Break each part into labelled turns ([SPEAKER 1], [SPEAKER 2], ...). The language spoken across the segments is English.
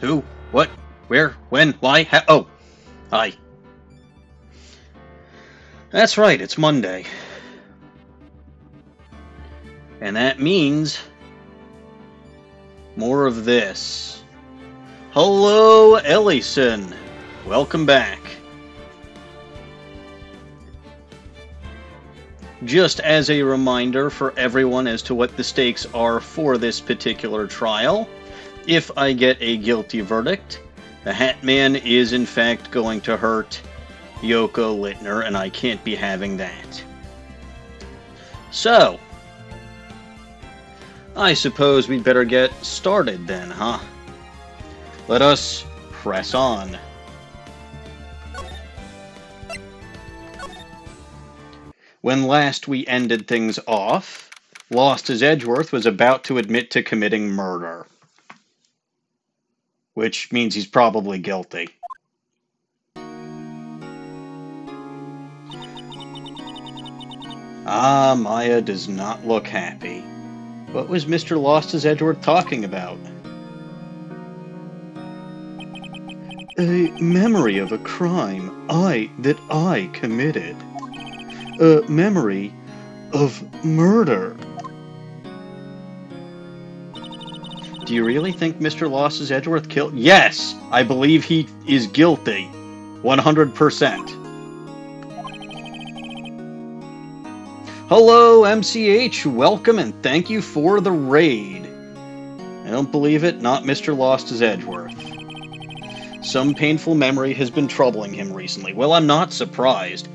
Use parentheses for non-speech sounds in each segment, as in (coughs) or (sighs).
[SPEAKER 1] Who? What? Where? When? Why? Oh. Hi. That's right, it's Monday. And that means more of this. Hello, Ellison. Welcome back. Just as a reminder for everyone as to what the stakes are for this particular trial, if I get a guilty verdict, the Hat Man is in fact going to hurt Yoko Littner, and I can't be having that. So, I suppose we'd better get started then, huh? Let us press on. When last we ended things off, Lost-His-Edgeworth was about to admit to committing murder. Which means he's probably guilty. Ah, Maya does not look happy. What was Mr. Lost-His-Edgeworth talking about? A memory of a crime I that I committed. A memory of murder. Do you really think Mr. Lost-His-Edgeworth killed? Yes, I believe he is guilty. 100%. Hello, MCH. Welcome and thank you for the raid. I don't believe it, not Mr. Lost-His-Edgeworth. Some painful memory has been troubling him recently. Well, I'm not surprised.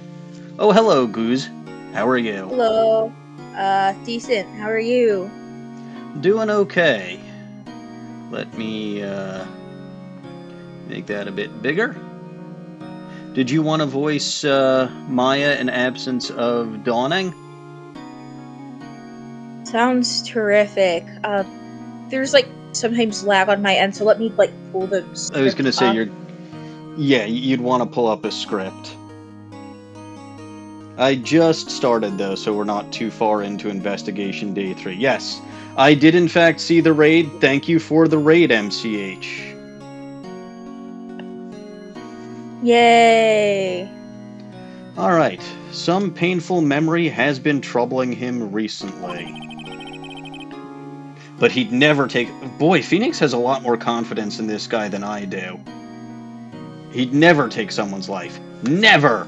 [SPEAKER 1] Oh, hello, Goose. How are you?
[SPEAKER 2] Hello. Uh, decent. How are you?
[SPEAKER 1] Doing okay. Let me, uh, make that a bit bigger. Did you want to voice, uh, Maya in absence of Dawning?
[SPEAKER 2] Sounds terrific. Uh, there's like sometimes lag on my end, so let me like pull the.
[SPEAKER 1] I was gonna say
[SPEAKER 2] up.
[SPEAKER 1] you're. Yeah, you'd want to pull up a script. I just started though, so we're not too far into investigation day three. Yes, I did in fact see the raid. Thank you for the raid, MCH.
[SPEAKER 2] Yay!
[SPEAKER 1] All right, some painful memory has been troubling him recently. But he'd never take. Boy, Phoenix has a lot more confidence in this guy than I do. He'd never take someone's life. Never!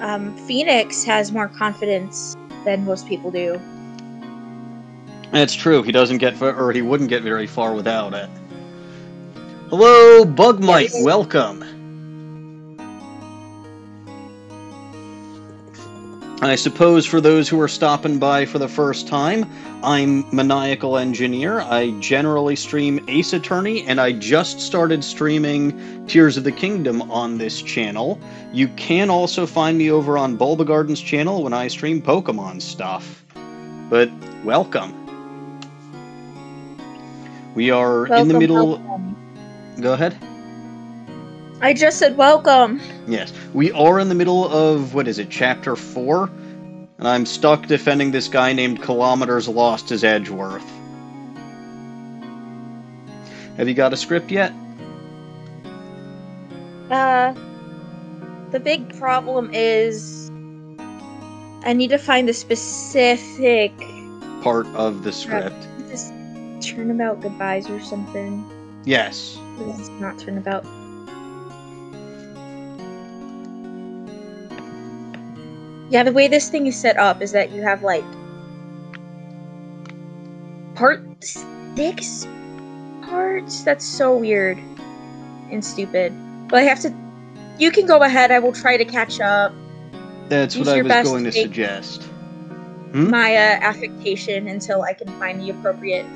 [SPEAKER 2] Um, Phoenix has more confidence than most people do.
[SPEAKER 1] That's true. He doesn't get, or he wouldn't get very far without it. Hello, Bugmite.
[SPEAKER 2] Yes.
[SPEAKER 1] Welcome. I suppose for those who are stopping by for the first time, I'm Maniacal Engineer. I generally stream Ace Attorney, and I just started streaming Tears of the Kingdom on this channel. You can also find me over on Bulbagarden's channel when I stream Pokemon stuff. But welcome. We are in the middle.
[SPEAKER 2] welcome.
[SPEAKER 1] Go ahead.
[SPEAKER 2] I just said welcome.
[SPEAKER 1] Yes, we are in the middle of what is it, chapter four, and I'm stuck defending this guy named Kilometers Lost-His-Edgeworth. Have you got a script yet?
[SPEAKER 2] Uh, the big problem is I need to find the specific.
[SPEAKER 1] Part of the script.
[SPEAKER 2] This turnabout goodbyes or something.
[SPEAKER 1] Yes.
[SPEAKER 2] Is not turnabout. Yeah, the way this thing is set up is that you have like part six parts. That's so weird and stupid. But I have to. You can go ahead. I will try to catch up.
[SPEAKER 1] That's
[SPEAKER 2] Use
[SPEAKER 1] what I
[SPEAKER 2] your
[SPEAKER 1] was going to suggest. Hmm?
[SPEAKER 2] my uh, affectation until I can find the appropriate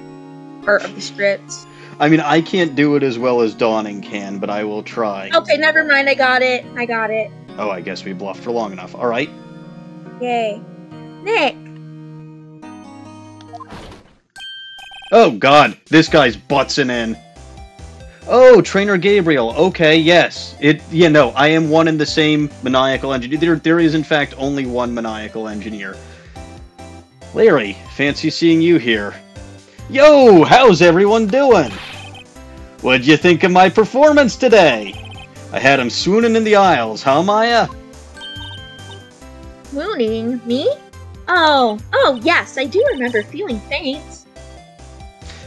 [SPEAKER 2] part of the script.
[SPEAKER 1] I mean, I can't do it as well as Dawning can, but I will try.
[SPEAKER 2] Okay, never mind. I got it. I got it.
[SPEAKER 1] Oh, I guess we bluffed for long enough. All right.
[SPEAKER 2] Yay. Nick.
[SPEAKER 1] Oh God, this guy's buttsing in. Oh, Trainer Gabriel. Okay, yes. It. Yeah, no. I am one and the same maniacal engineer. There, there is in fact only one maniacal engineer. Larry, fancy seeing you here. Yo, how's everyone doing? What'd you think of my performance today? I had him swooning in the aisles, huh, Maya?
[SPEAKER 2] Mooning? Me? Oh, oh, yes, I do remember feeling faint.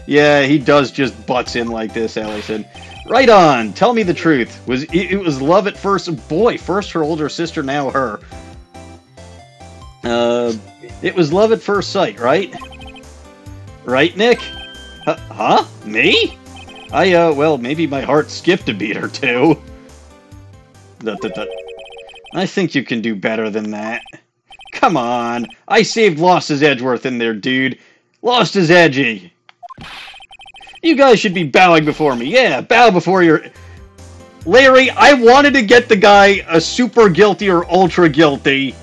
[SPEAKER 1] Yeah, he does just butts in like this, Allison. Right on. Tell me the truth. Was it, was love at first? Boy, first her older sister, now her. Uh, it was love at first sight, right? Right, Nick? Huh? huh? Me? I, uh, well, maybe my heart skipped a beat or two. Dut, dut, dut. I think you can do better than that. Come on. I saved Lost-His-Edgeworth in there, dude. Lost as edgy. You guys should be bowing before me. Yeah, bow before your... Larry, I wanted to get the guy a super guilty or ultra guilty.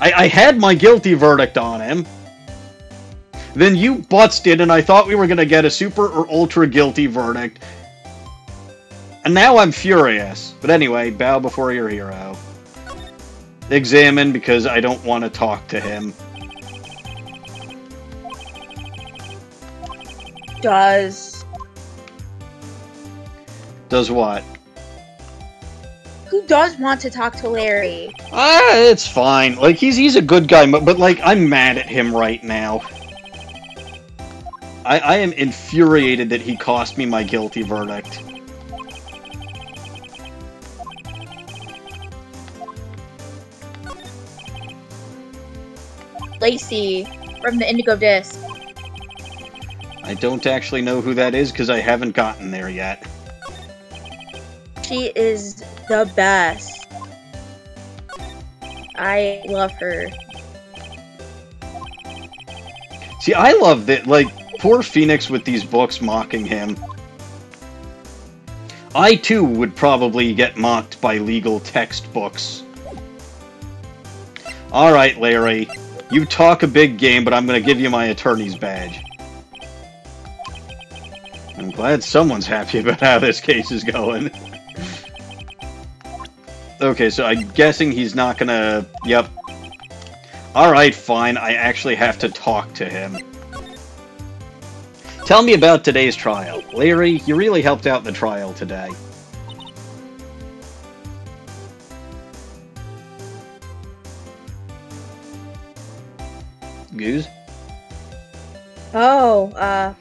[SPEAKER 1] I, I had my guilty verdict on him. Then you butzed it, and I thought we were going to get a super or ultra guilty verdict. And now I'm furious. But anyway, bow before your hero. Examine because I don't want to talk to him.
[SPEAKER 2] Does.
[SPEAKER 1] Does what?
[SPEAKER 2] Who does want to talk to Larry?
[SPEAKER 1] Ah, it's fine. Like he's he's a good guy, but, but like I'm mad at him right now. I I am infuriated that he cost me my guilty verdict.
[SPEAKER 2] Lacey from the Indigo Disk.
[SPEAKER 1] I don't actually know who that is because I haven't gotten there yet.
[SPEAKER 2] She is the best. I love her.
[SPEAKER 1] See, I love that, like, poor Phoenix with these books mocking him. I, too, would probably get mocked by legal textbooks. Alright, Larry. You talk a big game, but I'm gonna give you my attorney's badge. I'm glad someone's happy (laughs) about how this case is going. okay, so I'm guessing he's not gonna... Yep. Alright, fine. I actually have to talk to him. Tell me about today's trial. Larry, you really helped out the trial today. Goose?
[SPEAKER 2] Oh, uh,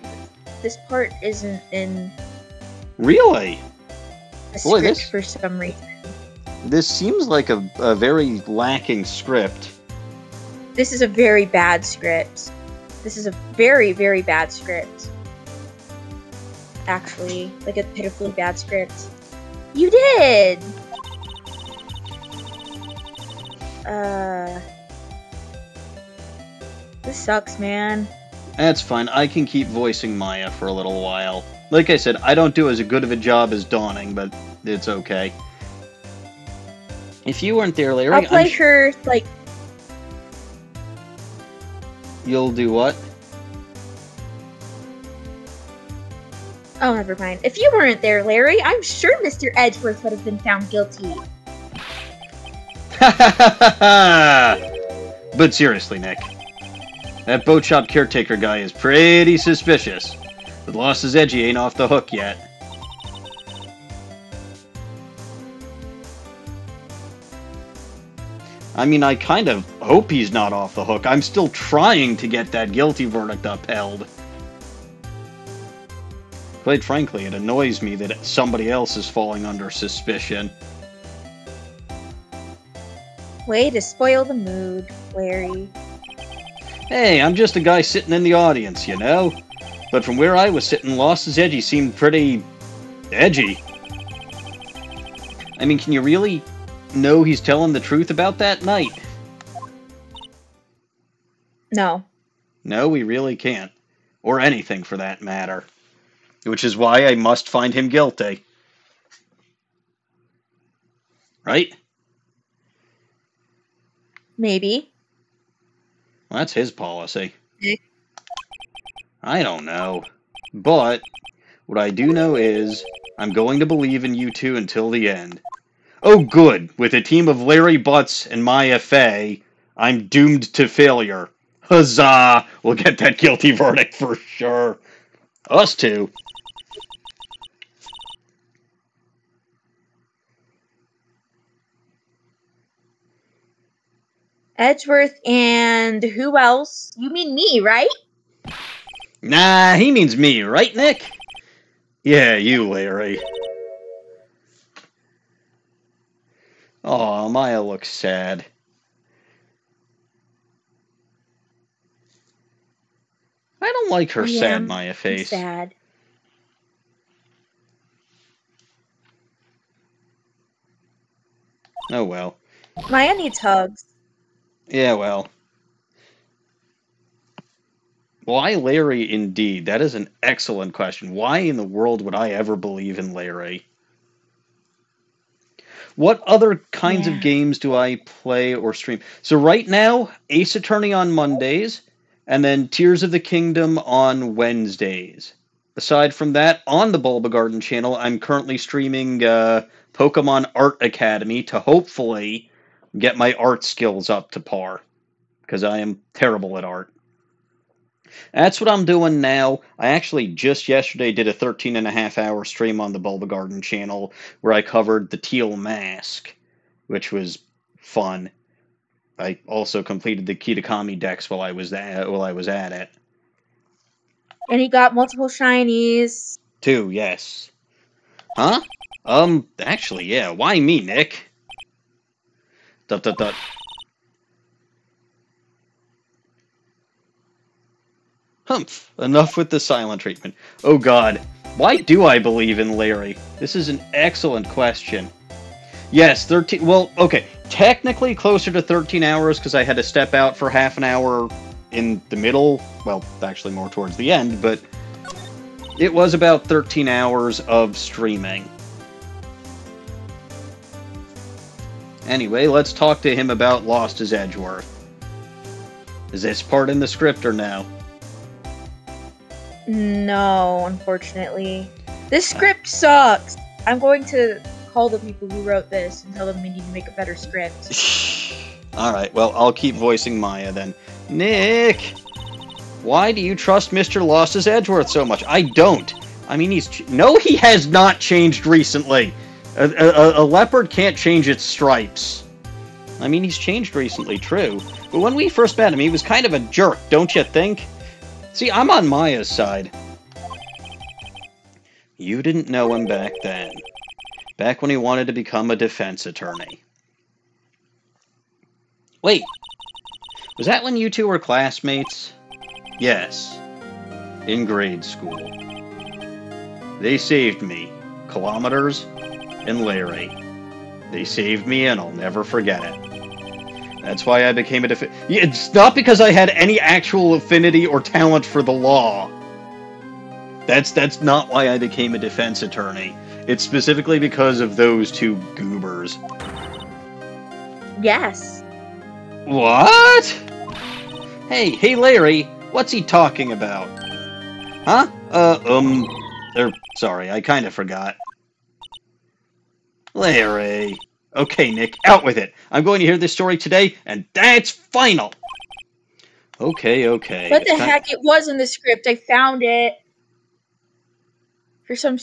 [SPEAKER 2] this part isn't in
[SPEAKER 1] Really?
[SPEAKER 2] the
[SPEAKER 1] Boy, this-
[SPEAKER 2] for some reason.
[SPEAKER 1] This seems like a, a very lacking script.
[SPEAKER 2] This is a very bad script. This is a very, very bad script. Actually, like a pitifully bad script. You did! Uh. This sucks, man.
[SPEAKER 1] That's fine. I can keep voicing Maya for a little while. Like I said, I don't do as good of a job as Dawning, but it's okay. If you weren't there, Larry,
[SPEAKER 2] I'll play
[SPEAKER 1] I'm
[SPEAKER 2] her, like,
[SPEAKER 1] you'll do what?
[SPEAKER 2] oh, never mind. If you weren't there, Larry, I'm sure Mr. Edgeworth would have been found guilty. (laughs)
[SPEAKER 1] but seriously, Nick, that boat shop caretaker guy is pretty suspicious. But Lost is edgy ain't off the hook yet. I mean, I kind of hope he's not off the hook. I'm still trying to get that guilty verdict upheld. Quite frankly, it annoys me that somebody else is falling under suspicion.
[SPEAKER 2] Way to spoil the mood, Larry.
[SPEAKER 1] Hey, I'm just a guy sitting in the audience, you know? But from where I was sitting, Lost as Edgy seemed pretty... edgy. I mean, can you really know he's telling the truth about that night?
[SPEAKER 2] No.
[SPEAKER 1] No, we really can't. Or anything for that matter. Which is why I must find him guilty. Right?
[SPEAKER 2] Maybe.
[SPEAKER 1] Well, that's his policy.
[SPEAKER 2] Eh.
[SPEAKER 1] I don't know. But what I do know is I'm going to believe in you two until the end. Oh, good. With a team of Larry Butts and Maya Fey, I'm doomed to failure. Huzzah! We'll get that guilty (laughs) verdict for sure. Us two.
[SPEAKER 2] Edgeworth and who else? You mean me, right?
[SPEAKER 1] Nah, he means me, right, Nick? Yeah, you, Larry. Oh, Maya looks sad. I don't like her
[SPEAKER 2] I
[SPEAKER 1] sad
[SPEAKER 2] am.
[SPEAKER 1] Maya
[SPEAKER 2] I'm
[SPEAKER 1] face.
[SPEAKER 2] sad.
[SPEAKER 1] Oh well.
[SPEAKER 2] Maya needs hugs.
[SPEAKER 1] Yeah, well. Why Larry indeed? That is an excellent question. Why in the world would I ever believe in Larry? What other kinds
[SPEAKER 2] Yeah.
[SPEAKER 1] of games do I play or stream? So right now, Ace Attorney on Mondays, and then Tears of the Kingdom on Wednesdays. Aside from that, on the Bulbagarden channel, I'm currently streaming uh, Pokemon Art Academy to hopefully get my art skills up to par because I am terrible at art. That's what I'm doing now. I actually just yesterday did a 13 and a half hour stream on the Bulbagarden channel where I covered the Teal Mask, which was fun. I also completed the Kitakami dex while I was at, while I was at it.
[SPEAKER 2] And he got multiple shinies.
[SPEAKER 1] Two, yes. Huh? Um, actually, yeah. Why me, Nick? Dot dot dot. Humph. Enough with the silent treatment. Oh god. Why do I believe in Larry? This is an excellent question. Yes, 13. Well, okay. Technically closer to 13 hours because I had to step out for half an hour in the middle. Well, actually more towards the end, but it was about 13 hours of streaming. Anyway, let's talk to him about Lost-His-Edgeworth. Is this part in the script or no?
[SPEAKER 2] No, unfortunately. This script sucks. I'm going to call the people who wrote this and tell them we need to make a better script. (laughs)
[SPEAKER 1] Alright, well, I'll keep voicing Maya then. Nick! Why do you trust Mr. Lost-His-Edgeworth so much? I don't. I mean, he's. Ch- no, he has not changed recently. A, a, a leopard can't change its stripes. I mean, he's changed recently, true. But when we first met him, he was kind of a jerk, don't you think? See, I'm on Maya's side. You didn't know him back then. Back when he wanted to become a defense attorney. Wait, was that when you two were classmates? Yes, in grade school. They saved me, Kilometers and Larry. They saved me, and I'll never forget it. That's why I became a def- It's not because I had any actual affinity or talent for the law. That's that's not why I became a defense attorney. It's specifically because of those two goobers.
[SPEAKER 2] Yes.
[SPEAKER 1] What? Hey, hey, Larry, what's he talking about? Huh? Uh, um, er, sorry, I kind of forgot. Larry. Okay, Nick, out with it. I'm going to hear this story today, and that's final. Okay, okay.
[SPEAKER 2] What the heck? It was in the script. I found it. For some.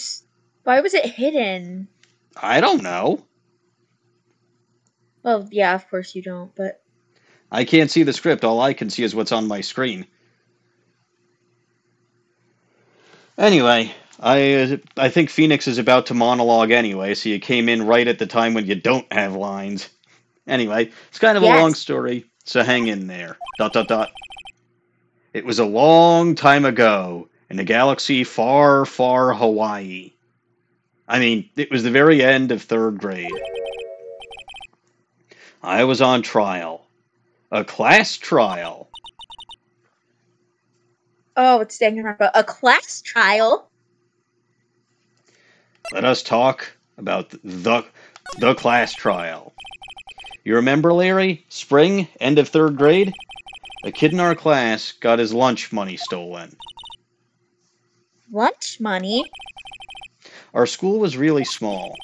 [SPEAKER 2] Why was it hidden?
[SPEAKER 1] I don't know.
[SPEAKER 2] Well, yeah, of course you don't, but.
[SPEAKER 1] I can't see the script. All I can see is what's on my screen. Anyway, I I think Phoenix is about to monologue anyway, so you came in right at the time when you don't have lines. Anyway, it's kind of a long story, so hang in there. Dot dot dot. It was a long time ago in a galaxy far, far Hawaii. I mean, it was the very end of third grade. I was on trial. A class trial.
[SPEAKER 2] Oh, it's standing around. A class trial?
[SPEAKER 1] Let us talk about the the class trial. You remember, Larry? Spring, end of third grade? A kid in our class got his lunch money stolen.
[SPEAKER 2] Lunch money?
[SPEAKER 1] Our school was really small.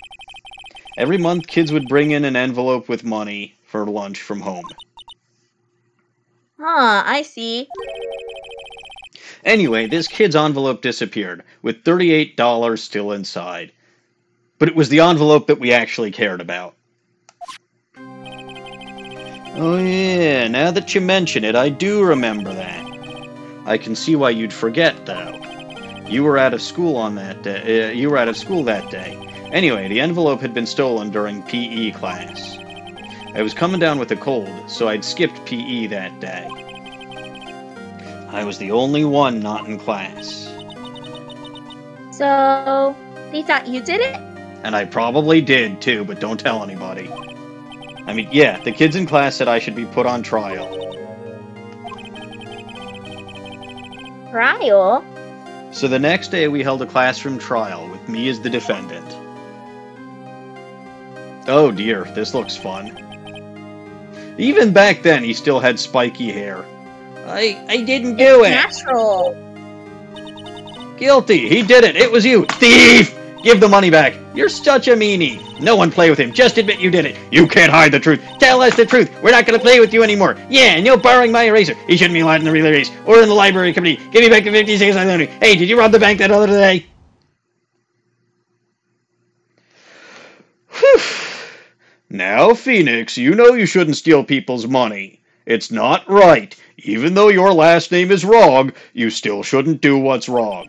[SPEAKER 1] Every month, kids would bring in an envelope with money for lunch from home.
[SPEAKER 2] Huh, I see.
[SPEAKER 1] Anyway, this kid's envelope disappeared, with $38 still inside. But it was the envelope that we actually cared about. Oh yeah, now that you mention it, I do remember that. I can see why you'd forget, though. You were out of school on that day. Uh, you were out of school that day. Anyway, the envelope had been stolen during PE class. I was coming down with a cold, so I'd skipped PE that day. I was the only one not in class.
[SPEAKER 2] So, they thought you did it?
[SPEAKER 1] And I probably did too, but don't tell anybody. I mean, yeah, the kids in class said I should be put on trial.
[SPEAKER 2] Trial?
[SPEAKER 1] So the next day we held a classroom trial with me as the defendant. Oh dear, this looks fun. Even back then, he still had spiky hair. I I didn't do it.
[SPEAKER 2] Natural.
[SPEAKER 1] Guilty. He did it. It was you, thief. Give the money back. You're such a meanie. No one play with him. Just admit you did it. You can't hide the truth. Tell us the truth. We're not going to play with you anymore. Yeah, and you're borrowing my eraser. He shouldn't be allowed in the relay race or in the library committee. Give me back the 56 I loaned you. Hey, did you rob the bank that other day? Whew. Now, Phoenix, you know you shouldn't steal people's money. It's not right. Even though your last name is wrong, you still shouldn't do what's wrong.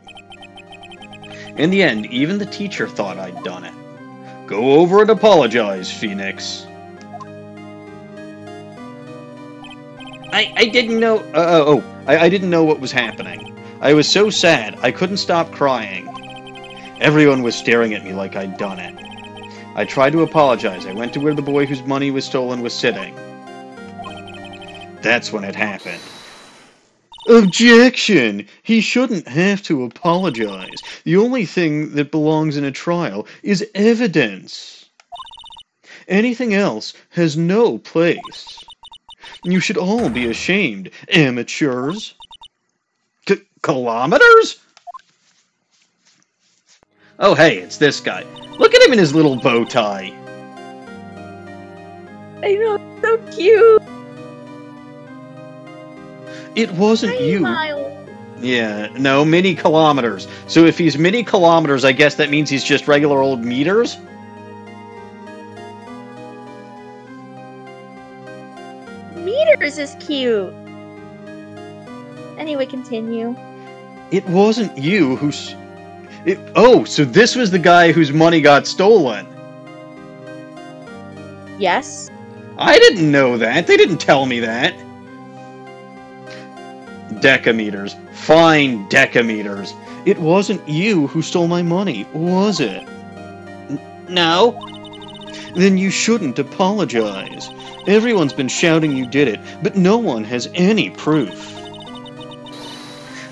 [SPEAKER 1] In the end, even the teacher thought I'd done it. Go over and apologize, Phoenix. I, I didn't know. Uh, oh, I, I didn't know what was happening. I was so sad, I couldn't stop crying. Everyone was staring at me like I'd done it. I tried to apologize. I went to where the boy whose money was stolen was sitting. That's when it happened. Objection! He shouldn't have to apologize. The only thing that belongs in a trial is evidence. Anything else has no place. You should all be ashamed, amateurs. K kilometers? Oh, hey, it's this guy. Look at him in his little bow tie.
[SPEAKER 2] I know, so cute.
[SPEAKER 1] It wasn't you.
[SPEAKER 2] Miles.
[SPEAKER 1] Yeah, no, many kilometers. So if he's many kilometers, I guess that means he's just regular old meters?
[SPEAKER 2] Meters is cute. Anyway, continue.
[SPEAKER 1] It wasn't you who's. It, oh, so this was the guy whose money got stolen.
[SPEAKER 2] Yes.
[SPEAKER 1] I didn't know that. They didn't tell me that. Decameters. Fine decameters. It wasn't you who stole my money, was it? N- no. Then you shouldn't apologize. Everyone's been shouting you did it, but no one has any proof.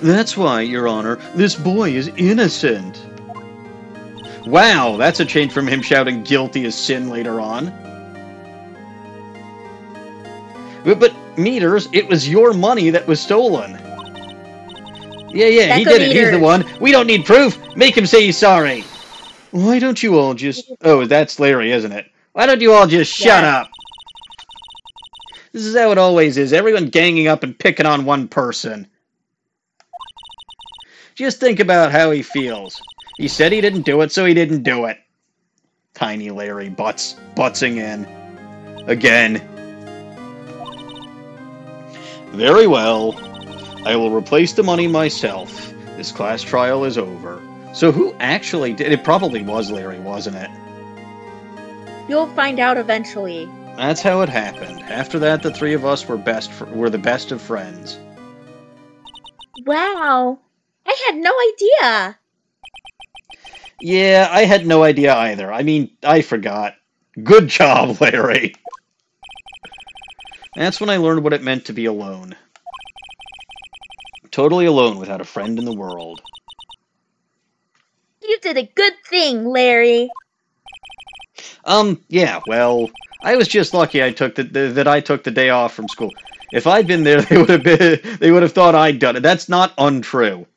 [SPEAKER 1] That's why, Your Honor, this boy is innocent. Wow, that's a change from him shouting guilty as sin later on. But, but meters, it was your money that was stolen. Yeah, yeah, he did it. He's the one. We don't need proof. Make him say he's sorry. Why don't you all just. Oh, that's Larry, isn't it? Why don't you all just shut up? This is how it always is. Everyone ganging up and picking on one person. Just think about how he feels. He said he didn't do it, so he didn't do it. Tiny Larry butts buttsing in. Again. Very well. I will replace the money myself. This class trial is over. So who actually did it? Probably was Larry, wasn't it?
[SPEAKER 2] You'll find out eventually.
[SPEAKER 1] That's how it happened. After that, the three of us were best were the best of friends.
[SPEAKER 2] Wow. I had no idea.
[SPEAKER 1] Yeah, I had no idea either. I mean, I forgot. Good job, (laughs) Larry. That's when I learned what it meant to be alone. Totally alone without a friend in the world.
[SPEAKER 2] You did a good thing, Larry.
[SPEAKER 1] Um, yeah, well, I was just lucky I took the, the that I took the day off from school. If I'd been there, (laughs) they would have been they would have thought I'd done it. That's not untrue.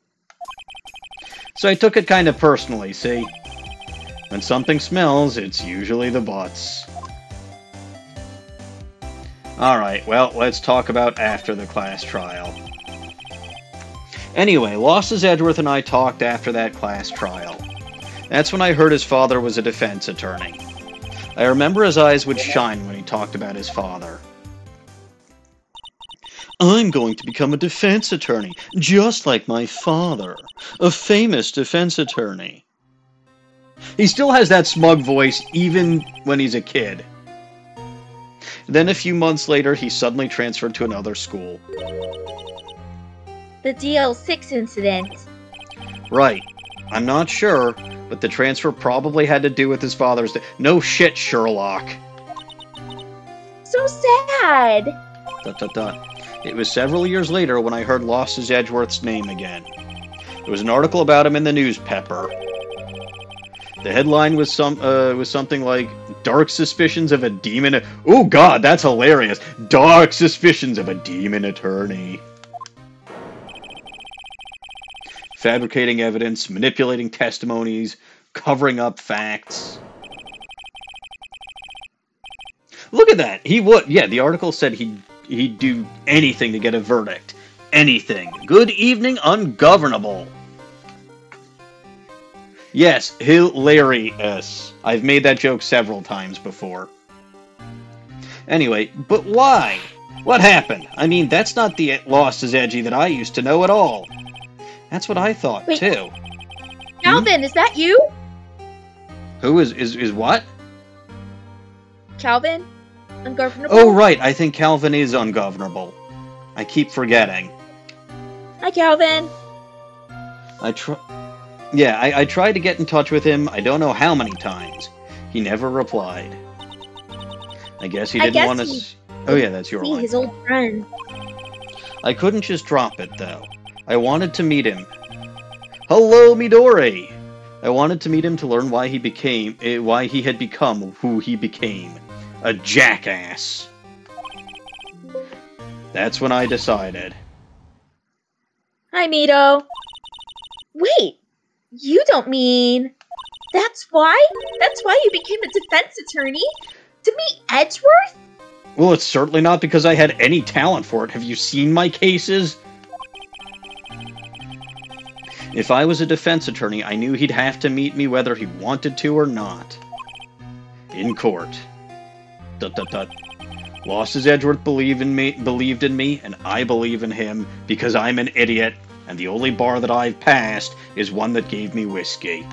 [SPEAKER 1] So I took it kind of personally, see? When something smells, it's usually the butts. Alright, well, let's talk about after the class trial. Anyway, Lost-His-Edgeworth and I talked after that class trial. That's when I heard his father was a defense attorney. I remember his eyes would shine when he talked about his father. I'm going to become a defense attorney, just like my father, a famous defense attorney. He still has that smug voice even when he's a kid. Then a few months later, he suddenly transferred to another school.
[SPEAKER 2] The DL-6 incident.
[SPEAKER 1] Right. I'm not sure, but the transfer probably had to do with his father's. De- no shit, Sherlock.
[SPEAKER 2] So sad.
[SPEAKER 1] Dot dot dot. It was several years later when I heard Lost-His-Edgeworth's name again. There was an article about him in the newspaper. The headline was some uh, was something like "Dark suspicions of a demon." Oh God, that's hilarious! Dark suspicions of a demon attorney. Fabricating evidence, manipulating testimonies, covering up facts. Look at that. He would. Yeah, the article said he'd, he'd do anything to get a verdict. Anything. Good evening, ungovernable. Yes, hilarious. I've made that joke several times before. Anyway, but why? What happened? I mean, that's not the Lost as Edgy that I used to know at all. That's what I thought,
[SPEAKER 2] Wait.
[SPEAKER 1] too.
[SPEAKER 2] Calvin, is that you?
[SPEAKER 1] Who is, is, is what?
[SPEAKER 2] Calvin? Ungovernable?
[SPEAKER 1] Oh, right, I think Calvin is ungovernable. I keep forgetting.
[SPEAKER 2] Hi, Calvin.
[SPEAKER 1] I try. Yeah, I, I tried to get in touch with him. I don't know how many times. He never replied. I guess he
[SPEAKER 2] I
[SPEAKER 1] didn't
[SPEAKER 2] guess
[SPEAKER 1] want to.
[SPEAKER 2] he-
[SPEAKER 1] oh yeah, that's your line.
[SPEAKER 2] his old friend.
[SPEAKER 1] I couldn't just drop it though. I wanted to meet him. Hello, Midori. I wanted to meet him to learn why he became, eh, why he had become who he became, a jackass. That's when I decided.
[SPEAKER 2] Hi, Mito. Wait, you don't mean that's why? That's why you became a defense attorney? To meet Edgeworth?
[SPEAKER 1] Well, it's certainly not because I had any talent for it. Have you seen my cases? If I was a defense attorney, I knew he'd have to meet me whether he wanted to or not. In court. Dut dut dut. Lost-His-Edgeworth believed in me believed in me, and I believe in him because I'm an idiot, and the only bar that I've passed is one that gave me whiskey.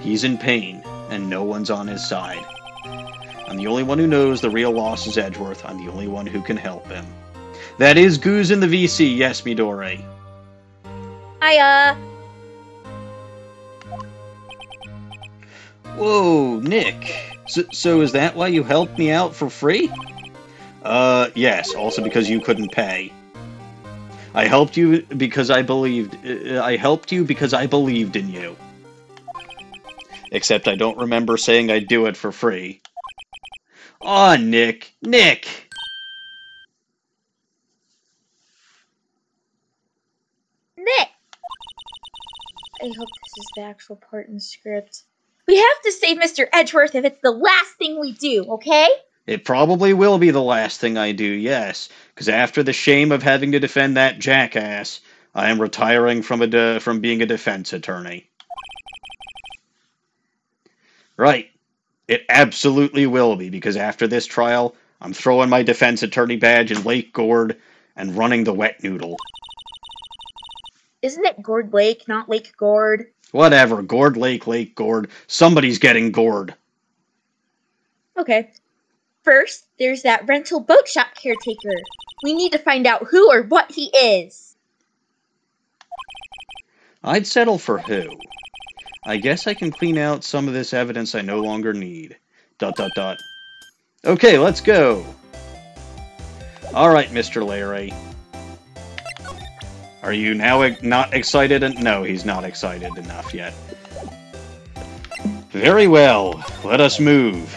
[SPEAKER 1] He's in pain, and no one's on his side. I'm the only one who knows the real loss is Edgeworth. I'm the only one who can help him. That is Goose in the VC, yes, Midori.
[SPEAKER 2] Uh,
[SPEAKER 1] Whoa, Nick. So, so is that why you helped me out for free? Uh, yes, also because you couldn't pay. I helped you because I believed. Uh, I helped you because I believed in you. Except I don't remember saying I'd do it for free. Aw, Nick. Nick!
[SPEAKER 2] Nick! I hope this is the actual part in the script. We have to save Mr. Edgeworth if it's the last thing we do, okay?
[SPEAKER 1] It probably will be the last thing I do, yes, because after the shame of having to defend that jackass, I am retiring from a from being a defense attorney. Right. It absolutely will be, because after this trial, I'm throwing my defense attorney badge in Lake Gourd and running the wet noodle.
[SPEAKER 2] Isn't it Gourd Lake, not Lake Gourd?
[SPEAKER 1] Whatever, Gourd Lake, Lake Gord, somebody's getting gored.
[SPEAKER 2] Okay. First, there's that rental boat shop caretaker. We need to find out who or what he is.
[SPEAKER 1] I'd settle for who. I guess I can clean out some of this evidence I no longer need. Dot dot dot. Okay, let's go. Alright, Mr. Larry. Are you now not excited? No, he's not excited enough yet. Very well, let us move.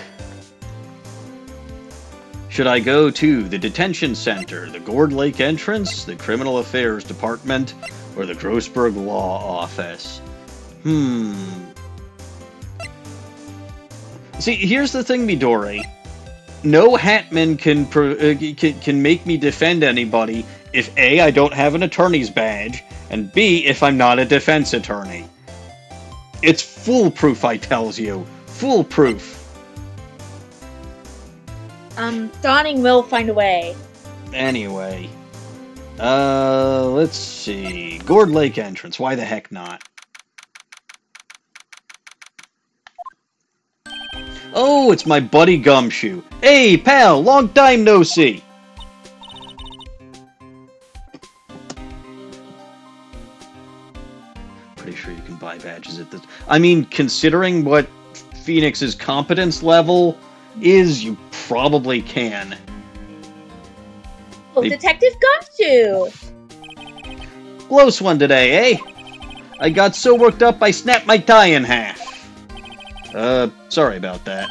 [SPEAKER 1] Should I go to the detention center, the Gourd Lake entrance, the criminal affairs department, or the Grossberg Law Office. Hmm. See, here's the thing, Midori. no Hatman can, uh, can can make me defend anybody if A, I don't have an attorney's badge, and B, if I'm not a defense attorney. It's foolproof, I tells you. Foolproof.
[SPEAKER 2] Um, Dawning will find a way.
[SPEAKER 1] Anyway. Uh, let's see. Gourd Lake entrance. Why the heck not? Oh, it's my buddy Gumshoe. Hey, pal, long time no see. Pretty sure you can buy badges at this. I mean, considering what Phoenix's competence level is, you probably can.
[SPEAKER 2] Oh,
[SPEAKER 1] They-
[SPEAKER 2] Detective Gumshoe!
[SPEAKER 1] Close one today, eh? I got so worked up I snapped my tie in half. Uh, sorry about that.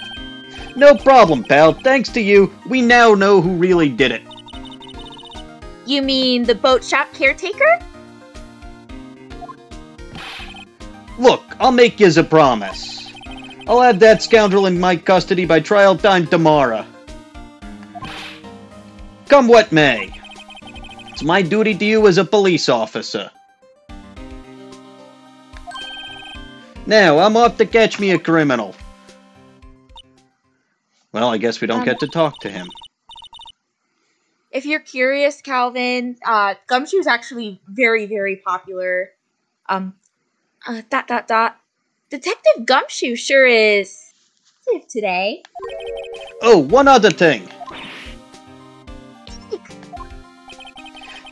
[SPEAKER 1] No problem, pal. Thanks to you, we now know who really did it.
[SPEAKER 2] You mean the boat shop caretaker?
[SPEAKER 1] Look, I'll make yous a promise. I'll have that scoundrel in my custody by trial time tomorrow. Come what may. It's my duty to you as a police officer. Now, I'm off to catch me a criminal. Well, I guess we don't
[SPEAKER 2] Um,
[SPEAKER 1] get to talk to him.
[SPEAKER 2] If you're curious, Calvin, uh, Gumshoe's actually very, very popular. Um, uh, dot, dot, dot. Detective Gumshoe sure is active today.
[SPEAKER 1] Oh, one other thing.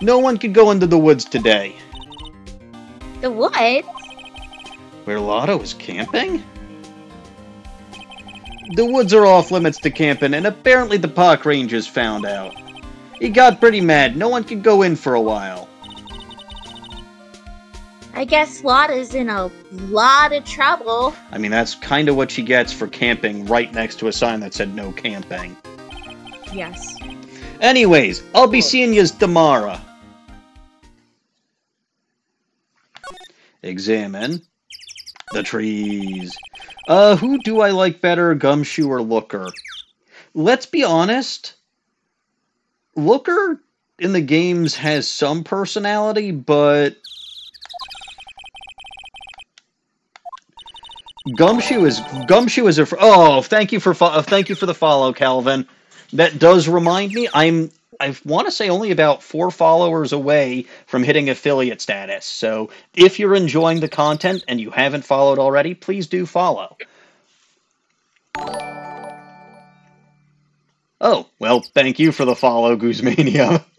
[SPEAKER 1] No one can go into the woods today.
[SPEAKER 2] The woods?
[SPEAKER 1] Where Lotta is camping? The woods are off limits to camping, and apparently the park rangers found out. He got pretty mad. No one could go in for a while.
[SPEAKER 2] I guess Lotta's in a lot of trouble.
[SPEAKER 1] I mean, that's kind of what she gets for camping right next to a sign that said no camping.
[SPEAKER 2] Yes.
[SPEAKER 1] Anyways, I'll be seeing yous tomorrow. Examine the trees. Uh, who do I like better, Gumshoe or Looker? Let's be honest. Looker in the games has some personality, but Gumshoe is Gumshoe is a oh thank you for fo- uh, thank you for the follow Calvin that does remind me I'm I want to say only about four followers away from hitting affiliate status. So if you're enjoying the content and you haven't followed already, please do follow. Oh, well, thank you for the follow, Guzmania. (laughs)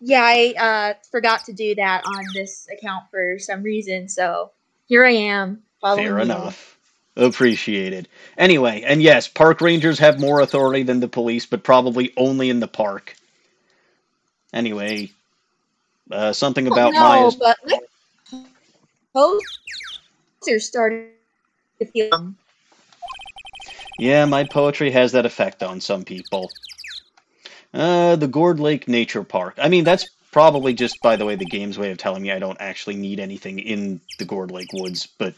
[SPEAKER 2] Yeah, I uh, forgot to do that on this account for some reason, so here I am. Following
[SPEAKER 1] Fair enough. Appreciated. Anyway, and yes, park rangers have more authority than the police, but probably only in the park. Anyway, uh, something about
[SPEAKER 2] no,
[SPEAKER 1] Maya's.
[SPEAKER 2] but posters started to feel.
[SPEAKER 1] Yeah, my poetry has that effect on some people. Uh, the Gourd Lake Nature Park. I mean, that's probably just, by the way, the game's way of telling me I don't actually need anything in the Gourd Lake woods, but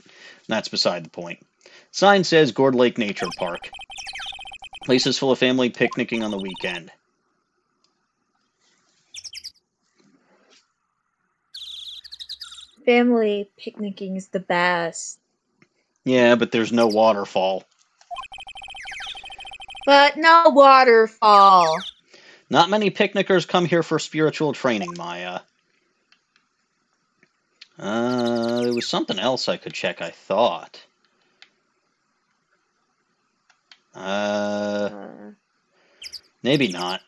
[SPEAKER 1] that's beside the point. Sign says Gourd Lake Nature Park. Places full of family picnicking on the weekend.
[SPEAKER 2] Family picnicking is the best.
[SPEAKER 1] Yeah, but there's no waterfall.
[SPEAKER 2] But no waterfall.
[SPEAKER 1] Not many picnickers come here for spiritual training, Maya. Uh, there was something else I could check, I thought. Uh, maybe not.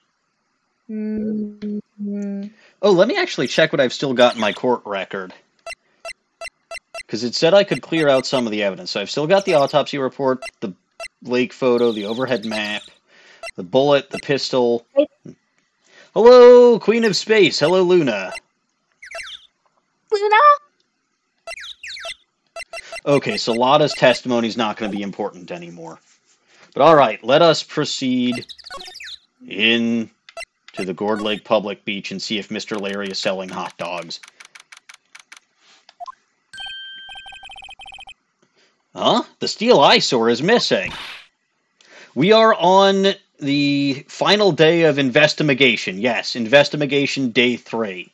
[SPEAKER 2] mm,
[SPEAKER 1] Oh, let me actually check what I've still got in my court record. Because it said I could clear out some of the evidence. So I've still got the autopsy report, the lake photo, the overhead map, the bullet, the pistol. Hello, Queen of Space. Hello, Luna. Okay, so Lotta's testimony is not going to be important anymore. But all right, let us proceed in to the Gourd Lake Public Beach and see if Mr. Larry is selling hot dogs. Huh? The steel eyesore is missing. We are on the final day of investigation. Yes, investigation day three.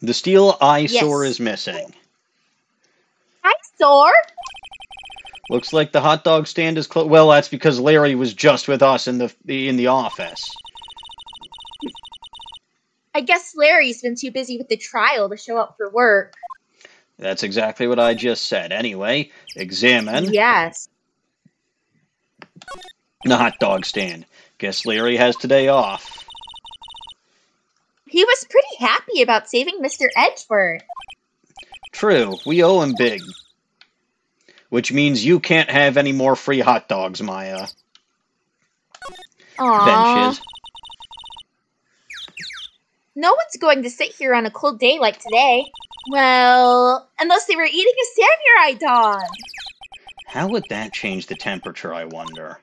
[SPEAKER 1] The steel eyesore
[SPEAKER 2] Yes.
[SPEAKER 1] is missing.
[SPEAKER 2] Eyesore?
[SPEAKER 1] Looks like the hot dog stand is closed. Well, that's because Larry was just with us in the in the office.
[SPEAKER 2] I guess Larry's been too busy with the trial to show up for work.
[SPEAKER 1] That's exactly what I just said. Anyway, examine
[SPEAKER 2] Yes.
[SPEAKER 1] the hot dog stand. Guess Larry has today off.
[SPEAKER 2] He was pretty happy about saving Mr. Edgeworth.
[SPEAKER 1] True, we owe him big. Which means you can't have any more free hot dogs, Maya.
[SPEAKER 2] Aww.
[SPEAKER 1] Benches.
[SPEAKER 2] No one's going to sit here on a cold day like today. Well, unless they were eating a samurai dog.
[SPEAKER 1] How would that change the temperature, I wonder?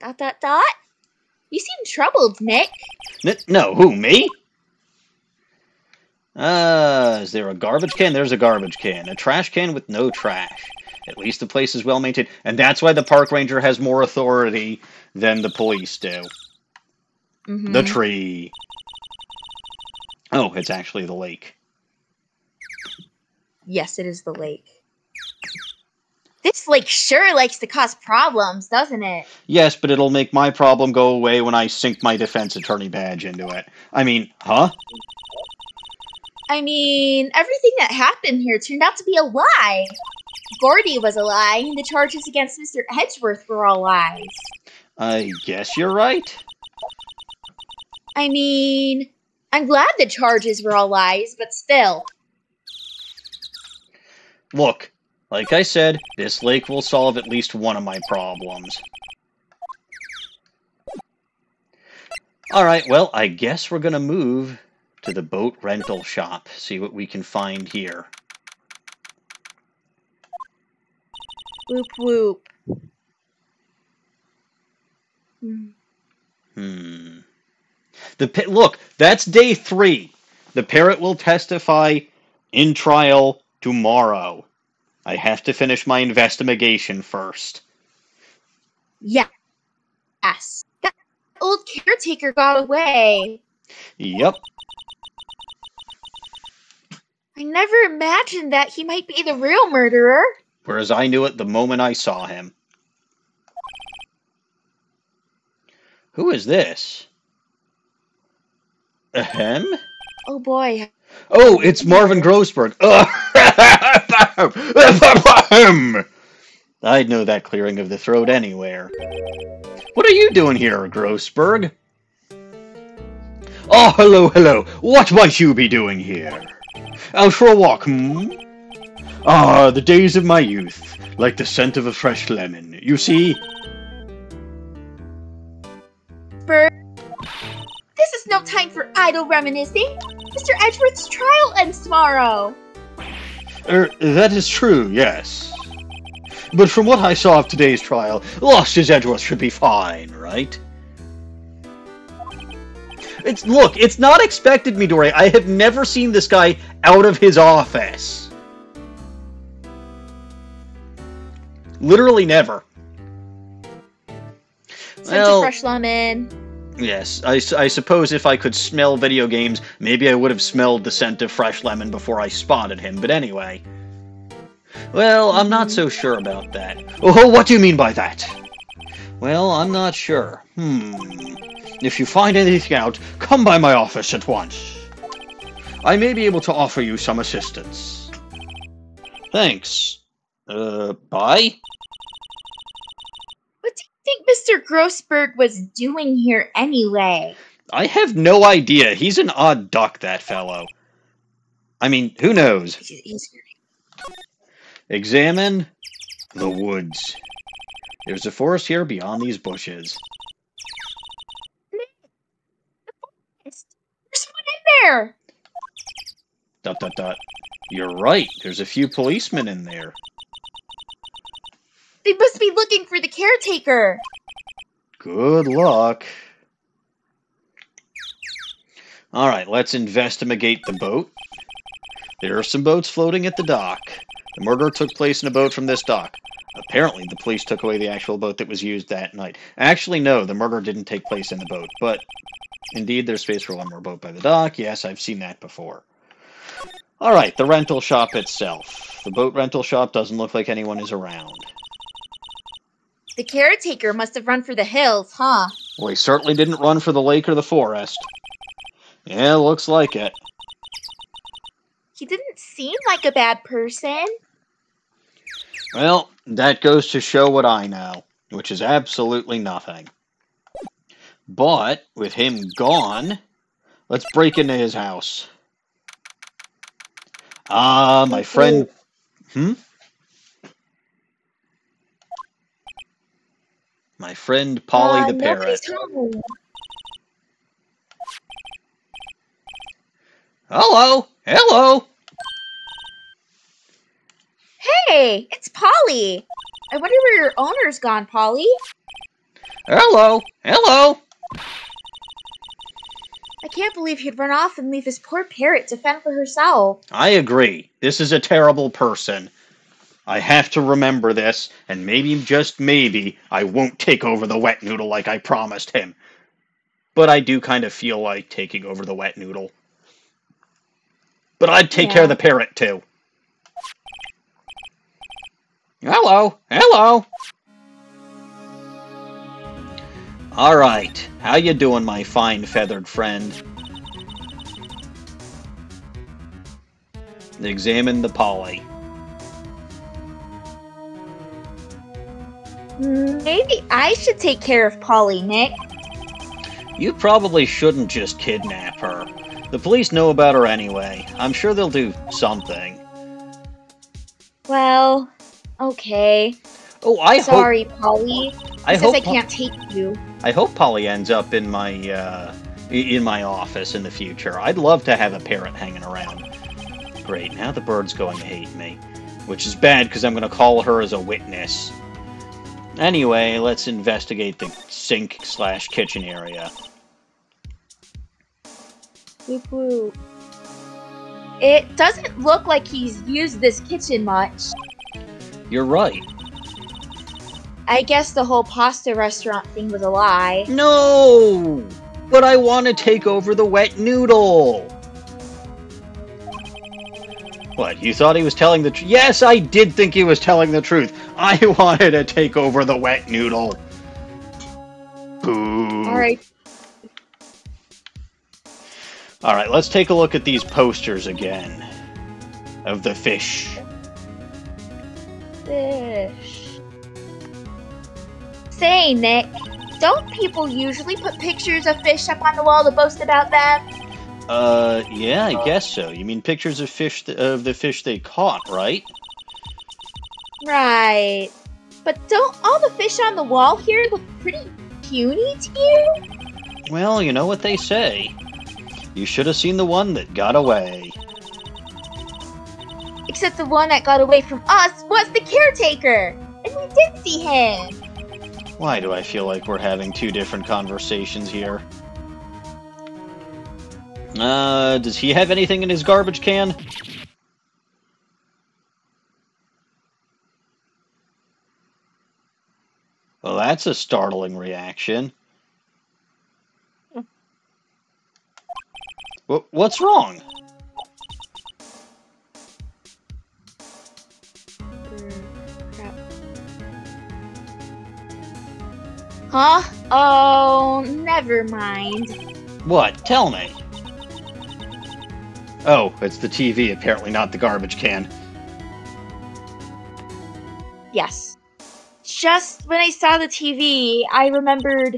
[SPEAKER 2] Dot dot dot. You seem troubled, Nick.
[SPEAKER 1] N- no, who, me? Uh, is there a garbage can? There's a garbage can. A trash can with no trash. At least the place is well maintained. And that's why the park ranger has more authority than the police do.
[SPEAKER 2] Mhm.
[SPEAKER 1] The tree. Oh, it's actually the lake.
[SPEAKER 2] Yes, it is the lake. This lake sure likes to cause problems, doesn't it?
[SPEAKER 1] Yes, but it'll make my problem go away when I sink my defense attorney badge into it. I mean, huh?
[SPEAKER 2] I mean, everything that happened here turned out to be a lie. Gordy was a lie, and the charges against Mr. Edgeworth were all lies.
[SPEAKER 1] I guess you're right.
[SPEAKER 2] I mean, I'm glad the charges were all lies, but still.
[SPEAKER 1] Look, like I said, this lake will solve at least one of my problems. Alright, well, I guess we're gonna move to the boat rental shop, see what we can find here.
[SPEAKER 2] Whoop whoop. Hmm.
[SPEAKER 1] Hmm. The look, that's day three. The parrot will testify in trial tomorrow. I have to finish my investigation first.
[SPEAKER 2] Yeah. Yes. That old caretaker got away.
[SPEAKER 1] Yep.
[SPEAKER 2] I never imagined that he might be the real murderer.
[SPEAKER 1] Whereas I knew it the moment I saw him. Who is this? Ahem?
[SPEAKER 2] Oh boy.
[SPEAKER 1] Oh, it's Marvin Grossberg. (laughs) (laughs) (laughs) I'd know that clearing of the throat anywhere. What are you doing here, Grossberg? Oh, hello, hello. What might you be doing here? Out for a walk, hmm? Ah, the days of my youth, like the scent of a fresh lemon. You see,
[SPEAKER 2] Bird. This is no time for idle reminiscing. Mr. Edgeworth's trial ends tomorrow.
[SPEAKER 1] Er, that is true, yes. But from what I saw of today's trial, Lost-His-Edgeworth should be fine, right? It's look, it's not expected, Midori. I have never seen this guy out of his office. Literally never.
[SPEAKER 2] Scent
[SPEAKER 1] Well-
[SPEAKER 2] of fresh lemon.
[SPEAKER 1] Yes, I suppose if I could smell video games, maybe I would have smelled the scent of fresh lemon before I spotted him, but anyway. Well, I'm not so sure about that. Oh, what do you mean by that? Well, I'm not sure. Hmm. If you find anything out, come by my office at once. I may be able to offer you some assistance. Thanks. Uh, bye?
[SPEAKER 2] What do you think Mr. Grossberg was doing here anyway?
[SPEAKER 1] I have no idea. He's an odd duck, that fellow. I mean, who knows? Examine the woods. There's a forest here beyond these bushes.
[SPEAKER 2] There's someone in there.
[SPEAKER 1] Dot dot dot. You're right. There's a few policemen in there.
[SPEAKER 2] They must be looking for the caretaker.
[SPEAKER 1] Good luck. All right, let's investigate the boat. There are some boats floating at the dock. The murder took place in a boat from this dock. Apparently, the police took away the actual boat that was used that night. Actually, no, the murder didn't take place in the boat, but indeed, there's space for one more boat by the dock. Yes, I've seen that before. All right, the rental shop itself. The boat rental shop doesn't look like anyone is around.
[SPEAKER 2] The caretaker must have run for the hills, huh?
[SPEAKER 1] Well, he certainly didn't run for the lake or the forest. Yeah, looks like it.
[SPEAKER 2] He didn't seem like a bad person.
[SPEAKER 1] Well, that goes to show what I know, which is absolutely nothing. But, with him gone, let's break into his house. Ah, my friend. Hmm? My friend Polly
[SPEAKER 2] Uh,
[SPEAKER 1] the parrot.
[SPEAKER 2] home.
[SPEAKER 1] Hello! Hello!
[SPEAKER 2] Hey, it's Polly. I wonder where your owner's gone, Polly.
[SPEAKER 1] Hello! Hello!
[SPEAKER 2] I can't believe he'd run off and leave his poor parrot to fend for herself.
[SPEAKER 1] I agree. This is a terrible person. I have to remember this, and maybe, just maybe, I won't take over the wet noodle like I promised him. But I do kind of feel like taking over the wet noodle. But I'd take care of the parrot too. Hello, hello. All right, how you doing, my fine feathered friend? Examine the Polly.
[SPEAKER 2] Maybe I should take care of Polly, Nick.
[SPEAKER 1] You probably shouldn't just kidnap her. The police know about her anyway. I'm sure they'll do something.
[SPEAKER 2] Well, okay.
[SPEAKER 1] Oh, I hope
[SPEAKER 2] Sorry, Polly.
[SPEAKER 1] I hope
[SPEAKER 2] I can't take you.
[SPEAKER 1] I hope Polly ends up in my uh, in my office in the future. I'd love to have a parrot hanging around. Great, now the bird's going to hate me, which is bad because I'm going to call her as a witness. Anyway, let's investigate the sink slash kitchen area.
[SPEAKER 2] It doesn't look like he's used this kitchen much.
[SPEAKER 1] You're right.
[SPEAKER 2] I guess the whole pasta restaurant thing was a lie.
[SPEAKER 1] No! But I want to take over the wet noodle! What, you thought he was telling the truth? Yes, I did think he was telling the truth. (laughs) I wanted to take over the wet noodle. Boo.
[SPEAKER 2] Alright,
[SPEAKER 1] Alright, let's take a look at these posters again. Of the fish.
[SPEAKER 2] fish. Say, Nick, don't people usually put pictures of fish up on the wall to boast about them?
[SPEAKER 1] Uh, yeah, I guess so. You mean pictures of fish th- of the fish they caught, right?
[SPEAKER 2] Right. But don't all the fish on the wall here look pretty puny to you?
[SPEAKER 1] Well, you know what they say. You should have seen the one that got away.
[SPEAKER 2] Except the one that got away from us was the caretaker! And we did see him!
[SPEAKER 1] Why do I feel like we're having two different conversations here? Uh, does he have anything in his garbage can? Well, that's a startling reaction. What's wrong?
[SPEAKER 2] Huh? Oh, never mind.
[SPEAKER 1] What? Tell me. Oh, it's the TV, apparently not the garbage can.
[SPEAKER 2] Yes. Just when I saw the TV, I remembered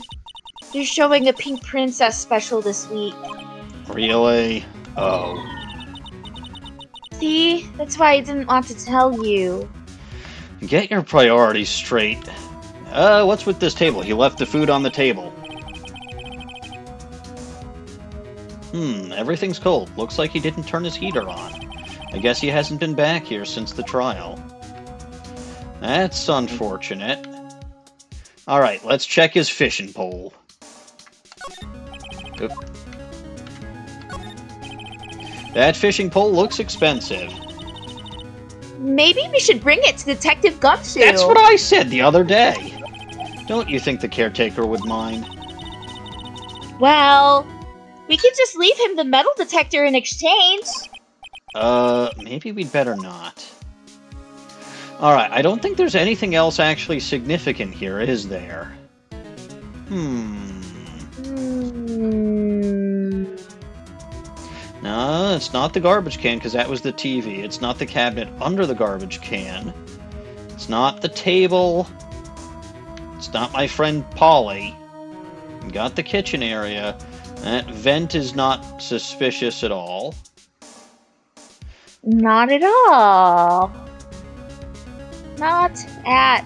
[SPEAKER 2] they're showing a Pink Princess special this week.
[SPEAKER 1] Really? Oh.
[SPEAKER 2] See? That's why I didn't want to tell you.
[SPEAKER 1] Get your priorities straight. Uh, what's with this table? He left the food on the table. Hmm, everything's cold. Looks like he didn't turn his heater on. I guess he hasn't been back here since the trial. That's unfortunate. Alright, let's check his fishing pole. Oop. That fishing pole looks expensive.
[SPEAKER 2] Maybe we should bring it to Detective Gumshoe.
[SPEAKER 1] That's what I said the other day. Don't you think the caretaker would mind?
[SPEAKER 2] Well, we can just leave him the metal detector in exchange.
[SPEAKER 1] Uh, maybe we'd better not. Alright, I don't think there's anything else actually significant here, is there? Hmm. No, it's not the garbage can, because that was the TV. It's not the cabinet under the garbage can. It's not the table. It's not my friend Polly. Got the kitchen area. That vent is not suspicious at all.
[SPEAKER 2] Not at all. Not at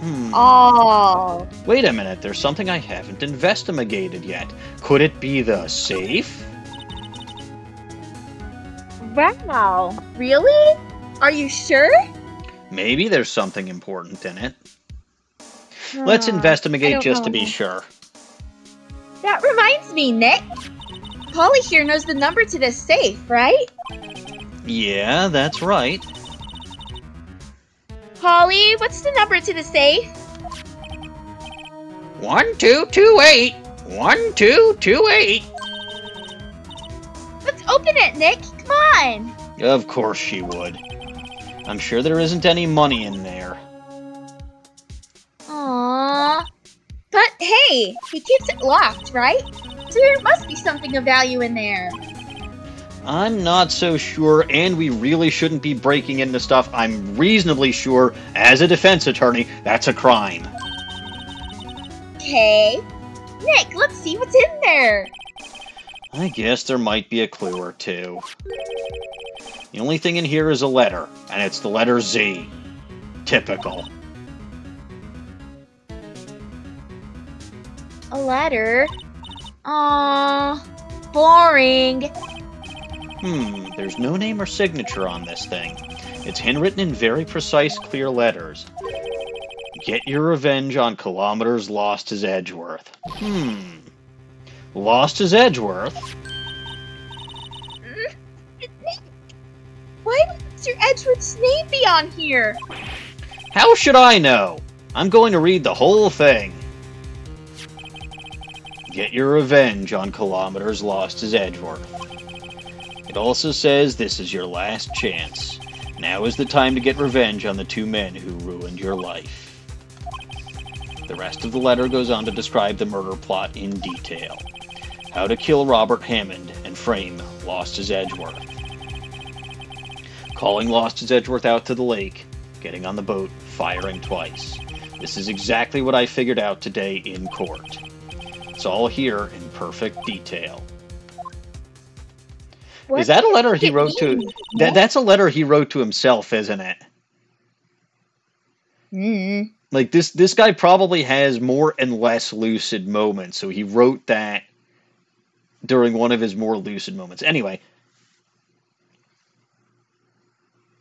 [SPEAKER 1] Hmm.
[SPEAKER 2] all.
[SPEAKER 1] Wait a minute, there's something I haven't investigated yet. Could it be the safe?
[SPEAKER 2] Wow. Really? Are you sure?
[SPEAKER 1] Maybe there's something important in it. Let's
[SPEAKER 2] Uh,
[SPEAKER 1] investigate
[SPEAKER 2] don't
[SPEAKER 1] just to be sure.
[SPEAKER 2] That reminds me, Nick. Polly here knows the number to this safe, right?
[SPEAKER 1] Yeah, that's right.
[SPEAKER 2] Polly, what's the number to the safe?
[SPEAKER 1] One two two eight. One two two eight.
[SPEAKER 2] Let's open it, Nick. Come on.
[SPEAKER 1] Of course she would. I'm sure there isn't any money in there.
[SPEAKER 2] Aww. But hey, he keeps it locked, right? So there must be something of value in there.
[SPEAKER 1] I'm not so sure, and we really shouldn't be breaking into stuff. I'm reasonably sure, as a defense attorney, that's a crime.
[SPEAKER 2] Okay. Nick, let's see what's in there.
[SPEAKER 1] I guess there might be a clue or two. The only thing in here is a letter, and it's the letter Z. Typical.
[SPEAKER 2] A letter. Aww. Boring.
[SPEAKER 1] Hmm, there's no name or signature on this thing. It's handwritten in very precise, clear letters. Get your revenge on kilometers Lost-His-Edgeworth. Hmm. Lost-His-Edgeworth?
[SPEAKER 2] Why would Mr. Edgeworth's name be on here?
[SPEAKER 1] How should I know? I'm going to read the whole thing. Get your revenge on kilometers Lost-His-Edgeworth. It also says this is your last chance. Now is the time to get revenge on the two men who ruined your life. The rest of the letter goes on to describe the murder plot in detail. How to kill Robert Hammond and frame Lost-His-Edgeworth. Calling Lost-His-Edgeworth out to the lake, getting on the boat, firing twice. This is exactly what I figured out today in court. It's all here in perfect detail.
[SPEAKER 2] What
[SPEAKER 1] is that a letter he wrote to? That, that's a letter he wrote to himself, isn't it?
[SPEAKER 2] Hmm.
[SPEAKER 1] Like this, this guy probably has more and less lucid moments, so he wrote that during one of his more lucid moments. Anyway,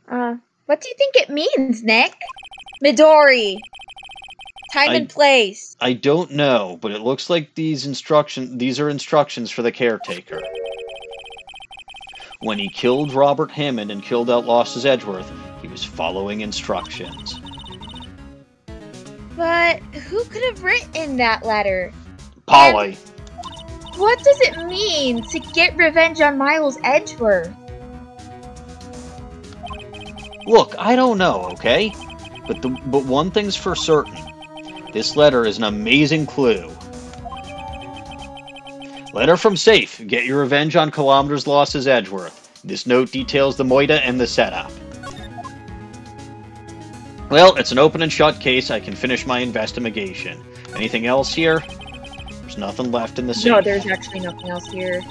[SPEAKER 2] Uh, what do you think it means, Nick? Midori. Time
[SPEAKER 1] I-
[SPEAKER 2] and place.
[SPEAKER 1] I don't know, but it looks like these instruction these are instructions for the caretaker. When he killed Robert Hammond and killed out Lost-His-Edgeworth, he was following instructions.
[SPEAKER 2] But who could have written that letter?
[SPEAKER 1] Polly,
[SPEAKER 2] What does it mean to get revenge on Miles Edgeworth?
[SPEAKER 1] look, I don't know, okay? But the but one thing's for certain. This letter is an amazing clue. Letter from Safe. Get your revenge on kilometers Lost-His-Edgeworth. This note details the Moida and the setup. Well, it's an open and shut case. I can finish my investigation. Anything else here? There's nothing left in the safe.
[SPEAKER 2] No, there's actually nothing else here.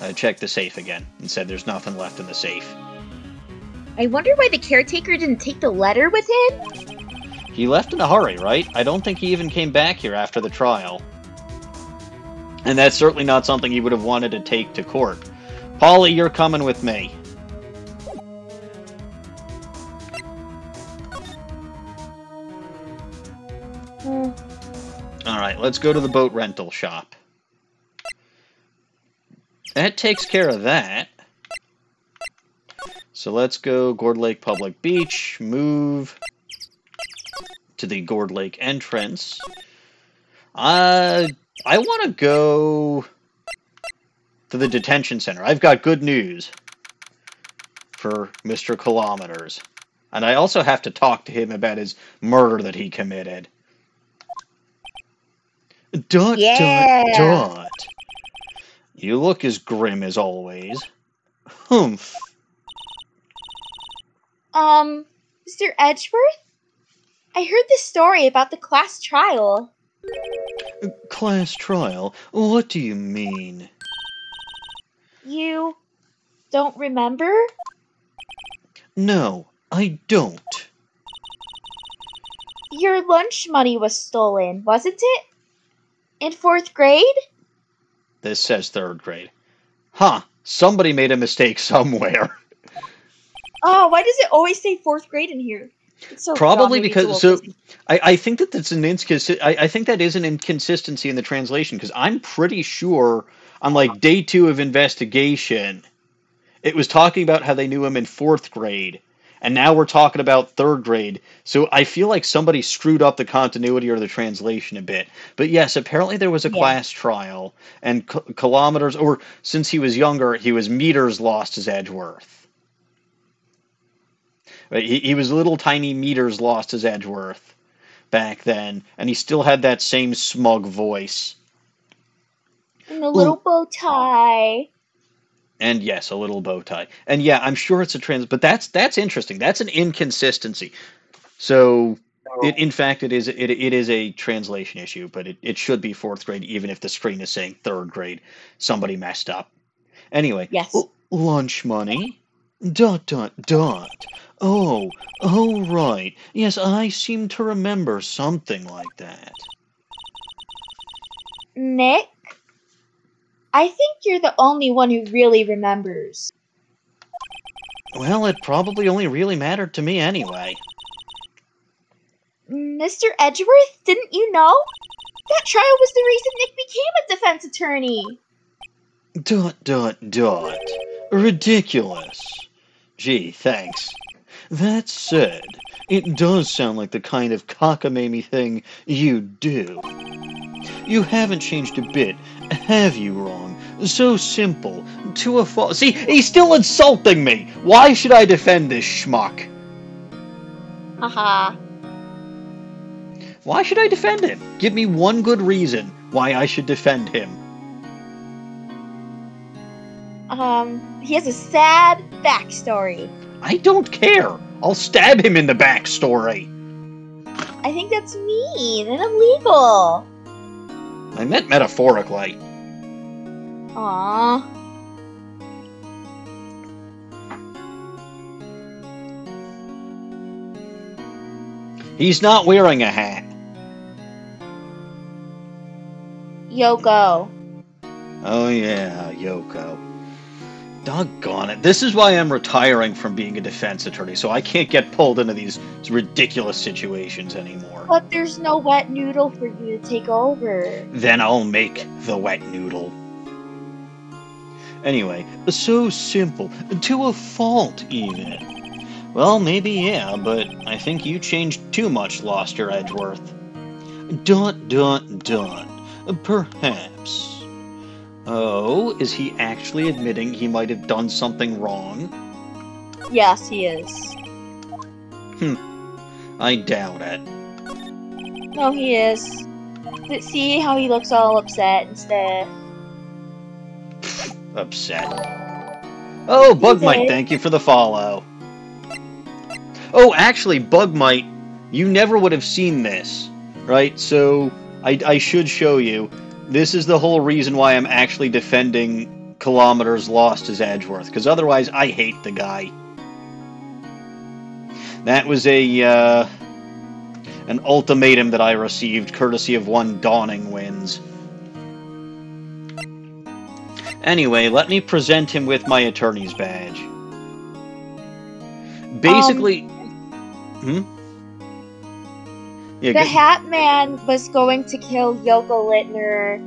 [SPEAKER 1] I checked the safe again and said there's nothing left in the safe.
[SPEAKER 2] I wonder why the caretaker didn't take the letter with him?
[SPEAKER 1] He left in a hurry, right? I don't think he even came back here after the trial. And that's certainly not something he would have wanted to take to court. Polly, you're coming with me.
[SPEAKER 2] Hmm.
[SPEAKER 1] All right, let's go to the boat rental shop. That takes care of that. So let's go Gourd Lake Public Beach, move to the Gourd Lake entrance. Uh, I want to go to the detention center. I've got good news for Mr. Kilometers. And I also have to talk to him about his murder that he committed. Dot,
[SPEAKER 2] Yeah.
[SPEAKER 1] dot, dot. You look as grim as always. Humph.
[SPEAKER 2] Um, Mr. Edgeworth? I heard this story about the class trial.
[SPEAKER 1] Class trial? What do you mean?
[SPEAKER 2] You don't remember?
[SPEAKER 1] No, I don't.
[SPEAKER 2] Your lunch money was stolen, wasn't it? In fourth grade?
[SPEAKER 1] This says third grade. Huh, somebody made a mistake somewhere. (laughs)
[SPEAKER 2] Oh, why does it always say fourth grade in here? It's so
[SPEAKER 1] Probably
[SPEAKER 2] dumb. Maybe it's a
[SPEAKER 1] because- so- I, I think that that's an I, I think that is an inconsistency in the translation because I'm pretty sure on like day two of investigation, it was talking about how they knew him in fourth grade, and now we're talking about third grade. So I feel like somebody screwed up the continuity or the translation a bit. But yes, apparently there was a
[SPEAKER 2] Yeah.
[SPEAKER 1] class trial, and kilometers, or since he was younger, he was meters Lost-His-Edgeworth. Right, He, he was little tiny meters Lost-His-Edgeworth back then, and he still had that same smug voice.
[SPEAKER 2] And a little bow tie.
[SPEAKER 1] And yes, a little bow tie. And yeah, I'm sure it's a trans, but that's that's interesting. That's an inconsistency. So, it, in fact, it is it, it is a translation issue, but it, it should be fourth grade, even if the screen is saying third grade. Somebody messed up. Anyway,
[SPEAKER 2] Yes.
[SPEAKER 1] l- lunch money. Dot dot dot. Oh, oh right. Yes, I seem to remember something like that.
[SPEAKER 2] Nick? I think you're the only one who really remembers.
[SPEAKER 1] Well, it probably only really mattered to me anyway.
[SPEAKER 2] Mr. Edgeworth, didn't you know? That trial was the reason Nick became a defense attorney.
[SPEAKER 1] Dot dot dot. Ridiculous. Gee, thanks. That said, it does sound like the kind of cockamamie thing you do. You haven't changed a bit, have you, Wrong? So simple. To a fault. See, he's still insulting me! Why should I defend this schmuck?
[SPEAKER 2] Haha.
[SPEAKER 1] Why should I defend him? Give me one good reason why I should defend him.
[SPEAKER 2] Um, he has a sad backstory.
[SPEAKER 1] I don't care. I'll stab him in the backstory.
[SPEAKER 2] I think that's mean and illegal.
[SPEAKER 1] I meant metaphorically.
[SPEAKER 2] Aww.
[SPEAKER 1] He's not wearing a hat.
[SPEAKER 2] Yoko.
[SPEAKER 1] Oh yeah, Yoko. Doggone it. This is why I'm retiring from being a defense attorney, so I can't get pulled into these ridiculous situations anymore.
[SPEAKER 2] But there's no wet noodle for you to take over.
[SPEAKER 1] Then I'll make the wet noodle. Anyway, so simple. To a fault, even. Well, maybe yeah, but I think you changed too much, Lost Loster Edgeworth. Dot, dot, dot. Perhaps. Oh, is he actually admitting he might have done something wrong?
[SPEAKER 2] Yes, he is. Hmm.
[SPEAKER 1] I doubt it.
[SPEAKER 2] No, he is. Th- See how he looks all upset instead.
[SPEAKER 1] upset. Oh, Bugmite, thank you for the follow. Oh, actually, Bugmite, you never would have seen this, right? So I, I should show you. This is the whole reason why I'm actually defending Kilometers Lost-His-Edgeworth, because otherwise I hate the guy. That was a uh, an ultimatum that I received, courtesy of one Dawning Winds. Anyway, let me present him with my attorney's badge. Basically, hmm? Yeah,
[SPEAKER 2] The Hat Man was going to kill Yoko Littner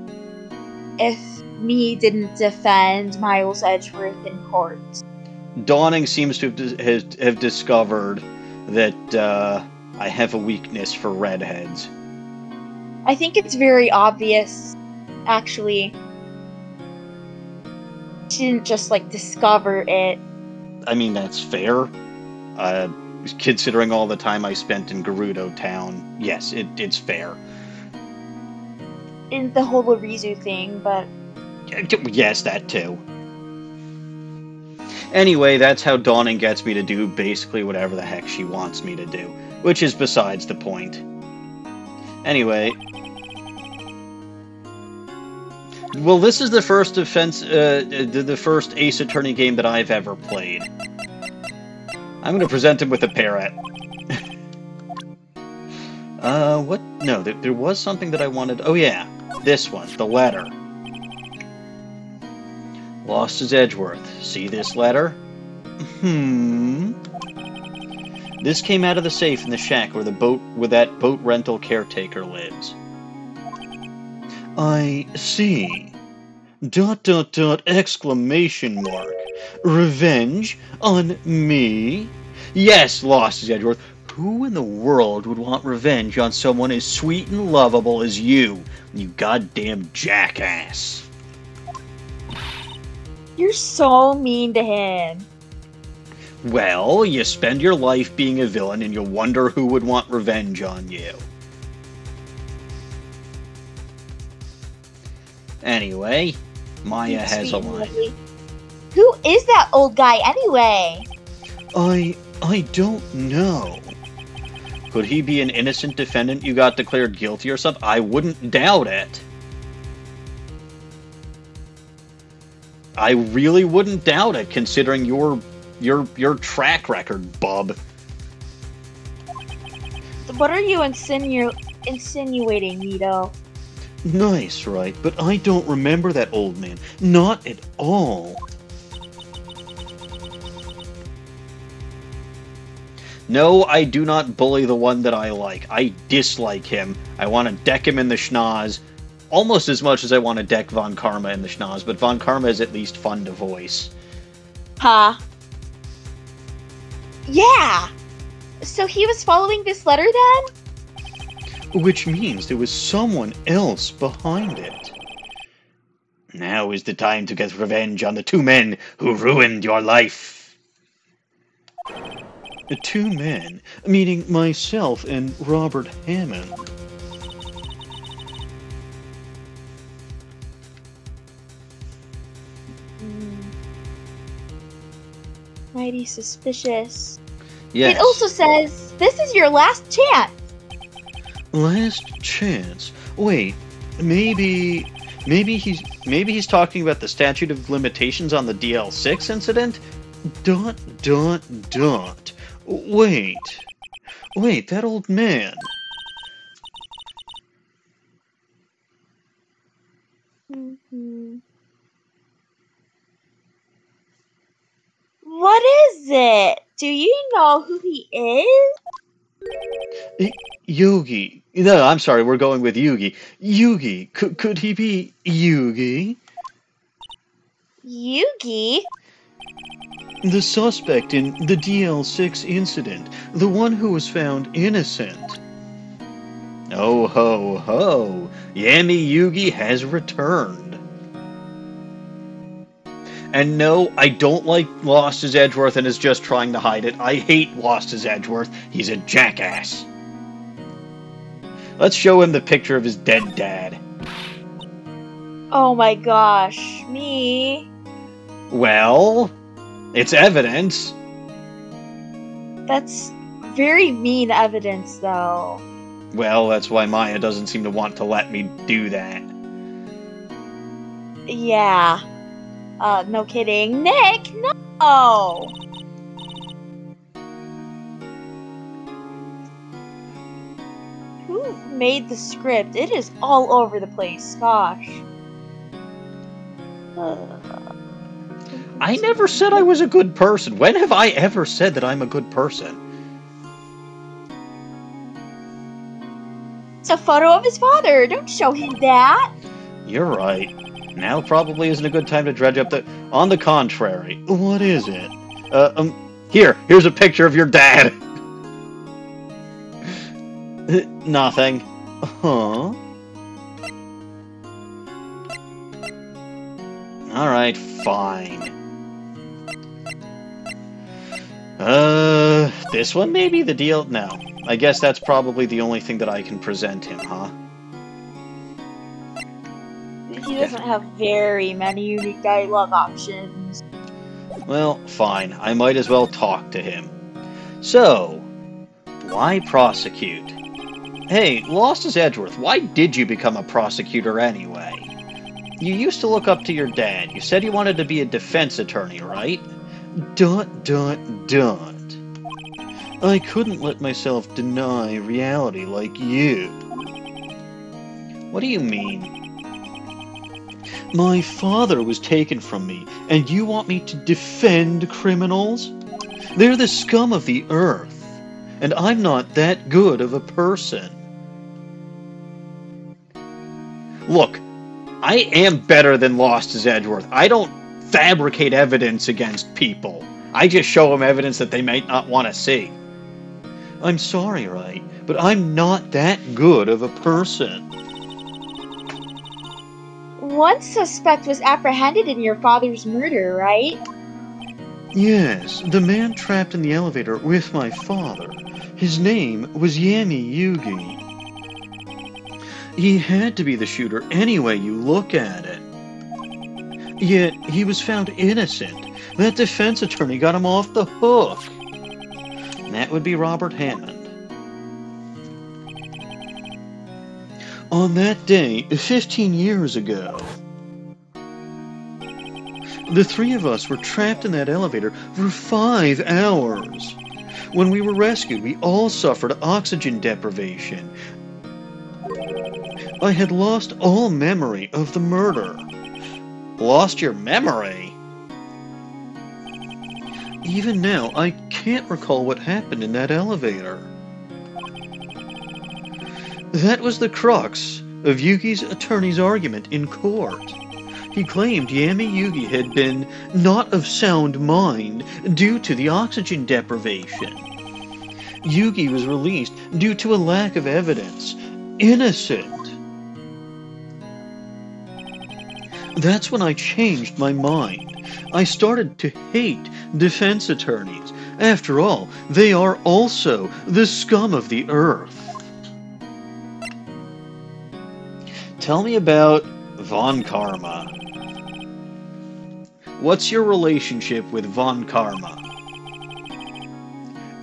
[SPEAKER 2] if me didn't defend Miles Edgeworth in court.
[SPEAKER 1] Dawning seems to have, has, have discovered that uh, I have a weakness for redheads.
[SPEAKER 2] I think it's very obvious, actually. She didn't just like discover it.
[SPEAKER 1] I mean, that's fair. Uh, considering all the time I spent in Gerudo Town, yes, it, it's fair.
[SPEAKER 2] in the whole Larizu thing, but
[SPEAKER 1] Yes, that too. Anyway, that's how Dawning gets me to do basically whatever the heck she wants me to do, which is besides the point. Anyway. Well, this is the first defense, uh, the, the first Ace Attorney game that I've ever played. I'm going to present him with a parrot. (laughs) uh, what? No, there, there was something that I wanted. Oh, yeah. This one, the letter. Lost-His-Edgeworth. See this letter? Hmm. This came out of the safe in the shack where the boat where that boat rental caretaker lives. I see. Dot dot dot exclamation mark. Revenge on me? Yes, Lost-His-Edgeworth. Who in the world would want revenge on someone as sweet and lovable as you, you goddamn jackass?
[SPEAKER 2] you're so mean to him.
[SPEAKER 1] Well, you spend your life being a villain and you wonder who would want revenge on you. Anyway, Maya has a line.
[SPEAKER 2] Who is that old guy anyway?
[SPEAKER 1] I I don't know. Could he be an innocent defendant you got declared guilty or something? I wouldn't doubt it. I really wouldn't doubt it considering your your your track record, bub.
[SPEAKER 2] What are you insinu- insinuating, Nito?
[SPEAKER 1] Nice, right? But I don't remember that old man. Not at all. No, I do not bully the one that I like. I dislike him. I want to deck him in the schnoz almost as much as I want to deck Von Karma in the schnoz, but Von Karma is at least fun to voice.
[SPEAKER 2] Huh? Yeah! So he was following this letter then?
[SPEAKER 1] Which means there was someone else behind it. Now is the time to get revenge on the two men who ruined your life. The two men, meaning myself and Robert Hammond.
[SPEAKER 2] Hmm. Mighty suspicious.
[SPEAKER 1] Yes.
[SPEAKER 2] It also says, this is your last chance!
[SPEAKER 1] Last chance. Wait, maybe maybe he's maybe he's talking about the statute of limitations on the DL6 incident? Dot dot dot. Wait. Wait, that old man.
[SPEAKER 2] Mhm. What is it? Do you know who he is?
[SPEAKER 1] Yogi. No, I'm sorry, we're going with Yugi. Yugi. Could, could he be Yugi?
[SPEAKER 2] Yugi?
[SPEAKER 1] The suspect in the DL6 incident. The one who was found innocent. Oh ho ho! Yami Yugi has returned. And no, I don't like Lost-His-Edgeworth and is just trying to hide it. I hate Lost-His-Edgeworth. He's a jackass. Let's show him the picture of his dead dad.
[SPEAKER 2] Oh my gosh, me.
[SPEAKER 1] Well, it's evidence.
[SPEAKER 2] That's very mean evidence, though.
[SPEAKER 1] Well, that's why Maya doesn't seem to want to let me do that.
[SPEAKER 2] Yeah. Uh, no kidding. Nick, no! Who made the script? It is all over the place. Gosh. Uh,
[SPEAKER 1] I never said I was a good person. When have I ever said that I'm a good person?
[SPEAKER 2] It's a photo of his father. Don't show him that.
[SPEAKER 1] You're right. Now probably isn't a good time to dredge up the. On the contrary, what is it? Uh, um, here, here's a picture of your dad. (laughs) Nothing. Huh? Alright, fine. Uh, this one may be the deal? No. I guess that's probably the only thing that I can present him, huh?
[SPEAKER 2] He doesn't have very many unique dialogue options.
[SPEAKER 1] Well, fine. I might as well talk to him. So, why prosecute? Hey, Lost-His-Edgeworth, why did you become a prosecutor anyway? You used to look up to your dad. You said you wanted to be a defense attorney, right? Dot, dot, dot. I couldn't let myself deny reality like you. What do you mean? My father was taken from me, and you want me to defend criminals? They're the scum of the earth, and I'm not that good of a person. Look, I am better than Lost-His-Edgeworth. I don't fabricate evidence against people. I just show them evidence that they might not want to see. I'm sorry, right? But I'm not that good of a person.
[SPEAKER 2] One suspect was apprehended in your father's murder, right?
[SPEAKER 1] Yes, the man trapped in the elevator with my father. His name was Yami Yugi. He had to be the shooter any way you look at it. Yet, he was found innocent. That defense attorney got him off the hook. That would be Robert Hammond. On that day, 15 years ago, the three of us were trapped in that elevator for five hours. When we were rescued, we all suffered oxygen deprivation. I had lost all memory of the murder. Lost your memory? Even now, I can't recall what happened in that elevator. That was the crux of Yugi's attorney's argument in court. He claimed Yami Yugi had been not of sound mind due to the oxygen deprivation. Yugi was released due to a lack of evidence. Innocent. That's when I changed my mind. I started to hate defense attorneys. After all, they are also the scum of the earth. Tell me about Von Karma. What's your relationship with Von Karma?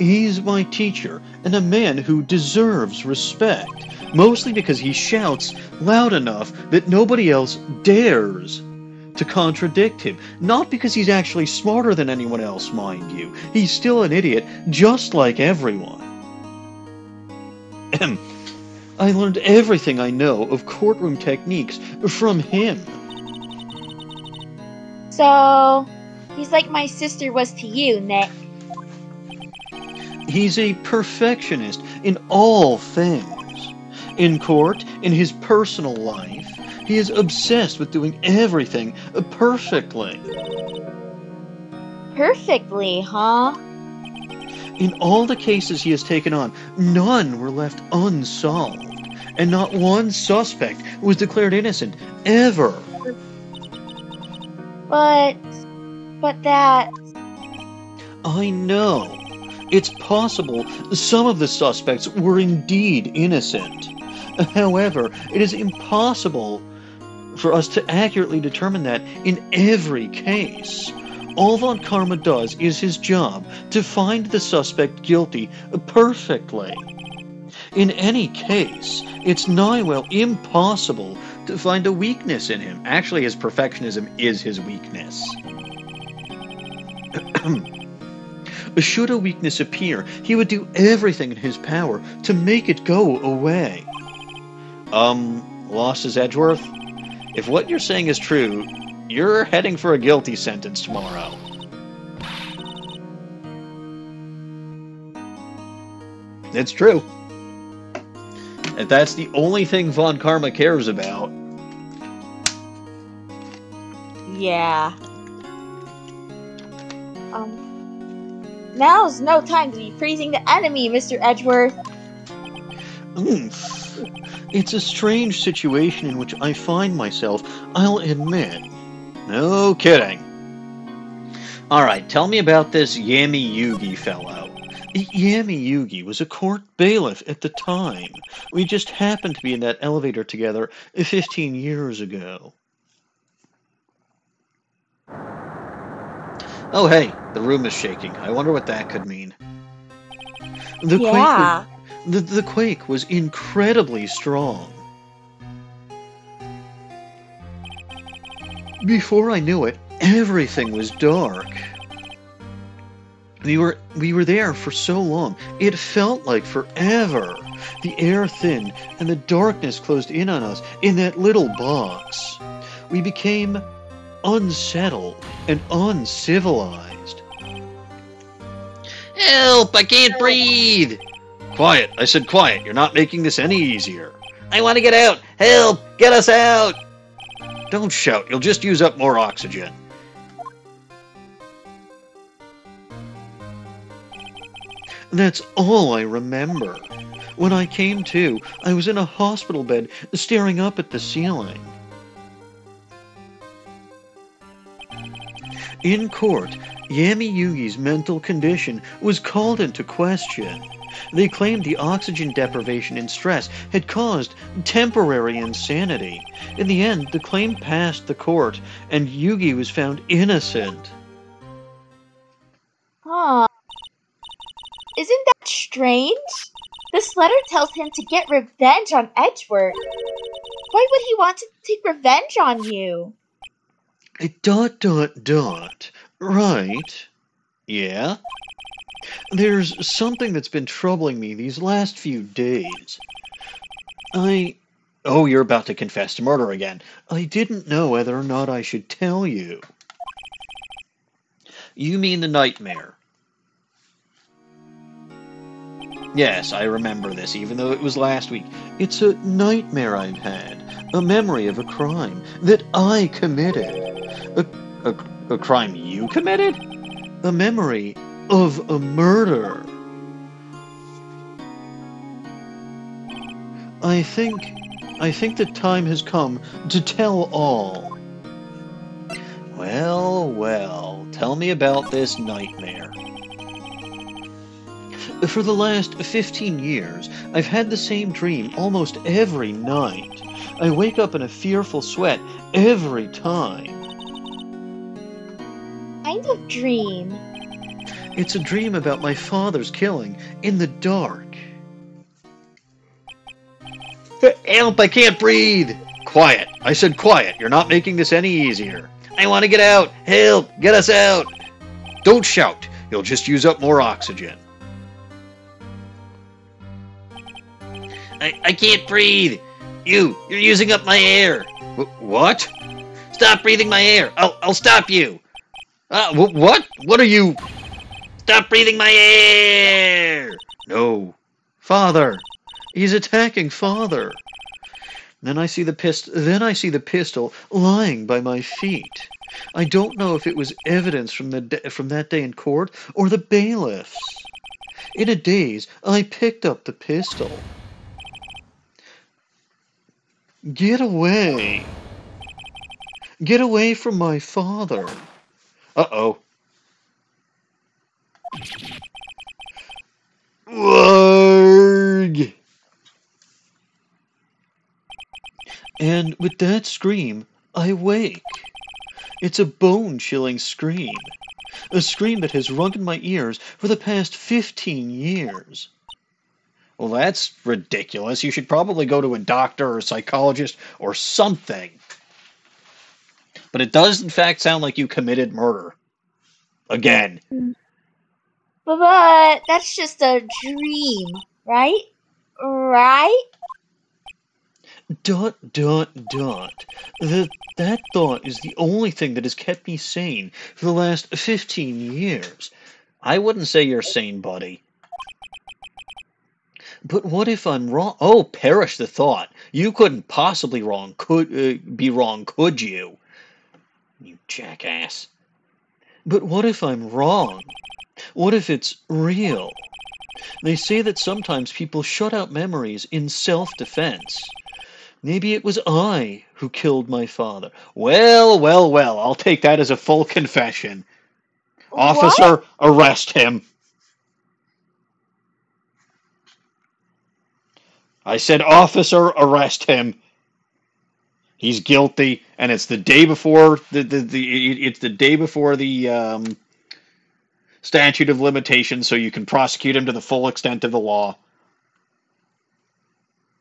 [SPEAKER 1] He's my teacher and a man who deserves respect, mostly because he shouts loud enough that nobody else dares to contradict him. Not because he's actually smarter than anyone else, mind you. He's still an idiot, just like everyone. (clears throat) I learned everything I know of courtroom techniques from him.
[SPEAKER 2] So, he's like my sister was to you, Nick.
[SPEAKER 1] He's a perfectionist in all things. In court, in his personal life, he is obsessed with doing everything perfectly.
[SPEAKER 2] Perfectly, huh?
[SPEAKER 1] In all the cases he has taken on, none were left unsolved and not one suspect was declared innocent ever.
[SPEAKER 2] But. but that.
[SPEAKER 1] I know. It's possible some of the suspects were indeed innocent. However, it is impossible for us to accurately determine that in every case. All Von Karma does is his job to find the suspect guilty perfectly. In any case, it's nigh well impossible to find a weakness in him. Actually, his perfectionism is his weakness. (clears throat) Should a weakness appear, he would do everything in his power to make it go away. Um, Lost-His-Edgeworth? If what you're saying is true, you're heading for a guilty sentence tomorrow. It's true. If that's the only thing Von Karma cares about.
[SPEAKER 2] Yeah. Um. Now's no time to be freezing the enemy, Mr. Edgeworth.
[SPEAKER 1] Oomph. It's a strange situation in which I find myself, I'll admit. No kidding. Alright, tell me about this Yami Yugi fellow. Yami Yugi was a court bailiff at the time. We just happened to be in that elevator together 15 years ago. Oh, hey, the room is shaking. I wonder what that could mean. The
[SPEAKER 2] yeah.
[SPEAKER 1] quake, the, the quake was incredibly strong. Before I knew it, everything was dark. We were we were there for so long. It felt like forever. The air thinned and the darkness closed in on us in that little box. We became unsettled and uncivilized. Help! I can't breathe! Quiet. I said quiet. You're not making this any easier. I want to get out. Help! Get us out! Don't shout. You'll just use up more oxygen. That's all I remember. When I came to, I was in a hospital bed, staring up at the ceiling. In court, Yami Yugi's mental condition was called into question. They claimed the oxygen deprivation and stress had caused temporary insanity. In the end, the claim passed the court, and Yugi was found innocent.
[SPEAKER 2] Huh. Isn't that strange? This letter tells him to get revenge on Edgeworth. Why would he want to take revenge on you?
[SPEAKER 1] Dot dot dot. Right. Yeah? There's something that's been troubling me these last few days. I. Oh, you're about to confess to murder again. I didn't know whether or not I should tell you. You mean the nightmare? Yes, I remember this, even though it was last week. It's a nightmare I've had, a memory of a crime that I committed. A, a, a crime you committed? A memory of a murder. I think. I think the time has come to tell all. Well, well, tell me about this nightmare. For the last 15 years, I've had the same dream almost every night. I wake up in a fearful sweat every time.
[SPEAKER 2] Kind of dream.
[SPEAKER 1] It's a dream about my father's killing in the dark. Help, I can't breathe! Quiet. I said quiet. You're not making this any easier. I want to get out. Help, get us out. Don't shout. You'll just use up more oxygen. I, I can't breathe. You, you're using up my air. Wh- what? Stop breathing my air. I'll, I'll stop you. Uh, wh- what? What are you? Stop breathing my air! No. Father! He's attacking father! Then I see the pistol then I see the pistol lying by my feet. I don't know if it was evidence from the from that day in court or the bailiffs. In a daze, I picked up the pistol. Get away. Get away from my father. Uh-oh. Warg! And with that scream, I wake. It's a bone chilling scream. A scream that has rung in my ears for the past 15 years. Well, that's ridiculous. You should probably go to a doctor or a psychologist or something. But it does, in fact, sound like you committed murder. Again. Mm.
[SPEAKER 2] But, but that's just a dream, right? Right?
[SPEAKER 1] Dot, dot, dot. That, that thought is the only thing that has kept me sane for the last 15 years. I wouldn't say you're sane, buddy. But what if I'm wrong? Oh, perish the thought! You couldn't possibly wrong. Could uh, be wrong? Could you? You jackass! But what if I'm wrong? What if it's real? They say that sometimes people shut out memories in self-defense. Maybe it was I who killed my father. Well, well, well, I'll take that as a full confession. Officer, arrest him. I said, officer, arrest him. He's guilty, and it's the day before the the, the it's the day before the um, statute of limitations, so you can prosecute him to the full extent of the law.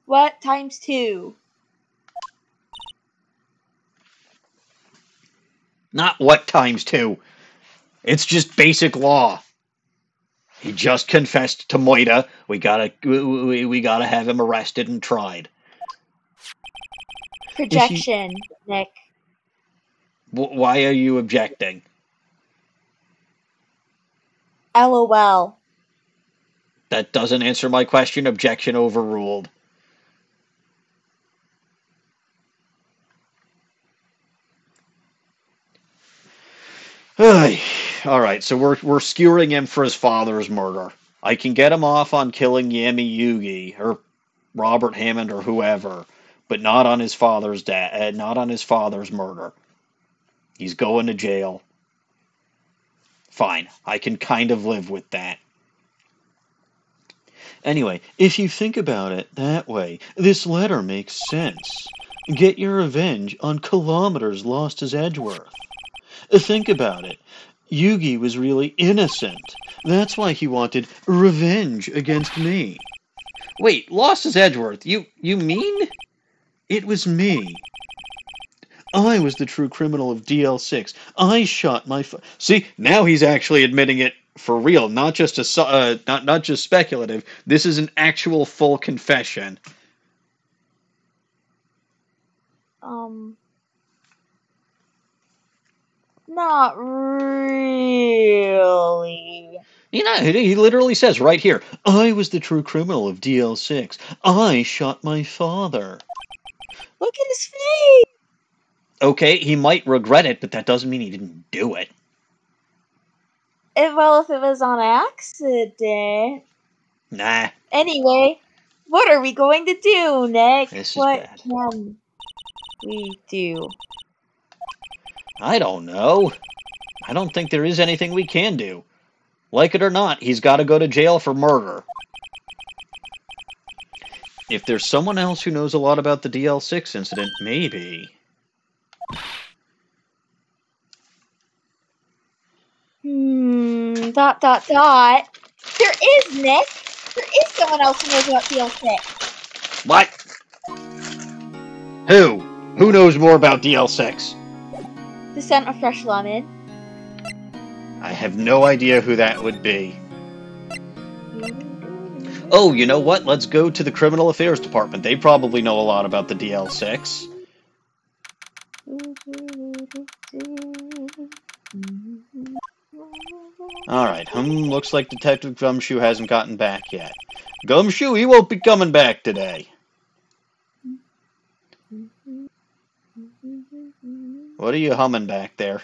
[SPEAKER 2] What times two?
[SPEAKER 1] Not what times two. It's just basic law. He just confessed to Moida. We gotta we, we gotta have him arrested and tried.
[SPEAKER 2] Projection, Nick.
[SPEAKER 1] W- why are you objecting?
[SPEAKER 2] LOL.
[SPEAKER 1] That doesn't answer my question. Objection overruled. All right, so we're we're skewering him for his father's murder. I can get him off on killing Yami Yugi or Robert Hammond or whoever, but not on his father's dad, uh, not on his father's murder. He's going to jail. Fine, I can kind of live with that. Anyway, if you think about it that way, this letter makes sense. Get your revenge on kilometers Lost-His-Edgeworth. Think about it. Yugi was really innocent. That's why he wanted revenge against me. Wait, Lost-His-Edgeworth? You you mean? It was me. I was the true criminal of DL6. I shot my. Fa- See, now he's actually admitting it for real, not just a uh, not not just speculative. This is an actual full confession.
[SPEAKER 2] Um. Not really.
[SPEAKER 1] You know, he he literally says right here, "I was the true criminal of DL6. I shot my father."
[SPEAKER 2] Look at his face.
[SPEAKER 1] Okay, he might regret it, but that doesn't mean he didn't do it.
[SPEAKER 2] Well, if it was on accident.
[SPEAKER 1] Nah,
[SPEAKER 2] Anyway, what are we going to do, Nick?
[SPEAKER 1] Is
[SPEAKER 2] what
[SPEAKER 1] bad.
[SPEAKER 2] can we do?
[SPEAKER 1] I don't know. I don't think there is anything we can do. Like it or not, he's got to go to jail for murder. If there's someone else who knows a lot about the DL6 incident, maybe.
[SPEAKER 2] Hmm. Dot dot dot. There is Nick. There is someone else who knows about DL6.
[SPEAKER 1] What? Who? Who knows more about DL6?
[SPEAKER 2] The scent of fresh lemon.
[SPEAKER 1] I have no idea who that would be. Oh, you know what? Let's go to the Criminal Affairs Department. They probably know a lot about the DL6. Alright, hmm, looks like Detective Gumshoe hasn't gotten back yet. Gumshoe, he won't be coming back today. What are you humming back there?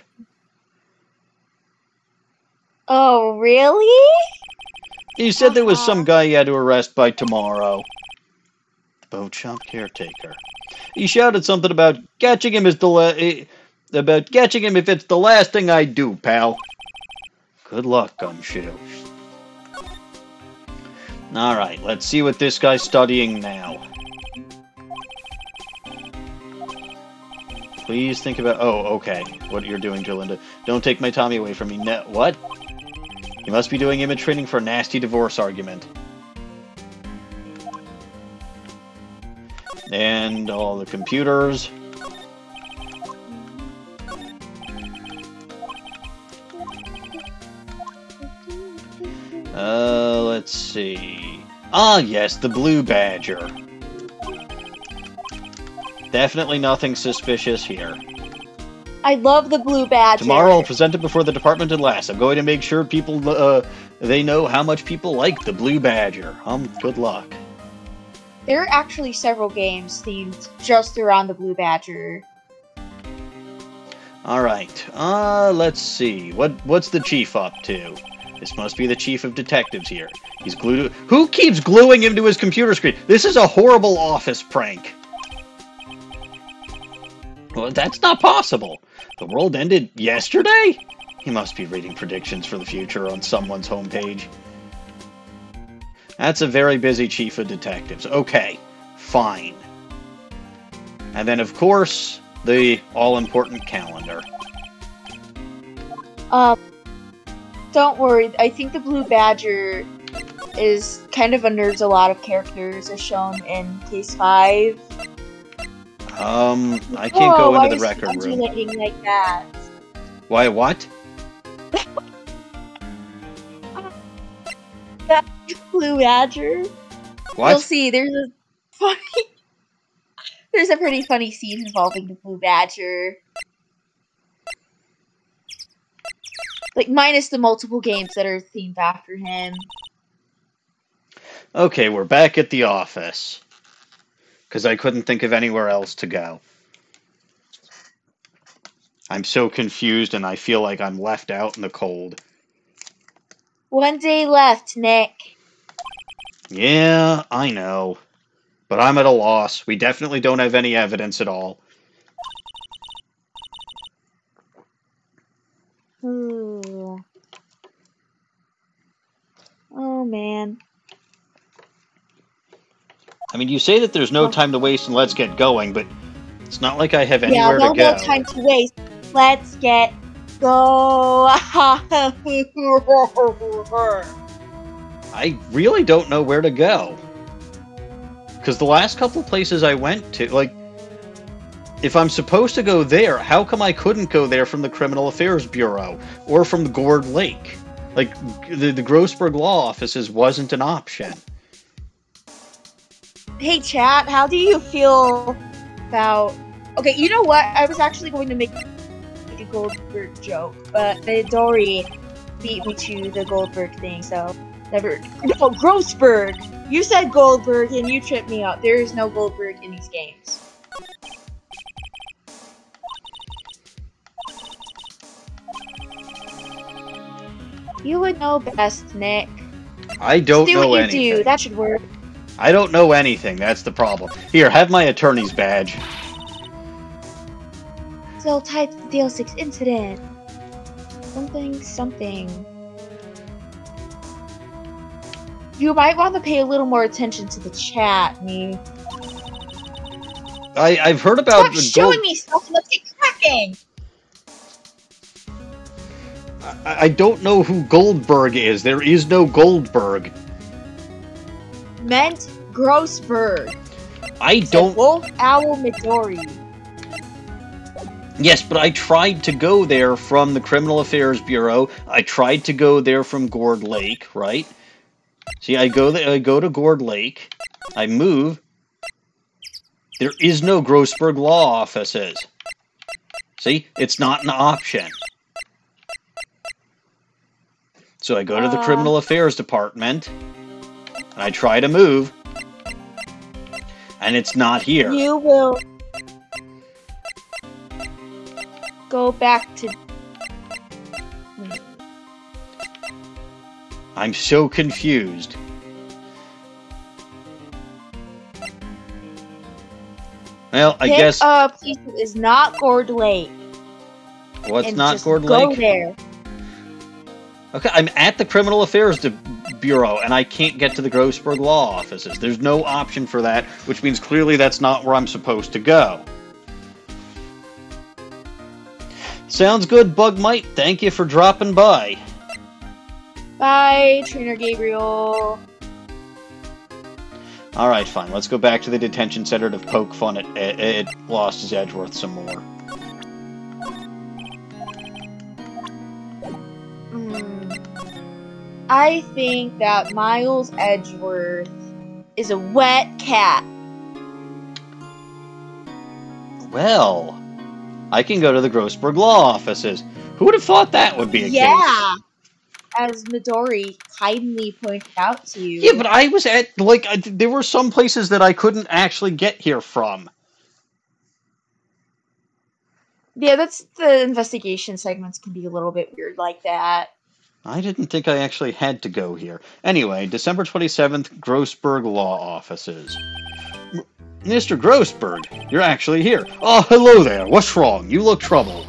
[SPEAKER 2] Oh, really?
[SPEAKER 1] He said there was some guy he had to arrest by tomorrow. The boat shop caretaker. He shouted something about catching him is the eh, about catching him if it's the last thing I do, pal. Good luck, Gumshoe. Alright, let's see what this guy's studying now. Please think about. Oh, okay. What you're doing, Jolinda. Don't take my Tommy away from me. No, what? You must be doing image training for a nasty divorce argument. And all the computers. Uh, let's see. Ah, yes, the Blue Badger. Definitely nothing suspicious here.
[SPEAKER 2] I love the blue badger.
[SPEAKER 1] Tomorrow I'll present it before the department at last. I'm going to make sure people, uh, they know how much people like the Blue Badger. Um, good luck.
[SPEAKER 2] There are actually several games themed just around the Blue Badger.
[SPEAKER 1] All right. Uh, let's see. What what's the chief up to? This must be the chief of detectives here. He's glued. To, who keeps gluing him to his computer screen? This is a horrible office prank. Well, that's not possible. The world ended yesterday? He must be reading predictions for the future on someone's homepage. That's a very busy chief of detectives. Okay, fine. And then, of course, the all-important calendar.
[SPEAKER 2] Um, don't worry. I think the Blue Badger is kind of unnerves a lot of characters, as shown in Case Five.
[SPEAKER 1] Um, I can't
[SPEAKER 2] Whoa,
[SPEAKER 1] go into the
[SPEAKER 2] is
[SPEAKER 1] record
[SPEAKER 2] he
[SPEAKER 1] room.
[SPEAKER 2] like that?
[SPEAKER 1] Why? What? (laughs)
[SPEAKER 2] Blue Badger.
[SPEAKER 1] What?
[SPEAKER 2] You'll see. There's a funny. (laughs) there's a pretty funny scene involving the Blue Badger. Like minus the multiple games that are themed after him.
[SPEAKER 1] Okay, we're back at the office. Because I couldn't think of anywhere else to go. I'm so confused and I feel like I'm left out in the cold.
[SPEAKER 2] One day left, Nick.
[SPEAKER 1] Yeah, I know. But I'm at a loss. We definitely don't have any evidence at all.
[SPEAKER 2] Ooh. Oh man.
[SPEAKER 1] I mean, you say that there's no time to waste and let's get going, but it's not like I have
[SPEAKER 2] Yeah,
[SPEAKER 1] anywhere
[SPEAKER 2] no
[SPEAKER 1] to go.
[SPEAKER 2] more time to waste. Let's get go. (laughs)
[SPEAKER 1] I really don't know where to go. Because the last couple places I went to, like, if I'm supposed to go there, how come I couldn't go there from the Criminal Affairs Bureau or from the Gourd Lake? Like, the, the Grossberg Law Offices wasn't an option.
[SPEAKER 2] hey, chat. How do you feel about? Okay, you know what? I was actually going to make a Goldberg joke, but Midori beat me to the Goldberg thing, so never. No, Grossberg. You said Goldberg, and you tripped me up. There is no Goldberg in these games. You would know best, Nick.
[SPEAKER 1] I don't
[SPEAKER 2] do
[SPEAKER 1] know
[SPEAKER 2] what you do. That should work.
[SPEAKER 1] I don't know anything. That's the problem. Here, have my attorney's badge.
[SPEAKER 2] So type the DL6 incident. Something, something. You might want to pay a little more attention to the chat, me.
[SPEAKER 1] I, I've heard about
[SPEAKER 2] Stop
[SPEAKER 1] the
[SPEAKER 2] showing
[SPEAKER 1] Gold-
[SPEAKER 2] me stuff and let's get cracking!
[SPEAKER 1] I, I don't know who Goldberg is. There is no Goldberg.
[SPEAKER 2] Meant Grossberg.
[SPEAKER 1] I don't.
[SPEAKER 2] Wolf Owl Midori.
[SPEAKER 1] Yes, but I tried to go there from the Criminal Affairs Bureau. I tried to go there from Gourd Lake, right? See, I go there, I go to Gourd Lake. I move. There is no Grossberg law offices. See, it's not an option. So I go to the
[SPEAKER 2] Uh.
[SPEAKER 1] Criminal Affairs Department, and I try to move, and it's not here.
[SPEAKER 2] You will go back to.
[SPEAKER 1] I'm so confused. Well, I
[SPEAKER 2] Pick
[SPEAKER 1] guess
[SPEAKER 2] place that is not Gourd Lake.
[SPEAKER 1] what's
[SPEAKER 2] and
[SPEAKER 1] not
[SPEAKER 2] just
[SPEAKER 1] Gourd
[SPEAKER 2] go
[SPEAKER 1] Lake?
[SPEAKER 2] there.
[SPEAKER 1] Okay, I'm at the Criminal Affairs Bureau, and I can't get to the Grossberg Law offices. There's no option for that, which means clearly that's not where I'm supposed to go. Sounds good, Bug Bugmite. Thank you for dropping by.
[SPEAKER 2] Bye, Trainer Gabriel.
[SPEAKER 1] All right, fine. Let's go back to the detention center to poke fun at, at, at Lost Edgeworth some more.
[SPEAKER 2] I think that Miles Edgeworth is a wet cat.
[SPEAKER 1] Well, I can go to the Grossberg Law offices. Who would have thought that would be a case?
[SPEAKER 2] Yeah. As Midori kindly pointed out to you.
[SPEAKER 1] Yeah, but I was at like I, there were some places that I couldn't actually get here from.
[SPEAKER 2] Yeah, that's the investigation segments can be a little bit weird like that.
[SPEAKER 1] I didn't think I actually had to go here. Anyway, December 27th, Grossberg Law Offices. M- Mr. Grossberg, you're actually here. Oh, hello there. What's wrong? You look troubled.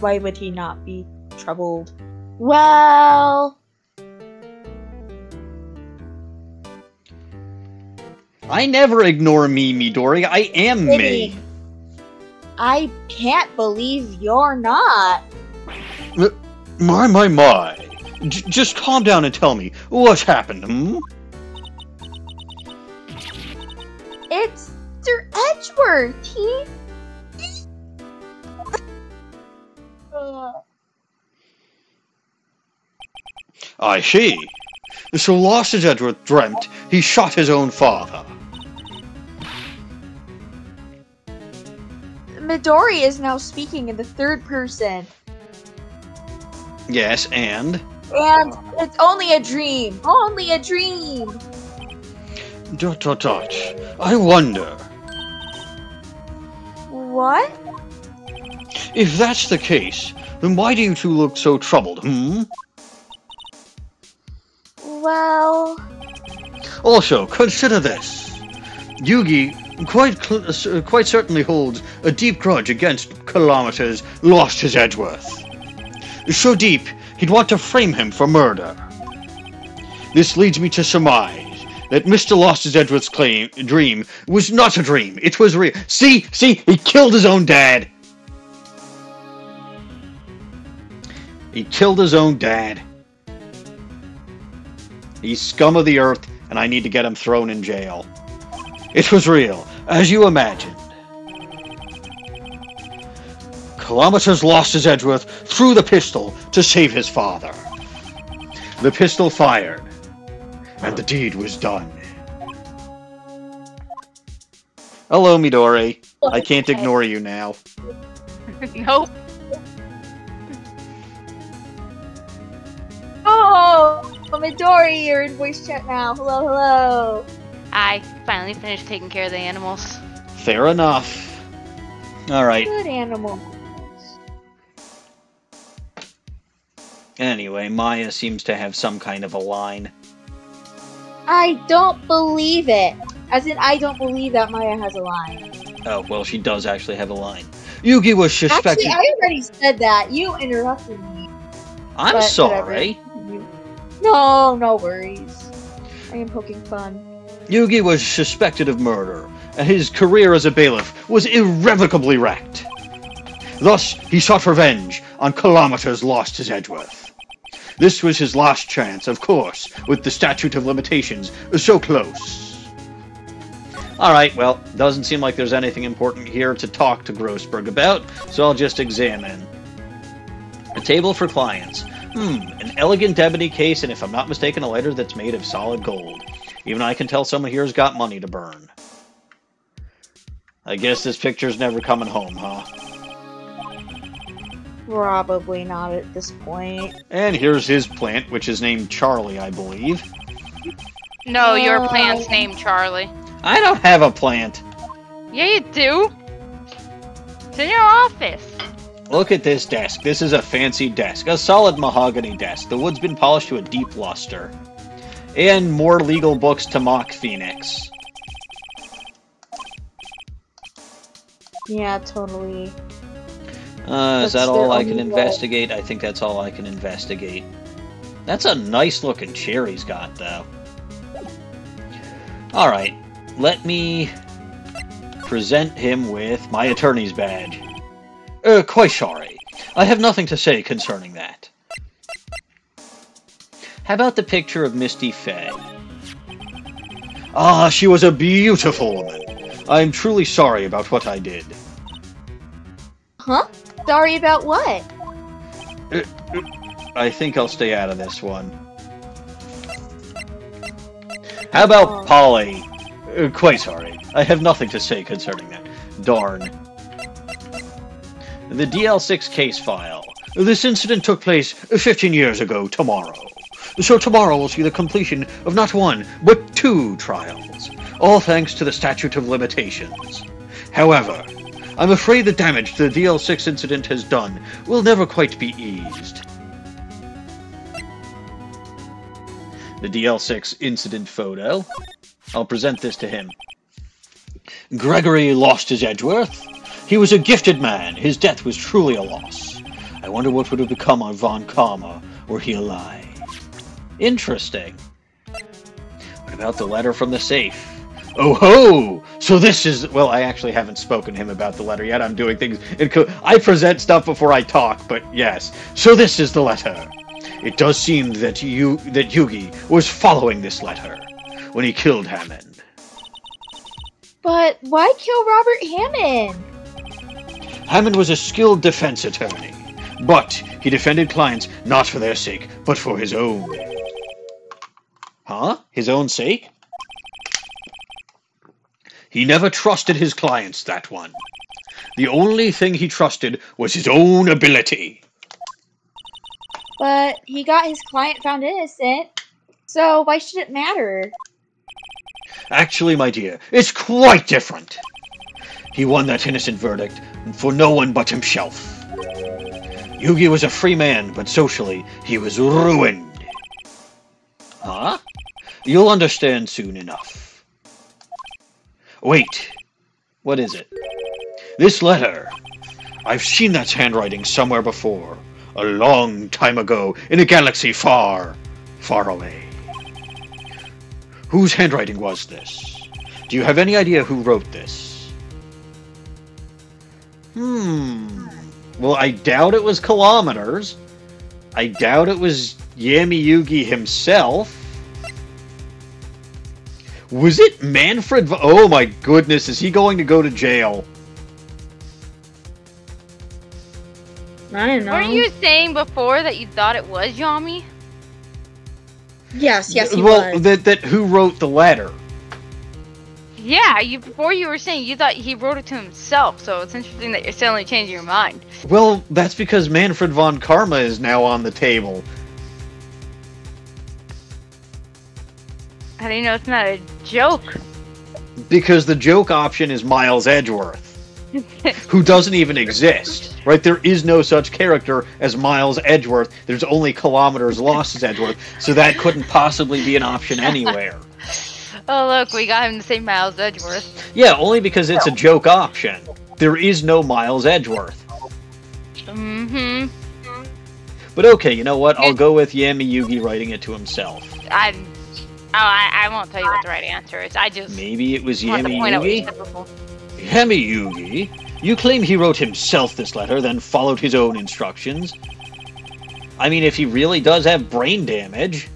[SPEAKER 2] Why would he not be troubled? Well,
[SPEAKER 1] I never ignore me, Midori. I am me.
[SPEAKER 2] I can't believe you're not.
[SPEAKER 1] My, my, my. J- just calm down and tell me what's happened. Hmm?
[SPEAKER 2] It's Sir Edgeworth. He.
[SPEAKER 1] I see. So lost as Edward dreamt, he shot his own father.
[SPEAKER 2] Midori is now speaking in the third person,
[SPEAKER 1] Yes, and
[SPEAKER 2] and it's only a dream. Only a dream.
[SPEAKER 1] dot dot dot. I wonder
[SPEAKER 2] What?
[SPEAKER 1] if that's the case. Then why do you two look so troubled? Hmm.
[SPEAKER 2] Well,
[SPEAKER 1] Also, consider this. Yugi quite cl- uh, quite certainly holds a deep grudge against Kilometers lost his Edgeworth. So deep, he'd want to frame him for murder. This leads me to surmise that Mr. Lost his Edgeworth's claim dream was not a dream. It was real. See, see, he killed his own dad. He killed his own dad. He's scum of the earth, and I need to get him thrown in jail. It was real, as you imagined. Kilometers lost his Edgeworth threw the pistol to save his father. The pistol fired, and the deed was done. Hello, Midori. I can't ignore you now. (laughs)
[SPEAKER 3] nope.
[SPEAKER 2] Oh, Midori, you're in voice chat now. Hello, hello.
[SPEAKER 3] I finally finished taking care of the animals.
[SPEAKER 1] Fair enough. All right.
[SPEAKER 2] Good animal.
[SPEAKER 1] Anyway, Maya seems to have some kind of a line.
[SPEAKER 2] I don't believe it. As in, I don't believe that Maya has a line.
[SPEAKER 1] Oh, well, she does actually have a line. Yugi was suspected.
[SPEAKER 2] Actually, I already said that. You interrupted me.
[SPEAKER 1] I'm
[SPEAKER 2] but
[SPEAKER 1] sorry.
[SPEAKER 2] whatever. No, no worries. I am poking fun.
[SPEAKER 1] Yugi was suspected of murder, and his career as a bailiff was irrevocably wrecked. Thus, he sought revenge on Kilometers lost his Edgeworth. This was his last chance, of course, with the statute of limitations so close. Alright, well, doesn't seem like there's anything important here to talk to Grossberg about, so I'll just examine. A table for clients. Hmm, an elegant ebony case, and if I'm not mistaken, a lighter that's made of solid gold. Even I can tell someone here's got money to burn. I guess this picture's never coming home, huh?
[SPEAKER 2] Probably not at this point.
[SPEAKER 1] And here's his plant, which is named Charlie, I believe.
[SPEAKER 3] No, your plant's named Charlie.
[SPEAKER 1] I don't have a plant.
[SPEAKER 3] Yeah, you do. It's in your office.
[SPEAKER 1] Look at this desk. This is a fancy desk, a solid mahogany desk. The wood's been polished to a deep luster. And more legal books to mock Phoenix.
[SPEAKER 2] Yeah, totally.
[SPEAKER 1] Uh, is that all I can investigate? I think that's all I can investigate. That's a nice looking chair he's got, though. Alright, let me present him with my attorney's badge. Uh, quite sorry. I have nothing to say concerning that. How about the picture of Misty Fey? Ah, she was a beautiful woman. I'm truly sorry about what I did.
[SPEAKER 2] Huh? Sorry about what?
[SPEAKER 1] I think I'll stay out of this one. How about
[SPEAKER 2] Oh.
[SPEAKER 1] Polly? Uh, quite sorry. I have nothing to say concerning that. Darn. The DL6 case file. This incident took place 15 years ago tomorrow. So tomorrow will see the completion of not one, but two trials, all thanks to the statute of limitations. However, I'm afraid the damage the DL6 incident has done will never quite be eased. The DL6 incident photo. I'll present this to him. Gregory lost his Edgeworth. He was a gifted man. His death was truly a loss. I wonder what would have become of Von Karma were he alive. Interesting. What about the letter from the safe? Oh ho! So this is well. I actually haven't spoken to him about the letter yet. I'm doing things. I present stuff before I talk, but yes. So this is the letter. It does seem that you that Yugi was following this letter when he killed Hammond.
[SPEAKER 2] But why kill Robert Hammond?
[SPEAKER 1] Hammond was a skilled defense attorney, but he defended clients not for their sake, but for his own. Huh? His own sake? He never trusted his clients, that one. The only thing he trusted was his own ability.
[SPEAKER 2] But he got his client found innocent, so why should it matter?
[SPEAKER 1] Actually, my dear, it's quite different. He won that innocent verdict for no one but himself. Yugi was a free man, but socially, he was ruined. Huh? You'll understand soon enough. Wait. What is it? This letter. I've seen that handwriting somewhere before. A long time ago, in a galaxy far, far away. Whose handwriting was this? Do you have any idea who wrote this? Hmm. Well, I doubt it was kilometers. I doubt it was Yami Yugi himself. Was it Manfred? V- oh my goodness, is he going to go to jail?
[SPEAKER 2] I don't know.
[SPEAKER 3] Weren't you saying before that you thought it was Yami?
[SPEAKER 2] Yes, yes, he
[SPEAKER 1] well,
[SPEAKER 2] was.
[SPEAKER 1] that that who wrote the letter?
[SPEAKER 3] Yeah, you before you were saying you thought he wrote it to himself, so it's interesting that you're suddenly changing your mind.
[SPEAKER 1] Well, that's because Manfred von Karma is now on the table.
[SPEAKER 3] How do you know it's not a joke?
[SPEAKER 1] Because the joke option is Miles Edgeworth, (laughs) who doesn't even exist. Right? There is no such character as Miles Edgeworth. There's only kilometers Lost-His-Edgeworth, so that couldn't possibly be an option anywhere. (laughs)
[SPEAKER 3] oh look, we got him the same Miles Edgeworth.
[SPEAKER 1] Yeah, only because it's a joke option. There is no Miles Edgeworth.
[SPEAKER 3] Mm-hmm.
[SPEAKER 1] But okay, you know what? I'll go with Yami Yugi writing it to himself.
[SPEAKER 3] I, oh, Oh, I, I won't tell you what the right answer is. I just
[SPEAKER 1] Maybe it was Yami
[SPEAKER 3] point out what
[SPEAKER 1] Yugi? Yami Yugi? You claim he wrote himself this letter, then followed his own instructions. I mean, if he really does have brain damage.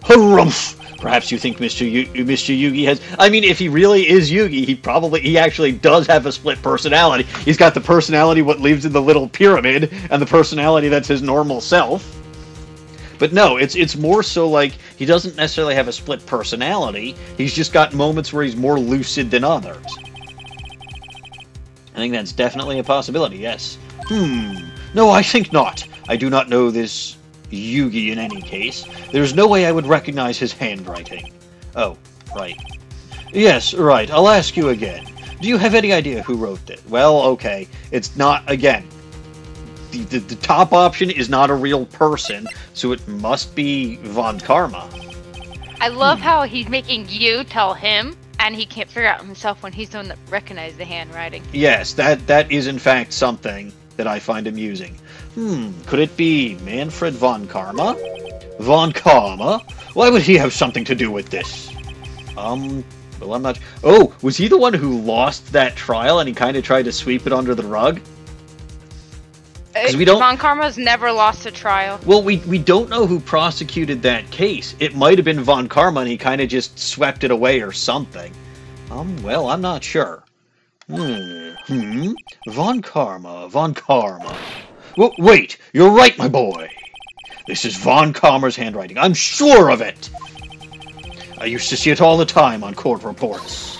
[SPEAKER 1] Harumph! Perhaps you think Mr. Yu- Mr. Yugi has. I mean, if he really is Yugi, he probably he actually does have a split personality. He's got the personality what lives in the little pyramid, and the personality that's his normal self. But no, it's it's more so like he doesn't necessarily have a split personality. He's just got moments where he's more lucid than others. I think that's definitely a possibility. Yes. Hmm. No, I think not. I do not know this Yugi in any case. There's no way I would recognize his handwriting. Oh, right. Yes, right. I'll ask you again. Do you have any idea who wrote it? Well, okay. It's not, again, the, the, the top option is not a real person, so it must be Von Karma.
[SPEAKER 3] I love how he's making you tell him, and he can't figure out himself when he's the one that recognized the handwriting.
[SPEAKER 1] Yes, that that is in fact something that I find amusing. Hmm, could it be Manfred von Karma? Von Karma? Why would he have something to do with this? Um, well, I'm not. Oh, was he the one who lost that trial and he kind of tried to sweep it under the rug? 'Cause we don't-
[SPEAKER 3] Von Karma's never lost a trial.
[SPEAKER 1] Well, we we don't know who prosecuted that case. It might have been von Karma and he kind of just swept it away or something. Um, well, I'm not sure. Hmm. Hmm. Von Karma. Von Karma. W- wait, you're right, my boy. This is Von Karma's handwriting. I'm sure of it. I used to see it all the time on court reports.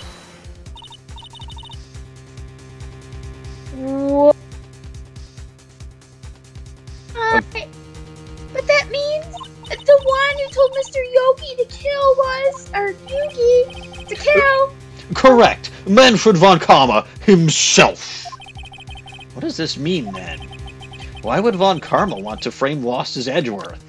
[SPEAKER 2] the one who told Mr. Yogi to kill was, or Yugi to kill.
[SPEAKER 1] Correct. Manfred von Karma himself. What does this mean, then? Why would von Karma want to frame Lost-His-Edgeworth?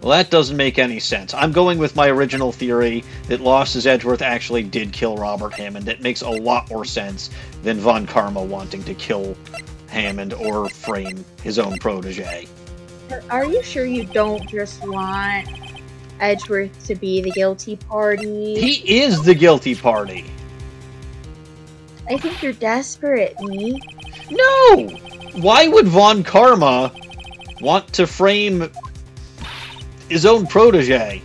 [SPEAKER 1] Well, that doesn't make any sense. I'm going with my original theory that Lost-His-Edgeworth actually did kill Robert Hammond. That makes a lot more sense than Von Karma wanting to kill Hammond or frame his own protege.
[SPEAKER 2] Are you sure you don't just want Edgeworth to be the guilty party?
[SPEAKER 1] He is the guilty party.
[SPEAKER 2] I think you're desperate, me.
[SPEAKER 1] No! Why would Von Karma want to frame his own protege?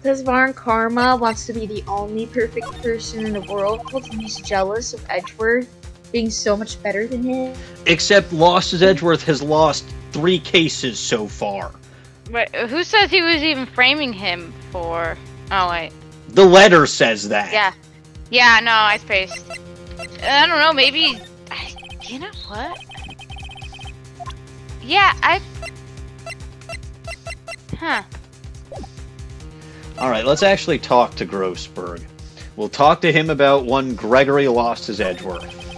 [SPEAKER 2] Because Von Karma wants to be the only perfect person in the world, and he's jealous of Edgeworth being so much better than him.
[SPEAKER 1] Except Lost-His-Edgeworth has lost three cases so far.
[SPEAKER 3] Wait, who says he was even framing him for? Oh wait.
[SPEAKER 1] The letter says that.
[SPEAKER 3] Yeah. Yeah, no, I spaced. I don't know, maybe. I, you know what? Yeah, I. Huh.
[SPEAKER 1] Alright, let's actually talk to Grossberg. We'll talk to him about when Gregory lost his Edgeworth.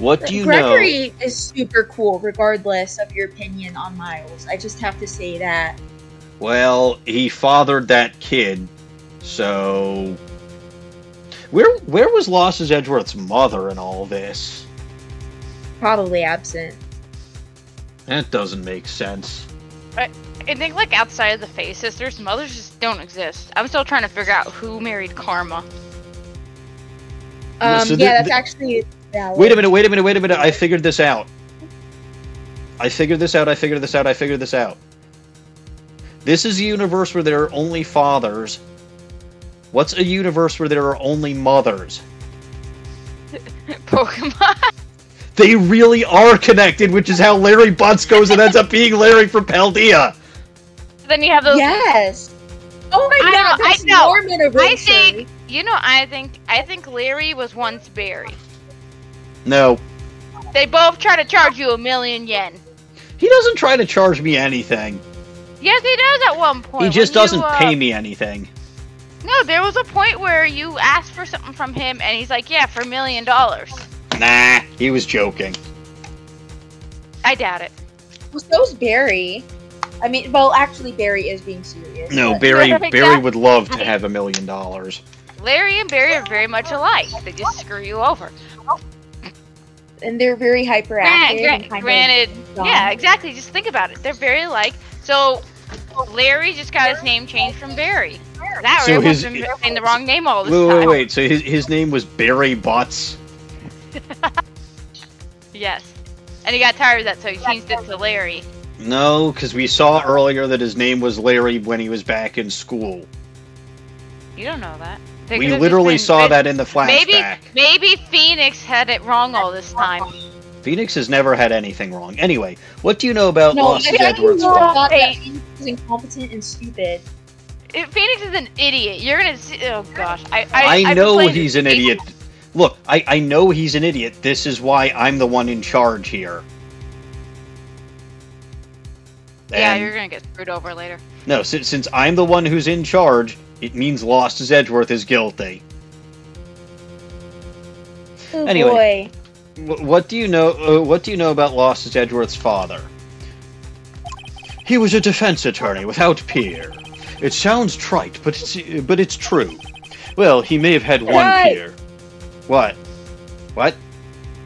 [SPEAKER 1] What do you know?
[SPEAKER 2] Gregory is super cool, regardless of your opinion on Miles. I just have to say that.
[SPEAKER 1] Well, he fathered that kid, so where where was Lost-His-Edgeworth's mother in all this?
[SPEAKER 2] Probably absent.
[SPEAKER 1] That doesn't make sense.
[SPEAKER 3] I think like outside of the Fey sisters, mothers just don't exist. I'm still trying to figure out who married Karma.
[SPEAKER 2] Um,
[SPEAKER 1] So
[SPEAKER 2] yeah,
[SPEAKER 1] the-
[SPEAKER 2] that's
[SPEAKER 1] the-
[SPEAKER 2] actually valid.
[SPEAKER 1] Wait a minute, wait a minute, wait a minute. I figured this out. I figured this out, I figured this out, I figured this out. This is a universe where there are only fathers. What's a universe where there are only mothers? (laughs)
[SPEAKER 3] Pokemon.
[SPEAKER 1] They really are connected, which is how Larry Butts goes and ends up being Larry from Paldea.
[SPEAKER 3] then you have those.
[SPEAKER 2] Yes. Oh my
[SPEAKER 3] I
[SPEAKER 2] god,
[SPEAKER 3] know, I
[SPEAKER 2] that's
[SPEAKER 3] know. I think you know. I think I think Larry was once Barry.
[SPEAKER 1] No,
[SPEAKER 3] They both try to charge you a million yen.
[SPEAKER 1] he doesn't try to charge me anything.
[SPEAKER 3] Yes, he does at one point.
[SPEAKER 1] He just
[SPEAKER 3] when
[SPEAKER 1] doesn't
[SPEAKER 3] uh,
[SPEAKER 1] pay me anything.
[SPEAKER 3] No, there was a point where you asked for something from him, and he's like, "Yeah, for a million dollars."
[SPEAKER 1] Nah, he was joking.
[SPEAKER 3] I doubt it.
[SPEAKER 2] Well, so's Barry. I mean, well, actually, Barry is being serious.
[SPEAKER 1] No,
[SPEAKER 2] but-
[SPEAKER 1] Barry Barry would love to have a million dollars.
[SPEAKER 3] Larry and Barry are very much alike. They just screw you over.
[SPEAKER 2] And they're very hyperactive.
[SPEAKER 3] Granted,
[SPEAKER 2] and kind
[SPEAKER 3] granted
[SPEAKER 2] dumb.
[SPEAKER 3] yeah, exactly. Just think about it. They're very like So Larry just got his name changed from Barry. That
[SPEAKER 1] So
[SPEAKER 3] so
[SPEAKER 1] his-
[SPEAKER 3] his, been saying the wrong name all this
[SPEAKER 1] Wait,
[SPEAKER 3] time.
[SPEAKER 1] wait, wait. So his, his name was Barry Butts. (laughs)
[SPEAKER 3] Yes. And he got tired of that, so he changed it to Larry.
[SPEAKER 1] No, because we saw earlier that his name was Larry when he was back in school.
[SPEAKER 3] You don't know that. They
[SPEAKER 1] We literally
[SPEAKER 3] been-
[SPEAKER 1] saw that in the
[SPEAKER 3] Maybe,
[SPEAKER 1] flashback.
[SPEAKER 3] maybe maybe Phoenix had it wrong all this time.
[SPEAKER 1] Phoenix has never had anything wrong. Anyway, what do you know about
[SPEAKER 2] No,
[SPEAKER 1] Lost
[SPEAKER 2] I
[SPEAKER 1] as
[SPEAKER 2] thought you
[SPEAKER 1] Edward's
[SPEAKER 2] were
[SPEAKER 1] father?
[SPEAKER 2] thought that Phoenix was incompetent and stupid.
[SPEAKER 3] If Phoenix is an idiot. You're gonna see. Oh gosh, I I,
[SPEAKER 1] I
[SPEAKER 3] I've
[SPEAKER 1] know he's
[SPEAKER 3] this
[SPEAKER 1] an
[SPEAKER 3] game-
[SPEAKER 1] idiot. Look, I, I know he's an idiot. This is why I'm the one in charge here.
[SPEAKER 3] Yeah,
[SPEAKER 1] And-
[SPEAKER 3] you're gonna get screwed over later.
[SPEAKER 1] No, since, since I'm the one who's in charge, it means Lost-His-Edgeworth is guilty.
[SPEAKER 2] Oh
[SPEAKER 1] Anyway.
[SPEAKER 2] boy.
[SPEAKER 1] What do you know? Uh, what do you know about Lost-His-Edgeworth's father? He was a defense attorney without peer. It sounds trite, but it's but it's true. Well, he may have had one
[SPEAKER 2] Right.
[SPEAKER 1] peer. What? What?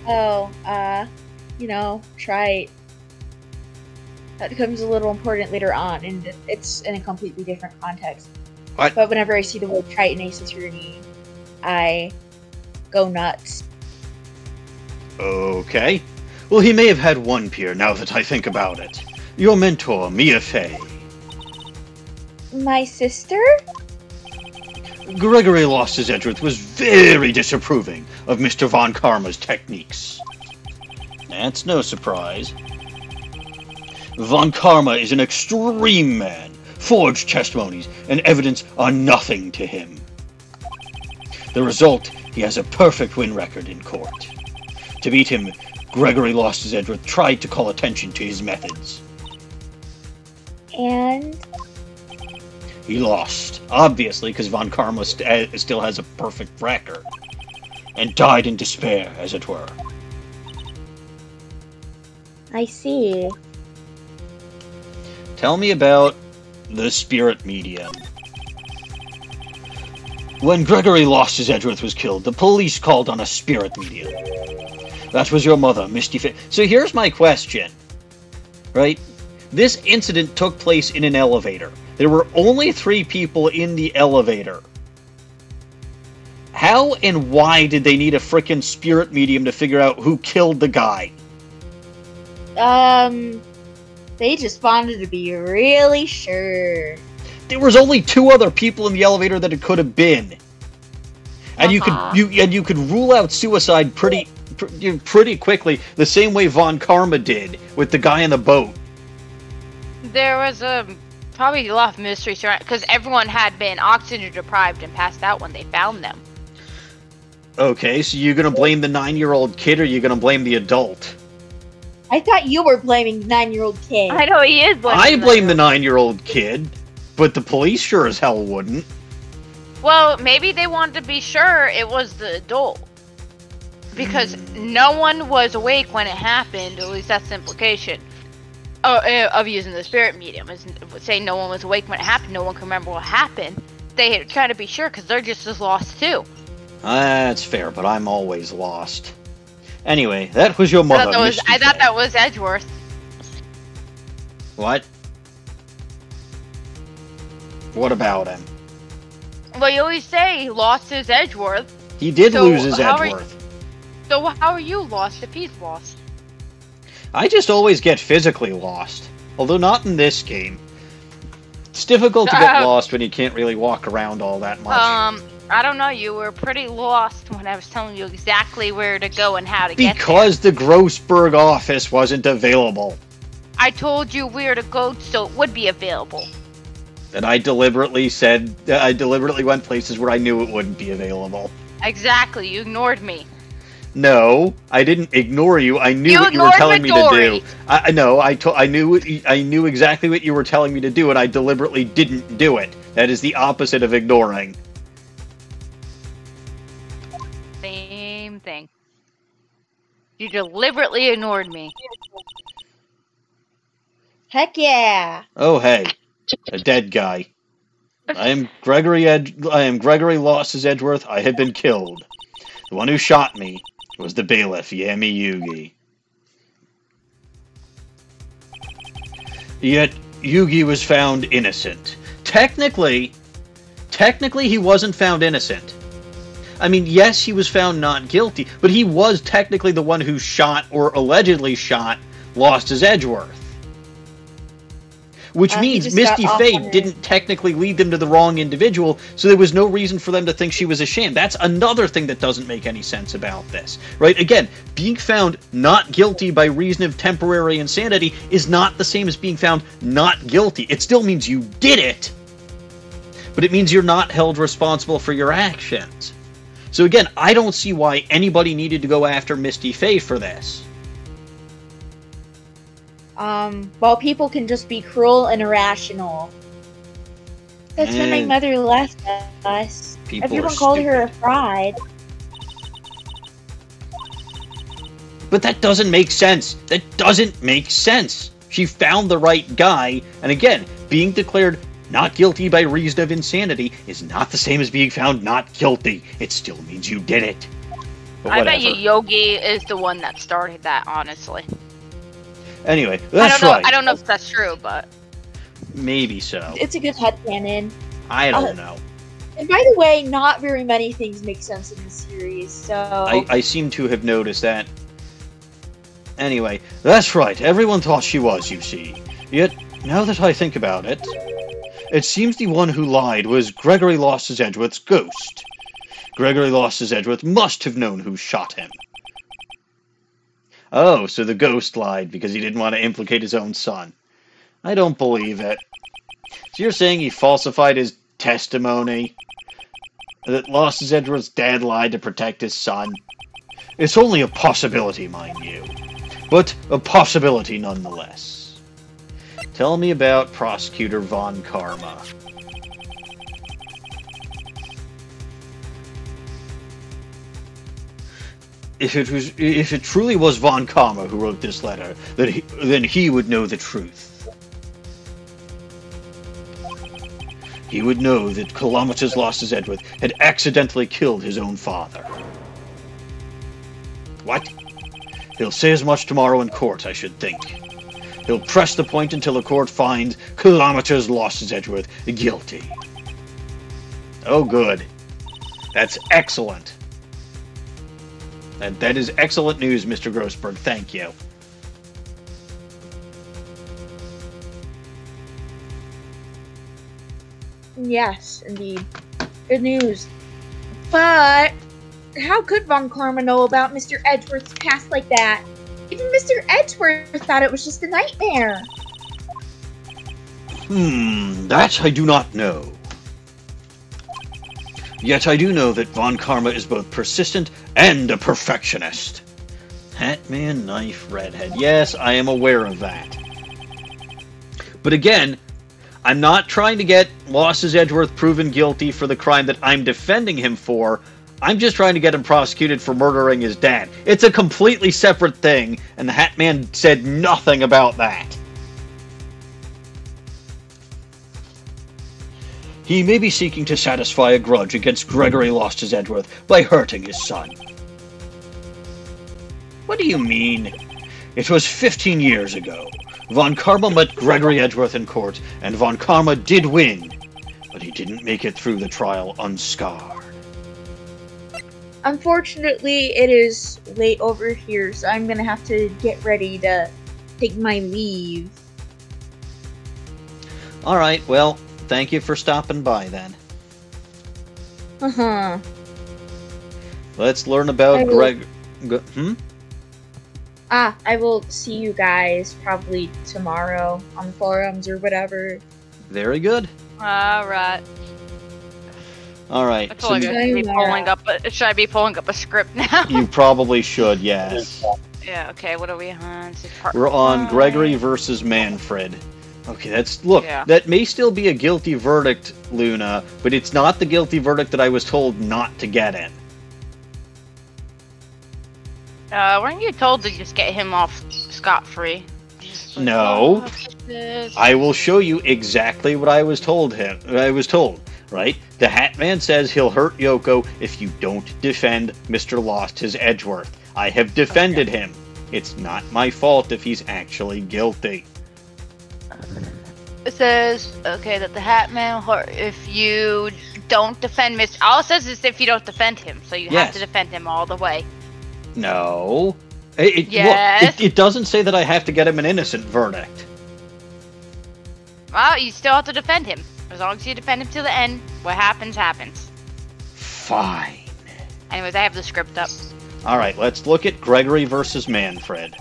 [SPEAKER 2] Oh, uh, you know, try. That becomes a little important later on, and it's in a completely different context. But whenever I see the word Triton Ace Attorney, I go nuts.
[SPEAKER 1] Okay. Well, he may have had one peer. Now that I think about it, your mentor, Mia Fey.
[SPEAKER 2] My sister?
[SPEAKER 1] Gregory Lost-His-Edgeworth was very disapproving of Mr. Von Karma's techniques. That's no surprise. Von Karma is an extreme man. Forged testimonies and evidence are nothing to him. The result, he has a perfect win record in court. To beat him, Gregory Lost-His-Edgeworth tried to call attention to his methods.
[SPEAKER 2] And
[SPEAKER 1] He lost, obviously, because Von Karma st- uh, still has a perfect record. And died in despair, as it were.
[SPEAKER 2] I see.
[SPEAKER 1] Tell me about the spirit medium. When Gregory Lost-His-Edgeworth was killed, the police called on a spirit medium. That was your mother, Misty Fa- So here's my question. Right? This incident took place in an elevator. There were only three people in the elevator. How and why did they need a frickin' spirit medium to figure out who killed the guy?
[SPEAKER 2] Um, they just wanted to be really sure.
[SPEAKER 1] There was only two other people in the elevator that it could have been. And you
[SPEAKER 3] Uh-huh.
[SPEAKER 1] could you and you could rule out suicide pretty pr- pretty quickly, the same way Von Karma did with the guy in the boat.
[SPEAKER 3] There was a probably a lot of mystery surrounding because everyone had been oxygen deprived and passed out when they found them.
[SPEAKER 1] Okay, so you're gonna blame the nine-year-old kid, or you're gonna blame the adult?
[SPEAKER 2] I thought you were blaming the nine-year-old kid.
[SPEAKER 3] I know he is. blaming
[SPEAKER 1] I blame the nine-year-old kid, but the police sure as hell wouldn't.
[SPEAKER 3] Well, maybe they wanted to be sure it was the adult. Because no one was awake when it happened, at least that's the implication. Oh, uh, of using the spirit medium. Is saying no one was awake when it happened, no one can remember what happened. They had tried to be sure because they're just as lost too.
[SPEAKER 1] That's fair, but I'm always lost. Anyway, that was your
[SPEAKER 3] I
[SPEAKER 1] mother.
[SPEAKER 3] thought, that was, I thought that was Edgeworth.
[SPEAKER 1] What? What about him?
[SPEAKER 3] Well, you always say he lost his Edgeworth.
[SPEAKER 1] He did
[SPEAKER 3] So,
[SPEAKER 1] lose his
[SPEAKER 3] are-
[SPEAKER 1] Edgeworth.
[SPEAKER 3] So how are you lost if he's lost?
[SPEAKER 1] I just always get physically lost. Although not in this game. It's difficult to get
[SPEAKER 3] Uh, (laughs)
[SPEAKER 1] lost when you can't really walk around all that much.
[SPEAKER 3] Um, I don't know. You were pretty lost when I was telling you exactly where to go and how to get there.
[SPEAKER 1] because the Grossberg office wasn't available.
[SPEAKER 3] I told you where to go so it would be available.
[SPEAKER 1] And I deliberately said, I deliberately went places where I knew it wouldn't be available.
[SPEAKER 3] Exactly. You ignored me.
[SPEAKER 1] No, I didn't ignore you. I knew
[SPEAKER 3] You
[SPEAKER 1] what you were telling me to do. I no, I to, I knew I knew exactly what you were telling me to do, and I deliberately didn't do it. That is the opposite of ignoring.
[SPEAKER 3] You deliberately ignored me.
[SPEAKER 2] Heck yeah.
[SPEAKER 1] Oh hey, a dead guy. I am Gregory Ed- I am Gregory Lost-His-Edgeworth. I have been killed. The one who shot me was the bailiff, Yami Yugi. Yet Yugi was found innocent. Technically, technically he wasn't found innocent. I mean, yes, he was found not guilty, but he was technically the one who shot or allegedly shot Lost-His-Edgeworth. Which
[SPEAKER 2] Uh,
[SPEAKER 1] means Misty
[SPEAKER 2] Fey
[SPEAKER 1] didn't technically lead them to the wrong individual, so there was no reason for them to think she was a sham. That's another thing that doesn't make any sense about this. Right? Again, being found not guilty by reason of temporary insanity is not the same as being found not guilty. It still means you did it, but it means you're not held responsible for your actions. So again, I don't see why anybody needed to go after Misty Fey for this.
[SPEAKER 2] Um, well, people can just be cruel and irrational. That's when my mother left us.
[SPEAKER 1] People
[SPEAKER 2] Everyone called her a fraud.
[SPEAKER 1] But that doesn't make sense. That doesn't make sense. She found the right guy, and again, being declared not guilty by reason of insanity is not the same as being found not guilty. It still means you did it.
[SPEAKER 3] I bet you. Yogi is the one that started that, honestly.
[SPEAKER 1] Anyway, that's I
[SPEAKER 3] don't know.
[SPEAKER 1] right.
[SPEAKER 3] I don't know if that's true, but
[SPEAKER 1] Maybe so.
[SPEAKER 2] It's a good headcanon.
[SPEAKER 1] I
[SPEAKER 2] uh,
[SPEAKER 1] don't know.
[SPEAKER 2] And by the way, not very many things make sense in this series, so
[SPEAKER 1] I, I seem to have noticed that. Anyway, that's right. Everyone thought she was, you see. Yet, now that I think about it, it seems the one who lied was Gregory Lost-His-Edgeworth's ghost. Gregory Lost-His-Edgeworth must have known who shot him. Oh, so the ghost lied because he didn't want to implicate his own son. I don't believe it. So you're saying he falsified his testimony? That Lost-His-Edgeworth's dad lied to protect his son? It's only a possibility, mind you. But a possibility nonetheless. Tell me about Prosecutor Von Karma. If it was, if it truly was Von Karma who wrote this letter, then he, then he would know the truth. He would know that Kilometers lost his Edward had accidentally killed his own father. What? He'll say as much tomorrow in court, I should think. He'll press the point until the court finds Kilometers Lost-His-Edgeworth guilty. Oh, good. That's excellent. And that is excellent news, Mr. Grossberg. Thank you.
[SPEAKER 2] Yes, indeed. Good news. But how could Von Karma know about Mr. Edgeworth's past like that? Even Mr. Edgeworth thought it was just a nightmare.
[SPEAKER 1] Hmm, that I do not know. Yet I do know that Von Karma is both persistent and a perfectionist. Hatman, knife, redhead. Yes, I am aware of that. But again, I'm not trying to get Lost-His-Edgeworth proven guilty for the crime that I'm defending him for. I'm just trying to get him prosecuted for murdering his dad. It's a completely separate thing, and the Hatman said nothing about that. He may be seeking to satisfy a grudge against Gregory Lost-His-Edgeworth by hurting his son. What do you mean? It was 15 years ago. Von Karma met Gregory Edgeworth in court, and Von Karma did win, but he didn't make it through the trial unscarred.
[SPEAKER 2] Unfortunately, it is late over here, so I'm gonna have to get ready to take my leave.
[SPEAKER 1] All right, well, thank you for stopping by then.
[SPEAKER 2] Uh huh.
[SPEAKER 1] Let's learn about
[SPEAKER 2] I will-
[SPEAKER 1] Greg. G- hmm?
[SPEAKER 2] Ah, I will see you guys probably tomorrow on forums or whatever.
[SPEAKER 1] Very good.
[SPEAKER 3] All right.
[SPEAKER 1] All right.
[SPEAKER 3] I feel like I should be pulling up. A, should I be pulling up a script (laughs) now?
[SPEAKER 1] you probably should, yes.
[SPEAKER 3] yeah. Okay. What are we on? Part
[SPEAKER 1] We're on. Gregory versus Manfred. Okay, that's look.
[SPEAKER 3] Yeah.
[SPEAKER 1] That may still be a guilty verdict, Luna, but it's not the guilty verdict that I was told not to get in.
[SPEAKER 3] Uh, weren't you told to just get him off scot free?
[SPEAKER 1] No. I will show you exactly what I was told him. I was told, right? The Hat Man says he'll hurt Yoko if you don't defend Mr. Lost-His-Edgeworth. I have defended him. It's not my fault if he's actually guilty.
[SPEAKER 3] It says okay that the Hat Man, hurt if you don't defend Mr. All it says is if you don't defend him, so you
[SPEAKER 1] Yes.
[SPEAKER 3] have to defend him all the way.
[SPEAKER 1] No. It, it, look,
[SPEAKER 3] Yes.
[SPEAKER 1] it, it doesn't say that I have to get him an innocent verdict.
[SPEAKER 3] Well, you still have to defend him. As long as you defend him to the end, what happens happens.
[SPEAKER 1] Fine.
[SPEAKER 3] Anyways, I have the script up.
[SPEAKER 1] All right, let's look at Gregory versus Manfred.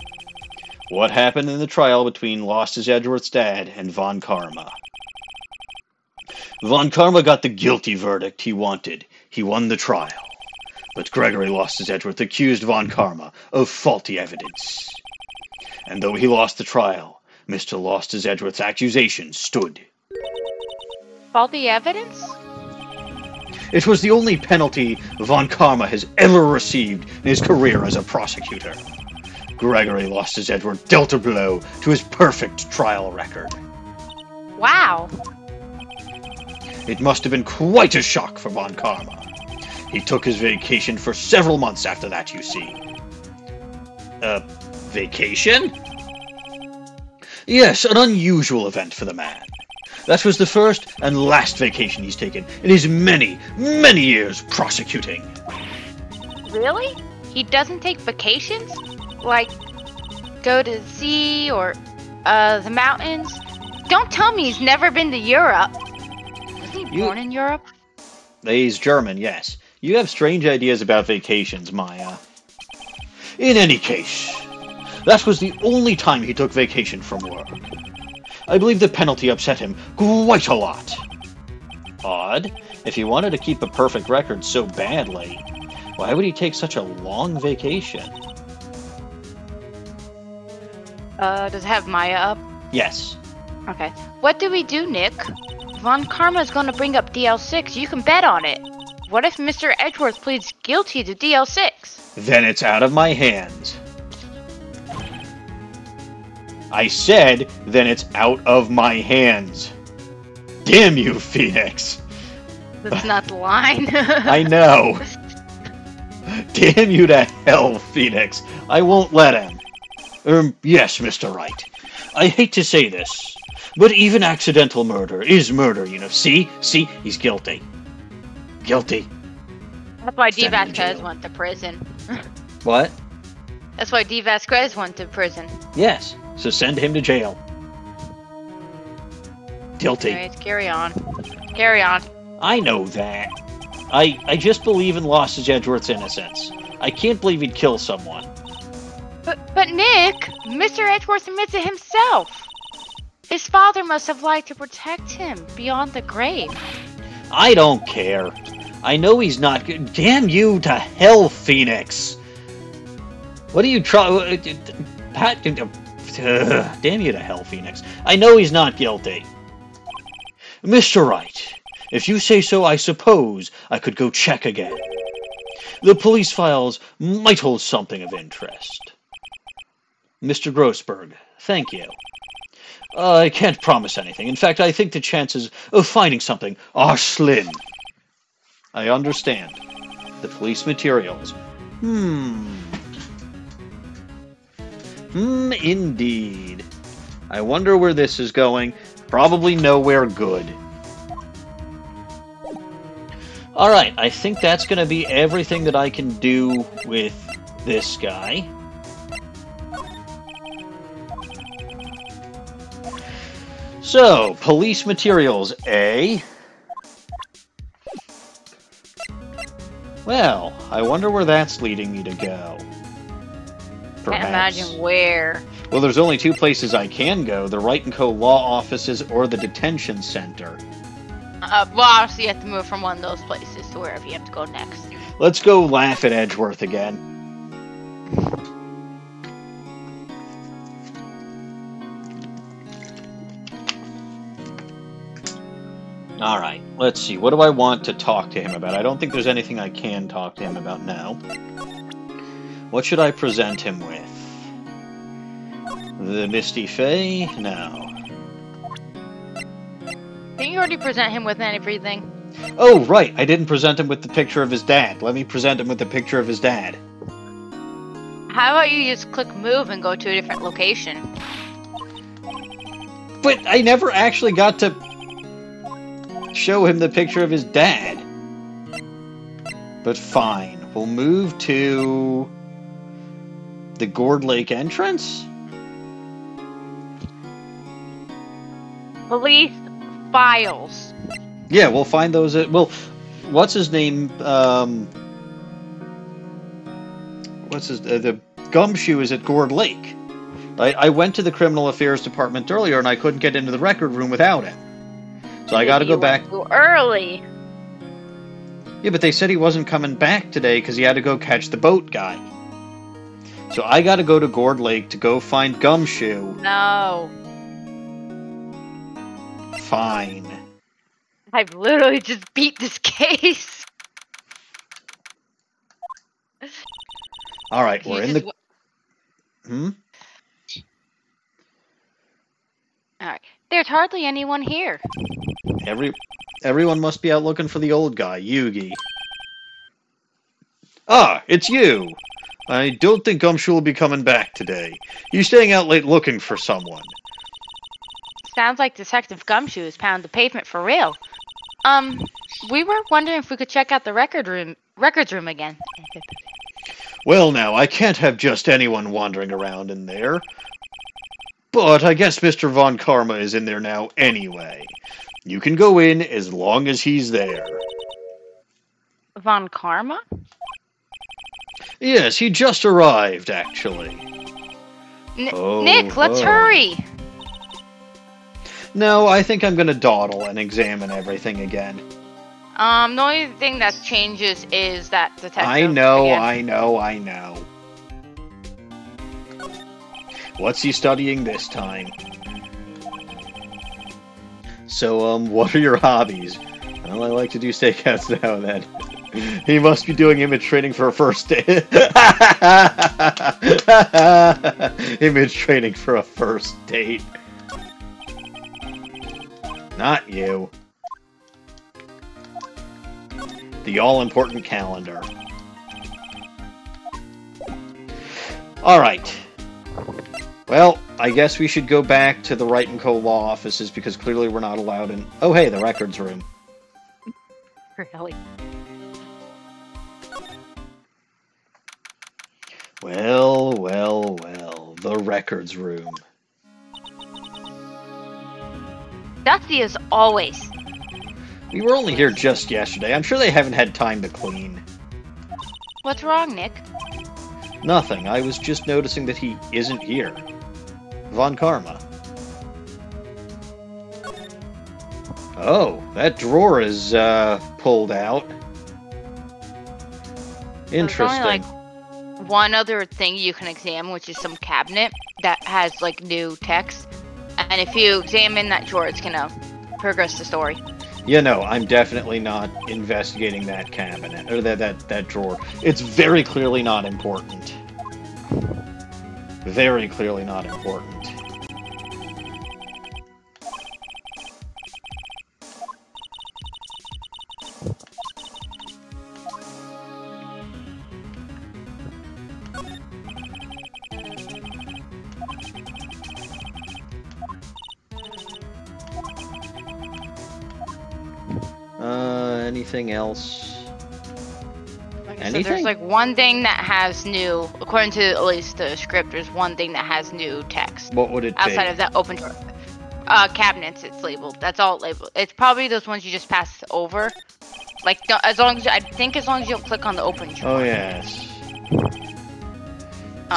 [SPEAKER 1] What happened in the trial between Lost-His-Edgeworth's dad and Von Karma? Von Karma got the guilty verdict he wanted. He won the trial. But Gregory Lost-His-Edgeworth accused Von Karma of faulty evidence. And though he lost the trial, Mr. Lost-His-Edgeworth's accusation stood.
[SPEAKER 3] Faulty evidence?
[SPEAKER 1] It was the only penalty Von Karma has ever received in his career as a prosecutor. Gregory lost his Edward Delta blow to his perfect trial record.
[SPEAKER 3] Wow.
[SPEAKER 1] It must have been quite a shock for Von Karma. He took his vacation for several months after that, you see. Uh, vacation? Yes, an unusual event for the man. That was the first and last vacation he's taken in his many, many years prosecuting.
[SPEAKER 3] Really? He doesn't take vacations? Like, go to the sea or uh, the mountains? Don't tell me he's never been to Europe. Was he
[SPEAKER 1] You-
[SPEAKER 3] born in Europe?
[SPEAKER 1] He's German, yes. You have strange ideas about vacations, Maya. In any case, that was the only time he took vacation from work. I believe the penalty upset him quite a lot. Odd. If he wanted to keep a perfect record so badly, why would he take such a long vacation?
[SPEAKER 3] Uh, does it have Maya up?
[SPEAKER 1] Yes.
[SPEAKER 3] Okay. What do we do, Nick? Von Karma's gonna bring up DL-6. You can bet on it. what if Mr. Edgeworth pleads guilty to DL-6?
[SPEAKER 1] Then it's out of my hands. I said, then it's out of my hands. Damn you, Phoenix.
[SPEAKER 3] That's not the line. (laughs)
[SPEAKER 1] I know. Damn you to hell, Phoenix. I won't let him. Um, yes, Mr. Wright. I hate to say this, but even accidental murder is murder, you know. See? See? He's guilty. Guilty.
[SPEAKER 3] That's why
[SPEAKER 1] Dee
[SPEAKER 3] Vasquez went to prison. (laughs)
[SPEAKER 1] What?
[SPEAKER 3] That's why Dee Vasquez went to prison.
[SPEAKER 1] Yes. So send him to jail. Guilty.
[SPEAKER 3] Carry on. Carry on.
[SPEAKER 1] I know that. I I just believe in Lost Edgeworth's innocence. I can't believe he'd kill someone.
[SPEAKER 3] But, but Nick, Mr. Edgeworth admits it himself. His father must have lied to protect him beyond the grave.
[SPEAKER 1] I don't care. I know he's not good. Damn you to hell, Phoenix. What are you trying? Uh, uh, Pat. Uh, Damn you to hell, Phoenix. I know he's not guilty. Mr. Wright, if you say so, I suppose I could go check again. The police files might hold something of interest. Mr. Grossberg, thank you. Uh, I can't promise anything. In fact, I think the chances of finding something are slim. I understand. The police materials. Hmm. Hmm, indeed. I wonder where this is going. Probably nowhere good. Alright, I think that's going to be everything that I can do with this guy. So, police materials A. Well, I wonder where that's leading me to go.
[SPEAKER 3] Can't imagine where.
[SPEAKER 1] Well, there's only two places I can go the Wright & Co. law offices or the detention center.
[SPEAKER 3] Uh, well, obviously you have to move from one of those places to wherever you have to go next.
[SPEAKER 1] Let's go laugh at Edgeworth again. All right, let's see. What do I want to talk to him about? I don't think there's anything I can talk to him about now. What should I present him with? The Misty Fae? No.
[SPEAKER 3] Didn't you already present him with everything?
[SPEAKER 1] Oh, right. I didn't present him with the picture of his dad. Let me present him with the picture of his dad.
[SPEAKER 3] How about you just click move and go to a different location?
[SPEAKER 1] But I never actually got to show him the picture of his dad. But fine. We'll move to the Gourd Lake entrance?
[SPEAKER 3] Police files.
[SPEAKER 1] Yeah, we'll find those at. Well, what's his name? Um, what's his. Uh, the gumshoe is at Gourd Lake. I, I went to the criminal affairs department earlier and I couldn't get into the record room without him. So I gotta go back.
[SPEAKER 3] Too early.
[SPEAKER 1] Yeah, but they said he wasn't coming back today because he had to go catch the boat guy. So I gotta go to Gourd Lake to go find Gumshoe.
[SPEAKER 3] No.
[SPEAKER 1] Fine.
[SPEAKER 3] I've literally just beat this case.
[SPEAKER 1] Alright, we're in the. Hmm?
[SPEAKER 3] Alright. There's hardly anyone here.
[SPEAKER 1] Every everyone must be out looking for the old guy, Yugi. Ah, it's you. I don't think Gumshoe will be coming back today. You staying out late looking for someone.
[SPEAKER 3] Sounds like Detective Gumshoe has pound the pavement for real. Um, we were wondering if we could check out the record room, records room again.
[SPEAKER 1] Well, now I can't have just anyone wandering around in there. But I guess Mr. Von Karma is in there now anyway. You can go in as long as he's there.
[SPEAKER 3] Von Karma?
[SPEAKER 1] Yes, he just arrived, actually.
[SPEAKER 3] N-
[SPEAKER 1] Oh,
[SPEAKER 3] Nick, let's
[SPEAKER 1] oh.
[SPEAKER 3] hurry.
[SPEAKER 1] No, I think I'm gonna dawdle and examine everything again.
[SPEAKER 3] Um, the only thing that changes is that detective.
[SPEAKER 1] I know,
[SPEAKER 3] again.
[SPEAKER 1] I know, I know. What's he studying this time? So, um, (laughs) what are your hobbies? Well, I like to do stakeouts now and then. (laughs) he must be doing image training for a first date. (laughs) image training for a first date. Not you. The all-important calendar. Alright. Well, I guess we should go back to the Wright & Co. law offices because clearly we're not allowed in... Oh, hey, the records room. (laughs)
[SPEAKER 3] Really?
[SPEAKER 1] Well, well, well. The records room.
[SPEAKER 3] Dusty as always.
[SPEAKER 1] We were only here just yesterday. I'm sure they haven't had time to clean.
[SPEAKER 3] What's wrong, Nick?
[SPEAKER 1] Nothing. I was just noticing that he isn't here. Von Karma. Oh, that drawer is uh, pulled out. Interesting.
[SPEAKER 3] like one other thing you can examine, which is some cabinet that has like new text. And if you examine that drawer, it's gonna progress the story.
[SPEAKER 1] Yeah, no, I'm definitely not investigating that cabinet or that that that drawer. It's very clearly not important. Very clearly not important. Anything else?
[SPEAKER 3] Like said, there's like one thing that has new, according to at least the script, there's one thing that has new text
[SPEAKER 1] What would it
[SPEAKER 3] outside
[SPEAKER 1] be?
[SPEAKER 3] of that open drawer. Uh, cabinets. It's labeled. That's all labeled. It's probably those ones you just pass over. Like as long as I think as long as you don't click on the open drawer.
[SPEAKER 1] Oh yes.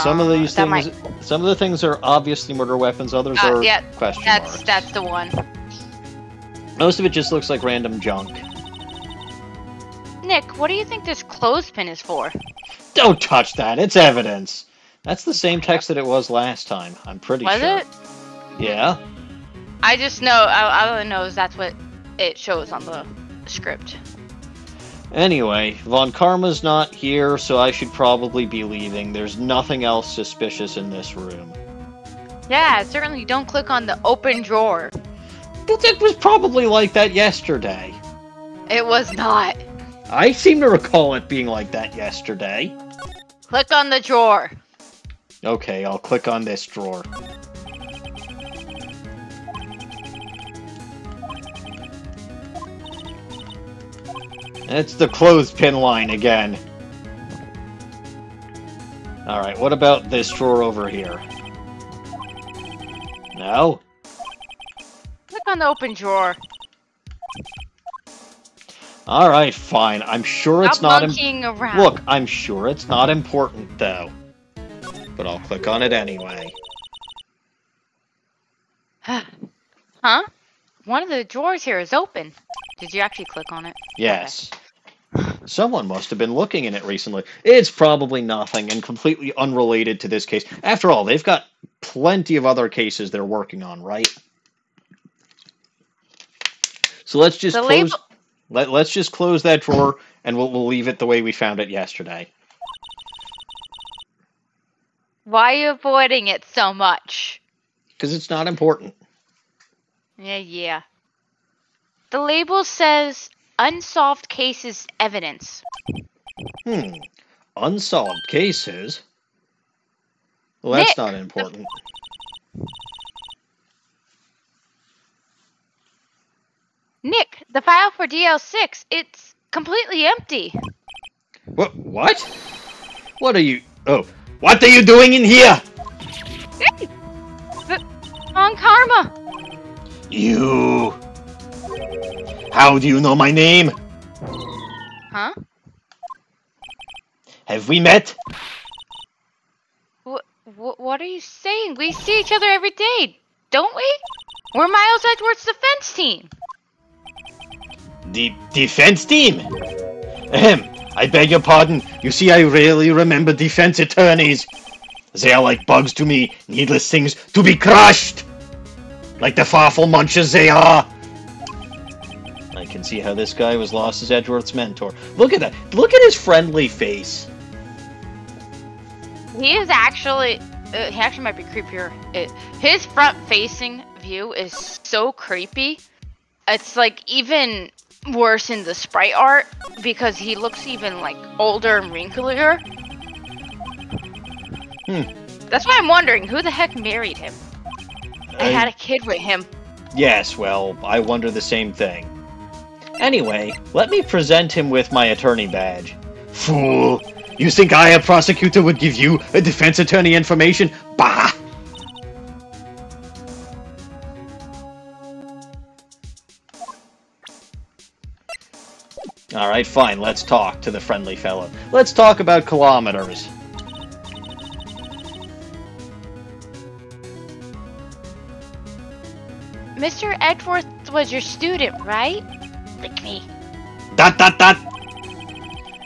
[SPEAKER 1] Some of
[SPEAKER 3] Uh,
[SPEAKER 1] these things,
[SPEAKER 3] might-
[SPEAKER 1] some of the things are obviously murder weapons. Others
[SPEAKER 3] Uh,
[SPEAKER 1] are
[SPEAKER 3] yeah,
[SPEAKER 1] question
[SPEAKER 3] That's
[SPEAKER 1] marks.
[SPEAKER 3] that's the one.
[SPEAKER 1] Most of it just looks like random junk.
[SPEAKER 3] Nick, what do you think this clothespin is for?
[SPEAKER 1] Don't touch that. It's evidence. That's the same text that it was last time. I'm pretty
[SPEAKER 3] Was
[SPEAKER 1] sure.
[SPEAKER 3] it?
[SPEAKER 1] Yeah.
[SPEAKER 3] I just know. I, all I know is that's what it shows on the script.
[SPEAKER 1] Anyway, Von Karma's not here, so I should probably be leaving. There's nothing else suspicious in this room.
[SPEAKER 3] Yeah, certainly don't click on the open drawer.
[SPEAKER 1] But it was probably like that yesterday.
[SPEAKER 3] It was not.
[SPEAKER 1] I seem to recall it being like that yesterday.
[SPEAKER 3] Click on the drawer.
[SPEAKER 1] Okay, I'll click on this drawer. It's the clothespin line again. Alright, what about this drawer over here? No?
[SPEAKER 3] Click on the open drawer.
[SPEAKER 1] Alright, fine. I'm sure it's
[SPEAKER 3] Stop
[SPEAKER 1] not... im-
[SPEAKER 3] around.
[SPEAKER 1] Look, I'm sure it's not important, though. But I'll click on it anyway.
[SPEAKER 3] huh? (sighs) Huh? One of the drawers here is open. Did you actually click on it?
[SPEAKER 1] Yes. (sighs) Someone must have been looking in it recently. It's probably nothing and completely unrelated to this case. After all, they've got plenty of other cases they're working on, right? So let's just
[SPEAKER 3] The
[SPEAKER 1] close.
[SPEAKER 3] label-
[SPEAKER 1] Let, let's just close that drawer and we'll, we'll leave it the way we found it yesterday.
[SPEAKER 3] Why are you avoiding it so much?
[SPEAKER 1] Because it's not important.
[SPEAKER 3] Yeah, yeah. The label says unsolved cases evidence.
[SPEAKER 1] Hmm. Unsolved cases? Well, that's
[SPEAKER 3] Nick,
[SPEAKER 1] not important.
[SPEAKER 3] Nick, the file for DL-6, it's completely empty.
[SPEAKER 1] What? What? What are you? Oh, what are you doing in here?
[SPEAKER 3] Von Karma.
[SPEAKER 1] You. How do you know my name?
[SPEAKER 3] Huh?
[SPEAKER 1] Have we met?
[SPEAKER 3] What, what are you saying? We see each other every day, don't we? We're Miles Edgeworth's defense team.
[SPEAKER 1] The defense team. Ahem. I beg your pardon. You see, I rarely remember defense attorneys. They are like bugs to me, needless things to be crushed. Like the farfel munchers they are. I can see how this guy was Lost-His-Edgeworth's mentor. Look at that. Look at his friendly face.
[SPEAKER 3] He is actually. Uh, he actually might be creepier. It, his front-facing view is so creepy. It's like even worse in the sprite art because he looks even like older and wrinklier.
[SPEAKER 1] Hmm.
[SPEAKER 3] That's why I'm wondering who the heck married him. I
[SPEAKER 1] I-
[SPEAKER 3] had a kid with him.
[SPEAKER 1] Yes, well, I wonder the same thing. Anyway, let me present him with my attorney badge. Fool! You think I, a prosecutor, would give you a defense attorney information? Bah! Alright, fine, let's talk to the friendly fellow. Let's talk about kilometers.
[SPEAKER 3] Mr. Edgeworth was your student, right? Like me.
[SPEAKER 1] Dot dot dot!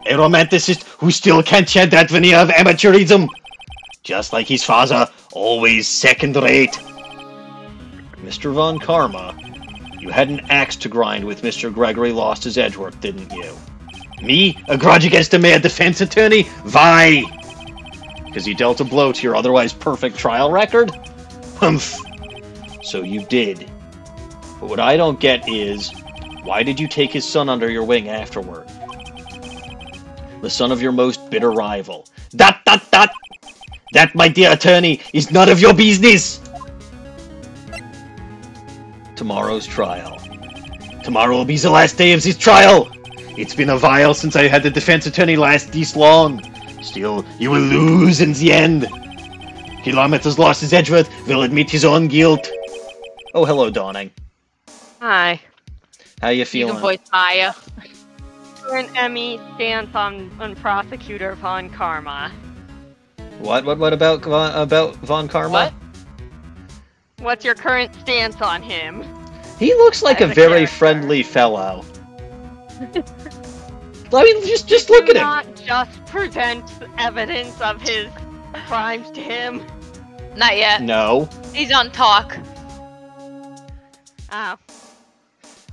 [SPEAKER 1] A romanticist who still can't shed that veneer of amateurism! Just like his father, always second rate. Mr. Von Karma, you had an axe to grind with Mr. Gregory Lost-His-Edgeworth, didn't you? Me? A grudge against a mad defense attorney? Why? Because he dealt a blow to your otherwise perfect trial record? Humph. So you did. But what I don't get is, why did you take his son under your wing afterward? The son of your most bitter rival. Dot dot dot! That, my dear attorney, is none of your business! Tomorrow's trial. Tomorrow will be the last day of this trial! It's been a while since I had the defense attorney last this long. Still, you will lose in the end. Kilometers Lost-His-Edgeworth will admit his own guilt. Oh, hello, Dawning.
[SPEAKER 4] Hi.
[SPEAKER 1] How you feeling?
[SPEAKER 3] You can voice Maya.
[SPEAKER 4] Current Emmy stance on, on prosecutor Von Karma.
[SPEAKER 1] What? What? What about Von, about Von Karma?
[SPEAKER 3] What?
[SPEAKER 4] What's your current stance on him?
[SPEAKER 1] He looks like a
[SPEAKER 4] a
[SPEAKER 1] very
[SPEAKER 4] character.
[SPEAKER 1] friendly fellow. I mean, just just look
[SPEAKER 4] Do
[SPEAKER 1] at him.
[SPEAKER 4] Not just present evidence of his crimes to him.
[SPEAKER 3] Not yet.
[SPEAKER 1] No,
[SPEAKER 3] He's on talk.
[SPEAKER 4] Oh.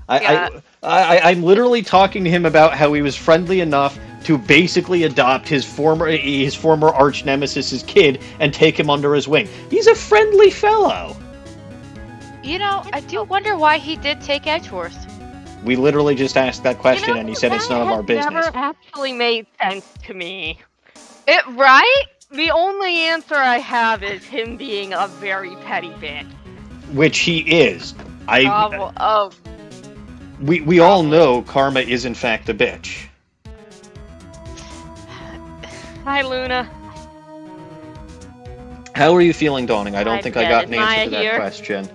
[SPEAKER 1] I,
[SPEAKER 4] Yeah.
[SPEAKER 1] I, I I'm literally talking to him about how he was friendly enough to basically adopt his former his former arch nemesis's kid and take him under his wing. He's a friendly fellow.
[SPEAKER 3] You know, I do wonder why he did take Edgeworth.
[SPEAKER 1] We literally just asked that question,
[SPEAKER 4] You know,
[SPEAKER 1] and he said it's none of our business.
[SPEAKER 4] Never actually made sense to me.
[SPEAKER 3] It right?
[SPEAKER 4] The only answer I have is him being a very petty bitch.
[SPEAKER 1] Which he is. I
[SPEAKER 3] Oh, oh,
[SPEAKER 1] we we all know Karma is in fact a bitch.
[SPEAKER 4] Hi, Luna.
[SPEAKER 1] How are you feeling, Dawning? I don't
[SPEAKER 4] Hi,
[SPEAKER 1] think I got an answer to that
[SPEAKER 4] here.
[SPEAKER 1] question.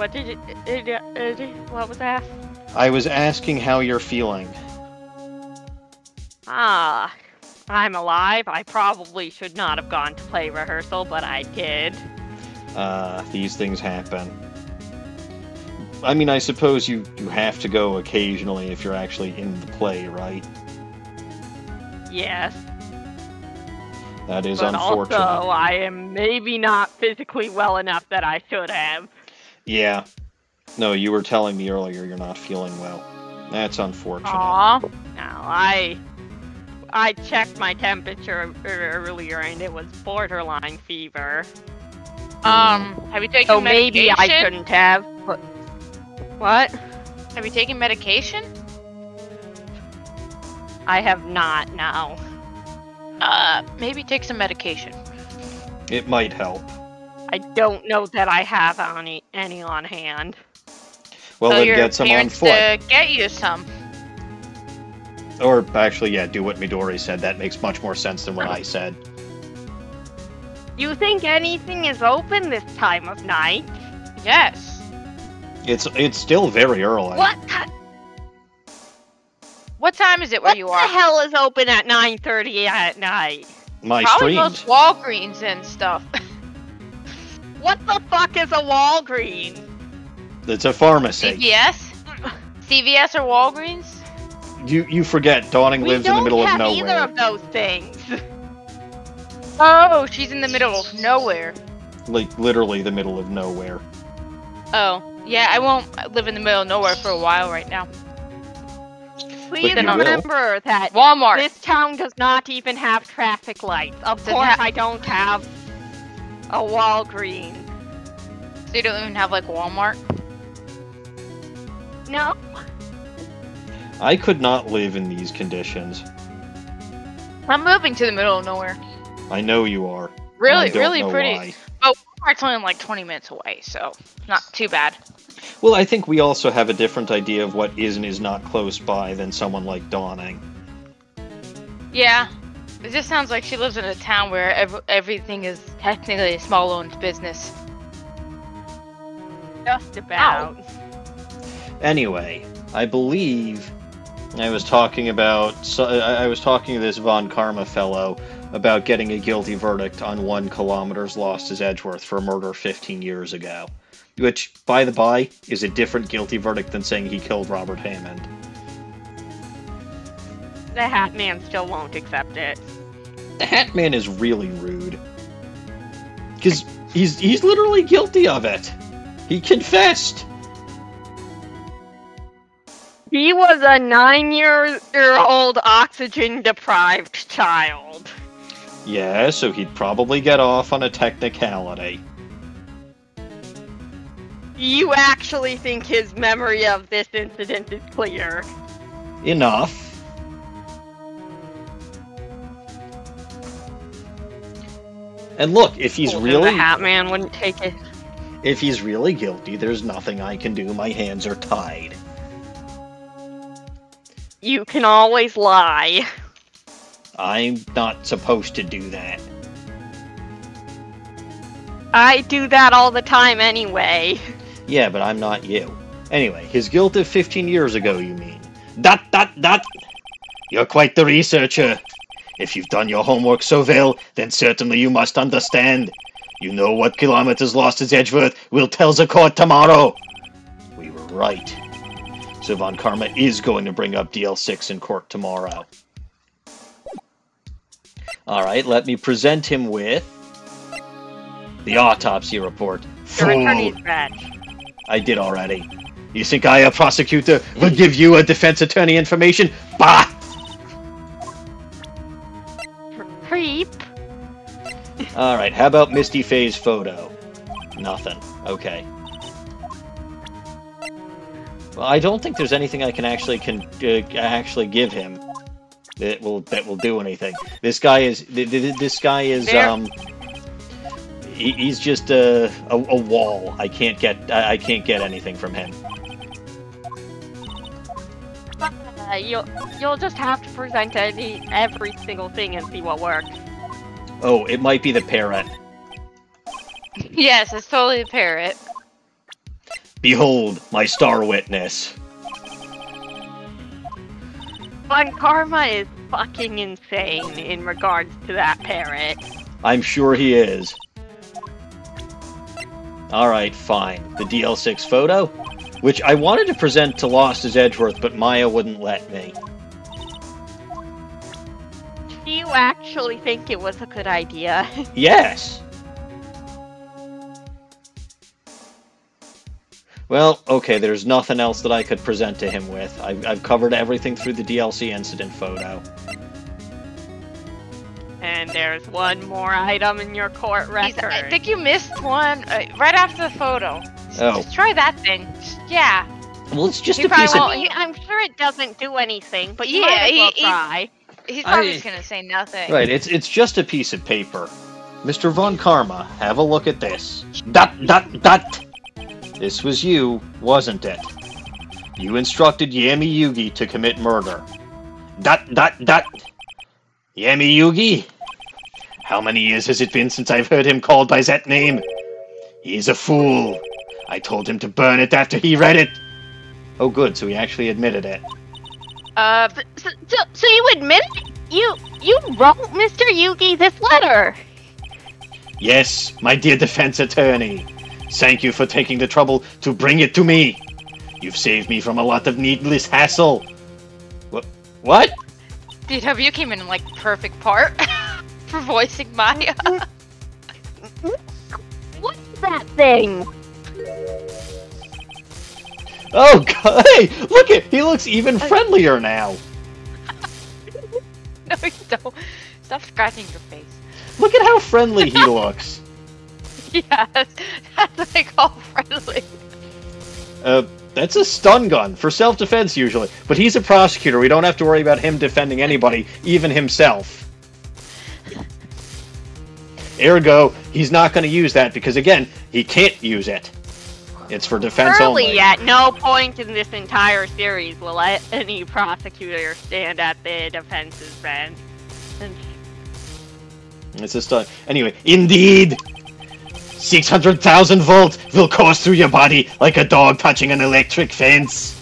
[SPEAKER 4] What did it, it, it, it what was that?
[SPEAKER 1] I was asking how you're feeling.
[SPEAKER 4] Ah, I'm alive. I probably should not have gone to play rehearsal, but I did.
[SPEAKER 1] Uh, these things happen. I mean, I suppose you, you have to go occasionally if you're actually in the play, right?
[SPEAKER 4] Yes,
[SPEAKER 1] That is
[SPEAKER 4] but
[SPEAKER 1] unfortunate.
[SPEAKER 4] also I am maybe not physically well enough that I should have.
[SPEAKER 1] Yeah. No, you were telling me earlier you're not feeling well. That's unfortunate.
[SPEAKER 3] aw.
[SPEAKER 4] Now I I checked my temperature earlier and it was borderline fever.
[SPEAKER 3] Um, have you taken
[SPEAKER 4] So
[SPEAKER 3] medication?
[SPEAKER 4] maybe I shouldn't have. But what?
[SPEAKER 3] Have you taken medication?
[SPEAKER 4] I have not now.
[SPEAKER 3] Uh, maybe take some medication.
[SPEAKER 1] It might help.
[SPEAKER 4] I don't know that I have any any on hand.
[SPEAKER 1] Well,
[SPEAKER 3] Tell
[SPEAKER 1] then get some on
[SPEAKER 3] parents
[SPEAKER 1] foot.
[SPEAKER 3] to get you some.
[SPEAKER 1] Or actually, yeah, do what Midori said. That makes much more sense than what I said.
[SPEAKER 4] You think anything is open this time of night?
[SPEAKER 3] Yes.
[SPEAKER 1] It's it's still very early.
[SPEAKER 4] What?
[SPEAKER 3] What time is it where
[SPEAKER 4] What
[SPEAKER 3] you
[SPEAKER 4] the
[SPEAKER 3] are?
[SPEAKER 4] hell is open at 9:30 at night?
[SPEAKER 1] My
[SPEAKER 3] Probably
[SPEAKER 1] streamed.
[SPEAKER 3] most Walgreens and stuff. (laughs)
[SPEAKER 4] What the fuck is a Walgreens?
[SPEAKER 1] It's a pharmacy.
[SPEAKER 3] CVS? CVS or Walgreens?
[SPEAKER 1] You you forget Dawning
[SPEAKER 4] We
[SPEAKER 1] lives in the
[SPEAKER 4] don't
[SPEAKER 1] the middle
[SPEAKER 4] have
[SPEAKER 1] of
[SPEAKER 4] either
[SPEAKER 1] nowhere.
[SPEAKER 4] of those things. (laughs)
[SPEAKER 3] Oh, she's in the middle of nowhere.
[SPEAKER 1] Like literally the middle of nowhere.
[SPEAKER 3] Oh. Yeah, I won't live in the middle of nowhere for a while right now.
[SPEAKER 4] Please
[SPEAKER 1] you will.
[SPEAKER 4] remember that
[SPEAKER 3] Walmart.
[SPEAKER 4] this town does not even have traffic lights. Of
[SPEAKER 3] Does
[SPEAKER 4] course, I don't have a Walgreens.
[SPEAKER 3] So you don't even have like Walmart.
[SPEAKER 4] No.
[SPEAKER 1] I could not live in these conditions.
[SPEAKER 3] I'm moving to the middle of nowhere.
[SPEAKER 1] I know you are. and I
[SPEAKER 3] Really,
[SPEAKER 1] don't
[SPEAKER 3] really
[SPEAKER 1] know
[SPEAKER 3] pretty.
[SPEAKER 1] why.
[SPEAKER 3] But Walmart's only like 20 minutes away, so not too bad.
[SPEAKER 1] Well, I think we also have a different idea of what is and is not close by than someone like Dawning.
[SPEAKER 3] Yeah. It just sounds like she lives in a town where ev- everything is technically a small owned business.
[SPEAKER 4] Just about.
[SPEAKER 1] Anyway, I believe I was talking about. So, I I was talking to this Von Karma fellow about getting a guilty verdict on one kilometers Lost-His-Edgeworth for a murder 15 years ago. Which, by the by, is a different guilty verdict than saying he killed Robert Hammond.
[SPEAKER 4] The Hat Man still won't accept it.
[SPEAKER 1] The Hat Man is really rude. Because he's, he's literally guilty of it. He confessed.
[SPEAKER 4] He was a nine-year-old oxygen-deprived child.
[SPEAKER 1] Yeah, so he'd probably get off on a technicality.
[SPEAKER 4] You actually think his memory of this incident is clear?
[SPEAKER 1] Enough. And look, if he's really
[SPEAKER 4] the Hat Man wouldn't take it.
[SPEAKER 1] if he's really guilty, there's nothing I can do. My hands are tied.
[SPEAKER 4] You can always lie.
[SPEAKER 1] I'm not supposed to do that.
[SPEAKER 4] I do that all the time anyway.
[SPEAKER 1] Yeah, but I'm not you. Anyway, his guilt of 15 years ago, you mean? Dot dot dot. You're quite the researcher. If you've done your homework so well, then certainly you must understand. You know what kilometers Lost-His-Edgeworth. We'll tell the court tomorrow. We were right. So Von Karma is going to bring up DL-6 in court tomorrow. Alright, let me present him with the autopsy report.
[SPEAKER 4] Your
[SPEAKER 1] Fool.
[SPEAKER 4] attorney's badge.
[SPEAKER 1] I did already. You think I, a prosecutor, will give you a defense attorney information? Bah!
[SPEAKER 4] Creep.
[SPEAKER 1] Alright, how about Misty Faye's photo? Nothing. Okay. Well, I don't think there's anything I can actually can uh, actually give him that will that will do anything. This guy is th- th- this guy is
[SPEAKER 4] There-
[SPEAKER 1] um he, he's just a, a a wall. I can't get I can't get anything from him.
[SPEAKER 4] Uh, you'll you'll just have to present any every single thing and see what works.
[SPEAKER 1] Oh, it might be the parrot. (laughs)
[SPEAKER 3] Yes, it's totally a parrot.
[SPEAKER 1] Behold, my star witness.
[SPEAKER 4] Von Karma is fucking insane in regards to that parrot.
[SPEAKER 1] I'm sure he is. Alright, fine. The DL-6 photo? Which I wanted to present to Lost-His-Edgeworth, but Maya wouldn't let me.
[SPEAKER 4] Do you actually think it was a good idea? (laughs)
[SPEAKER 1] Yes! Well, okay, there's nothing else that I could present to him with. I've, I've covered everything through the DL-6 incident photo.
[SPEAKER 4] and there's one more item in your court
[SPEAKER 3] He's-
[SPEAKER 4] record.
[SPEAKER 3] I think you missed one uh, right after the photo. Just,
[SPEAKER 1] Oh.
[SPEAKER 3] just try that thing. Yeah.
[SPEAKER 1] Well, it's just
[SPEAKER 3] He
[SPEAKER 1] a piece of...
[SPEAKER 3] won't-
[SPEAKER 4] I mean, I'm sure it doesn't do anything, but you
[SPEAKER 3] Yeah,
[SPEAKER 4] might as well
[SPEAKER 3] he- he-
[SPEAKER 4] try.
[SPEAKER 3] He's probably
[SPEAKER 1] I-
[SPEAKER 3] just gonna say nothing.
[SPEAKER 1] Right, it's it's just a piece of paper. Mr. Von Karma, have a look at this. Dot dot dot. This was you, wasn't it? You instructed Yami Yugi to commit murder. Dot dot dot. Yami Yugi? How many years has it been since I've heard him called by that name? He's a fool. I told him to burn it after he read it. Oh, good, so he actually admitted it.
[SPEAKER 3] Uh,
[SPEAKER 4] So, so, so you admit it? You you wrote Mr. Yugi this letter.
[SPEAKER 1] Yes, my dear defense attorney. Thank you for taking the trouble to bring it to me. You've saved me from a lot of needless hassle. What? What?
[SPEAKER 3] DW came in like perfect part (laughs) for voicing Maya.
[SPEAKER 4] What's that thing?
[SPEAKER 1] Oh, God. (laughs) Hey, look at he looks even friendlier now. (laughs)
[SPEAKER 3] No, you don't. Stop scratching your face.
[SPEAKER 1] Look at how friendly he (laughs) looks.
[SPEAKER 3] Yes, that's I call friendly.
[SPEAKER 1] Uh, that's a stun gun for self-defense usually, but he's a prosecutor. We don't have to worry about him defending anybody, even himself. Ergo, he's not going to use that because again, he can't use it. It's for defense
[SPEAKER 4] Surely,
[SPEAKER 1] only.
[SPEAKER 4] at no point in this entire series will any prosecutor stand at the defense's bench.
[SPEAKER 1] It's a stun. Uh, anyway, indeed, six hundred thousand volt will course through your body like a dog touching an electric fence.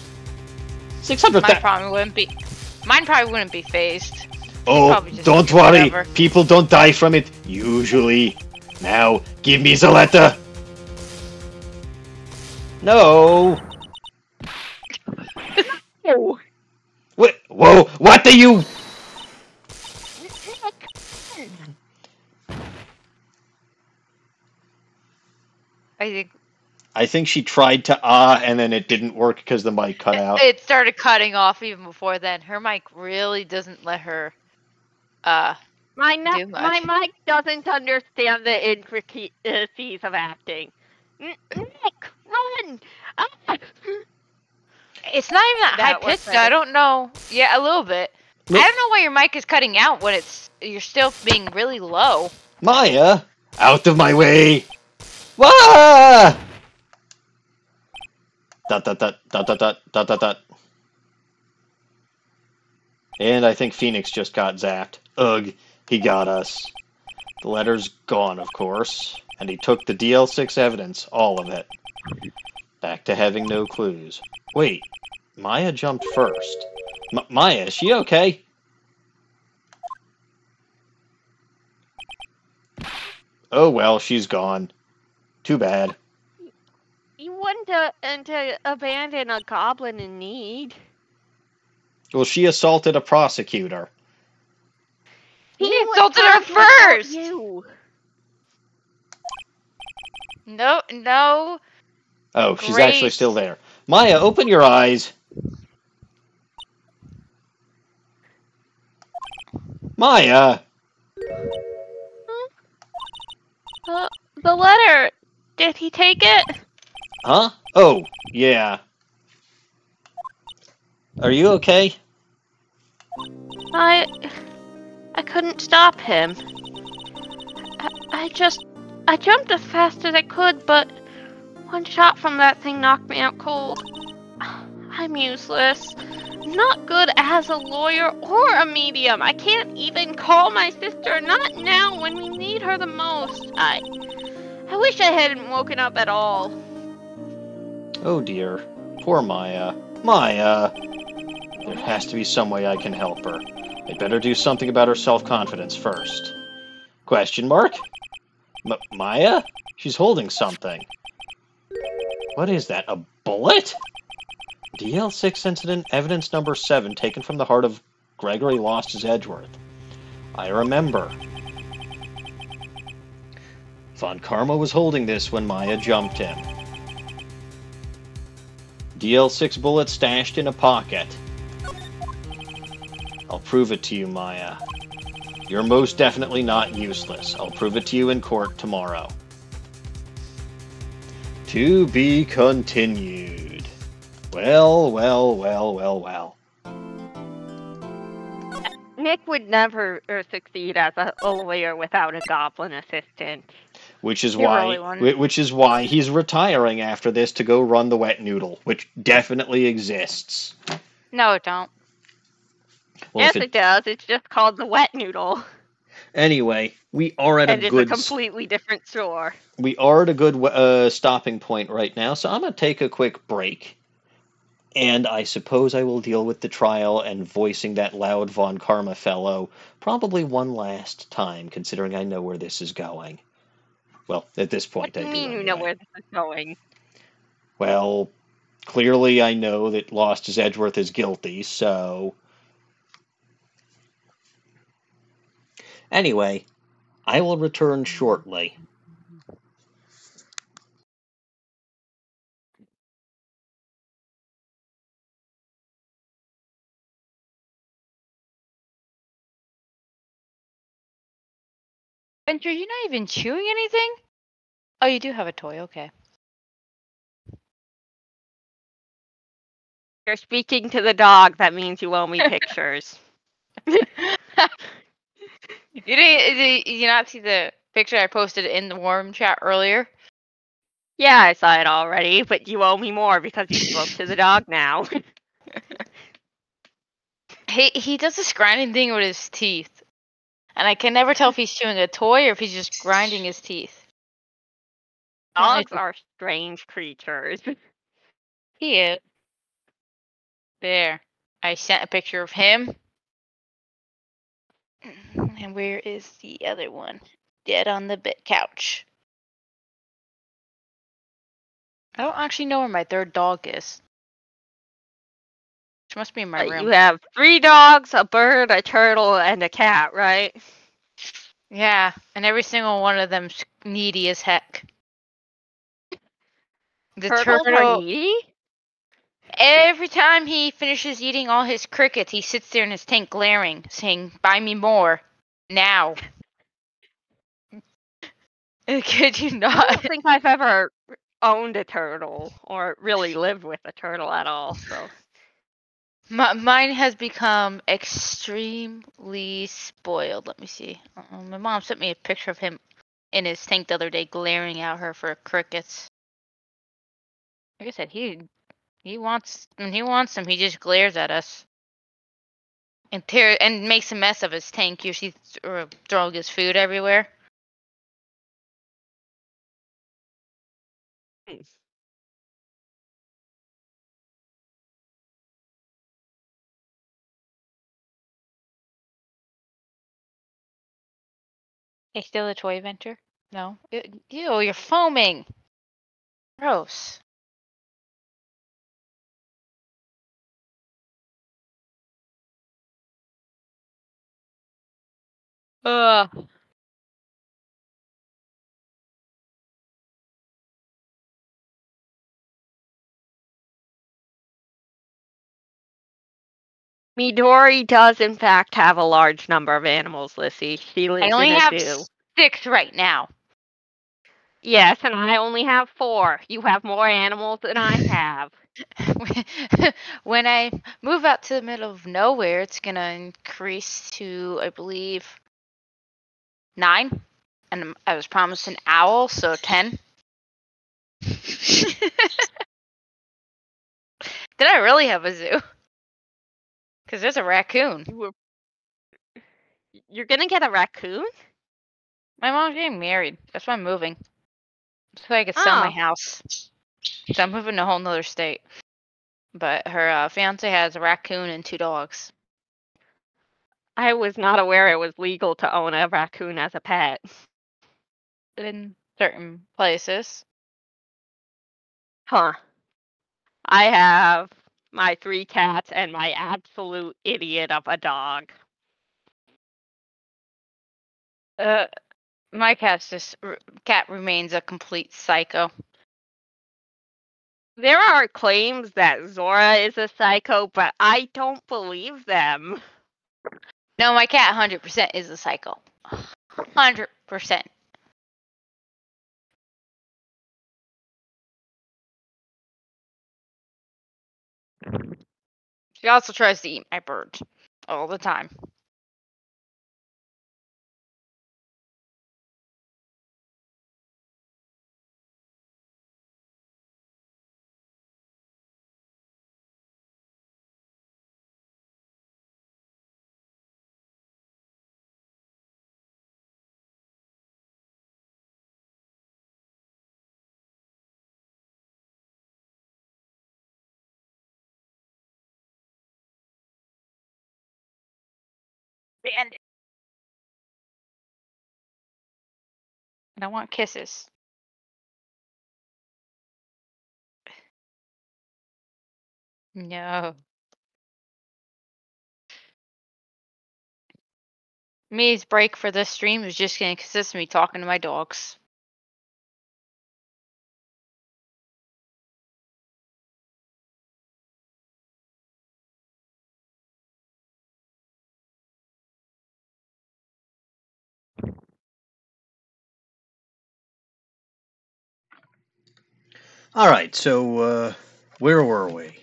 [SPEAKER 1] Six hundred
[SPEAKER 3] Mine
[SPEAKER 1] thousand.
[SPEAKER 3] probably wouldn't be. Mine probably wouldn't be phased.
[SPEAKER 1] Oh, don't worry. People don't die from it usually. Now, give me the letter. No.
[SPEAKER 4] oh,
[SPEAKER 1] Wait, whoa! What do you?
[SPEAKER 3] I think
[SPEAKER 1] I think she tried to ah, and then it didn't work because the mic cut out.
[SPEAKER 3] it started cutting off even before then. Her mic really doesn't let her. Uh,
[SPEAKER 4] my,
[SPEAKER 3] Do much.
[SPEAKER 4] my mic doesn't understand the intricacies of acting. Nick, run! Ah!
[SPEAKER 3] it's not even that,
[SPEAKER 4] That
[SPEAKER 3] high pitched.
[SPEAKER 4] better.
[SPEAKER 3] I don't know. Yeah, a little bit.
[SPEAKER 1] Look-
[SPEAKER 3] I don't know why your mic is cutting out when it's you're still being really low.
[SPEAKER 1] Maya, out of my way! Wah! Dot dot dot dot dot dot dot dot dot. And I think Phoenix just got zapped. Ugh, he got us. The letter's gone, of course, and he took the DL-6 evidence, all of it. Back to having no clues. Wait, Maya jumped first. M- Maya, is she okay? Oh well, she's gone. Too bad.
[SPEAKER 4] You wouldn't to, and to abandon a goblin in need.
[SPEAKER 1] Well, she assaulted a prosecutor.
[SPEAKER 3] He
[SPEAKER 4] was
[SPEAKER 3] insulted her first!
[SPEAKER 4] You.
[SPEAKER 3] No, no.
[SPEAKER 1] Oh, she's actually still there. Maya, open your eyes. Maya,
[SPEAKER 4] Uh, the letter. Did he take it?
[SPEAKER 1] huh? Oh, yeah. Are you okay?
[SPEAKER 4] I. I couldn't stop him. I, I just. I jumped as fast as I could, but one shot from that thing knocked me out cold. (sighs) I'm useless. Not good as a lawyer or a medium. I can't even call my sister. Not now when we need her the most. I. I wish I hadn't woken up at all.
[SPEAKER 1] Oh dear. Poor Maya. Maya! There has to be some way I can help her. I'd better do something about her self-confidence first. Question mark? M- Maya? She's holding something. What is that? A bullet? DL-6 incident evidence number 7 taken from the heart of Gregory Lost-His-Edgeworth. I remember. Von Karma was holding this when Maya jumped him. DL-6 bullet stashed in a pocket. I'll prove it to you, Maya. You're most definitely not useless. I'll prove it to you in court tomorrow. To be continued. Well, well, well, well, well.
[SPEAKER 4] Nick would never uh, succeed as a a lawyer without a goblin assistant.
[SPEAKER 1] Which is
[SPEAKER 3] He
[SPEAKER 1] why,
[SPEAKER 3] really
[SPEAKER 1] which is why he's retiring after this to go run the wet noodle, which definitely exists.
[SPEAKER 3] No, it don't.
[SPEAKER 1] Well,
[SPEAKER 4] yes, it,
[SPEAKER 1] it,
[SPEAKER 4] does. It's just called the wet noodle,
[SPEAKER 1] anyway, we are at
[SPEAKER 4] and
[SPEAKER 1] a
[SPEAKER 4] it's a
[SPEAKER 1] good s-
[SPEAKER 4] completely different store.
[SPEAKER 1] we are at a good uh, stopping point right now, so I'm going to take a quick break. And I suppose I will deal with the trial and voicing that loud Von Karma fellow probably one last time, considering I know where this is going. Well, at this point,
[SPEAKER 4] What do
[SPEAKER 1] I
[SPEAKER 4] you
[SPEAKER 1] do
[SPEAKER 4] mean you know where this is going?
[SPEAKER 1] Well, clearly I know that Lost-His-Edgeworth is guilty, so. Anyway, I will return shortly.
[SPEAKER 3] Venture, you're not even chewing anything? Oh, you do have a toy, okay.
[SPEAKER 4] You're speaking to the dog, that means you owe me (laughs) pictures. (laughs)
[SPEAKER 3] You didn't? Did you not see the picture I posted in the warm chat earlier?
[SPEAKER 4] yeah, I saw it already, but you owe me more because you spoke to the dog now. (laughs)
[SPEAKER 3] He he does this grinding thing with his teeth, and I can never tell if he's chewing a toy or if he's just grinding his teeth.
[SPEAKER 4] Dogs are strange creatures. (laughs)
[SPEAKER 3] He is. There. I sent a picture of him. (laughs) And where is the other one? Dead on the bed couch. I don't actually know where my third dog is. She must be in my
[SPEAKER 4] Uh,
[SPEAKER 3] room.
[SPEAKER 4] You have three dogs, a bird, a turtle, and a cat, right?
[SPEAKER 3] Yeah, and every single one of them's needy as heck. The
[SPEAKER 4] Turtles are
[SPEAKER 3] turtle,
[SPEAKER 4] needy?
[SPEAKER 3] Every time he finishes eating all his crickets, he sits there in his tank glaring, saying, Buy me more. Now. (laughs) Could you not?
[SPEAKER 4] I don't think I've ever owned a turtle or really lived with a turtle at all. So
[SPEAKER 3] My, mine has become extremely spoiled. Let me see. uh my mom sent me a picture of him in his tank the other day, glaring at her for crickets. Like I said, he he wants when he wants them, he just glares at us and tear and makes a mess of his tank. Usually th- or throwing his food everywhere. Hey, still a toy venture? No. Ew, you're foaming. Gross. Ugh.
[SPEAKER 4] Midori does in fact have a large number of animals, Lissy. She lives
[SPEAKER 3] I only
[SPEAKER 4] in a
[SPEAKER 3] have
[SPEAKER 4] zoo.
[SPEAKER 3] six right now.
[SPEAKER 4] Yes, and I only have four. You have more animals than I (laughs) have.
[SPEAKER 3] when I move out to the middle of nowhere, it's gonna increase to, I believe, nine. And I was promised an owl, so ten. (laughs) Did I really have a zoo? Because there's a raccoon.
[SPEAKER 4] You were... You're gonna get a raccoon?
[SPEAKER 3] My mom's getting married. That's why I'm moving. So I could sell my
[SPEAKER 4] Oh.
[SPEAKER 3] house. So I'm moving to a whole nother state. But her uh, fiance has a raccoon and two dogs.
[SPEAKER 4] I was not aware it was legal to own a raccoon as a pet.
[SPEAKER 3] in certain places.
[SPEAKER 4] Huh. I have my three cats and my absolute idiot of a dog.
[SPEAKER 3] Uh, my cat's just r- cat remains a complete psycho.
[SPEAKER 4] There are claims that Zora is a psycho, but I don't believe them.
[SPEAKER 3] No, my cat hundred percent is a psycho. Hundred percent. She also tries to eat my bird all the time. Bandit. And I want kisses. No. Me's break for this stream is just gonna consist of me talking to my dogs.
[SPEAKER 1] All right, so uh, where were we?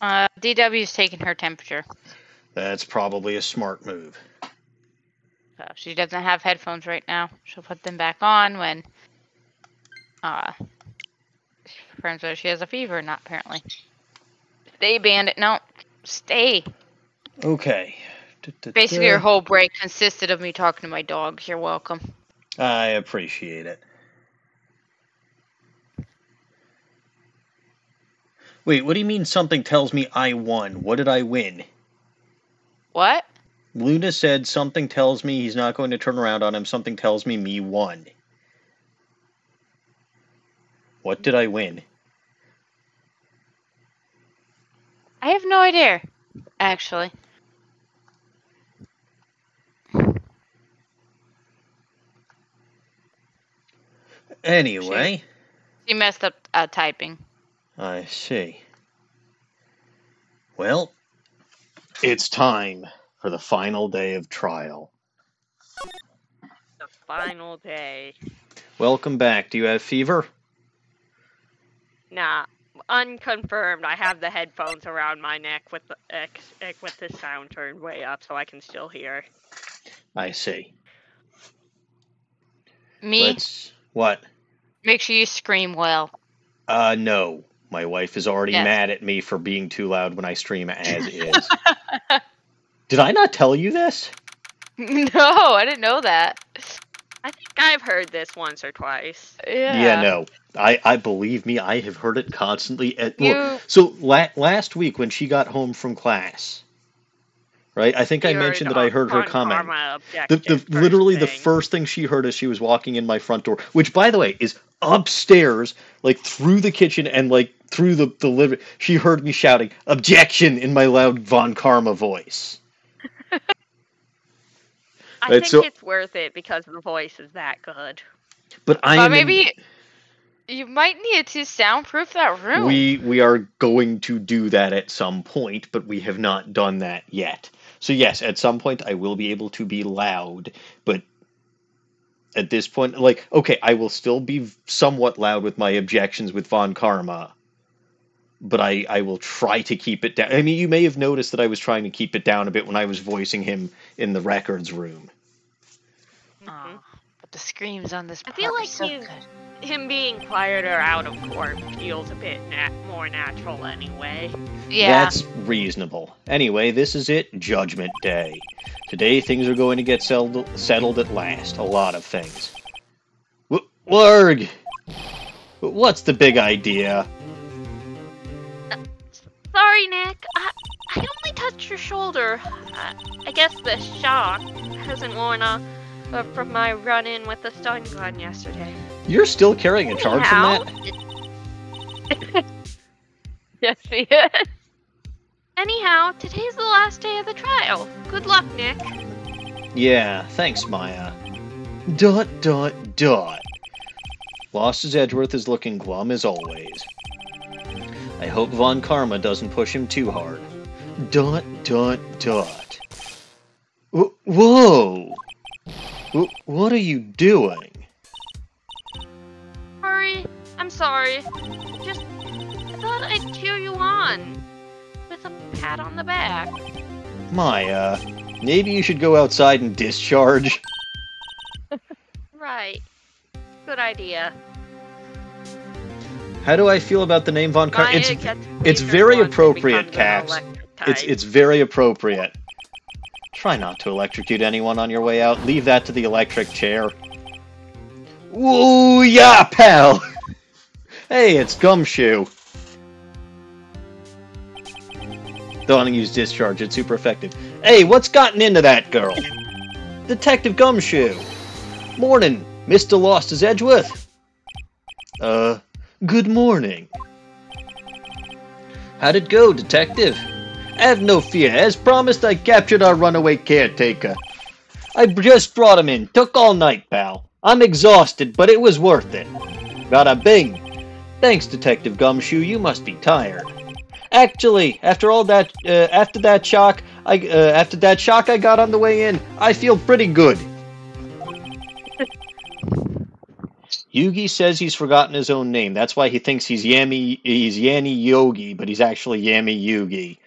[SPEAKER 3] Uh, DW's taking her temperature.
[SPEAKER 1] That's probably a smart move.
[SPEAKER 3] So she doesn't have headphones right now. She'll put them back on when uh she confirms whether she has a fever or not apparently. Stay bandit. No. Stay.
[SPEAKER 1] Okay.
[SPEAKER 3] Basically your whole break consisted of me talking to my dogs. You're welcome.
[SPEAKER 1] I appreciate it. Wait, what do you mean something tells me I won? What did I win?
[SPEAKER 3] What?
[SPEAKER 1] Luna said something tells me he's not going to turn around on him. Something tells me me won. What did I win?
[SPEAKER 3] I have no idea, actually.
[SPEAKER 1] Anyway,
[SPEAKER 3] She messed up uh, typing.
[SPEAKER 1] I see. Well, it's time for the final day of trial.
[SPEAKER 4] The final day.
[SPEAKER 1] Welcome back. Do you have fever?
[SPEAKER 4] Nah, unconfirmed. I have the headphones around my neck with the ex, ex- with the sound turned way up so I can still hear.
[SPEAKER 1] I see.
[SPEAKER 3] Me,
[SPEAKER 1] Let's. What?
[SPEAKER 3] make sure you scream well.
[SPEAKER 1] Uh, no. My wife is already
[SPEAKER 3] Yes.
[SPEAKER 1] mad at me for being too loud when I stream as (laughs) is. Did I not tell you this?
[SPEAKER 3] no, I didn't know that.
[SPEAKER 4] I think I've heard this once or twice.
[SPEAKER 3] Yeah.
[SPEAKER 1] Yeah, no. I, I believe me, I have heard it constantly. At, well,
[SPEAKER 3] You
[SPEAKER 1] so la- last week when she got home from class, right? I think I mentioned that I heard her comment. The, the literally the first thing she heard as she was walking in my front door, which by the way is upstairs, like through the kitchen and like through the the living. She heard me shouting "objection" in my loud Von Karma voice. (laughs)
[SPEAKER 4] I
[SPEAKER 1] Right,
[SPEAKER 4] think
[SPEAKER 1] so-
[SPEAKER 4] it's worth it because the voice is that good.
[SPEAKER 1] But I
[SPEAKER 3] But
[SPEAKER 1] am in-
[SPEAKER 3] maybe you might need to soundproof that room.
[SPEAKER 1] we we are going to do that at some point, but we have not done that yet. So yes, at some point I will be able to be loud, but at this point, like, okay, I will still be somewhat loud with my objections with Von Karma, but I I will try to keep it down. I mean, you may have noticed that I was trying to keep it down a bit when I was voicing him in the records room. Mm-hmm.
[SPEAKER 3] Aw, but the screams on this
[SPEAKER 4] I feel like
[SPEAKER 3] so
[SPEAKER 4] you-
[SPEAKER 3] good.
[SPEAKER 4] Him being quieter out of court feels a bit nat- more natural anyway.
[SPEAKER 3] Yeah.
[SPEAKER 1] That's reasonable. Anyway, this is it, Judgment Day. Today things are going to get settled, settled at last. A lot of things. W- Warg! What's the big idea?
[SPEAKER 5] Sorry, Nick. I, I only touched your shoulder. I, I guess the shock hasn't worn off uh, from my run-in with the stun gun yesterday.
[SPEAKER 1] You're still carrying a charge
[SPEAKER 5] Anyhow,
[SPEAKER 1] from that? (laughs)
[SPEAKER 3] yes, he is.
[SPEAKER 5] Anyhow, today's the last day of the trial. Good luck, Nick.
[SPEAKER 1] Yeah, thanks, Maya. Dot, dot, dot. Lost-His-Edgeworth is looking glum as always. I hope Von Karma doesn't push him too hard. Dot, dot, dot. Wh- Whoa! Wh- What are you doing?
[SPEAKER 5] Sorry, I'm sorry. Just I thought I'd cheer you on with a pat on the back.
[SPEAKER 1] Maya, uh, maybe you should go outside and discharge. (laughs)
[SPEAKER 5] Right. Good idea.
[SPEAKER 1] How do I feel about the name Von?
[SPEAKER 4] Maya
[SPEAKER 1] It's, it's very appropriate, Caps. it's it's very appropriate. Try not to electrocute anyone on your way out. Leave that to the electric chair. Ooh, yeah, pal! (laughs) hey, it's Gumshoe. Don't use discharge, it's super effective. Hey, what's gotten into that girl? Detective Gumshoe. Morning, Mr. Lost-His-Edgeworth. Uh, good morning. How'd it go, Detective? Have no fear. As promised, I captured our runaway caretaker. I just brought him in. Took all night, pal. I'm exhausted, but it was worth it. Bada bing. Thanks, Detective Gumshoe. You must be tired. Actually, after all that, uh, after that shock, I uh, after that shock I got on the way in, I feel pretty good. Yugi says he's forgotten his own name. That's why he thinks he's Yami he's Yanni Yogi, but he's actually Yami Yugi.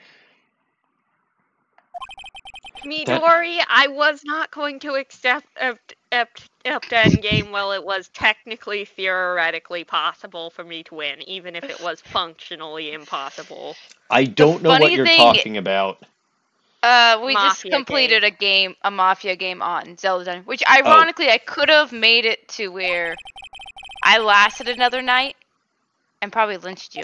[SPEAKER 4] Midori, I was not going to accept up up up to endgame while it was technically theoretically possible for me to win, even if it was functionally impossible.
[SPEAKER 1] I don't know what you're
[SPEAKER 3] thing-
[SPEAKER 1] talking about.
[SPEAKER 3] Uh, we just
[SPEAKER 4] Mafia
[SPEAKER 3] completed a game, a mafia game on Zelda, which ironically I could have made it to where I lasted another night and probably lynched you.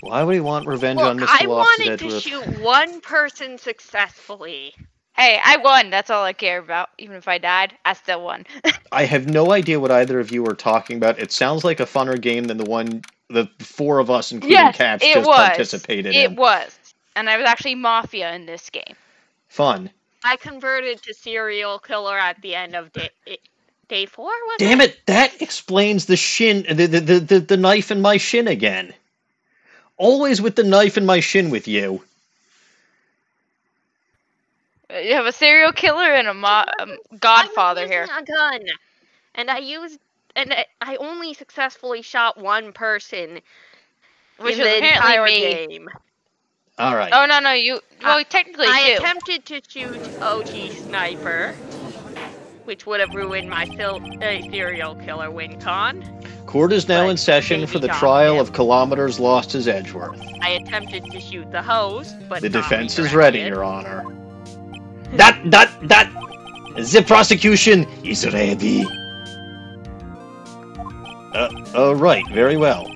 [SPEAKER 1] Why would he want revenge on
[SPEAKER 4] Look,
[SPEAKER 1] Mr.
[SPEAKER 4] I
[SPEAKER 1] Lost
[SPEAKER 4] wanted to
[SPEAKER 1] Edgeworth?
[SPEAKER 4] shoot one person successfully.
[SPEAKER 3] Hey, I won. That's all I care about. Even if I died, I still won. (laughs)
[SPEAKER 1] I have no idea what either of you are talking about. It sounds like a funner game than the one the four of us, including
[SPEAKER 3] yes,
[SPEAKER 1] Cats,
[SPEAKER 3] it
[SPEAKER 1] just
[SPEAKER 3] was.
[SPEAKER 1] participated
[SPEAKER 3] It
[SPEAKER 1] in.
[SPEAKER 3] It was, and I was actually mafia in this game.
[SPEAKER 1] Fun.
[SPEAKER 4] I converted to serial killer at the end of day eh, day four. Was
[SPEAKER 1] Damn it! That explains the shin, the the, the, the the knife in my shin again. Always with the knife in my shin with you.
[SPEAKER 3] You have a serial killer and a mo- um, Godfather
[SPEAKER 4] I was
[SPEAKER 3] here.
[SPEAKER 4] a gun, and I used and I- I only successfully shot one person
[SPEAKER 3] Which
[SPEAKER 4] in the
[SPEAKER 3] apparently
[SPEAKER 4] entire
[SPEAKER 3] me.
[SPEAKER 4] game.
[SPEAKER 1] All right.
[SPEAKER 3] Oh no no you well technically
[SPEAKER 4] I
[SPEAKER 3] two.
[SPEAKER 4] attempted to shoot OG Sniper, which would have ruined my sil- uh, serial killer win con.
[SPEAKER 1] Court is now
[SPEAKER 4] but
[SPEAKER 1] in session for the trial
[SPEAKER 4] him.
[SPEAKER 1] of kilometers Lost-His-Edgeworth.
[SPEAKER 4] I attempted to shoot the host, but
[SPEAKER 1] The
[SPEAKER 4] not
[SPEAKER 1] defense is ready. Your Honor. That that that. The prosecution is ready. Uh, uh, right, very well.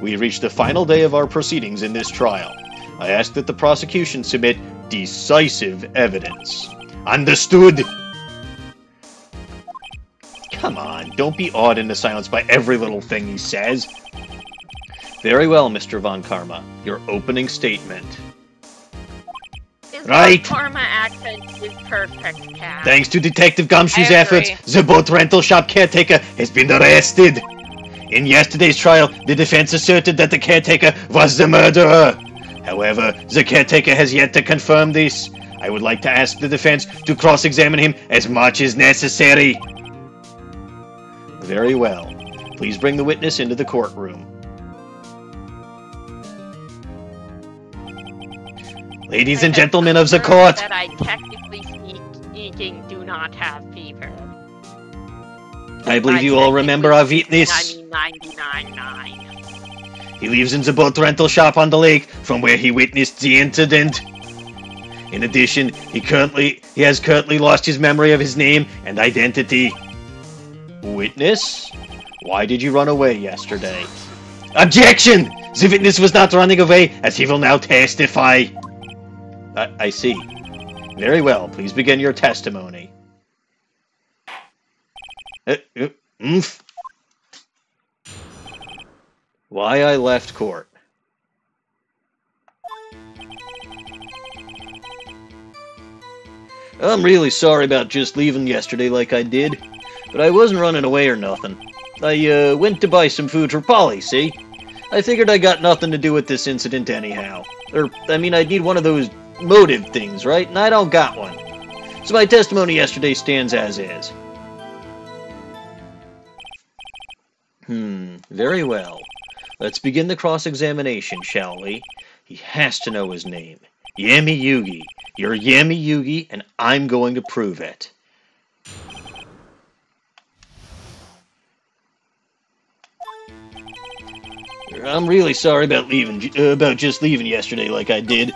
[SPEAKER 1] We reach the final day of our proceedings in this trial. I ask that the prosecution submit decisive evidence. Understood? Come on, don't be awed into silence by every little thing he says. Very well, Mr. Von Karma. Your opening statement. Right.
[SPEAKER 4] Karma accent is perfect, Cat.
[SPEAKER 1] Thanks to Detective Gumshoe's efforts, the boat rental shop caretaker has been arrested. In yesterday's trial, the defense asserted that the caretaker was the murderer. However, the caretaker has yet to confirm this. I would like to ask the defense to cross examine him as much as necessary. Very well. Please bring the witness into the courtroom. Ladies and gentlemen of the court,
[SPEAKER 4] That I technically speaking do not have fever.
[SPEAKER 1] I believe you all remember our witness.
[SPEAKER 4] I mean
[SPEAKER 1] He lives in the boat rental shop on the lake from where he witnessed the incident. In addition, he currently he has currently lost his memory of his name and identity. Witness? Why did you run away yesterday? Objection! The witness was not running away, as he will now testify. I, see. Very well. Please begin your testimony. Uh, uh, oomph. Why I left court. I'm really sorry about just leaving yesterday like I did, but I wasn't running away or nothing. I uh, went to buy some food for Polly, see? I figured I got nothing to do with this incident anyhow. Or, I mean, I'd need one of those motive things, right? And I don't got one. So my testimony yesterday stands as is. Hmm, very well. Let's begin the cross examination, shall we? He has to know his name. Yami Yugi. You're Yami Yugi, and I'm going to prove it. I'm really sorry about leaving, uh, about just leaving yesterday like I did.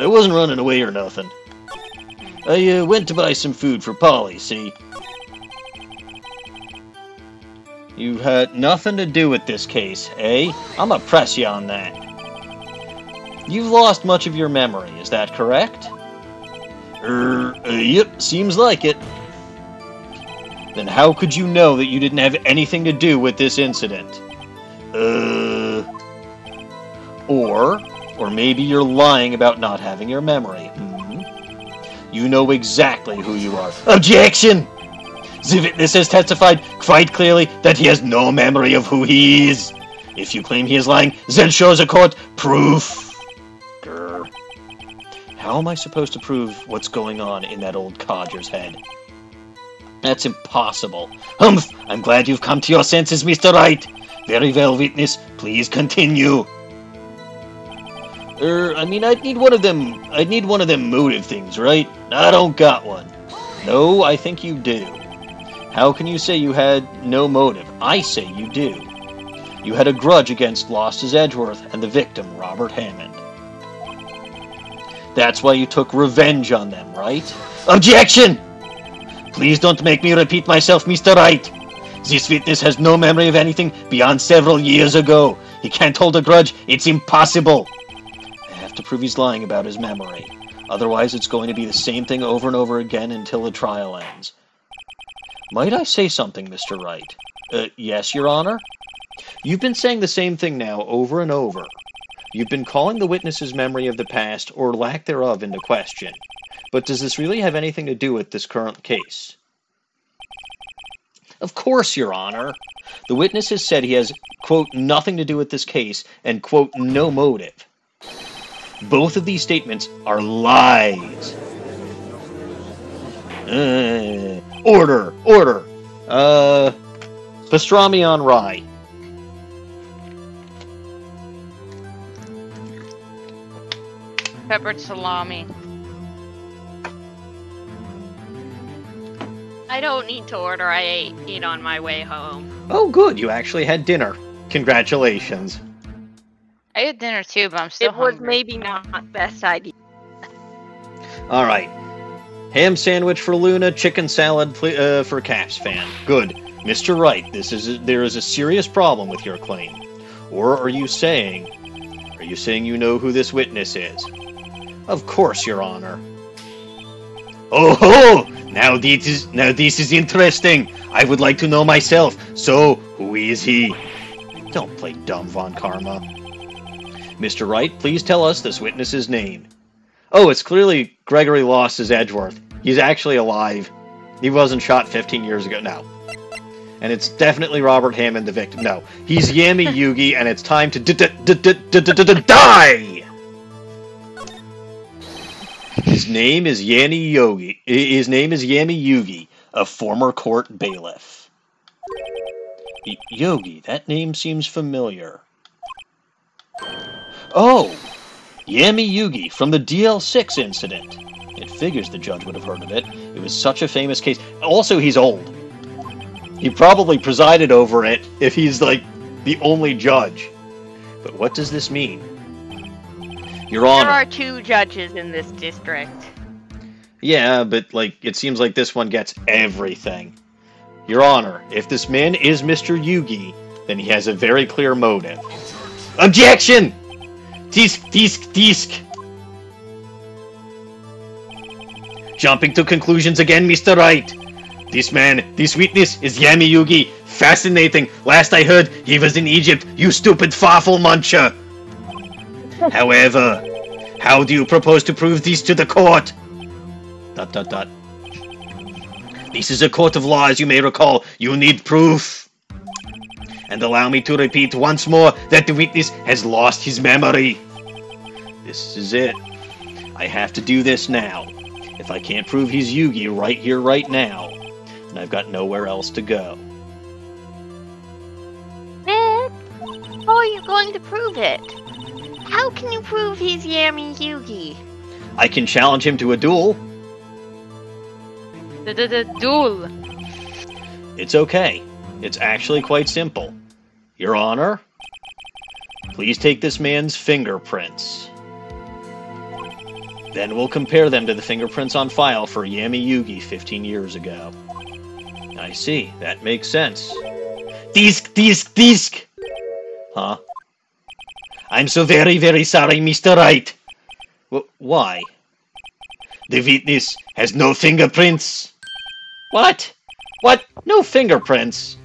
[SPEAKER 1] I wasn't running away or nothing. I uh, went to buy some food for Polly, see? You had nothing to do with this case, eh? I'm gonna press you on that. You've lost much of your memory, is that correct? Er, uh, yep, seems like it. Then how could you know that you didn't have anything to do with this incident? Uh. Or, or maybe you're lying about not having your memory. Hmm? You know exactly who you are. Objection! The witness has testified quite clearly that he has no memory of who he is. If you claim he is lying, then show the court proof. Grr. How am I supposed to prove what's going on in that old codger's head?
[SPEAKER 6] That's impossible. Humph! I'm glad you've come to your senses, Mr. Wright. Very well, witness. Please continue. Er, I mean, I'd need one of them. I'd need one of them motive things, right? I don't got one. No, I think you do. How can you say you had no motive? I say you do. You had a grudge against Lost-His-Edgeworth and the victim, Robert Hammond. That's why you took revenge on them, right? Objection! Please don't make me repeat myself, Mr. Wright. This witness has no memory of anything beyond several years ago. He can't hold a grudge. It's impossible. To prove he's lying about his memory. Otherwise, it's going to be the same thing over and over again until the trial ends. Might I say something, Mr. Wright? Uh, yes, Your Honor? You've been saying the same thing now over and over. You've been calling the witness's memory of the past, or lack thereof, into question. But does this really have anything to do with this current case? Of course, Your Honor. The witness has said he has, quote, nothing to do with this case, and, quote, no motive. Both of these statements are lies. Uh, order, order. Uh, pastrami on rye.
[SPEAKER 3] Peppered salami.
[SPEAKER 4] I don't need to order. I ate eat on my way home.
[SPEAKER 1] Oh, good. You actually had dinner. Congratulations.
[SPEAKER 3] I had dinner too, but I'm still
[SPEAKER 4] it was
[SPEAKER 3] hungry.
[SPEAKER 4] maybe not best idea.
[SPEAKER 1] All right. Ham sandwich for Luna, chicken salad pl- uh, for Caps fan. Good. Mr. Wright, this is a, there is a serious problem with your claim. Or are you saying are you saying you know who this witness is? Of course, Your Honor. Oh ho! Now this is now this is interesting. I would like to know myself. So, who is he? Don't play dumb, Von Karma. Mr. Wright, please tell us this witness's name. Oh, it's clearly Gregory Lost-His-Edgeworth. He's actually alive. He wasn't shot 15 years ago. No. And it's definitely Robert Hammond, the victim. No. He's Yami (laughs) Yugi, and it's time to die! His name is Yanni Yogi. His name is Yami Yugi, a former court bailiff. Yogi, that name seems familiar. Oh! Yami Yugi from the DL-6 incident. It figures the judge would have heard of it. It was such a famous case. Also, he's old. He probably presided over it if he's like the only judge. But what does this mean? Your
[SPEAKER 4] There
[SPEAKER 1] Honor.
[SPEAKER 4] There are two judges in this district.
[SPEAKER 1] Yeah, but like it seems like this one gets everything. Your Honor, if this man is Mr. Yugi, then he has a very clear motive. Objection! Tisk, tisk, tisk. Jumping to conclusions again, Mr. Wright. This man, this witness is Yami Yugi. Fascinating. Last I heard, he was in Egypt, you stupid farfel muncher. However, how do you propose to prove this to the court? Dot dot dot. This is a court of law, as you may recall. You need proof. And allow me to repeat once more that the witness has lost his memory. This is it. I have to do this now. If I can't prove he's Yugi right here, right now, then I've got nowhere else to go.
[SPEAKER 5] Nick, how are you going to prove it? How can you prove he's Yami Yugi?
[SPEAKER 1] I can challenge him to a duel.
[SPEAKER 3] The, the, the duel.
[SPEAKER 1] It's okay. It's actually quite simple. Your Honor, please take this man's fingerprints. Then we'll compare them to the fingerprints on file for Yami Yugi 15 years ago. I see. That makes sense. Disk, disk, disk! Huh? I'm so very, very sorry, Mr. Wright. W- why? The witness has no fingerprints. What? What? No fingerprints?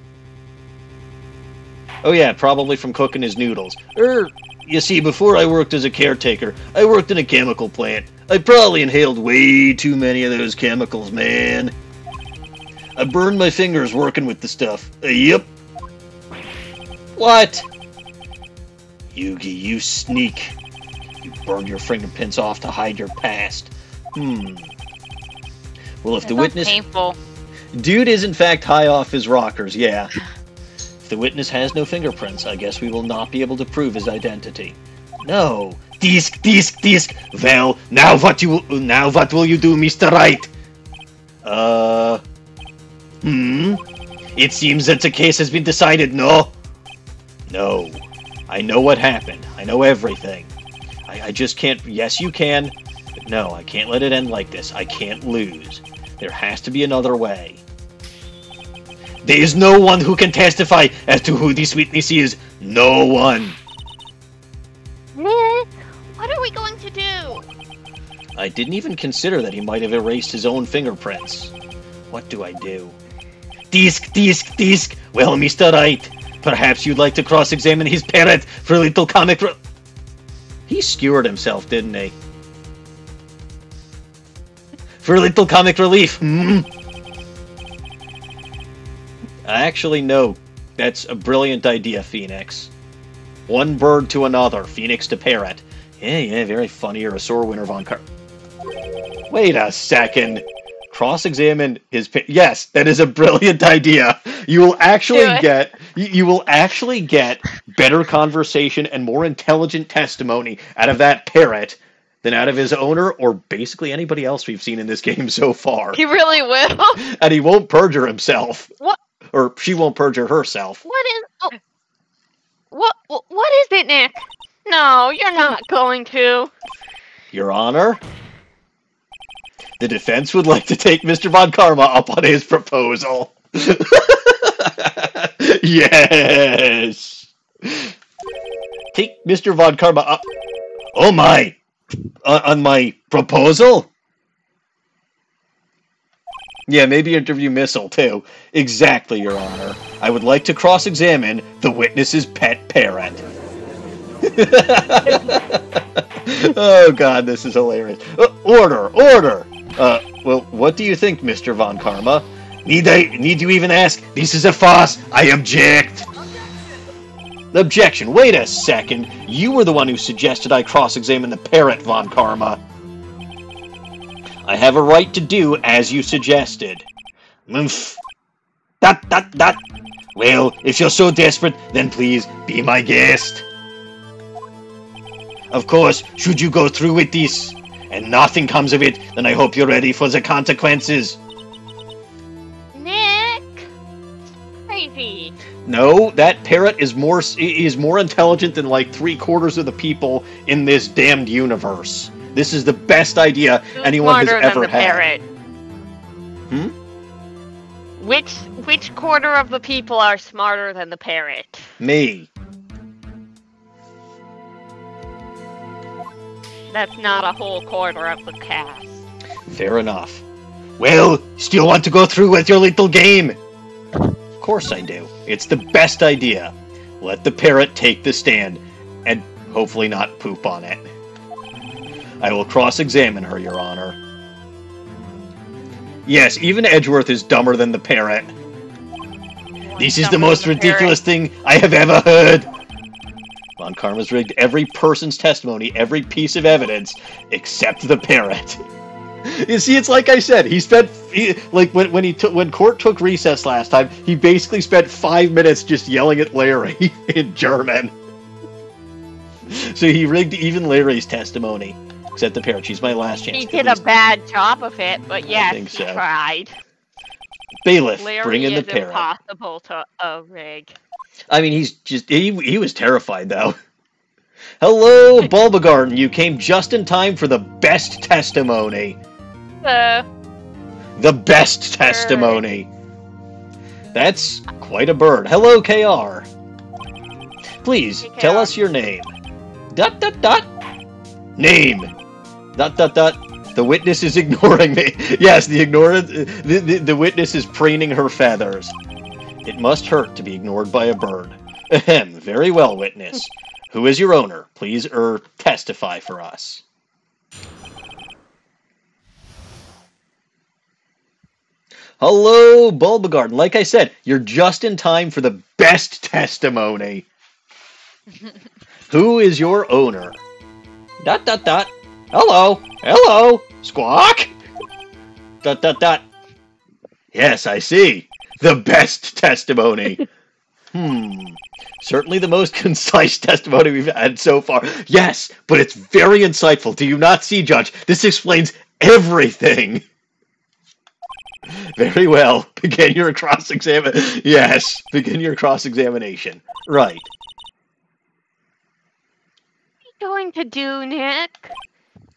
[SPEAKER 1] Oh yeah, probably from cooking his noodles. Er, you see, before I worked as a caretaker, I worked in a chemical plant. I probably inhaled way too many of those chemicals, man. I burned my fingers working with the stuff. Uh, yep. What? Yugi, you sneak. You burned your fingerprints off to hide your past. Hmm. Well, if
[SPEAKER 3] That
[SPEAKER 1] the witness
[SPEAKER 3] painful.
[SPEAKER 1] Dude is in fact high off his rockers, yeah. The witness has no fingerprints, I guess we will not be able to prove his identity. No.
[SPEAKER 6] Disc, disc, disc. Well, now what you now what will you do, Mr. Wright?
[SPEAKER 1] Uh
[SPEAKER 6] Hmm? It seems that the case has been decided, no?
[SPEAKER 1] no. I know what happened. I know everything. I, I just can't yes you can. But no, I can't let it end like this. I can't lose. There has to be another way.
[SPEAKER 6] There is no one who can testify as to who this witness is. No one.
[SPEAKER 5] What are we going to do?
[SPEAKER 1] I didn't even consider that he might have erased his own fingerprints. What do I do?
[SPEAKER 6] Disc, disc, disc. Well, Mr. Wright, perhaps you'd like to cross-examine his parrot for a little comic. Re-
[SPEAKER 1] He skewered himself, didn't he?
[SPEAKER 6] for a little comic relief. Hmm?
[SPEAKER 1] I actually, no. That's a brilliant idea, Phoenix. One bird to another, Phoenix to parrot. Yeah, yeah, very funny. You're a sore winner, Von Car. Wait a second. Cross-examine his. Pa- yes, that is a brilliant (laughs) idea. You will actually get. You, you will actually get better conversation and more intelligent testimony out of that parrot than out of his owner or basically anybody else we've seen in this (laughs) game so far.
[SPEAKER 3] He really will.
[SPEAKER 1] And he won't perjure himself.
[SPEAKER 5] What?
[SPEAKER 1] Or she won't perjure herself.
[SPEAKER 5] What is? Oh, what? What is it, Nick? No, you're not going to.
[SPEAKER 1] Your Honor, the defense would like to take Mr. Von Karma up on his proposal. (laughs) yes. Take Mr. Von Karma up
[SPEAKER 6] Oh my!
[SPEAKER 1] on, on my proposal? Yeah, maybe interview Missile too. Exactly, Your Honor. I would like to cross examine the witness's pet parent. (laughs) oh god, this is hilarious. Uh, order, order! Uh, well, what do you think, Mr. Von Karma?
[SPEAKER 6] Need I need you even ask? This is a farce. I object.
[SPEAKER 1] The objection, wait a second. You were the one who suggested I cross examine the parrot, Von Karma. I have a right to do as you suggested.
[SPEAKER 6] Oomph. That that that. Well, if you're so desperate, then please be my guest. Of course, should you go through with this and nothing comes of it, then I hope you're ready for the consequences.
[SPEAKER 5] Nick, crazy.
[SPEAKER 1] No, that parrot is more is more intelligent than like three quarters of the people in this damned universe. This is the best idea anyone has ever
[SPEAKER 4] than the
[SPEAKER 1] had.
[SPEAKER 4] parrot.
[SPEAKER 1] Hmm?
[SPEAKER 4] Which which quarter of the people are smarter than the parrot?
[SPEAKER 1] Me.
[SPEAKER 4] That's not a whole quarter of the cast.
[SPEAKER 1] Fair enough.
[SPEAKER 6] Well, still want to go through with your little game?
[SPEAKER 1] Of course I do. It's the best idea. Let the parrot take the stand, and hopefully not poop on it. I will cross-examine her, Your Honor. Yes, even Edgeworth is dumber than the parrot.
[SPEAKER 6] This is the most
[SPEAKER 4] than the parrot.
[SPEAKER 6] ridiculous thing I have ever heard.
[SPEAKER 1] Von Karma's rigged every person's testimony, every piece of evidence, except the parrot. (laughs) You see, it's like I said. He spent he, like when when he took when court took recess last time. He basically spent five minutes just yelling at Larry (laughs) in German. (laughs) So he rigged even Larry's testimony, except the parrot. She's my last chance.
[SPEAKER 4] He did a bad job of it, but yes, he
[SPEAKER 1] so.
[SPEAKER 4] tried.
[SPEAKER 1] bailiff.
[SPEAKER 4] Larry
[SPEAKER 1] bring in the parrot.
[SPEAKER 4] impossible to uh, rig.
[SPEAKER 1] I mean, he's just he he was terrified though. (laughs) Hello, (laughs) Bulbagarden. You came just in time for the best testimony.
[SPEAKER 4] Uh,
[SPEAKER 1] The best testimony. That's quite a bird. Hello, KR. Please
[SPEAKER 4] Hey,
[SPEAKER 1] tell us your name. Dot dot dot.
[SPEAKER 6] Name.
[SPEAKER 1] Dot dot dot. The witness is (laughs) ignoring me. Yes, the ignore the, the, the witness is preening her feathers. It must hurt to be ignored by a bird. Ahem. Very well, witness. Who is your owner? Please, er, testify for us. Hello, Bulbagarden. Like I said, you're just in time for the best testimony. (laughs) Who is your owner? Dot dot dot. Hello, hello, squawk. Dot dot dot. Yes, I see. The best testimony. (laughs) hmm. Certainly the most (laughs) concise testimony we've had so far. Yes, but it's very insightful. Do you not see, Judge? This explains everything. (laughs) Very well. Begin your cross examination. Yes, begin your cross examination. Right.
[SPEAKER 4] What are you going to do, Nick?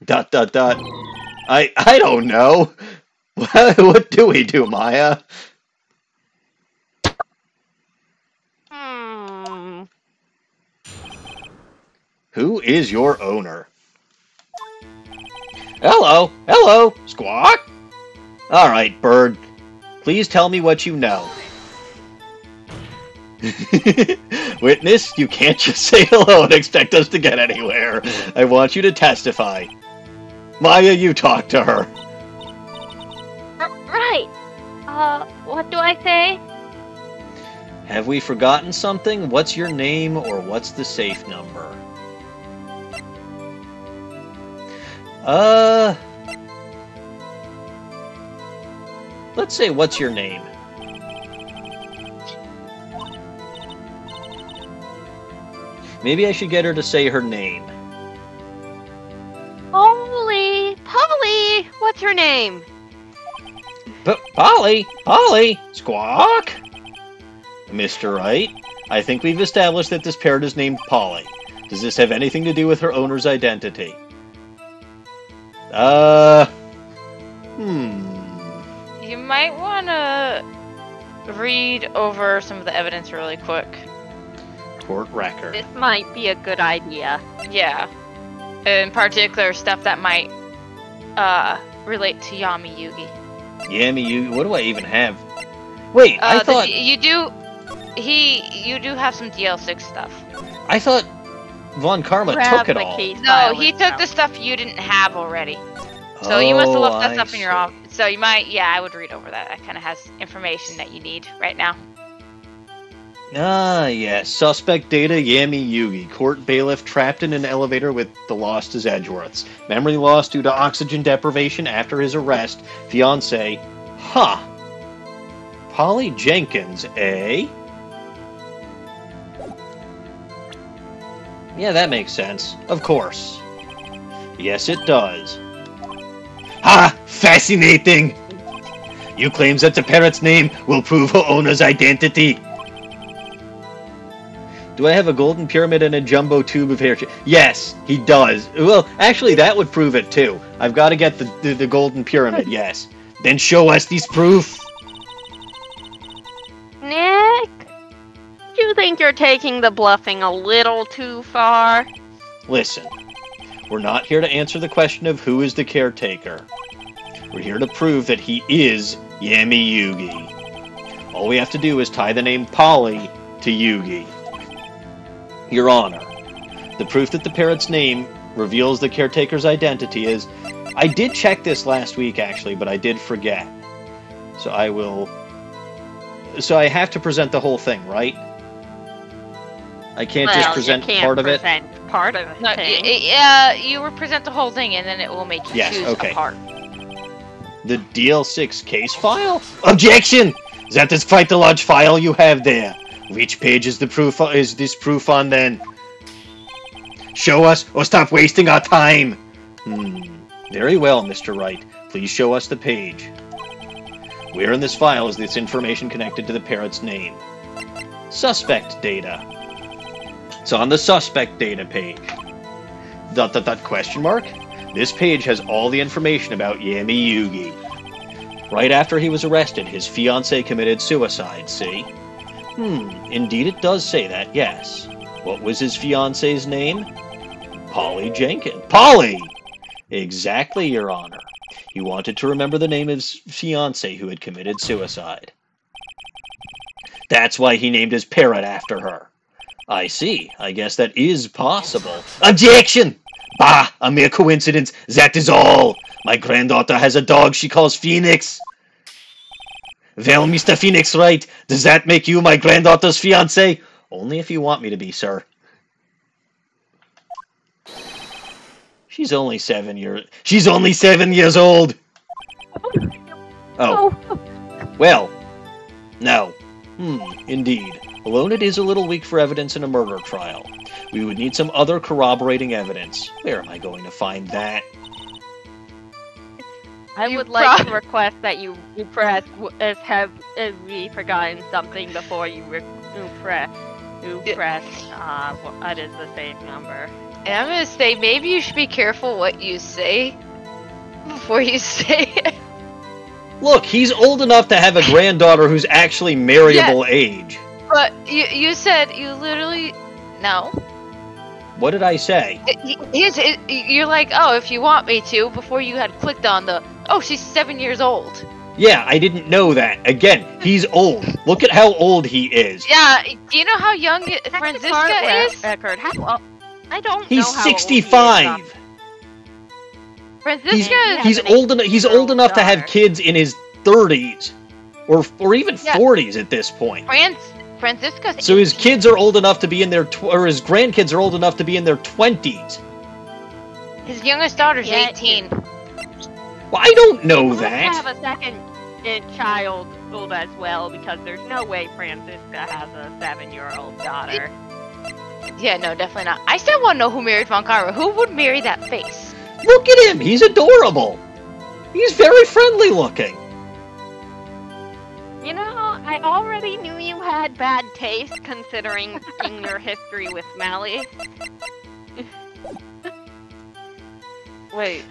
[SPEAKER 1] Dot dot dot. I I don't know. (laughs) What, do we do, Maya? Who is your owner? Hello, hello, Squawk. All right, Bird. Please tell me what you know. (laughs) Witness, you can't just say (laughs) hello and expect us to get anywhere. I want you to testify. Maya, you talk to her.
[SPEAKER 7] R- right. Uh, what do I say?
[SPEAKER 1] Have we forgotten something? What's your name or what's the safe number? Uh. Let's say, what's your name? Maybe I should get her to say her name.
[SPEAKER 4] Polly! Polly! What's her name?
[SPEAKER 1] P- Polly! Polly! Squawk! Mr. Wright, I think we've established that this parrot is named Polly. Does this have anything to do with her owner's identity? Uh. Hmm.
[SPEAKER 3] You might want to read over some of the evidence really quick.
[SPEAKER 1] Court record.
[SPEAKER 4] This might be a good idea.
[SPEAKER 3] Yeah. In particular, stuff that might uh, relate to Yami Yugi.
[SPEAKER 1] Yami, Yugi, What do I even have? Wait,
[SPEAKER 3] Uh,
[SPEAKER 1] I thought.
[SPEAKER 3] D- you do. He, you do have some DL6 stuff.
[SPEAKER 1] I thought Von Karma
[SPEAKER 4] Grab
[SPEAKER 1] took it all.
[SPEAKER 3] No, he took
[SPEAKER 4] stuff.
[SPEAKER 3] the stuff you didn't have already. So you must have
[SPEAKER 1] Oh,
[SPEAKER 3] left that
[SPEAKER 1] I
[SPEAKER 3] stuff in your
[SPEAKER 1] see.
[SPEAKER 3] office. So you might, yeah, I would read over that. That kind of has information that you need right now.
[SPEAKER 1] Ah, yes. Suspect data Yami Yugi. Court bailiff trapped in an elevator with the Lost-His-Edgeworths. Memory loss due to oxygen deprivation after his arrest. Fiance. Huh. Polly Jenkins, eh? Yeah, that makes sense. Of course. Yes, it does. Ha! Fascinating! You claims that the parrot's name will prove her owner's identity. Do I have a golden pyramid and a jumbo tube of hair? Yes, he does. Well, actually, that would prove it too. I've got to get the, the, the golden pyramid, yes. Then show us these proof.
[SPEAKER 4] Nick? You think you're taking the bluffing a little too far?
[SPEAKER 1] Listen, we're not here to answer the question of who is the caretaker. We're here to prove that he is Yami Yugi. All we have to do is tie the name Polly to Yugi. Your Honor, the proof that the parrot's name reveals the caretaker's identity is. I did check this last week, actually, but I did forget. So I will. So I have to present the whole thing, right? I can't
[SPEAKER 4] well,
[SPEAKER 1] just present
[SPEAKER 4] can't
[SPEAKER 1] part of it.
[SPEAKER 4] present part of the
[SPEAKER 3] No,
[SPEAKER 4] thing.
[SPEAKER 3] yeah, you represent the whole thing, and then it will make you
[SPEAKER 1] Yes,
[SPEAKER 3] choose
[SPEAKER 1] okay.
[SPEAKER 3] a part.
[SPEAKER 1] The DL6 case file? Objection! That is quite a large file you have there. Which page is the proof is this proof on then? Show us or stop wasting our time. Hmm. Very well, Mr. Wright. Please show us the page. Where in this file is this information connected to the parrot's name? Suspect data. It's on the suspect data page. Dot dot dot question mark? This page has all the information about Yami Yugi. Right after he was arrested, his fiancée committed suicide, see? Hmm, indeed it does say that, yes. What was his fiancée's name? Polly Jenkins. Polly! Exactly, Your Honor. He wanted to remember the name of his fiancée who had committed suicide. That's why he named his parrot after her. I see. I guess that is possible. Objection! Bah, a mere coincidence. That is all. My granddaughter has a dog she calls Phoenix. Well, Mr. Phoenix, Wright, Does that make you my granddaughter's fiance? Only if you want me to be, sir. She's only seven years. She's only seven years old. Oh, Well, no. Hmm, indeed. Alone it is a little weak for evidence in a murder trial. We would need some other corroborating evidence. Where am I going to find that?
[SPEAKER 4] I
[SPEAKER 3] You
[SPEAKER 4] would like to request that you, you press (laughs) as have as we forgotten something before you, re- you press you
[SPEAKER 3] Yeah.
[SPEAKER 4] press uh what is the safe number?
[SPEAKER 3] And I'm gonna say maybe you should be careful what you say before you (laughs) say it.
[SPEAKER 1] Look, he's old enough to have a granddaughter who's actually marriable age.
[SPEAKER 3] But you you said you literally no.
[SPEAKER 1] What did I say?
[SPEAKER 3] It- he- He's, it, you're like, oh, if you want me to, before you had clicked on the, oh, she's seven years old.
[SPEAKER 1] Yeah, I didn't know that. Again, he's old. Look at how old he is.
[SPEAKER 3] Yeah, do you know how young
[SPEAKER 4] Check the
[SPEAKER 3] Franziska is?
[SPEAKER 4] record. How, well, I don't
[SPEAKER 1] He's
[SPEAKER 4] know how old he is,
[SPEAKER 1] 65.
[SPEAKER 3] Franziska
[SPEAKER 1] He's,
[SPEAKER 3] is
[SPEAKER 1] he's old enough. He's old enough to have kids in his 30s, or or even
[SPEAKER 3] Yeah.
[SPEAKER 1] 40s at this point.
[SPEAKER 3] Franz, Franziska's
[SPEAKER 1] So his
[SPEAKER 3] 18.
[SPEAKER 1] kids are old enough to be in their tw- or his grandkids are old enough to be in their 20s.
[SPEAKER 3] His youngest daughter's
[SPEAKER 4] Yeah,
[SPEAKER 3] 18.
[SPEAKER 1] Well, I don't know
[SPEAKER 4] Let's
[SPEAKER 1] that.
[SPEAKER 4] have a second uh, child old as well because there's no way Franziska has a seven-year-old daughter.
[SPEAKER 3] Yeah, no, definitely not. I still want to know who married Von Karma. Who would marry that face?
[SPEAKER 1] Look at him. He's adorable. He's very friendly looking.
[SPEAKER 4] You know, I already knew you had bad taste considering in your history with Melly. (laughs)
[SPEAKER 3] Wait,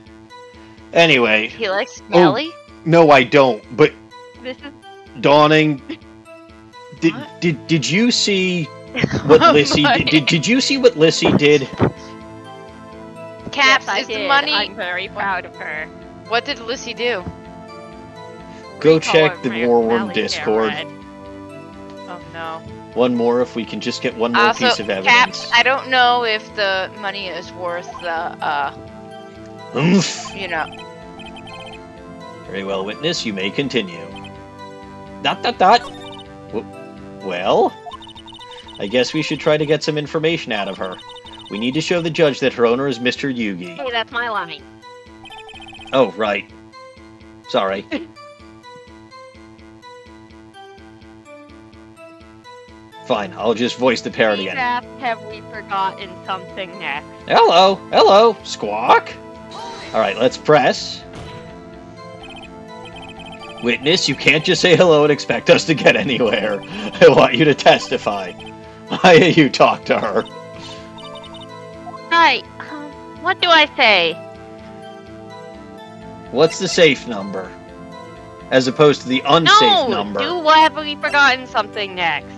[SPEAKER 1] Anyway,
[SPEAKER 3] he likes
[SPEAKER 1] Oh. No, I don't. But
[SPEAKER 4] This is
[SPEAKER 1] Dawning, (laughs) did
[SPEAKER 3] What?
[SPEAKER 1] did did you see (laughs) what
[SPEAKER 3] Oh
[SPEAKER 1] Lissy
[SPEAKER 3] my-
[SPEAKER 1] did, did? Did you see what Lissy did?
[SPEAKER 3] Caps,
[SPEAKER 4] yes, I
[SPEAKER 3] is
[SPEAKER 4] did.
[SPEAKER 3] the money.
[SPEAKER 4] I'm very proud of her.
[SPEAKER 3] What did Lissy do?
[SPEAKER 1] Go
[SPEAKER 4] Recall
[SPEAKER 1] check the
[SPEAKER 4] Mel-
[SPEAKER 1] War Room Discord.
[SPEAKER 4] red.
[SPEAKER 3] Oh no.
[SPEAKER 1] One more if we can just get one more
[SPEAKER 3] Also,
[SPEAKER 1] piece of evidence.
[SPEAKER 3] Caps,
[SPEAKER 1] evidence.
[SPEAKER 3] I don't know if the money is worth the, uh,
[SPEAKER 1] Oomph.
[SPEAKER 3] you know.
[SPEAKER 1] Very well, witness. You may continue. Dot dot dot. Well, I guess we should try to get some information out of her. We need to show the judge that her owner is Mr. Yugi.
[SPEAKER 4] Hey, that's my line.
[SPEAKER 1] Oh, right. Sorry. (laughs) Fine, I'll just voice the parrot
[SPEAKER 4] Please
[SPEAKER 1] again.
[SPEAKER 4] ask, have we forgotten something next?
[SPEAKER 1] Hello, hello, squawk. All right, let's press. Witness, you can't just say hello and expect us to get anywhere. (laughs) I want you to testify. Why you talk to her?
[SPEAKER 4] Hi. Um, what do I say?
[SPEAKER 1] What's the safe number? As opposed to the unsafe
[SPEAKER 4] no,
[SPEAKER 1] number.
[SPEAKER 4] do have we forgotten something next?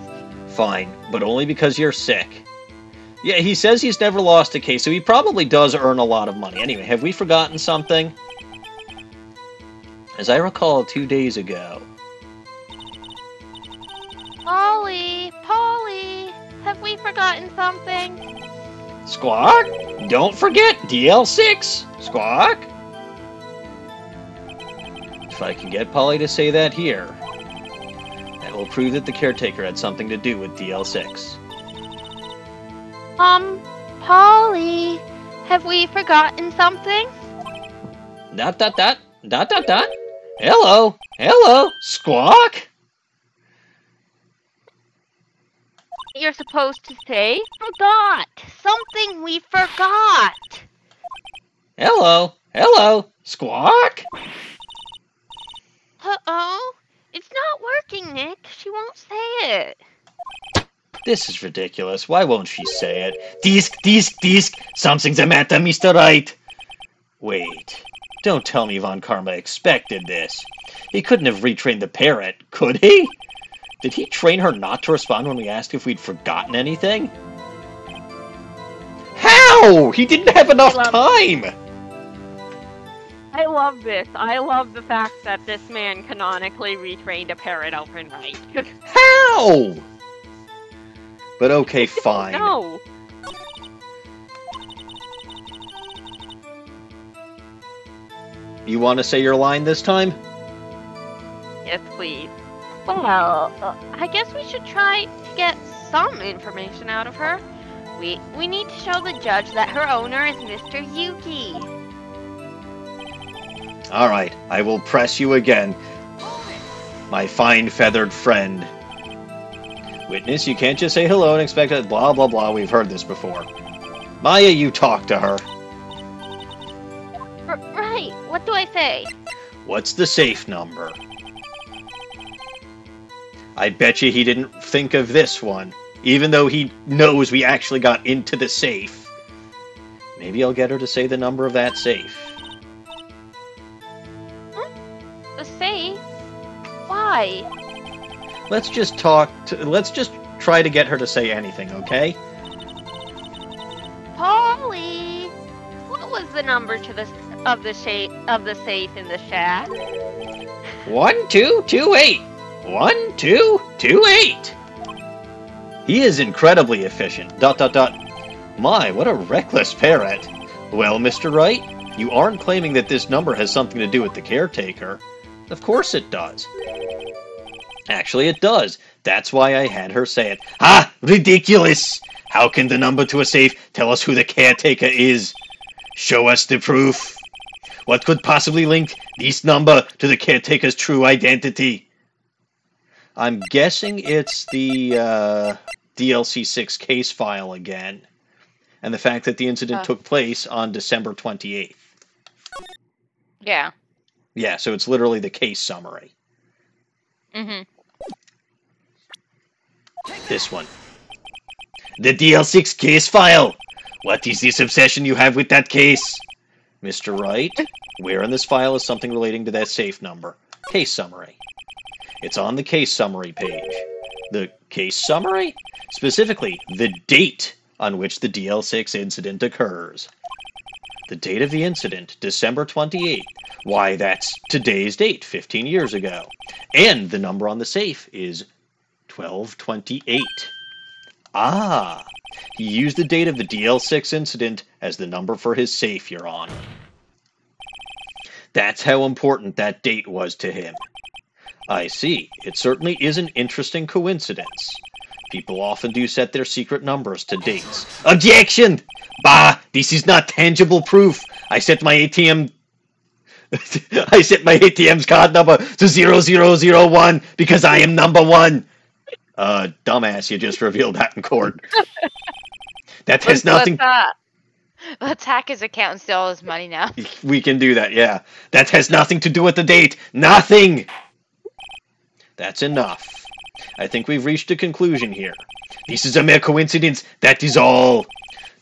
[SPEAKER 1] Fine, but only because you're sick. Yeah, he says he's never lost a case, so he probably does earn a lot of money. Anyway, have we forgotten something? As I recall, two days ago.
[SPEAKER 4] Polly, Polly, have we forgotten something?
[SPEAKER 1] Squawk! Don't forget DL6! Squawk! If I can get Polly to say that here, that will prove that the caretaker had something to do with DL6.
[SPEAKER 4] Um, Polly, have we forgotten something?
[SPEAKER 1] Dot dot dot dot dot dot. Hello, hello, Squawk.
[SPEAKER 4] You're supposed to say forgot. Something we forgot.
[SPEAKER 1] Hello, hello, Squawk.
[SPEAKER 4] Uh-oh. It's not working, Nick. She won't say it.
[SPEAKER 1] This is ridiculous. Why won't she say it? Disc, disc, disc. Something's the matter, Mr. Wright. Wait. Don't tell me Von Karma expected this. He couldn't have retrained the parrot, could he? Did he train her not to respond when we asked if we'd forgotten anything? How? He didn't have enough
[SPEAKER 4] love-
[SPEAKER 1] time!
[SPEAKER 4] I love this. I love the fact that this man canonically retrained a parrot overnight. (laughs)
[SPEAKER 1] How? But okay, fine. (laughs)
[SPEAKER 4] no.
[SPEAKER 1] You want to say your line this time?
[SPEAKER 4] Yes, please. Well, I guess we should try to get some information out of her. We we need to show the judge that her owner is Mr. Yugi.
[SPEAKER 1] All right, I will press you again. my fine feathered friend. Witness, you can't just say hello and expect that blah blah blah. We've heard this before. Maya, you talk to her.
[SPEAKER 4] R- right. What do I say?
[SPEAKER 1] What's the safe number? I bet you he didn't think of this one, even though he knows we actually got into the safe. Maybe I'll get her to say the number of that safe. Hmm?
[SPEAKER 4] The safe? Why?
[SPEAKER 1] Let's just talk to, let's just try to get her to say anything, okay?
[SPEAKER 4] Polly, what was the number to the of the shape of the safe in the shack?
[SPEAKER 1] One, two, two, eight. One, two, two, eight. He is incredibly efficient. Dot, dot, dot. My, what a reckless parrot. Well, Mr. Wright, you aren't claiming that this number has something to do with the caretaker. Of course it does. Actually, it does. That's why I had her say it. Ah, ridiculous! How can the number to a safe tell us who the caretaker is? Show us the proof. What could possibly link this number to the caretaker's true identity? I'm guessing it's the uh, DLC 6 case file again, and the fact that the incident
[SPEAKER 3] Oh.
[SPEAKER 1] took place on December 28th.
[SPEAKER 3] Yeah.
[SPEAKER 1] Yeah, so it's literally the case summary.
[SPEAKER 3] Mm-hmm.
[SPEAKER 1] This one. The DL6 case file! What is this obsession you have with that case? Mr. Wright, where in this file is something relating to that safe number? Case summary. It's on the case summary page. The case summary? Specifically, the date on which the DL6 incident occurs. The date of the incident, December 28th. Why, that's today's date, 15 years ago. And the number on the safe is 1228. Ah, he used the date of the DL6 incident as the number for his safe, Your Honor. That's how important that date was to him. I see. It certainly is an interesting coincidence. People often do set their secret numbers to dates. Objection! Bah, this is not tangible proof. I set my ATM (laughs) I set my ATM's card number to 0001 because I am number one. Uh, dumbass, you just revealed that in court. (laughs) That has
[SPEAKER 3] Let's,
[SPEAKER 1] nothing.
[SPEAKER 3] let's, uh, let's hack his account and steal all his money now. (laughs)
[SPEAKER 1] We can do that, yeah. That has nothing to do with the date. Nothing! That's enough. I think we've reached a conclusion here. This is a mere coincidence, that is all.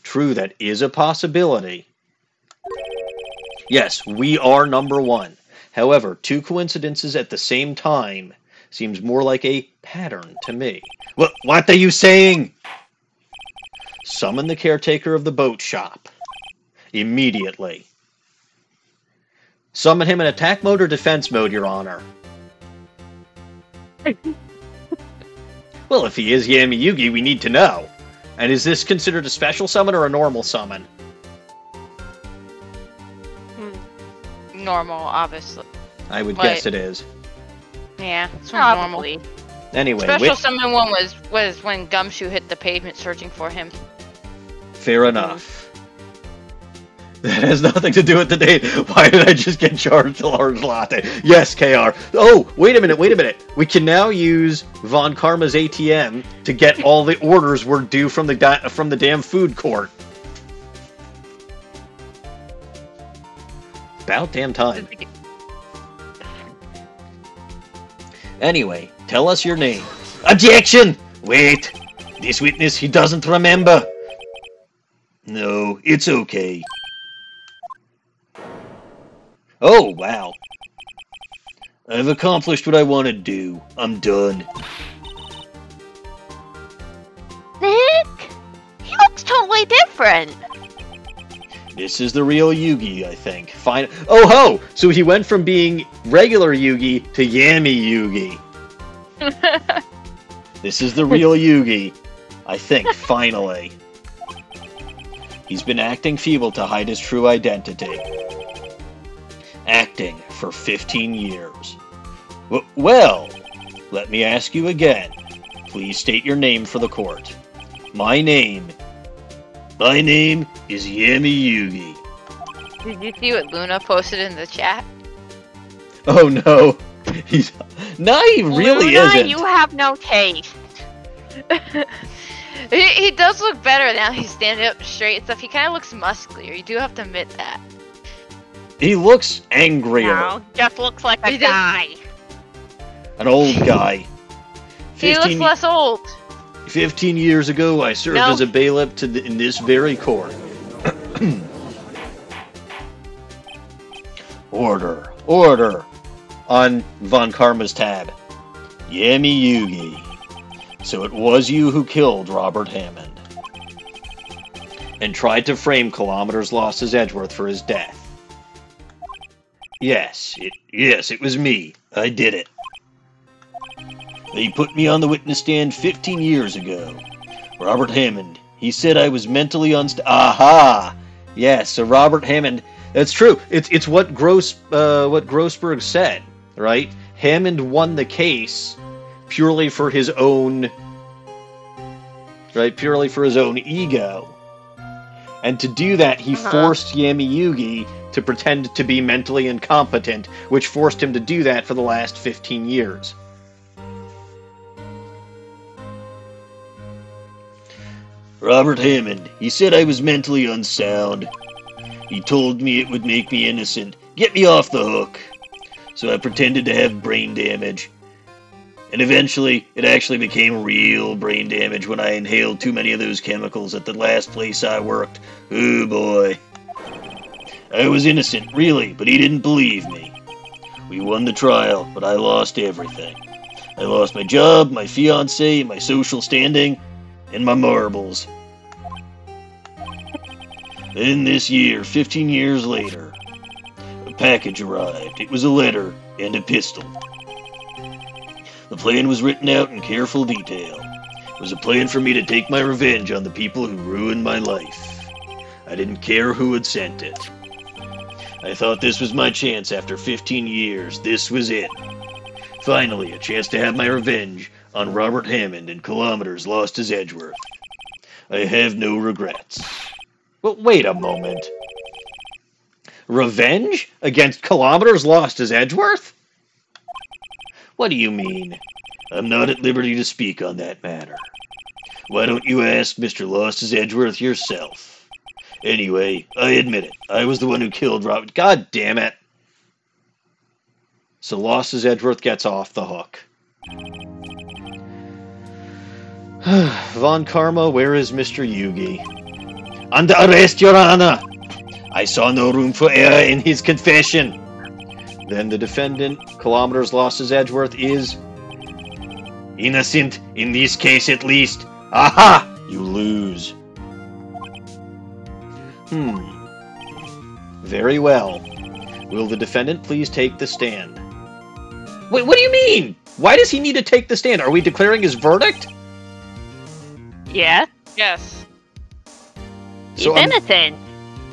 [SPEAKER 1] True, that is a possibility. Yes, we are number one. However, two coincidences at the same time seems more like a pattern to me. What, what are you saying? Summon the caretaker of the boat shop. Immediately. Summon him in attack mode or defense mode, Your Honor. (laughs) well, if he is Yami Yugi, we need to know. And is this considered a special summon or a normal summon? Hmm.
[SPEAKER 3] Normal, obviously.
[SPEAKER 1] I would
[SPEAKER 3] Wait.
[SPEAKER 1] guess it is.
[SPEAKER 3] Yeah, it's normal.
[SPEAKER 4] Probably.
[SPEAKER 1] Anyway,
[SPEAKER 3] Special
[SPEAKER 1] wi-
[SPEAKER 3] summon one was was when Gumshoe hit the pavement searching for him.
[SPEAKER 1] fair enough. That has nothing to do with the date. Why did I just get charged a large latte? Yes, KR. Oh, wait a minute, wait a minute. We can now use Von Karma's ATM to get (laughs) all the orders we're due from the da- from the damn food court. About damn time. Anyway, tell us your name. Objection! Wait. This witness, he doesn't remember. No, it's okay. Oh, wow. I've accomplished what I want to do. I'm done.
[SPEAKER 4] Nick, he looks totally different.
[SPEAKER 1] This is the real Yugi, I think. Fine. Oh ho! So he went from being regular Yugi to Yami Yugi. (laughs) This is the real Yugi. I think, finally. He's been acting feeble to hide his true identity. Acting for 15 years. W- well, let me ask you again. Please state your name for the court. My name. My name is Yami Yugi.
[SPEAKER 3] Did you see what Luna posted in the chat?
[SPEAKER 1] Oh no. (laughs) He's no, he really
[SPEAKER 4] Luna,
[SPEAKER 1] isn't.
[SPEAKER 4] you have no taste. (laughs)
[SPEAKER 3] He, he does look better now. He's standing up straight and stuff. He kind of looks muscular. You do have to admit that.
[SPEAKER 1] He looks angrier,
[SPEAKER 4] No, just looks like a
[SPEAKER 3] He
[SPEAKER 4] guy.
[SPEAKER 1] an old guy.
[SPEAKER 3] He looks less old.
[SPEAKER 1] 15 years ago, I served
[SPEAKER 4] No.
[SPEAKER 1] as a bailiff to the, in this very court. (clears throat) order, order, on Von Karma's tab. Yami Yugi. So it was you who killed Robert Hammond. And tried to frame Kilometers Lost-His-Edgeworth for his death. Yes, it, yes, it was me. I did it. They put me on the witness stand 15 years ago. Robert Hammond. He said I was mentally unst. Aha! Yes, so Robert Hammond. That's true. It's it's what Gross uh, what Grossberg said, right? Hammond won the case purely for his own, right? Purely for his own ego. And to do that, he
[SPEAKER 4] Uh-huh.
[SPEAKER 1] forced Yami Yugi to pretend to be mentally incompetent, which forced him to do that for the last 15 years. Robert Hammond. He said I was mentally unsound. He told me it would make me innocent, get me off the hook. So I pretended to have brain damage. And eventually, it actually became real brain damage when I inhaled too many of those chemicals at the last place I worked. Oh boy. I was innocent, really, but he didn't believe me. We won the trial, but I lost everything. I lost my job, my fiance, my social standing, and my marbles. Then this year, 15 years later, a package arrived. It was a letter and a pistol. The plan was written out in careful detail. It was a plan for me to take my revenge on the people who ruined my life. I didn't care who had sent it. I thought this was my chance after 15 years. This was it. Finally, a chance to have my revenge on Robert Hammond and kilometers Lost-His-Edgeworth. I have no regrets. But wait a moment. Revenge against kilometers Lost-His-Edgeworth? What do you mean? I'm not at liberty to speak on that matter. Why don't you ask Mr. Lost-His-Edgeworth yourself? Anyway, I admit it. I was the one who killed Robert. God damn it. So Lost-His-Edgeworth gets off the hook. (sighs) Von Karma, where is Mr. Yugi? Under arrest, Your Honor! I saw no room for error in his confession. Then the defendant, kilometers Lost-His-Edgeworth, is innocent, in this case at least. Aha! You lose. Hmm. Very well. Will the defendant please take the stand? Wait, what do you mean? Why does he need to take the stand? Are we declaring his verdict?
[SPEAKER 4] Yeah,
[SPEAKER 3] Yes.
[SPEAKER 4] he's
[SPEAKER 1] So I'm,
[SPEAKER 4] innocent.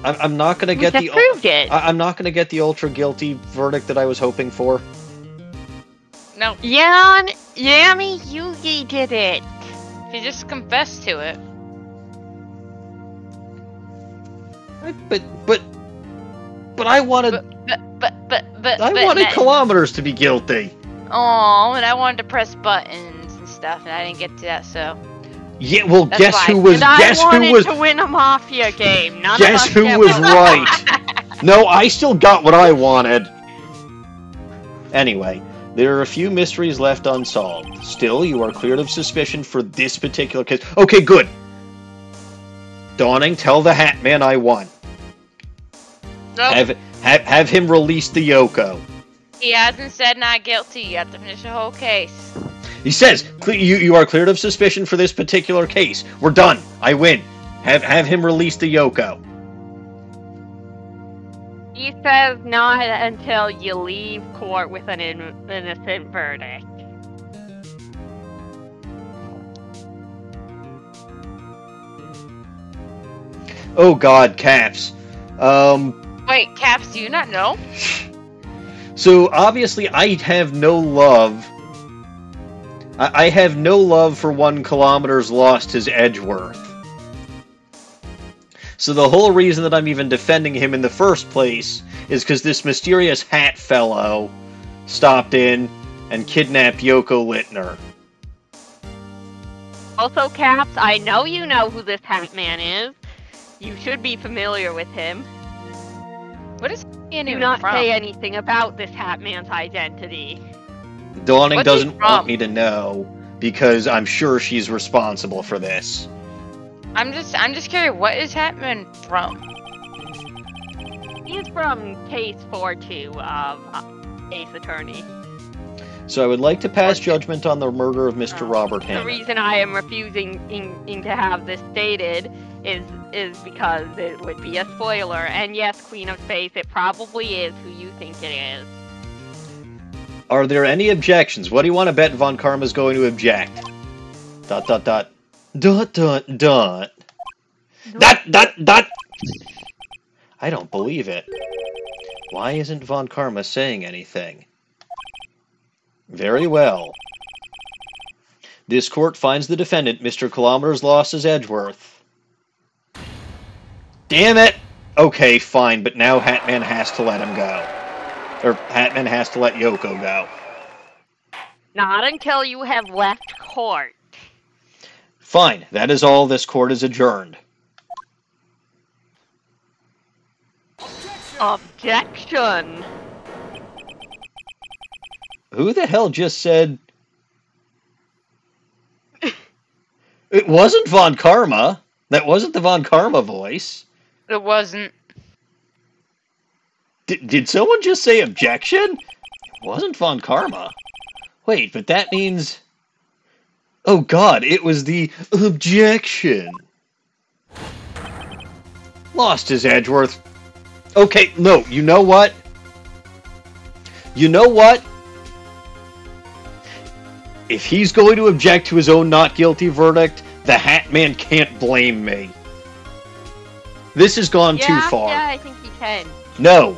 [SPEAKER 1] I'm, I'm not going to get
[SPEAKER 4] just
[SPEAKER 1] the
[SPEAKER 4] proved it.
[SPEAKER 1] I, I'm not going to get the ultra guilty verdict that I was hoping for.
[SPEAKER 3] No,
[SPEAKER 4] Yan, Yami Yugi did it.
[SPEAKER 3] he just confessed to it.
[SPEAKER 1] But but but I wanted
[SPEAKER 3] But but but but but.
[SPEAKER 1] I
[SPEAKER 3] but
[SPEAKER 1] wanted
[SPEAKER 3] that-
[SPEAKER 1] kilometers to be guilty.
[SPEAKER 3] Oh, and I wanted to press buttons and stuff, and I didn't get to that. So
[SPEAKER 1] Yeah, well,
[SPEAKER 3] That's
[SPEAKER 1] guess
[SPEAKER 3] why.
[SPEAKER 1] who was
[SPEAKER 4] and I
[SPEAKER 1] guess
[SPEAKER 4] wanted
[SPEAKER 1] who was
[SPEAKER 4] to win a mafia game. None
[SPEAKER 1] guess
[SPEAKER 4] of us
[SPEAKER 1] who was
[SPEAKER 4] one. (laughs)
[SPEAKER 1] right. no, I still got what I wanted. Anyway, there are a few mysteries left unsolved. Still, you are cleared of suspicion for this particular case. Okay, good. Dawning, tell the Hat Man I won.
[SPEAKER 3] nope.
[SPEAKER 1] Have, have have him release the Yoko.
[SPEAKER 3] he hasn't said not guilty. yet. to finish the whole case.
[SPEAKER 1] He says, "You you are cleared of suspicion for this particular case. We're done. I win. Have have him release the Yoko."
[SPEAKER 4] He says not until you leave court with an in- innocent verdict.
[SPEAKER 1] Oh God, Caps. Um.
[SPEAKER 3] Wait, Caps, do you not know?
[SPEAKER 1] So obviously, I have no love. I, I have no love for one kilometers Lost-His-Edgeworth. So the whole reason that I'm even defending him in the first place is because this mysterious hat fellow stopped in and kidnapped Yoko Littner.
[SPEAKER 4] Also, Caps, I know you know who this Hat Man is. You should be familiar with him.
[SPEAKER 3] What is he
[SPEAKER 4] Do not
[SPEAKER 3] from?
[SPEAKER 4] say anything about this Hat Man's identity.
[SPEAKER 1] Dawning
[SPEAKER 3] What's
[SPEAKER 1] doesn't want me to know because I'm sure she's responsible for this.
[SPEAKER 3] I'm just I'm just curious. What is Hatman from?
[SPEAKER 4] He's from Case 4-2 of uh, Ace Attorney.
[SPEAKER 1] So I would like to pass judgment on the murder of Mr.
[SPEAKER 4] Uh,
[SPEAKER 1] Robert
[SPEAKER 4] The reason I am refusing in, in to have this stated is is because it would be a spoiler. And yes, Queen of Space, it probably is who you think it is.
[SPEAKER 1] Are there any objections? What do you want to bet Von Karma's going to object? Dot dot dot. Dot dot dot. Dot dot dot. I don't believe it. Why isn't Von Karma saying anything? Very well. This court finds the defendant, Mr. Kilometers Lost-His-Edgeworth. Damn it! Okay, fine, but now Hatman has to let him go. Or Hatman has to let Yoko go.
[SPEAKER 4] Not until you have left court.
[SPEAKER 1] Fine, that is all. This court is adjourned.
[SPEAKER 4] Objection.
[SPEAKER 1] Who the hell just said. (laughs) it wasn't Von Karma. That wasn't the Von Karma voice.
[SPEAKER 3] It wasn't.
[SPEAKER 1] Did, did someone just say objection? It wasn't Von Karma. Wait, but that means. Oh god, it was the objection. Lost-His-Edgeworth. Okay, no, you know what? You know what? If he's going to object to his own not guilty verdict, the Hat Man can't blame me. This has gone too far.
[SPEAKER 4] yeah, I think you can.
[SPEAKER 1] No.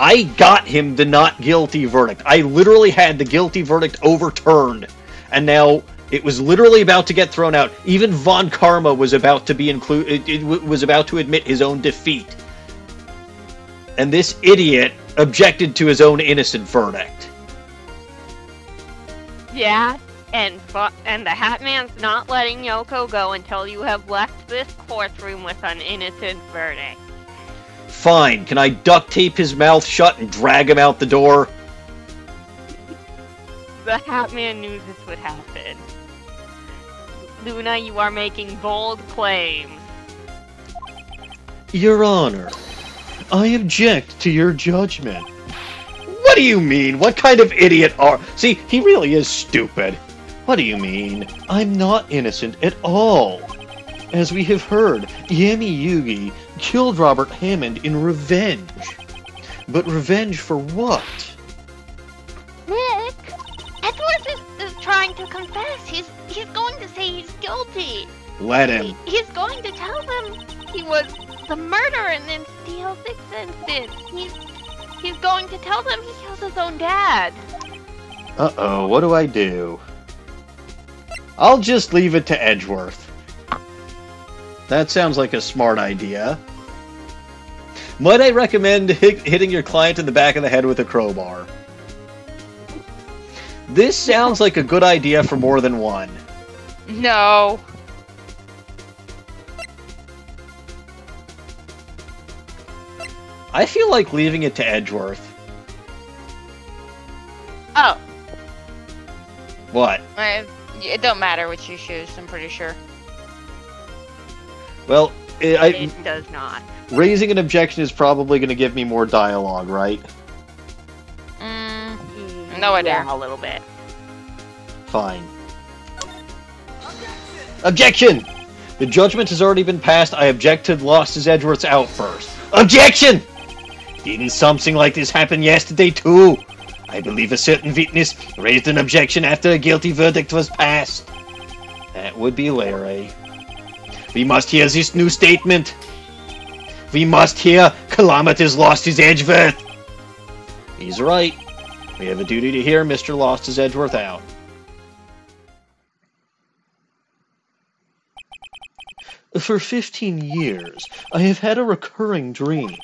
[SPEAKER 1] I got him the not guilty verdict. I literally had the guilty verdict overturned. And now it was literally about to get thrown out. Even Von Karma was about to be included it, was about to admit his own defeat. And this idiot objected to his own innocent verdict.
[SPEAKER 4] Yeah, and and the Hat Man's not letting Yoko go until you have left this courtroom with an innocent verdict.
[SPEAKER 1] Fine, can I duct tape his mouth shut and drag him out the door?
[SPEAKER 4] The Hat Man knew this would happen. Luna, you are making bold claims.
[SPEAKER 1] Your Honor, I object to your judgment. What do you mean? What kind of idiot are. See, he really is stupid. What do you mean? I'm not innocent at all. As we have heard, Yami Yugi killed Robert Hammond in revenge. But revenge for what?
[SPEAKER 5] Nick, Edward is, is trying to confess. He's he's going to say he's guilty.
[SPEAKER 1] Let
[SPEAKER 5] He,
[SPEAKER 1] him.
[SPEAKER 5] he's going to tell them he was the murderer in the Steel Six incident. He's he's going to tell them he killed his own dad.
[SPEAKER 1] Uh oh, what do I do? I'll just leave it to Edgeworth. That sounds like a smart idea. Might I recommend hit, hitting your client in the back of the head with a crowbar? This sounds like a good idea for more than one.
[SPEAKER 3] No.
[SPEAKER 1] I feel like leaving it to Edgeworth.
[SPEAKER 3] Oh,
[SPEAKER 1] What?
[SPEAKER 3] I, it don't matter which you choose. I'm pretty sure.
[SPEAKER 1] Well, I, I,
[SPEAKER 4] It does not.
[SPEAKER 1] Raising an objection is probably going to give me more dialogue, right?
[SPEAKER 3] Mm, No idea.
[SPEAKER 4] Yeah, a little bit.
[SPEAKER 1] Fine. Objection! The judgment has already been passed. I objected to Lost-His-Edgeworth's outburst. Objection! Didn't something like this happen yesterday, too? I believe a certain witness raised an objection after a guilty verdict was passed. That would be Larry. We must hear this new statement. We must hear Kilometers Lost-His-Edgeworth. He's right. We have a duty to hear Mr. Lost-His-Edgeworth out. For 15 years, I have had a recurring dream.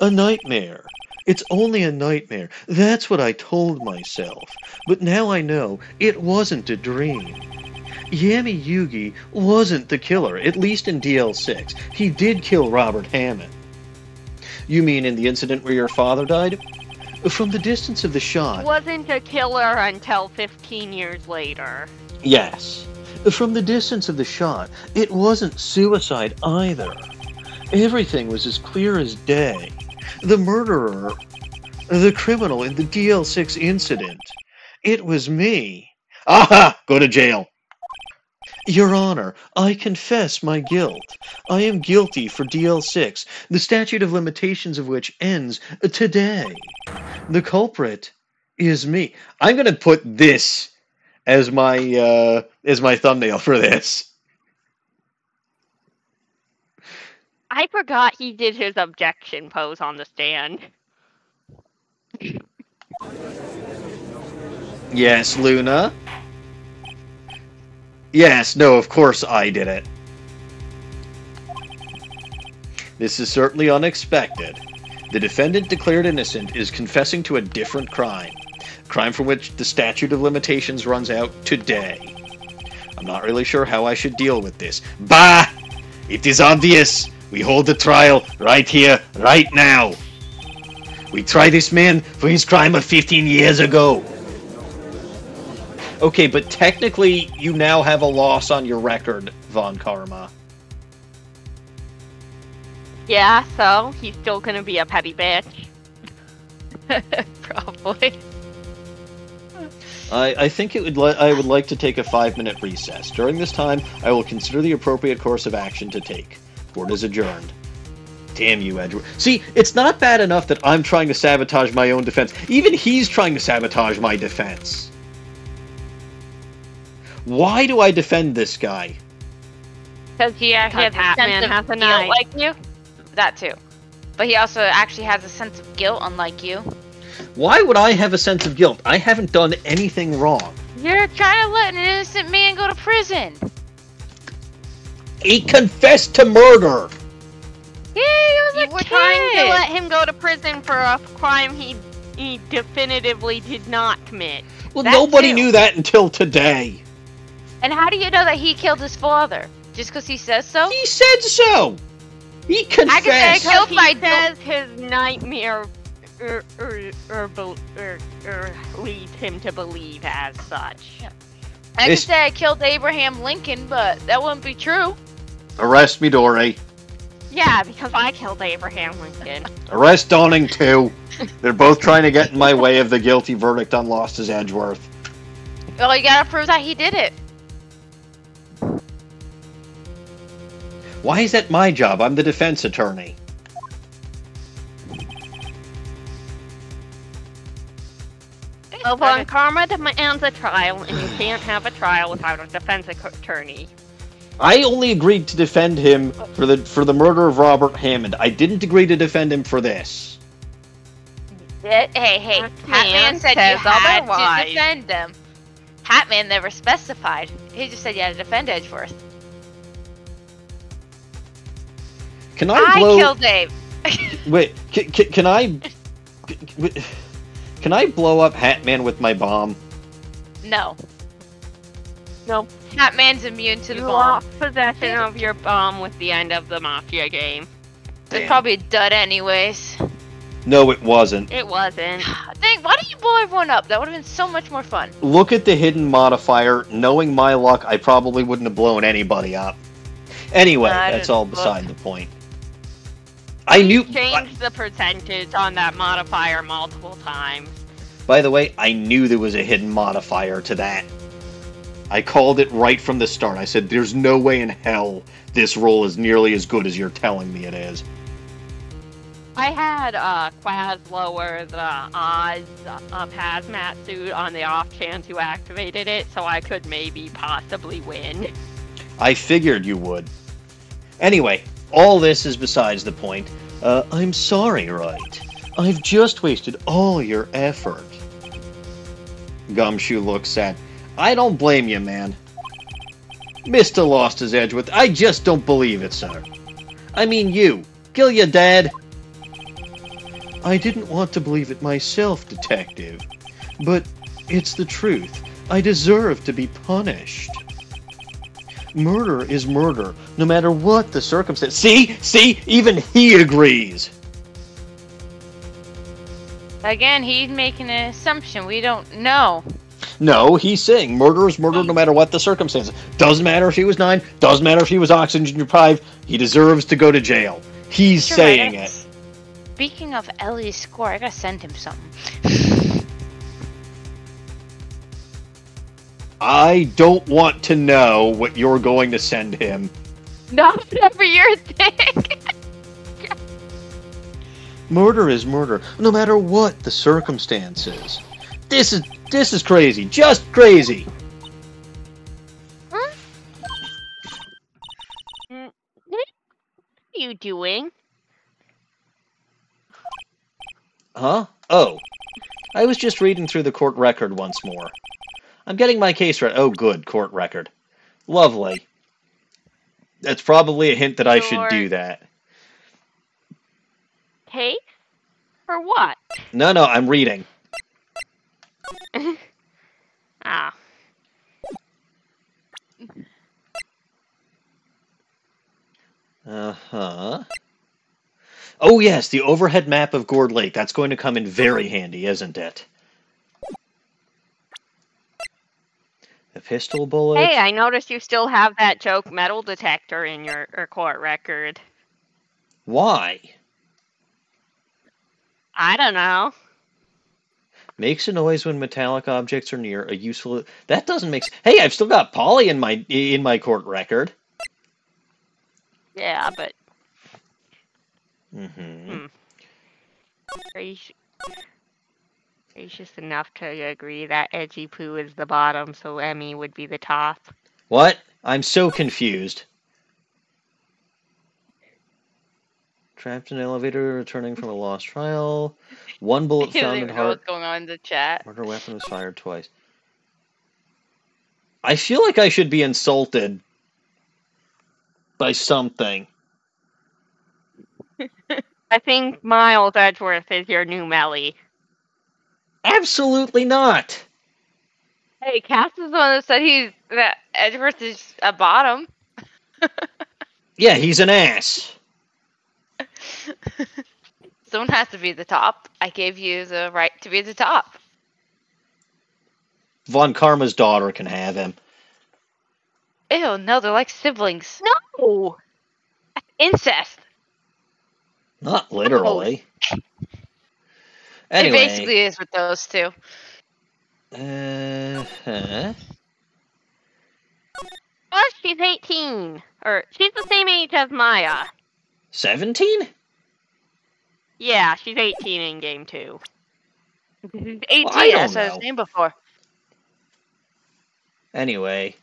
[SPEAKER 1] A nightmare.
[SPEAKER 8] It's only a nightmare. That's what I told myself. But now I know it wasn't a dream. Yami Yugi wasn't the killer, at least in DL6. He did kill Robert Hammond.
[SPEAKER 1] You mean in the incident where your father died?
[SPEAKER 8] From the distance of the shot,
[SPEAKER 4] Wasn't a killer until 15 years later.
[SPEAKER 1] Yes.
[SPEAKER 8] from the distance of the shot, it wasn't suicide either. Everything was as clear as day. The murderer, the criminal in the DL6 incident, it was me.
[SPEAKER 1] Aha! Go to jail.
[SPEAKER 8] Your Honor, I confess my guilt. I am guilty for DL6, the statute of limitations of which ends today. The culprit is me.
[SPEAKER 1] I'm gonna put this as my uh as my thumbnail for this.
[SPEAKER 4] I forgot he did his objection pose on the stand.
[SPEAKER 1] Yes, Luna. Yes, no, of course I did it. This is certainly unexpected. The defendant declared innocent is confessing to a different crime. Crime for which the statute of limitations runs out today. I'm not really sure how I should deal with this. Bah! It is obvious. We hold the trial right here, right now. We try this man for his crime of 15 years ago. Okay, but technically, you now have a loss on your record, Von Karma.
[SPEAKER 4] Yeah, so he's still gonna be a petty bitch. (laughs)
[SPEAKER 3] Probably.
[SPEAKER 1] I, I think it would. Li- I would like to take a five-minute recess. During this time, I will consider the appropriate course of action to take. Court is adjourned. Damn you, Edward. See, it's not bad enough that I'm trying to sabotage my own defense. Even he's trying to sabotage my defense. Why do I defend this guy?
[SPEAKER 4] Because he actually has
[SPEAKER 3] Because
[SPEAKER 4] Batman
[SPEAKER 3] sense of
[SPEAKER 4] has a
[SPEAKER 3] guilt
[SPEAKER 4] knife.
[SPEAKER 3] like you. That too. But he also actually has a sense of guilt, unlike you.
[SPEAKER 1] Why would I have a sense of guilt? I haven't done anything wrong.
[SPEAKER 3] You're trying to let an innocent man go to prison.
[SPEAKER 1] He confessed to murder.
[SPEAKER 3] Yeah, he was
[SPEAKER 4] You
[SPEAKER 3] a
[SPEAKER 4] were
[SPEAKER 3] kid.
[SPEAKER 4] trying to let him go to prison for a crime he he definitively did not commit.
[SPEAKER 1] Well,
[SPEAKER 3] That
[SPEAKER 1] nobody
[SPEAKER 3] too.
[SPEAKER 1] knew that until today.
[SPEAKER 3] And how do you know that he killed his father? Just because he says so?
[SPEAKER 1] He said so. He confessed.
[SPEAKER 3] I killed
[SPEAKER 4] he
[SPEAKER 3] my
[SPEAKER 4] says his nightmare er, er, er, bel- er, er, leads him to believe as such.
[SPEAKER 3] I could
[SPEAKER 1] This-
[SPEAKER 3] say I killed Abraham Lincoln, but that wouldn't be true.
[SPEAKER 1] Arrest me, Dory.
[SPEAKER 4] Yeah, because I killed Abraham Lincoln. (laughs)
[SPEAKER 1] Arrest Dawning too. They're both trying to get in my way of the guilty verdict on Lost-His-Edgeworth.
[SPEAKER 3] Well, you gotta prove that he did it.
[SPEAKER 1] Why is that my job? I'm the defense attorney.
[SPEAKER 4] Well, Von Karma demands a trial, and you can't have a trial without a defense attorney.
[SPEAKER 1] I only agreed to defend him for the for the murder of Robert Hammond. I didn't agree to defend him for this.
[SPEAKER 3] Hey, hey, hey. Hatman said you had
[SPEAKER 4] otherwise.
[SPEAKER 3] to defend him. Hatman never specified. He just said you had to defend Edgeworth.
[SPEAKER 1] Can I
[SPEAKER 3] I
[SPEAKER 1] blow?
[SPEAKER 3] killed Dave.
[SPEAKER 1] Wait, (laughs) can, can, can I? Can I blow up Hatman with my bomb?
[SPEAKER 3] No.
[SPEAKER 4] No.
[SPEAKER 3] Hatman's immune to the
[SPEAKER 4] You
[SPEAKER 3] bomb.
[SPEAKER 4] lost possession of your bomb with the end of the Mafia game.
[SPEAKER 3] It's probably a dud anyways.
[SPEAKER 1] No, it wasn't.
[SPEAKER 4] It wasn't. (sighs)
[SPEAKER 3] Dang, why didn't you blow everyone up? That would have been so much more fun.
[SPEAKER 1] Look at the hidden modifier. Knowing my luck, I probably wouldn't have blown anybody up. Anyway,
[SPEAKER 3] Nah,
[SPEAKER 1] that's
[SPEAKER 3] didn't
[SPEAKER 1] all
[SPEAKER 3] look.
[SPEAKER 1] beside the point. I knew.
[SPEAKER 4] Changed the percentage on that modifier multiple times.
[SPEAKER 1] By the way, I knew there was a hidden modifier to that. I called it right from the start. I said, "There's no way in hell this roll is nearly as good as you're telling me it is."
[SPEAKER 4] I had uh, Quaz lower the odds of hazmat suit on the off chance you activated it, so I could maybe possibly win.
[SPEAKER 1] I figured you would. Anyway, all this is besides the point. Uh, I'm sorry, right? I've just wasted all your effort. Gumshoe looks sad. I don't blame you, man. Mr. Lost-His-Edgeworth, I just don't believe it, sir. I mean you. Kill your dad.
[SPEAKER 8] I didn't want to believe it myself, Detective. But it's the truth. I deserve to be punished. Murder is murder, no matter what the circumstance. See? See? Even he agrees!
[SPEAKER 3] Again, he's making an assumption. We don't know.
[SPEAKER 1] No, he's saying murder is murder no matter what the circumstances. Doesn't matter if he was nine, doesn't matter if he was oxygen deprived, he deserves to go to jail. He's saying
[SPEAKER 3] right.
[SPEAKER 1] it.
[SPEAKER 3] Speaking of Ellie's score, I gotta send him something.
[SPEAKER 1] I don't want to know what you're going to send him.
[SPEAKER 3] Not whatever your thing.
[SPEAKER 8] Murder is murder, no matter what the circumstances.
[SPEAKER 1] This is this is crazy. Just crazy. Huh?
[SPEAKER 4] What are you doing?
[SPEAKER 1] Huh? Oh. I was just reading through the court record once more. I'm getting my case right. Oh, good, court record. Lovely. That's probably a hint that I should do that.
[SPEAKER 4] Cake? For what?
[SPEAKER 1] No, no, I'm reading. (laughs)
[SPEAKER 4] Ah.
[SPEAKER 1] Uh huh. Oh, yes, the overhead map of Gourd Lake. That's going to come in very handy, isn't it? Pistol bullet.
[SPEAKER 4] Hey, I noticed you still have that joke metal detector in your, your court record.
[SPEAKER 1] Why?
[SPEAKER 4] I don't know.
[SPEAKER 1] Makes a noise when metallic objects are near. A useful. That doesn't make. Hey, I've still got Polly in my in my court record.
[SPEAKER 4] Yeah, but
[SPEAKER 1] Mm-hmm.
[SPEAKER 4] gracious, gracious enough to agree that Edgy Poo is the bottom, so Emmy would be the top.
[SPEAKER 1] What? I'm so confused. Trapped in an elevator, returning from a lost trial. One bullet (laughs)
[SPEAKER 3] He doesn't
[SPEAKER 1] found in heart.
[SPEAKER 3] what's going on in the chat.
[SPEAKER 1] Murder weapon was fired twice. I feel like I should be insulted by something. (laughs)
[SPEAKER 4] I think Miles Edgeworth is your new Melly.
[SPEAKER 1] Absolutely not.
[SPEAKER 3] Hey, Cass is the one that said he's that Edgeworth is a bottom. (laughs)
[SPEAKER 1] Yeah, he's an ass. (laughs)
[SPEAKER 3] Someone has to be the top. I gave you the right to be the top.
[SPEAKER 1] Von Karma's daughter can have him.
[SPEAKER 3] Ew, no, they're like siblings.
[SPEAKER 4] No!
[SPEAKER 3] Incest.
[SPEAKER 1] Not literally.
[SPEAKER 3] It
[SPEAKER 1] Anyway.
[SPEAKER 3] basically is with those two.
[SPEAKER 1] Uh, huh.
[SPEAKER 4] Well, she's 18. Or, she's the same age as Maya.
[SPEAKER 1] 17?
[SPEAKER 4] Yeah, she's 18 in game two.
[SPEAKER 3] 18,
[SPEAKER 1] I don't
[SPEAKER 3] I said his name before.
[SPEAKER 1] Anyway.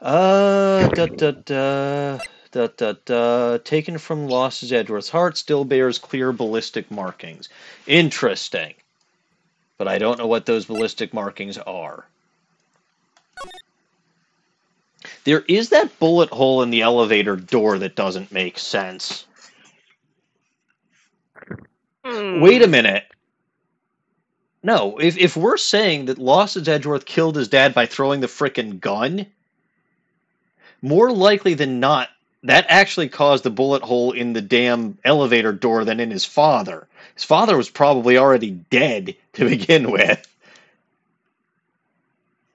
[SPEAKER 1] Uh, da da da. Da, da, da. Taken from Lost Edgeworth's heart, still bears clear ballistic markings. Interesting. But I don't know what those ballistic markings are. There is that bullet hole in the elevator door that doesn't make sense.
[SPEAKER 4] Hmm.
[SPEAKER 1] Wait a minute. No, if if we're saying that Lost Edgeworth killed his dad by throwing the frickin' gun, more likely than not, that actually caused the bullet hole in the damn elevator door than in his father. His father was probably already dead to begin with.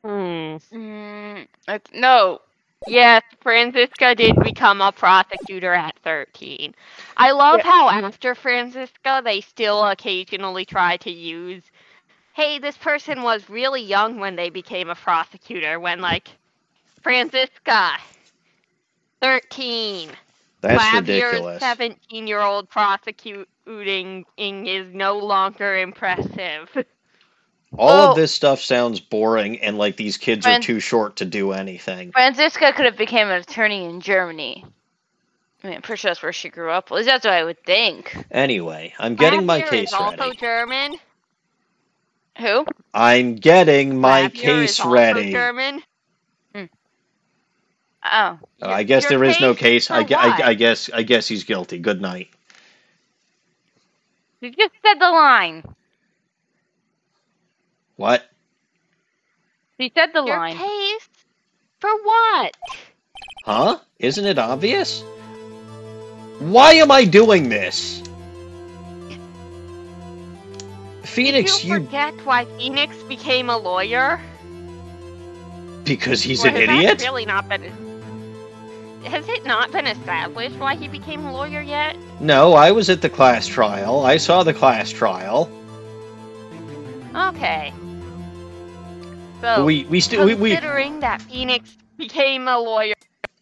[SPEAKER 4] Hmm.
[SPEAKER 3] Mm, no,
[SPEAKER 4] Yes, Franziska did become a prosecutor at 13. I love how after Franziska, they still occasionally try to use, hey, this person was really young when they became a prosecutor, when, like, Franziska, 13.
[SPEAKER 1] That's
[SPEAKER 4] Five
[SPEAKER 1] ridiculous.
[SPEAKER 4] 17 year old prosecuting is no longer impressive.
[SPEAKER 1] All
[SPEAKER 3] Oh.
[SPEAKER 1] of this stuff sounds boring, and like these kids are too short to do anything.
[SPEAKER 3] Franziska could have become an attorney in Germany. I mean, I'm pretty sure that's where she grew up. At least that's what I would think.
[SPEAKER 1] Anyway, I'm getting my case
[SPEAKER 4] is also
[SPEAKER 1] ready.
[SPEAKER 4] German.
[SPEAKER 3] Who?
[SPEAKER 1] I'm getting my case ready.
[SPEAKER 4] German.
[SPEAKER 3] Oh,
[SPEAKER 1] Uh, I guess
[SPEAKER 4] Your
[SPEAKER 1] there is no
[SPEAKER 4] case
[SPEAKER 1] case. I,
[SPEAKER 4] for
[SPEAKER 1] I. I guess I guess he's guilty. Good night.
[SPEAKER 3] You just said the line.
[SPEAKER 1] What?
[SPEAKER 3] He said the
[SPEAKER 4] Your
[SPEAKER 3] line.
[SPEAKER 4] case? For what?
[SPEAKER 1] Huh? Isn't it obvious? Why am I doing this? Phoenix,
[SPEAKER 4] Did you
[SPEAKER 1] you
[SPEAKER 4] forget why Phoenix became a lawyer?
[SPEAKER 1] because he's
[SPEAKER 4] Or
[SPEAKER 1] an
[SPEAKER 4] has that
[SPEAKER 1] idiot?
[SPEAKER 4] really not been. Has it not been established why he became a lawyer yet?
[SPEAKER 1] No, I was at the class trial. I saw the class trial.
[SPEAKER 4] Okay. So,
[SPEAKER 1] we we still we, we
[SPEAKER 4] considering that Phoenix became a lawyer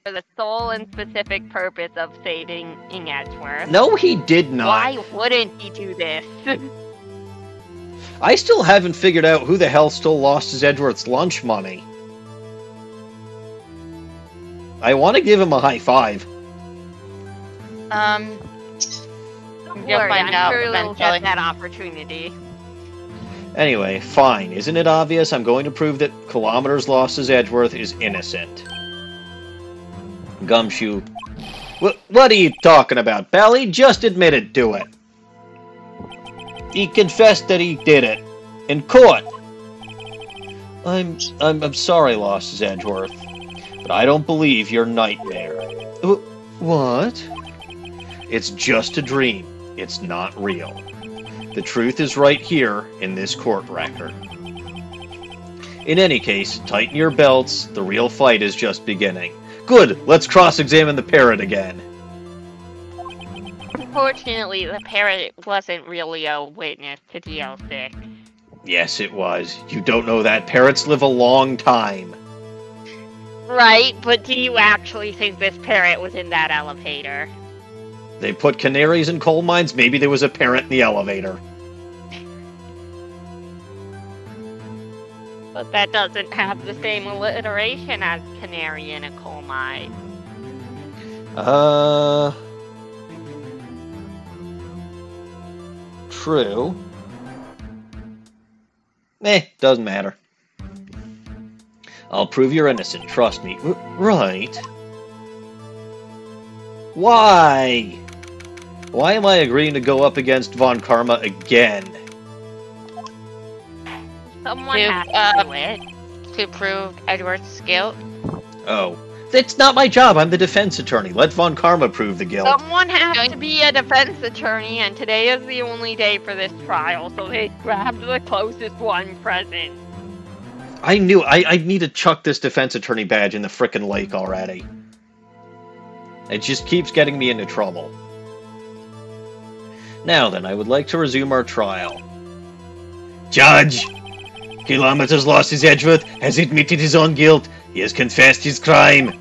[SPEAKER 4] for the sole and specific purpose of saving Ing Edgeworth,
[SPEAKER 1] No, he did not.
[SPEAKER 4] why wouldn't he do this?
[SPEAKER 1] I still haven't figured out who the hell still lost his Edgeworth's lunch money. I want to give him a high five.
[SPEAKER 3] Um,
[SPEAKER 4] Don't
[SPEAKER 3] You'll
[SPEAKER 4] worry,
[SPEAKER 3] find
[SPEAKER 4] I'm
[SPEAKER 3] out
[SPEAKER 4] sure he'll
[SPEAKER 3] eventually.
[SPEAKER 4] get that opportunity.
[SPEAKER 1] Anyway, fine. Isn't it obvious? I'm going to prove that Kilometers lost his Edgeworth is innocent. Gumshoe. What, what are you talking about, Belly? Just admitted to it. He confessed that he did it. In court. I'm, I'm, I'm sorry, lost his Edgeworth. But I don't believe your nightmare.
[SPEAKER 8] Wh- What?
[SPEAKER 1] It's just a dream. It's not real. The truth is right here in this court record. In any case, tighten your belts. The real fight is just beginning. Good, let's cross examine the parrot again.
[SPEAKER 4] Unfortunately, the parrot wasn't really a witness to DL6.
[SPEAKER 1] Yes, it was. You don't know that. Parrots live a long time.
[SPEAKER 4] Right, but do you actually think this parrot was in that elevator?
[SPEAKER 1] They put canaries in coal mines. Maybe there was a parrot in the elevator.
[SPEAKER 4] But that doesn't have the same alliteration as canary in a coal mine.
[SPEAKER 1] Uh. True. Eh, doesn't matter. I'll prove you're innocent, trust me.
[SPEAKER 8] R- right.
[SPEAKER 1] Why? Why am I agreeing to go up against Von Karma again?
[SPEAKER 4] Someone
[SPEAKER 3] Dude,
[SPEAKER 4] has
[SPEAKER 3] uh,
[SPEAKER 4] to do it.
[SPEAKER 3] to prove Edward's guilt.
[SPEAKER 1] Oh. It's not my job, I'm the defense attorney. Let Von Karma prove the guilt.
[SPEAKER 4] Someone has to be a defense attorney, and today is the only day for this trial, so they grabbed the closest one present.
[SPEAKER 1] I knew I, I need to chuck this defense attorney badge in the frickin' lake already. It just keeps getting me into trouble. Now then, I would like to resume our trial.
[SPEAKER 6] Judge! Kilometers lost his Edgeworth, has admitted his own guilt. He has confessed his crime.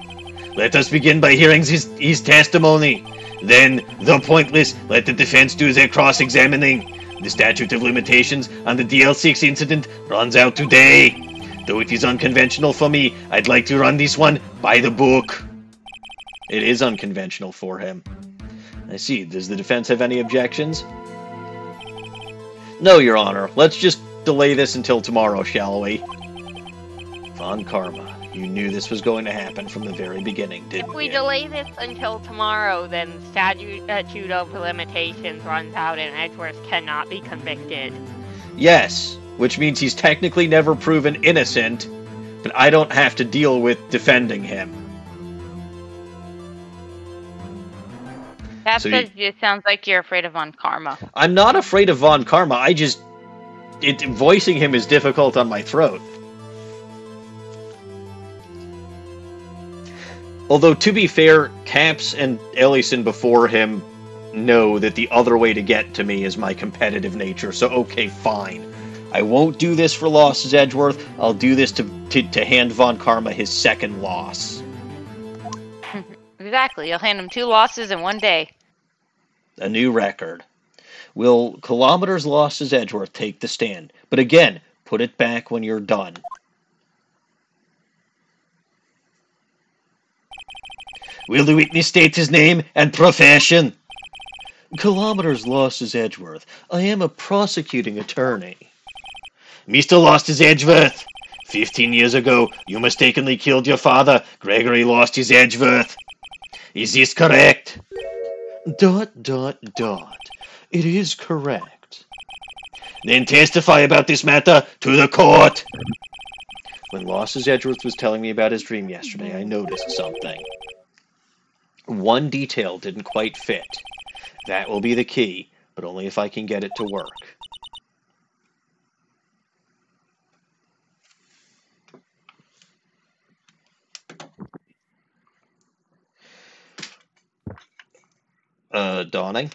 [SPEAKER 6] Let us begin by hearing his, his testimony. Then, though pointless, let the defense do their cross examining. The statute of limitations on the DL6 incident runs out today. Though it is unconventional for me, I'd like to run this one by the book.
[SPEAKER 1] It is unconventional for him. I see. Does the defense have any objections? No, Your Honor. Let's just delay this until tomorrow, shall we? Von Karma, you knew this was going to happen from the very beginning, didn't you?
[SPEAKER 4] If we
[SPEAKER 1] you?
[SPEAKER 4] delay this until tomorrow, then statute statute of limitations runs out and Edgeworth cannot be convicted.
[SPEAKER 1] Yes, which means he's technically never proven innocent, but I don't have to deal with defending him.
[SPEAKER 3] That
[SPEAKER 1] So
[SPEAKER 3] says it sounds like you're afraid of Von Karma.
[SPEAKER 1] I'm not afraid of Von Karma. I just it voicing him is difficult on my throat. Although to be fair, Caps and Ellison before him know that the other way to get to me is my competitive nature. So okay, fine. I won't do this for losses Edgeworth. I'll do this to to, to hand Von Karma his second loss. (laughs)
[SPEAKER 3] Exactly. You'll hand him two losses in one day.
[SPEAKER 1] a new record. Will kilometers lost as Edgeworth take the stand? But again, put it back when you're done.
[SPEAKER 6] Will the witness state his name and profession?
[SPEAKER 8] Kilometers lost his Edgeworth. I am a prosecuting attorney.
[SPEAKER 6] Mr. Lost his Edgeworth. Fifteen years ago, you mistakenly killed your father, Gregory Lost his Edgeworth. Is this correct?
[SPEAKER 8] Dot, dot, dot.
[SPEAKER 1] It is correct.
[SPEAKER 9] Then testify about this matter to the court.
[SPEAKER 1] When Losses Edgeworth was telling me about his dream yesterday, I noticed something. One detail didn't quite fit. That will be the key, but only if I can get it to work. Uh, Dawning?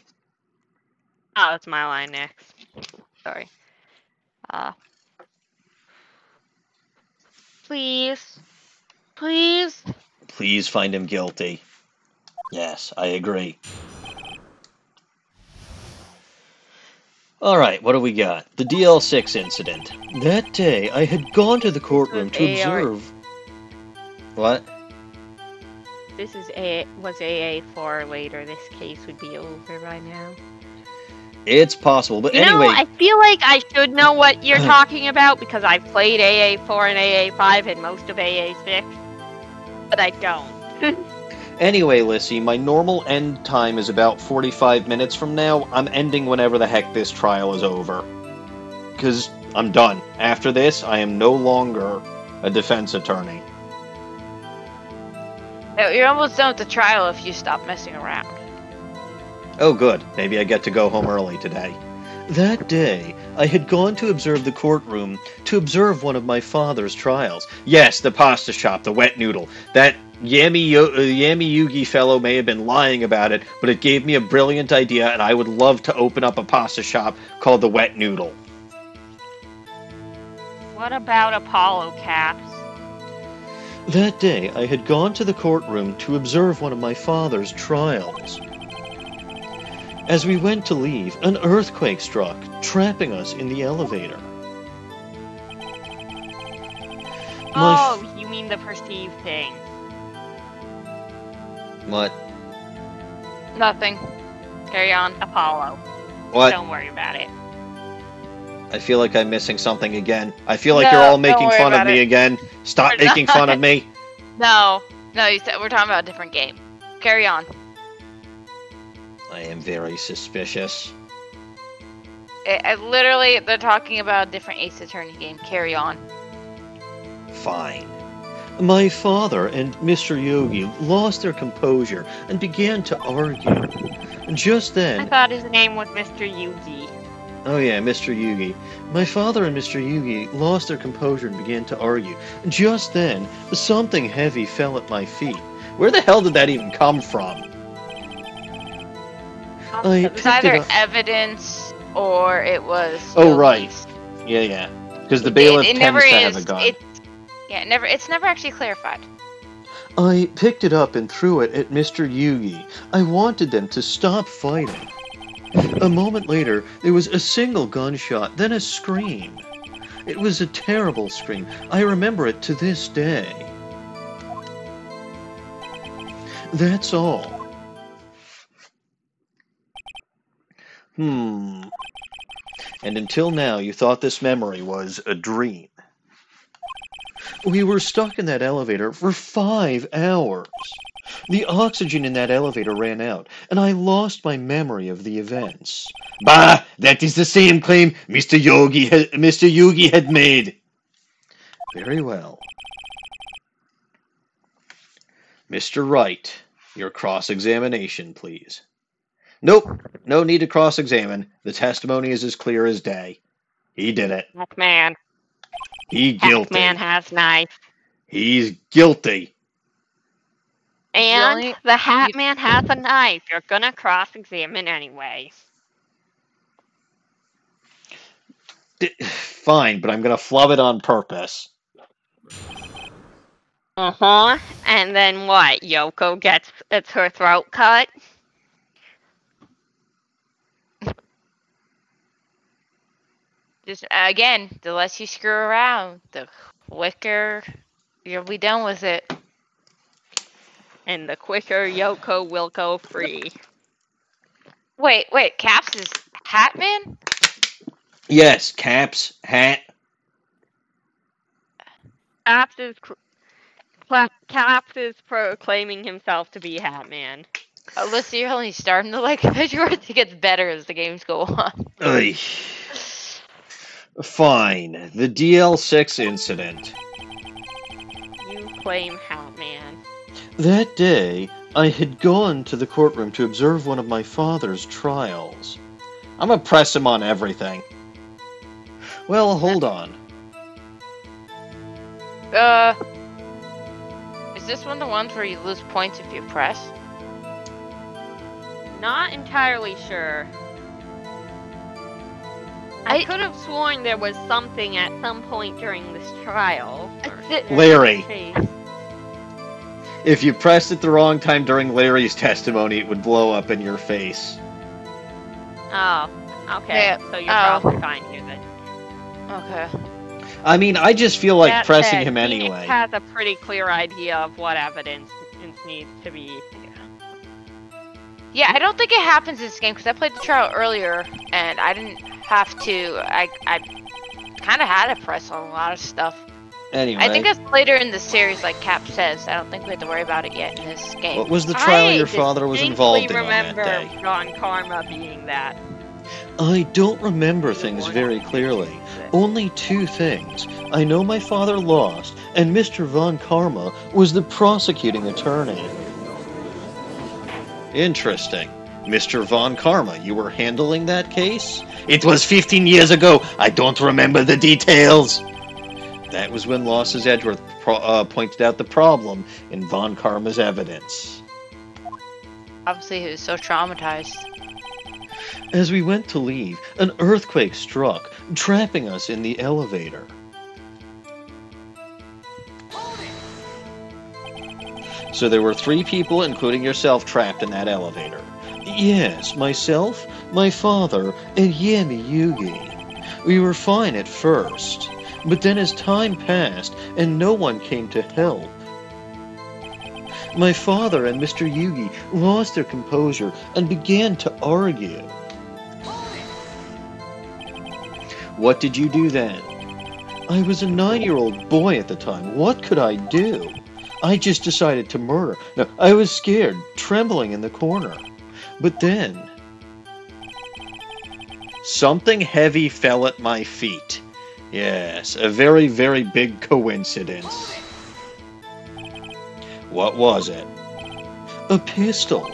[SPEAKER 4] Oh, it's my line next. Sorry. Uh. Please. Please.
[SPEAKER 1] Please find him guilty. Yes, I agree. Alright, what do we got? The DL6 incident. That day, I had gone to the courtroom to observe. What?
[SPEAKER 4] This is A was AA four later. This case would be over by now.
[SPEAKER 1] It's possible, but
[SPEAKER 4] You
[SPEAKER 1] anyway.
[SPEAKER 4] know, I feel like I should know what you're (clears throat) talking about because I've played AA four and AA five and most of AA six, but I don't. (laughs)
[SPEAKER 1] Anyway, Lissy, my normal end time is about 45 minutes from now. I'm ending whenever the heck this trial is over. Because I'm done. After this, I am no longer a defense attorney.
[SPEAKER 3] You're almost done with the trial if you stop messing around.
[SPEAKER 1] Oh, good. Maybe I get to go home early today. That day, I had gone to observe the courtroom to observe one of my father's trials. Yes, the pasta shop, the wet noodle. That Yami, Yo- uh, Yami Yugi fellow may have been lying about it, but it gave me a brilliant idea, and I would love to open up a pasta shop called the Wet Noodle.
[SPEAKER 4] What about Apollo caps?
[SPEAKER 1] That day, I had gone to the courtroom to observe one of my father's trials. As we went to leave, an earthquake struck, trapping us in the elevator. My
[SPEAKER 4] Oh, you mean the perceived thing?
[SPEAKER 1] what?
[SPEAKER 3] Nothing. Carry on.
[SPEAKER 4] Apollo.
[SPEAKER 1] What?
[SPEAKER 4] Don't worry about it.
[SPEAKER 1] I feel like I'm missing something again. I feel like
[SPEAKER 3] No,
[SPEAKER 1] you're all making fun of
[SPEAKER 3] about
[SPEAKER 1] me again. Stop
[SPEAKER 3] We're
[SPEAKER 1] making fun of me. (laughs)
[SPEAKER 3] No, no, you said we're talking about a different game. Carry on.
[SPEAKER 1] I am very suspicious.
[SPEAKER 3] It, it- literally, they're talking about a different Ace Attorney game. Carry on.
[SPEAKER 1] Fine. My father and Mr. Yogi lost their composure and began to argue. Just then.
[SPEAKER 4] I thought his name was Mr. Yugi.
[SPEAKER 1] Oh yeah, Mr. Yugi. My father and Mr. Yugi lost their composure and began to argue. Just then, something heavy fell at my feet. Where the hell did that even come from? Um, I
[SPEAKER 3] It was either
[SPEAKER 1] it
[SPEAKER 3] evidence or it was.
[SPEAKER 1] Oh, right. Yeah, yeah. Because the bailiff
[SPEAKER 3] it, it
[SPEAKER 1] tends
[SPEAKER 3] never
[SPEAKER 1] to
[SPEAKER 3] is.
[SPEAKER 1] have a gun.
[SPEAKER 3] It, yeah, it never. It's never actually clarified.
[SPEAKER 1] I picked it up and threw it at Mr. Yugi. I wanted them to stop fighting. A moment later, there was a single gunshot, then a scream. It was a terrible scream. I remember it to this day. That's all. Hmm. And until now, you thought this memory was a dream. We were stuck in that elevator for five hours. The oxygen in that elevator ran out, and I lost my memory of the events.
[SPEAKER 9] Bah, that is the same claim Mr. Yogi, ha- Mr. Yugi had made.
[SPEAKER 1] Very well. Mr. Wright, your cross examination, please. Nope, no need to cross examine. The testimony is as clear as day. He did it.
[SPEAKER 4] Hatman.
[SPEAKER 1] He guilty.
[SPEAKER 4] Hatman has knife.
[SPEAKER 1] He's guilty.
[SPEAKER 4] And
[SPEAKER 3] only-
[SPEAKER 4] the Hat Man has a knife. You're gonna cross-examine anyway.
[SPEAKER 1] D- Fine, but I'm gonna flub it on purpose.
[SPEAKER 4] Uh huh. And then what? Yoko gets it's her throat cut.
[SPEAKER 3] Just again, the less you screw around, the quicker you'll be done with it.
[SPEAKER 4] And the quicker Yoko will go free.
[SPEAKER 3] Wait, wait, Caps is Hatman?
[SPEAKER 1] Yes, caps, hat.
[SPEAKER 4] Caps is Caps is proclaiming himself to be Hat oh, Man.
[SPEAKER 3] Alyssa, you're only starting to like (laughs) Edgeworth. It gets better as the games go on.
[SPEAKER 8] Ay. Fine. The DL6 incident.
[SPEAKER 4] You claim Hatman.
[SPEAKER 8] That day, I had gone to the courtroom to observe one of my father's trials.
[SPEAKER 1] I'm gonna press him on everything.
[SPEAKER 8] Well, hold on.
[SPEAKER 3] Uh, is this one of the ones where you lose points if you press?
[SPEAKER 4] Not entirely sure. I,
[SPEAKER 3] I-
[SPEAKER 4] could have sworn there was something at some point during this trial.
[SPEAKER 3] Th-
[SPEAKER 1] Larry.
[SPEAKER 4] Case.
[SPEAKER 1] If you pressed it the wrong time during Larry's testimony, it would blow up in your face.
[SPEAKER 4] Oh, okay.
[SPEAKER 3] Yeah,
[SPEAKER 4] So you're
[SPEAKER 3] oh.
[SPEAKER 4] probably fine here then.
[SPEAKER 3] Okay.
[SPEAKER 1] I mean, I just feel like
[SPEAKER 4] That
[SPEAKER 1] pressing
[SPEAKER 4] said,
[SPEAKER 1] him
[SPEAKER 4] Phoenix
[SPEAKER 1] anyway.
[SPEAKER 4] has a pretty clear idea of what evidence needs to be.
[SPEAKER 3] Yeah, I don't think it happens in this game because I played the trial earlier and I didn't have to. I I kind of had to press on a lot of stuff.
[SPEAKER 1] Anyway,
[SPEAKER 3] I think that's later in the series, like Cap says. I don't think we have to worry about it yet in this game.
[SPEAKER 1] what was the trial
[SPEAKER 4] I
[SPEAKER 1] your father was involved in on that
[SPEAKER 4] remember
[SPEAKER 1] day?
[SPEAKER 4] Ron Karma being that.
[SPEAKER 8] I don't remember things very clearly. Only two things. I know my father lost, and Mr. Von Karma was the prosecuting attorney.
[SPEAKER 1] Interesting. Mr. Von Karma, you were handling that case?
[SPEAKER 6] It was 15 years ago. I don't remember the details.
[SPEAKER 1] That was when Losses Edgeworth pro- uh, pointed out the problem in Von Karma's evidence.
[SPEAKER 3] Obviously, he was so traumatized.
[SPEAKER 8] As we went to leave, an earthquake struck, trapping us in the elevator.
[SPEAKER 1] So there were three people, including yourself, trapped in that elevator.
[SPEAKER 8] Yes, myself, my father, and Yami Yugi. We were fine at first, but then as time passed and no one came to help, my father and Mr. Yugi lost their composure and began to argue.
[SPEAKER 1] What did you do then?
[SPEAKER 8] I was a nine year old boy at the time. What could I do? I just decided to murder. No, I was scared, trembling in the corner. But then,
[SPEAKER 1] Something heavy fell at my feet. Yes, a very, very big coincidence. What was it?
[SPEAKER 8] a pistol.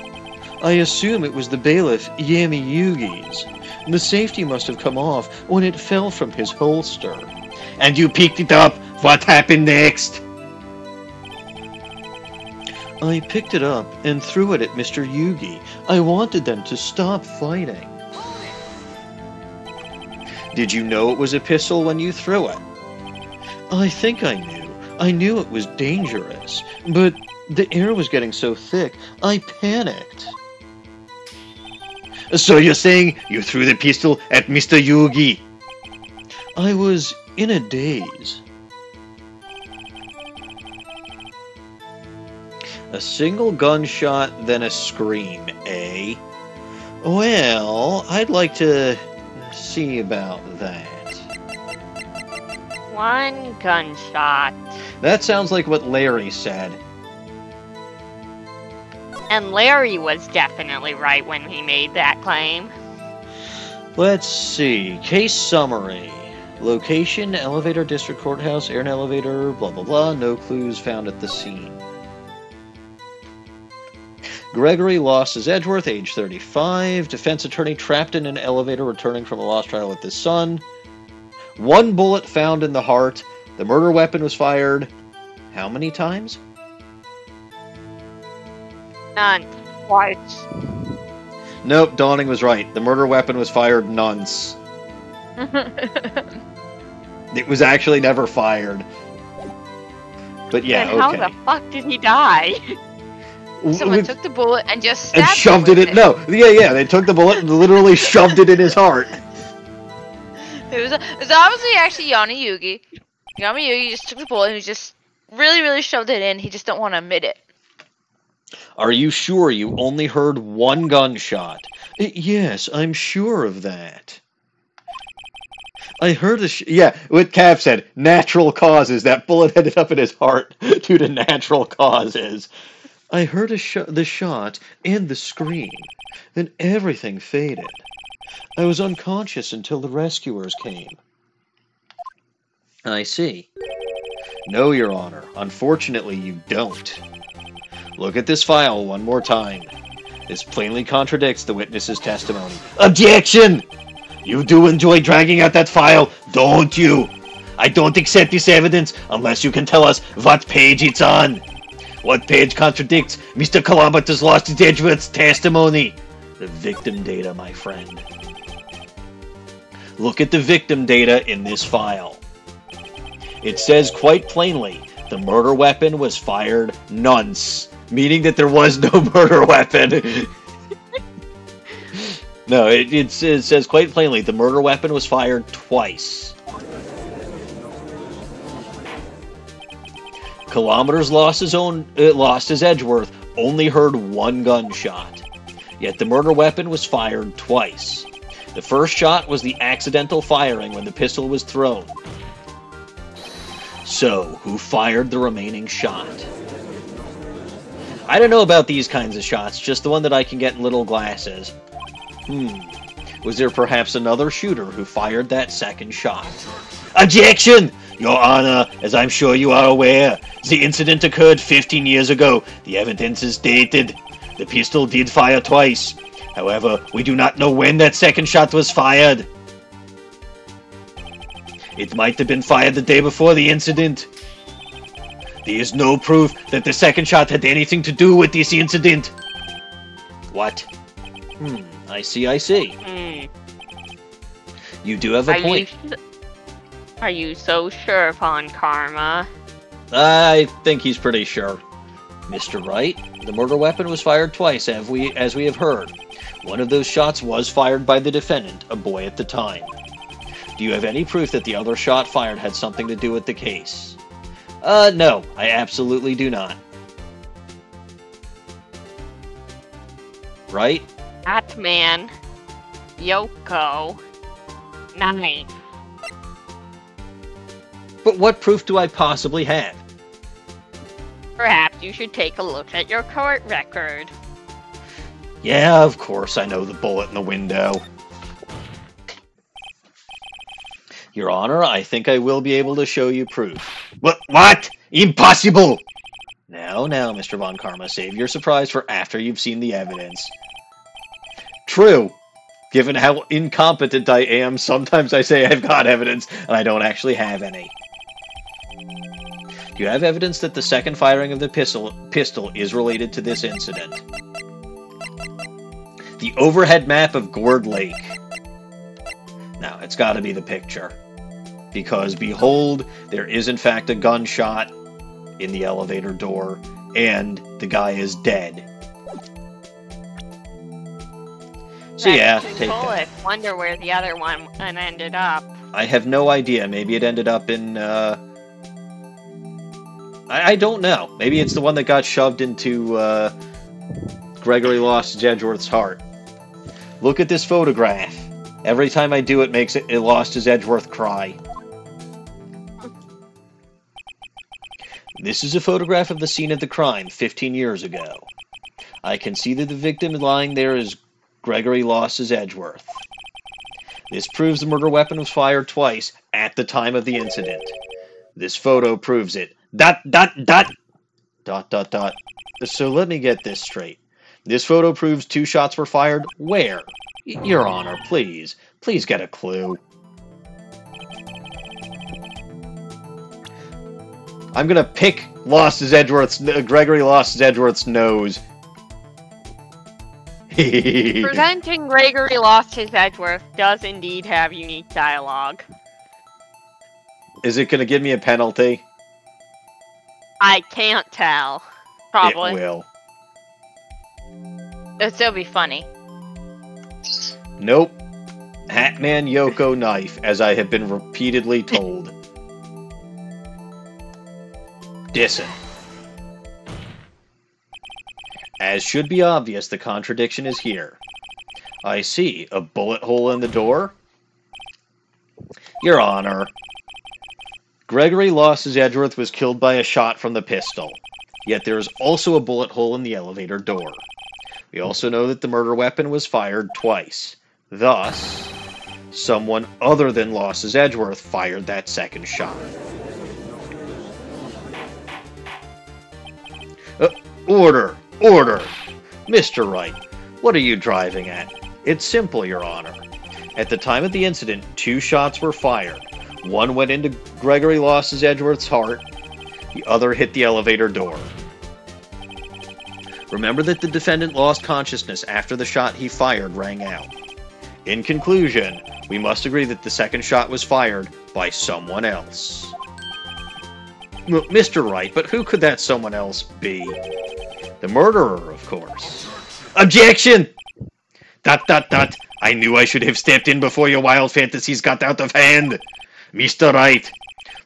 [SPEAKER 8] I assume it was the bailiff Yami Yugi's. The safety must have come off when it fell from his holster.
[SPEAKER 6] And you picked it up. What happened next?
[SPEAKER 8] I picked it up and threw it at Mr. Yugi. I wanted them to stop fighting.
[SPEAKER 1] Did you know it was a pistol when you threw it?
[SPEAKER 8] I think I knew. I knew it was dangerous, but the air was getting so thick, I panicked.
[SPEAKER 6] So you're saying you threw the pistol at Mr. Yugi?
[SPEAKER 8] I was in a daze.
[SPEAKER 1] A single gunshot, then a scream, eh? Well, I'd like to see about that.
[SPEAKER 4] One gunshot.
[SPEAKER 1] That sounds like what Larry said.
[SPEAKER 4] And Larry was definitely right when he made that claim.
[SPEAKER 1] Let's see. Case summary. Location, elevator, district courthouse, air and elevator, blah blah blah. No clues found at the scene. Gregory lost his Edgeworth, age 35. Defense attorney trapped in an elevator returning from a lost trial with his son. One bullet found in the heart. The murder weapon was fired. How many times?
[SPEAKER 4] None.
[SPEAKER 3] Twice.
[SPEAKER 1] Nope, Dawning was right. The murder weapon was fired once. (laughs) It was actually never fired. But yeah,
[SPEAKER 4] and how
[SPEAKER 1] okay.
[SPEAKER 4] the fuck did he die? (laughs)
[SPEAKER 3] Someone
[SPEAKER 1] With-
[SPEAKER 3] took the bullet and just
[SPEAKER 1] and shoved
[SPEAKER 3] him
[SPEAKER 1] it
[SPEAKER 3] with
[SPEAKER 1] in. No, yeah, yeah. They took the bullet and literally (laughs) shoved it in his heart.
[SPEAKER 3] It was, it was obviously actually Yami Yugi. Yami Yugi just took the bullet and he just really, really shoved it in. He just don't want to admit it.
[SPEAKER 1] Are you sure you only heard one gunshot?
[SPEAKER 8] Yes, I'm sure of that.
[SPEAKER 1] I heard a sh- yeah. What Cav said, natural causes. That bullet (laughs) ended up in his heart due to natural causes.
[SPEAKER 8] I heard a sh- the shot and the scream. Then everything faded. I was unconscious until the rescuers came.
[SPEAKER 1] I see. No, Your Honor. Unfortunately, you don't. Look at this file one more time. This plainly contradicts the witness's testimony.
[SPEAKER 6] Objection! You do enjoy dragging out that file, don't you? I don't accept this evidence unless you can tell us what page it's on. What page contradicts Mr. Kilometers Lost Edgeworth's testimony?
[SPEAKER 1] The victim data, my friend. Look at the victim data in this file. It says quite plainly the murder weapon was fired nonce, meaning that there was no (laughs) murder weapon. (laughs) no, it, it, it says quite plainly the murder weapon was fired twice. Kilometers lost his own uh, lost his Edgeworth only heard one gunshot. Yet the murder weapon was fired twice. The first shot was the accidental firing when the pistol was thrown. So, who fired the remaining shot? I don't know about these kinds of shots, just the one that I can get in little glasses. Hmm. Was there perhaps another shooter who fired that second shot?
[SPEAKER 6] Objection! Your Honor, as I'm sure you are aware, the incident occurred 15 years ago. The evidence is dated. The pistol did fire twice. However, we do not know when that second shot was fired. It might have been fired the day before the incident. There is no proof that the second shot had anything to do with this incident.
[SPEAKER 1] What? Hmm, I see, I see.
[SPEAKER 4] Hmm.
[SPEAKER 1] You do have a point.
[SPEAKER 4] you, s- are you so sure, Von Karma?
[SPEAKER 1] I think he's pretty sure. Mr. Wright, the murder weapon was fired twice, as we, as we have heard. One of those shots was fired by the defendant, a boy at the time. Do you have any proof that the other shot fired had something to do with the case? Uh, no, I absolutely do not. Right?
[SPEAKER 4] Hatman. Yoko. Knife.
[SPEAKER 1] But what proof do I possibly have?
[SPEAKER 4] Perhaps you should take a look at your court record.
[SPEAKER 1] Yeah, of course, I know the bullet in the window. Your Honor, I think I will be able to show you proof.
[SPEAKER 6] What? What? Impossible!
[SPEAKER 1] Now, now, Mr. Von Karma, save your surprise for after you've seen the evidence. True. Given how incompetent I am, sometimes I say I've got evidence, and I don't actually have any. Do you have evidence that the second firing of the pistol, pistol is related to this incident? The overhead map of Gourd Lake. Now, it's got to be the picture. Because, behold, there is in fact a gunshot in the elevator door, and the guy is dead. So yeah, take
[SPEAKER 4] two
[SPEAKER 1] that.
[SPEAKER 4] Wonder where the other one ended up.
[SPEAKER 1] I have no idea. Maybe it ended up in. Uh... I, I don't know. Maybe it's the one that got shoved into uh... Gregory Lost Edgeworth's heart. Look at this photograph. Every time I do it, makes it, it lost his Edgeworth cry. This is a photograph of the scene of the crime 15 years ago. I can see that the victim lying there is Gregory Loss's Edgeworth. This proves the murder weapon was fired twice at the time of the incident. This photo proves it. Dot dot dot dot dot dot. So let me get this straight. This photo proves two shots were fired where? Your Honor, please. Please get a clue. I'm gonna pick Lost as Edgeworth's uh, Gregory Lost as Edgeworth's nose. (laughs)
[SPEAKER 4] Presenting Gregory lost his Edgeworth does indeed have unique dialogue.
[SPEAKER 1] Is it gonna give me a penalty?
[SPEAKER 4] I can't tell. Probably.
[SPEAKER 1] It will.
[SPEAKER 3] It'll still be funny.
[SPEAKER 1] Nope. Hatman Yoko knife, as I have been repeatedly told. Dissin. As should be obvious, the contradiction is here. I see a bullet hole in the door. Your Honor. Gregory Lost his Edgeworth was killed by a shot from the pistol. Yet there is also a bullet hole in the elevator door. We also know that the murder weapon was fired twice. Thus, someone other than Losses Edgeworth fired that second shot. Uh, order! Order! Mr. Wright, what are you driving at? It's simple, Your Honor. At the time of the incident, two shots were fired. One went into Gregory Losses Edgeworth's heart, the other hit the elevator door. Remember that the defendant lost consciousness after the shot he fired rang out. In conclusion, we must agree that the second shot was fired by someone else. Mr. Wright, but who could that someone else be? The murderer, of course. Objection! Dot dot dot. I knew I should have stepped in before your wild fantasies got out of hand. Mr. Wright,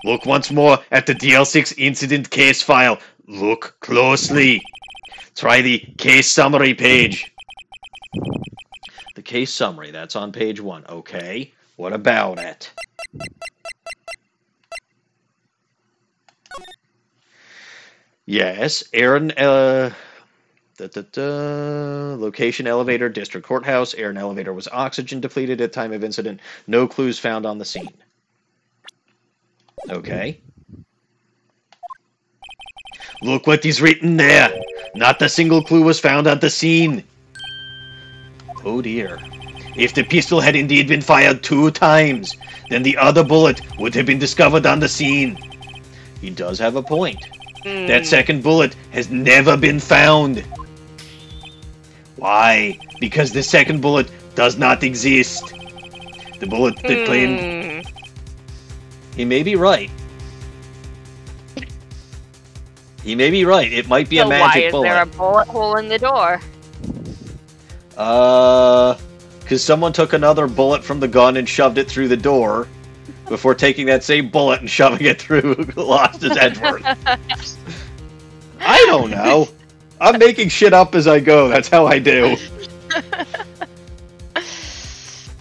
[SPEAKER 1] look once more at the DL6 incident case file. Look closely. Try the case summary page. The case summary, that's on page one. Okay. What about it? Yes, Aaron, uh, da, da, da, location elevator, district courthouse. Aaron elevator was oxygen depleted at time of incident. No clues found on the scene. Okay. Look what is written there. Not a single clue was found at the scene. Oh dear. If the pistol had indeed been fired two times, then the other bullet would have been discovered on the scene. He does have a point. That hmm. second bullet has never been found. Why? Because the second bullet does not exist. The bullet that claimed.
[SPEAKER 4] Hmm.
[SPEAKER 1] He may be right. He may be right. It might be
[SPEAKER 4] So
[SPEAKER 1] a
[SPEAKER 4] why
[SPEAKER 1] magic
[SPEAKER 4] is
[SPEAKER 1] bullet.
[SPEAKER 4] there a bullet hole in the door?
[SPEAKER 1] Uh, because someone took another bullet from the gun and shoved it through the door before taking that same bullet and shoving it through (laughs) Lost as Edward. (laughs) I don't know. I'm making shit up as I go. That's how I do. (laughs)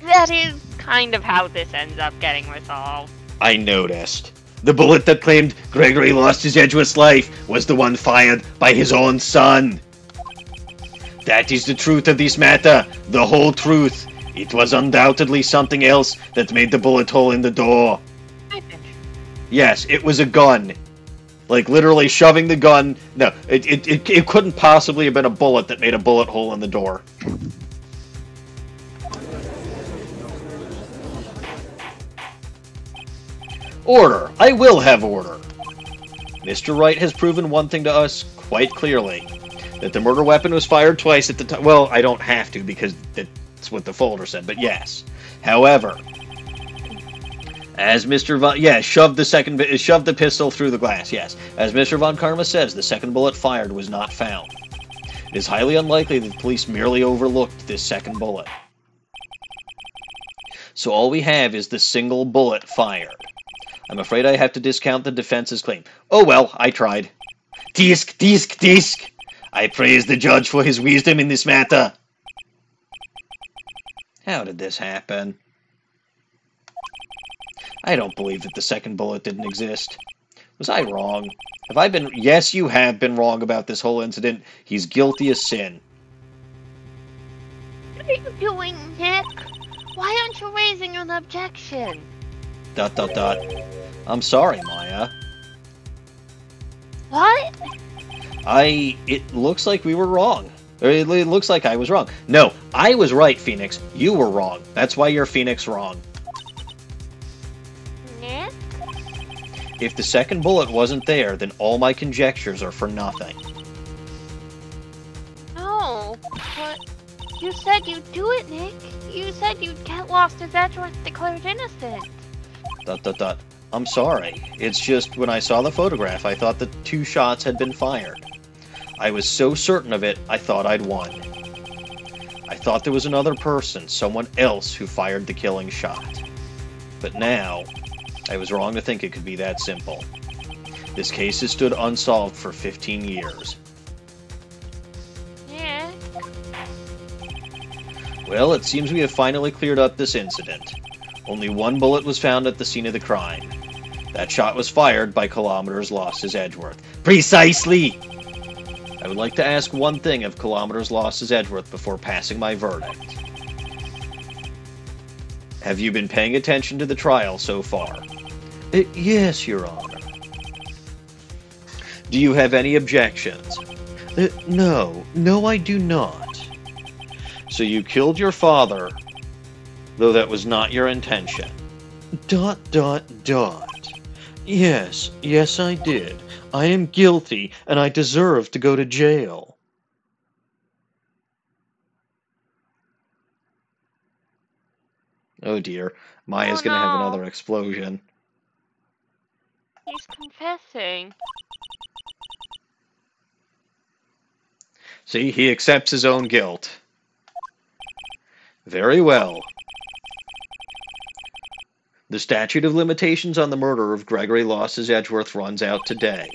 [SPEAKER 4] That is kind of how this ends up getting resolved.
[SPEAKER 1] I noticed. The bullet that claimed Gregory lost his Edgeworth's life was the one fired by his own son. That is the truth of this matter, the whole truth. It was undoubtedly something else that made the bullet hole in the door. Yes, it was a gun. Like literally shoving the gun. No, it, it, it, it couldn't possibly have been a bullet that made a bullet hole in the door. Order. I will have order. Mr. Wright has proven one thing to us quite clearly that the murder weapon was fired twice at the time. Well, I don't have to because that's what the folder said, but yes. However, as Mr. Von, yeah, shoved the second, shoved the pistol through the glass. Yes, as Mr. Von Karma says, the second bullet fired was not found. It is highly unlikely that the police merely overlooked this second bullet. So all we have is the single bullet fired. I'm afraid I have to discount the defense's claim. Oh well, I tried. Disc, disc, disc! I praise the judge for his wisdom in this matter. How did this happen? I don't believe that the second bullet didn't exist. Was I wrong? Have I been. Yes, you have been wrong about this whole incident. He's guilty of sin.
[SPEAKER 5] What are you doing, Nick? Why aren't you raising an objection?
[SPEAKER 1] Dot dot dot. I'm sorry, Maya.
[SPEAKER 5] What?
[SPEAKER 1] I. It looks like we were wrong. It it looks like I was wrong. No, I was right, Phoenix. You were wrong. That's why you're Phoenix wrong.
[SPEAKER 5] Nick?
[SPEAKER 1] If the second bullet wasn't there, then all my conjectures are for nothing.
[SPEAKER 5] No, but you said you'd do it, Nick. You said you'd get lost if Edgeworth declared innocent.
[SPEAKER 1] Dot dot dot. I'm sorry. It's just when I saw the photograph, I thought the two shots had been fired. I was so certain of it, I thought I'd won. I thought there was another person, someone else, who fired the killing shot. But now, I was wrong to think it could be that simple. This case has stood unsolved for 15 years.
[SPEAKER 5] Nick?
[SPEAKER 1] Well, it seems we have finally cleared up this incident. Only one bullet was found at the scene of the crime. That shot was fired by kilometers lost as Edgeworth. Precisely! I would like to ask one thing of Kilometers Losses Edgeworth before passing my verdict. Have you been paying attention to the trial so far?
[SPEAKER 8] Uh, yes, Your Honor.
[SPEAKER 1] Do you have any objections?
[SPEAKER 8] Uh, no, no, I do not.
[SPEAKER 1] So you killed your father, though that was not your intention.
[SPEAKER 8] Dot, dot, dot. Yes, yes, I did. I am guilty, and I deserve to go to jail.
[SPEAKER 1] Oh dear, Maya's
[SPEAKER 4] Oh,
[SPEAKER 1] gonna have another explosion.
[SPEAKER 4] He's confessing.
[SPEAKER 1] See, he accepts his own guilt. Very well. The statute of limitations on the murder of Gregory Lost-His-Edgeworth runs out today.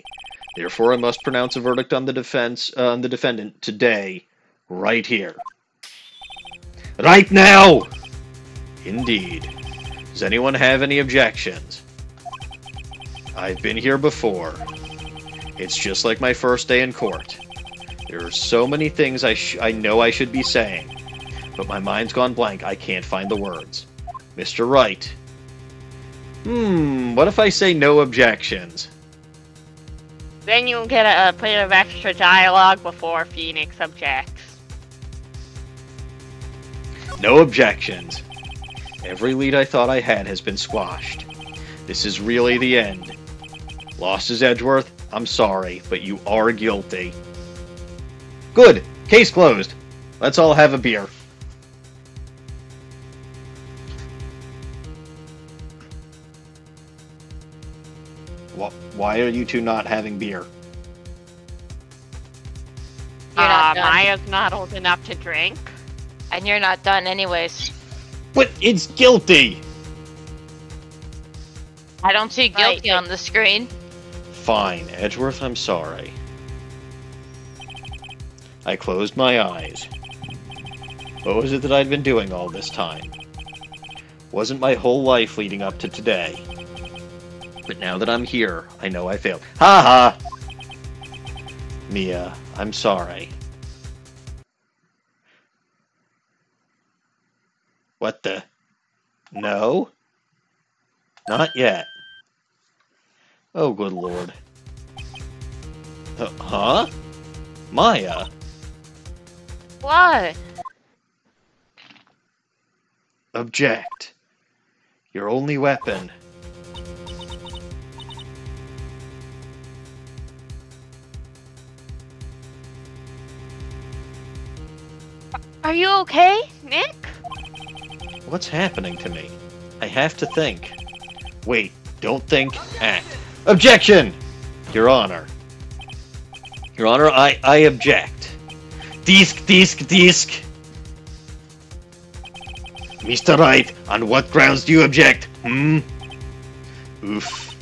[SPEAKER 1] Therefore, I must pronounce a verdict on the defense uh, on the defendant today, right here. Right now. Indeed. Does anyone have any objections? I've been here before. It's just like my first day in court. There are so many things I, I know I should be saying, but my mind's gone blank. I can't find the words. Mr. Wright. Hmm, what if I say no objections?
[SPEAKER 4] Then you'll get a, a bit of extra dialogue before Phoenix objects.
[SPEAKER 1] No objections. Every lead I thought I had has been squashed. This is really the end. Lost-His-Edgeworth, I'm sorry, but you are guilty. Good. Case closed. Let's all have a beer. Why are you two not having beer?
[SPEAKER 3] You're
[SPEAKER 4] uh,
[SPEAKER 3] done.
[SPEAKER 4] Maya's not old enough to drink.
[SPEAKER 3] And you're not done anyways.
[SPEAKER 1] But it's guilty!
[SPEAKER 3] I don't see guilty
[SPEAKER 4] Right.
[SPEAKER 3] on the screen.
[SPEAKER 1] Fine, Edgeworth, I'm sorry. I closed my eyes. What was it that I'd been doing all this time? Wasn't my whole life leading up to today. But now that I'm here, I know I failed. Ha ha! Mia, I'm sorry. What the? No? Not yet. Oh, good lord. Uh, huh? Maya?
[SPEAKER 3] What?
[SPEAKER 1] Object. Your only weapon.
[SPEAKER 4] Are you okay, Nick?
[SPEAKER 1] What's happening to me? I have to think. Wait, don't think, act. Objection! Your Honor. Your Honor, I, I object. Disc, disc, disc. Mr. Wright, on what grounds do you object? Hmm? Oof.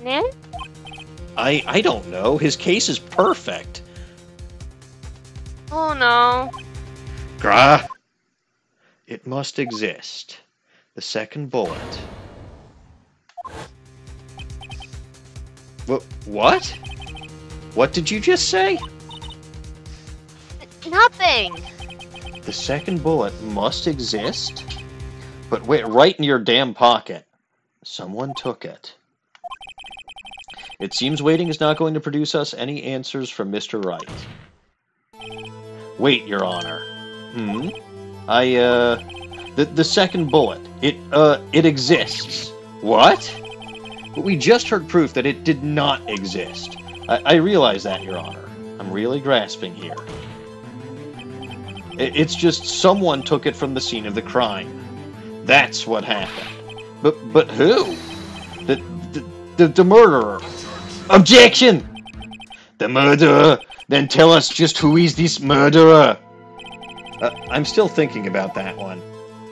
[SPEAKER 4] Nick?
[SPEAKER 1] I, I don't know. His case is perfect.
[SPEAKER 4] Oh no.
[SPEAKER 1] Gra. It must exist. The second bullet. Wh- what? What did you just say?
[SPEAKER 4] Nothing.
[SPEAKER 1] The second bullet must exist? But wait, right in your damn pocket. Someone took it. It seems waiting is not going to produce us any answers from Mr. Wright. Wait, Your Honor. Hmm? I, uh... The, the second bullet. It, uh, it exists. What? But we just heard proof that it did not exist. I, I realize that, Your Honor. I'm really grasping here. I- It's just someone took it from the scene of the crime. That's what happened. But but who? The the, the, the murderer. Objection! The murderer. Then tell us just who is this murderer? Uh, I'm still thinking about that one.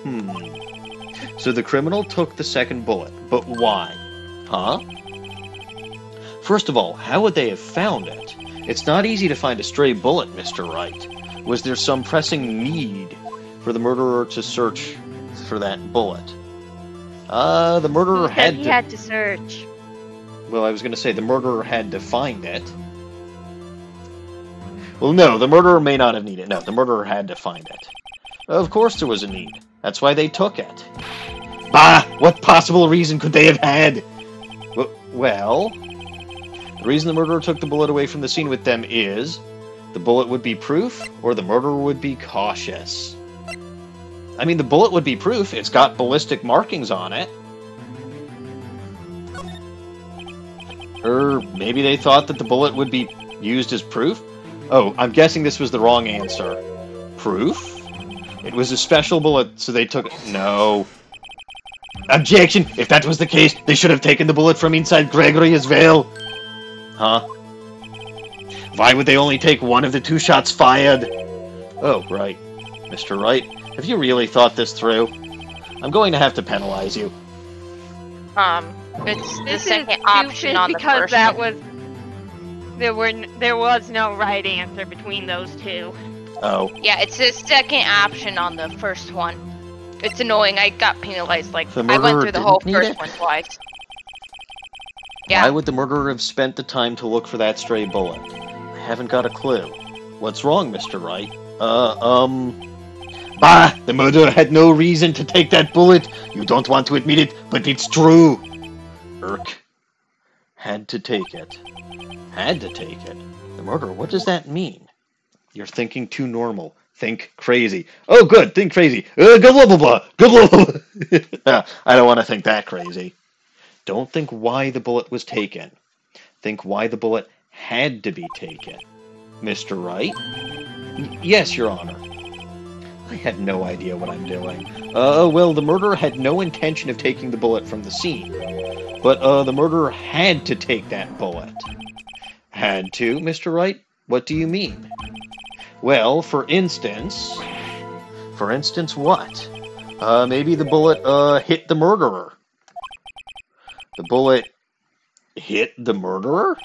[SPEAKER 1] Hmm. So the criminal took the second bullet, but why? Huh? First of all, how would they have found it? It's not easy to find a stray bullet, Mr. Wright. Was there some pressing need for the murderer to search for that bullet? Uh, the murderer
[SPEAKER 4] He said
[SPEAKER 1] had
[SPEAKER 4] he
[SPEAKER 1] to.
[SPEAKER 4] had to search.
[SPEAKER 1] Well, I was going to say the murderer had to find it. Well, no, the murderer may not have needed it. No, the murderer had to find it. Of course there was a need. That's why they took it. Bah! What possible reason could they have had? W- Well, the reason the murderer took the bullet away from the scene with them is the bullet would be proof or the murderer would be cautious. I mean, the bullet would be proof. It's got ballistic markings on it. Or maybe they thought that the bullet would be used as proof? Oh, I'm guessing this was the wrong answer. Proof? It was a special bullet, so they took. No. Objection! If that was the case, they should have taken the bullet from inside Gregory as well. Huh? Why would they only take one of the two shots fired? Oh, right. Mr. Wright, have you really thought this through? I'm going to have to penalize you.
[SPEAKER 3] Um, it's the
[SPEAKER 4] This is
[SPEAKER 3] second option on the
[SPEAKER 4] because
[SPEAKER 3] first
[SPEAKER 4] that
[SPEAKER 3] one.
[SPEAKER 4] was there were there was no right answer between those two.
[SPEAKER 1] Oh,
[SPEAKER 3] Yeah, it's the second option on the first one. It's annoying. I got penalized. Like
[SPEAKER 1] The
[SPEAKER 3] I went through the whole first
[SPEAKER 1] it?
[SPEAKER 3] one twice.
[SPEAKER 1] why would the murderer have spent the time to look for that stray bullet? I haven't got a clue. What's wrong, Mr. Wright? Uh, um. Bah! The murderer had no reason to take that bullet. You don't want to admit it, but it's true. Irk. Had to take it. Had to take it. The murderer, what does that mean? You're thinking too normal. Think crazy. Oh, good. Think crazy. Uh, blah, blah, blah, blah. Blah, blah, (laughs) blah. I don't want to think that crazy. Don't think why the bullet was taken. Think why the bullet had to be taken. Mr. Wright? Yes, Your Honor. I had no idea what I'm doing. Uh, well, the murderer had no intention of taking the bullet from the scene. But, uh, the murderer had to take that bullet. Had to, Mr. Wright? What do you mean? Well, for instance... For instance, what? Uh, maybe the bullet, uh, hit the murderer. The bullet hit the murderer?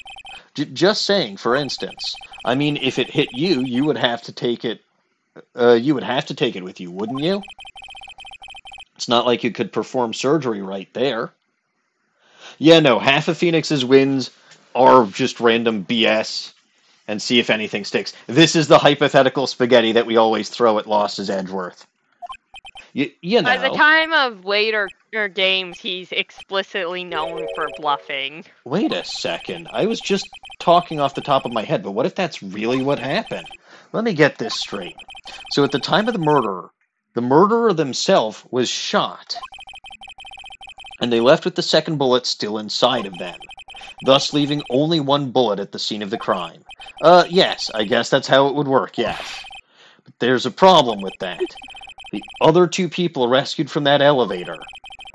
[SPEAKER 1] J- just saying, for instance. I mean, if it hit you, you would have to take it. Uh, you would have to take it with you, wouldn't you? It's not like you could perform surgery right there. Yeah, no, half of Phoenix's wins are just random BS and see if anything sticks. This is the hypothetical spaghetti that we always throw at Lost-His-Edgeworth. You, you know.
[SPEAKER 4] By the time of later er, games, he's explicitly known for bluffing.
[SPEAKER 1] Wait a second. I was just talking off the top of my head, but what if that's really what happened? Let me get this straight. So at the time of the murder, the murderer themselves was shot. And they left with the second bullet still inside of them, thus leaving only one bullet at the scene of the crime. Uh, yes, I guess that's how it would work, yes. But there's a problem with that. The other two people rescued from that elevator,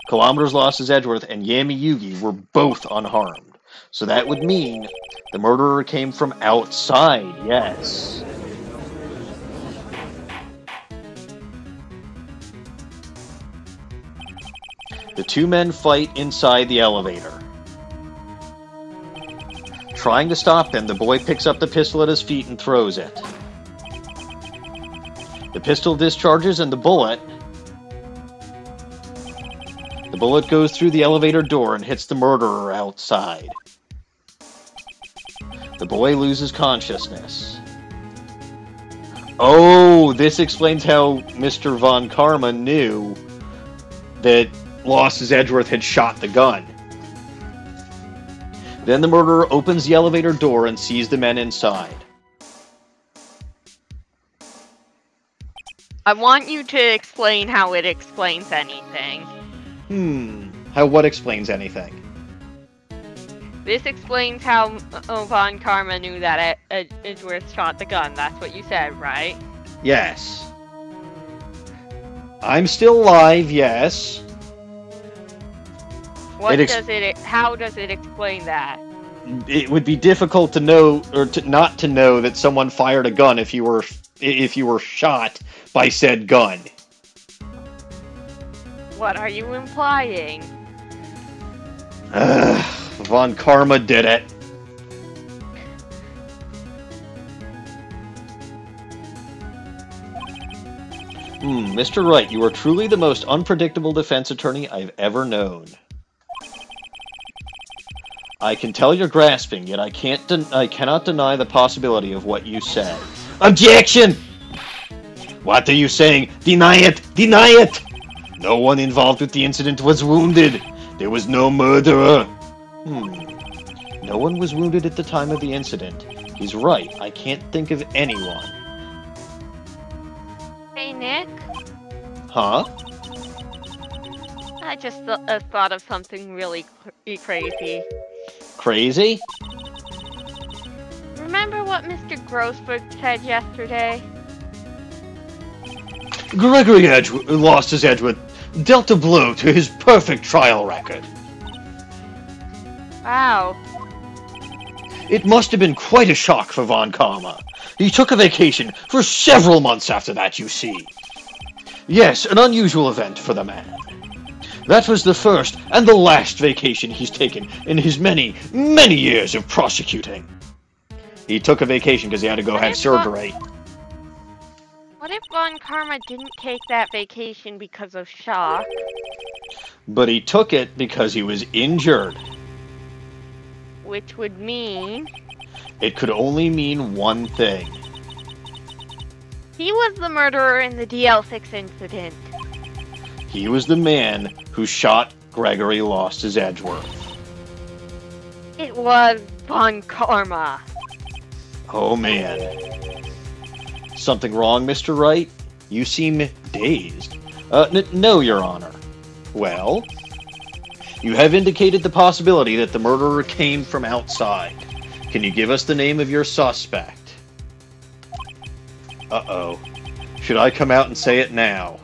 [SPEAKER 1] Kilometers Lost-His-Edgeworth and Yami Yugi, were both unharmed. So that would mean the murderer came from outside, yes. The two men fight inside the elevator. Trying to stop them, the boy picks up the pistol at his feet and throws it. The pistol discharges and the bullet. The bullet goes through the elevator door and hits the murderer outside. The boy loses consciousness. Oh, this explains how Mr. Von Karma knew that Lost-His-Edgeworth had shot the gun. Then the murderer opens the elevator door and sees the men inside.
[SPEAKER 4] I want you to explain how it explains anything.
[SPEAKER 1] Hmm. How what explains anything?
[SPEAKER 4] This explains how uh, Von Karma knew that Ed- Ed- Edgeworth shot the gun. That's what you said, right?
[SPEAKER 1] Yes. I'm still alive, yes.
[SPEAKER 4] What
[SPEAKER 1] It ex-
[SPEAKER 4] does it? How does it explain that?
[SPEAKER 1] It would be difficult to know or to not to know that someone fired a gun if you were if you were shot by said gun.
[SPEAKER 4] What are you implying?
[SPEAKER 1] Ugh, Von Karma did it. Hmm, Mr. Wright, you are truly the most unpredictable defense attorney I've ever known. I can tell you're grasping, yet I can't. Den- I cannot deny the possibility of what you said.
[SPEAKER 6] Objection! What are you saying? Deny it! Deny it! No one involved with the incident was wounded. There was no murderer.
[SPEAKER 1] Hmm. No one was wounded at the time of the incident. He's right. I can't think of anyone.
[SPEAKER 4] Hey, Nick.
[SPEAKER 1] Huh?
[SPEAKER 4] I just th- uh, thought of something really cr- crazy.
[SPEAKER 1] Crazy?
[SPEAKER 4] Remember what Mr. Grossberg said yesterday?
[SPEAKER 6] Gregory Edgewood lost his Edgewood, dealt a blow to his perfect trial record.
[SPEAKER 4] Wow.
[SPEAKER 6] It must have been quite a shock for Von Karma. He took a vacation for several months after that, you see. Yes, an unusual event for the man. That was the first and the last vacation he's taken in his many, many years of prosecuting. He took a vacation because he had to go
[SPEAKER 4] What
[SPEAKER 6] have
[SPEAKER 4] Von-
[SPEAKER 6] surgery.
[SPEAKER 4] What if Von Karma didn't take that vacation because of shock?
[SPEAKER 1] But he took it because he was injured.
[SPEAKER 4] Which would mean
[SPEAKER 1] It could only mean one thing.
[SPEAKER 4] he was the murderer in the DL6 incident.
[SPEAKER 1] He was the man who shot Gregory Lost-His-Edgeworth.
[SPEAKER 4] It was Von Karma.
[SPEAKER 1] Oh man. Something wrong, Mr. Wright? You seem dazed. Uh, n- no, Your Honor. Well, you have indicated the possibility that the murderer came from outside. Can you give us the name of your suspect? Uh oh. Should I come out and say it now?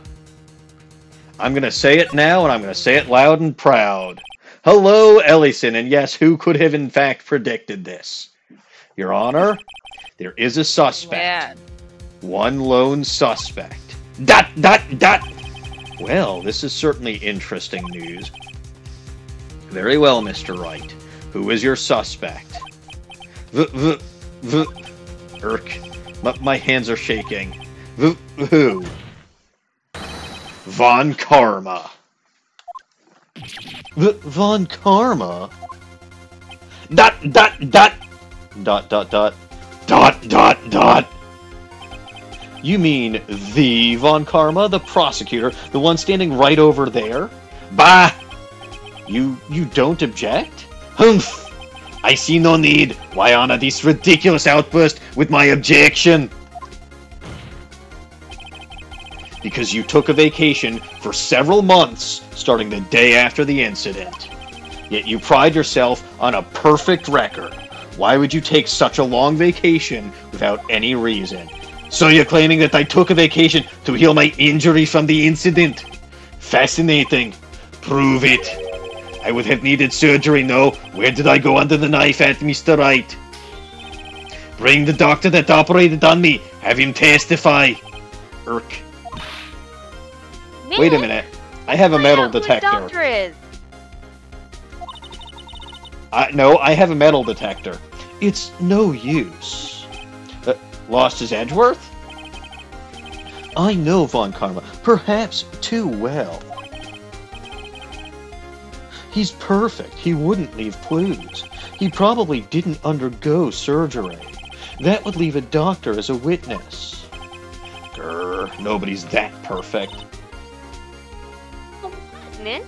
[SPEAKER 1] I'm gonna say it now, and I'm gonna say it loud and proud. Hello, Ellison, and yes, who could have in fact predicted this? Your Honor, there is a suspect.
[SPEAKER 3] Yeah.
[SPEAKER 1] One lone suspect. Dot, dot, dot! Well, this is certainly interesting news. Very well, Mr. Wright. Who is your suspect? V, v, v, Irk. My, my hands are shaking. V, who? Von Karma. V, Von Karma?
[SPEAKER 6] Dot, dot, dot,
[SPEAKER 1] Dot, dot, dot.
[SPEAKER 6] dot, dot, dot.
[SPEAKER 1] You mean the Von Karma, the prosecutor, the one standing right over there?
[SPEAKER 6] Bah!
[SPEAKER 1] You you don't object?
[SPEAKER 6] Humph! I see no need. Why honor this ridiculous outburst with my objection?
[SPEAKER 1] Because you took a vacation for several months starting the day after the incident. Yet you pride yourself on a perfect record. Why would you take such a long vacation without any reason?
[SPEAKER 6] So you're claiming that I took a vacation to heal my injury from the incident? Fascinating. Prove it. I would have needed surgery, no? Where did I go under the knife at, Mr. Wright? Bring the doctor that operated on me. Have him testify.
[SPEAKER 1] Irk. Wait a minute. I have a metal detector.
[SPEAKER 4] is.
[SPEAKER 1] I, no, I have a metal detector. It's no use. Uh, Lost-His-Edgeworth? I know Von Karma, perhaps too well. He's perfect. He wouldn't leave clues. He probably didn't undergo surgery. That would leave a doctor as a witness. Grr, nobody's that perfect.
[SPEAKER 4] Nick?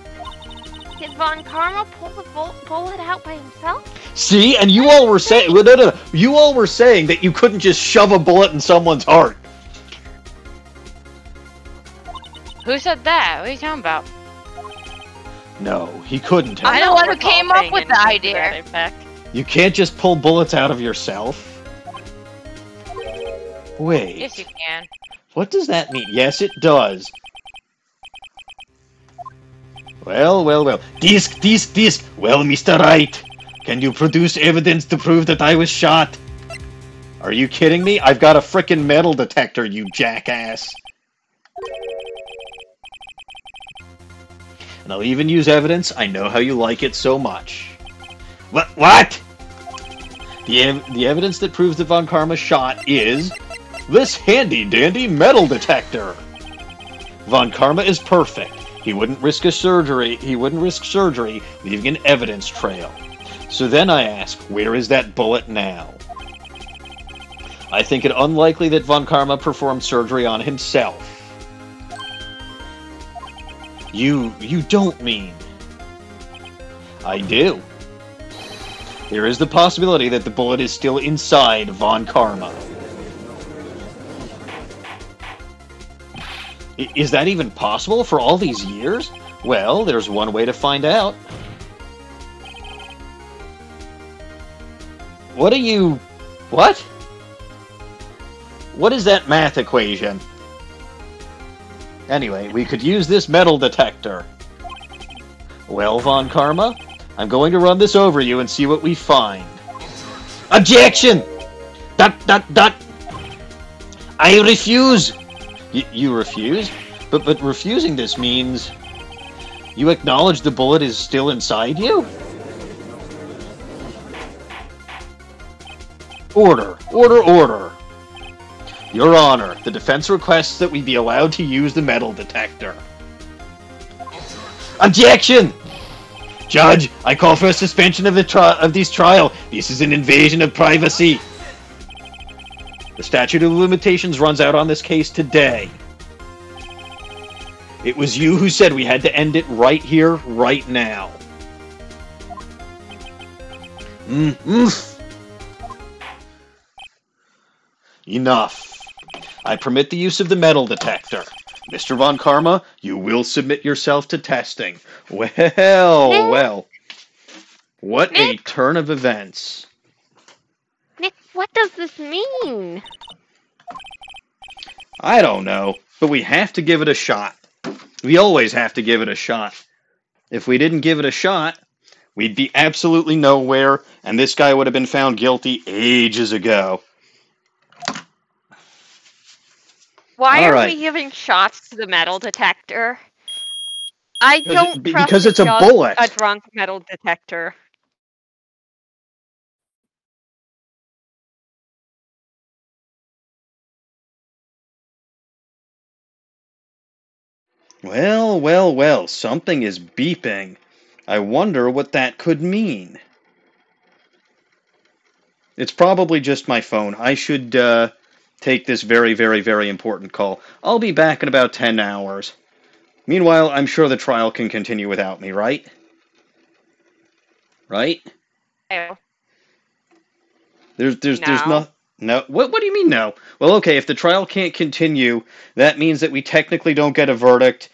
[SPEAKER 4] Did Von Karma pull the bull- bullet out by himself?
[SPEAKER 1] See, and you all were saying no, no, no. You all were saying that you couldn't just shove a bullet in someone's heart.
[SPEAKER 3] Who said that? What are you talking about?
[SPEAKER 1] No, he couldn't have.
[SPEAKER 3] I
[SPEAKER 4] don't
[SPEAKER 3] the one who came up with the idea.
[SPEAKER 1] You can't just pull bullets out of yourself. Wait,
[SPEAKER 3] Yes, you can.
[SPEAKER 1] what does that mean? Yes, it does. Well, well, well.
[SPEAKER 6] Disc, disc, disc. Well, Mr. Wright, can you produce evidence to prove that I was shot?
[SPEAKER 1] Are you kidding me? I've got a frickin' metal detector, you jackass. And I'll even use evidence. I know how you like it so much.
[SPEAKER 6] What? What?
[SPEAKER 1] The, ev- the evidence that proves that Von Karma shot is this handy dandy metal detector.
[SPEAKER 6] Von Karma is perfect. He wouldn't risk a surgery. He wouldn't risk surgery, leaving an evidence trail. So then I ask, where is that bullet now? I think it unlikely that Von Karma performed surgery on himself. You you don't mean. I do. There is the possibility that the bullet is still inside Von Karma. Is that even possible for all these years? Well, there's one way to find out. What are you. What? What is that math equation? Anyway, we could use this metal detector. Well, Von Karma, I'm going to run this over you and see what we find. Objection! Dot, dot, dot! I refuse! You refuse? But, but refusing this means... You acknowledge the bullet is still inside you? Order, order, order. Your Honor, the defense requests that we be allowed to use the metal detector. Objection! Judge, I call for a suspension of the of this trial. This is an invasion of privacy. The statute of limitations runs out on this case today. It was you who said we had to end it right here, right now. Mm, mm. Enough. I permit the use of the metal detector. Mr. Von Karma, you will submit yourself to testing. Well, well. What a turn of events.
[SPEAKER 5] What does this mean?
[SPEAKER 6] I don't know, but we have to give it a shot. We always have to give it a shot. If we didn't give it a shot, we'd be absolutely nowhere, and this guy would have been found guilty ages ago.
[SPEAKER 4] Why
[SPEAKER 6] All
[SPEAKER 4] are
[SPEAKER 6] right.
[SPEAKER 4] we giving shots to the metal detector? I don't
[SPEAKER 6] because it's a bullet.
[SPEAKER 4] A drunk metal detector.
[SPEAKER 1] Well, well, well, something is beeping. I wonder what that could mean. It's probably just my phone. I should uh, take this very, very, very important call. I'll be back in about 10 hours. Meanwhile, I'm sure the trial can continue without me, right? Right?
[SPEAKER 4] Oh,
[SPEAKER 1] There's there's there's
[SPEAKER 4] No.
[SPEAKER 1] no no what what do you mean no? Well, okay, if the trial can't continue, that means that we technically don't get a verdict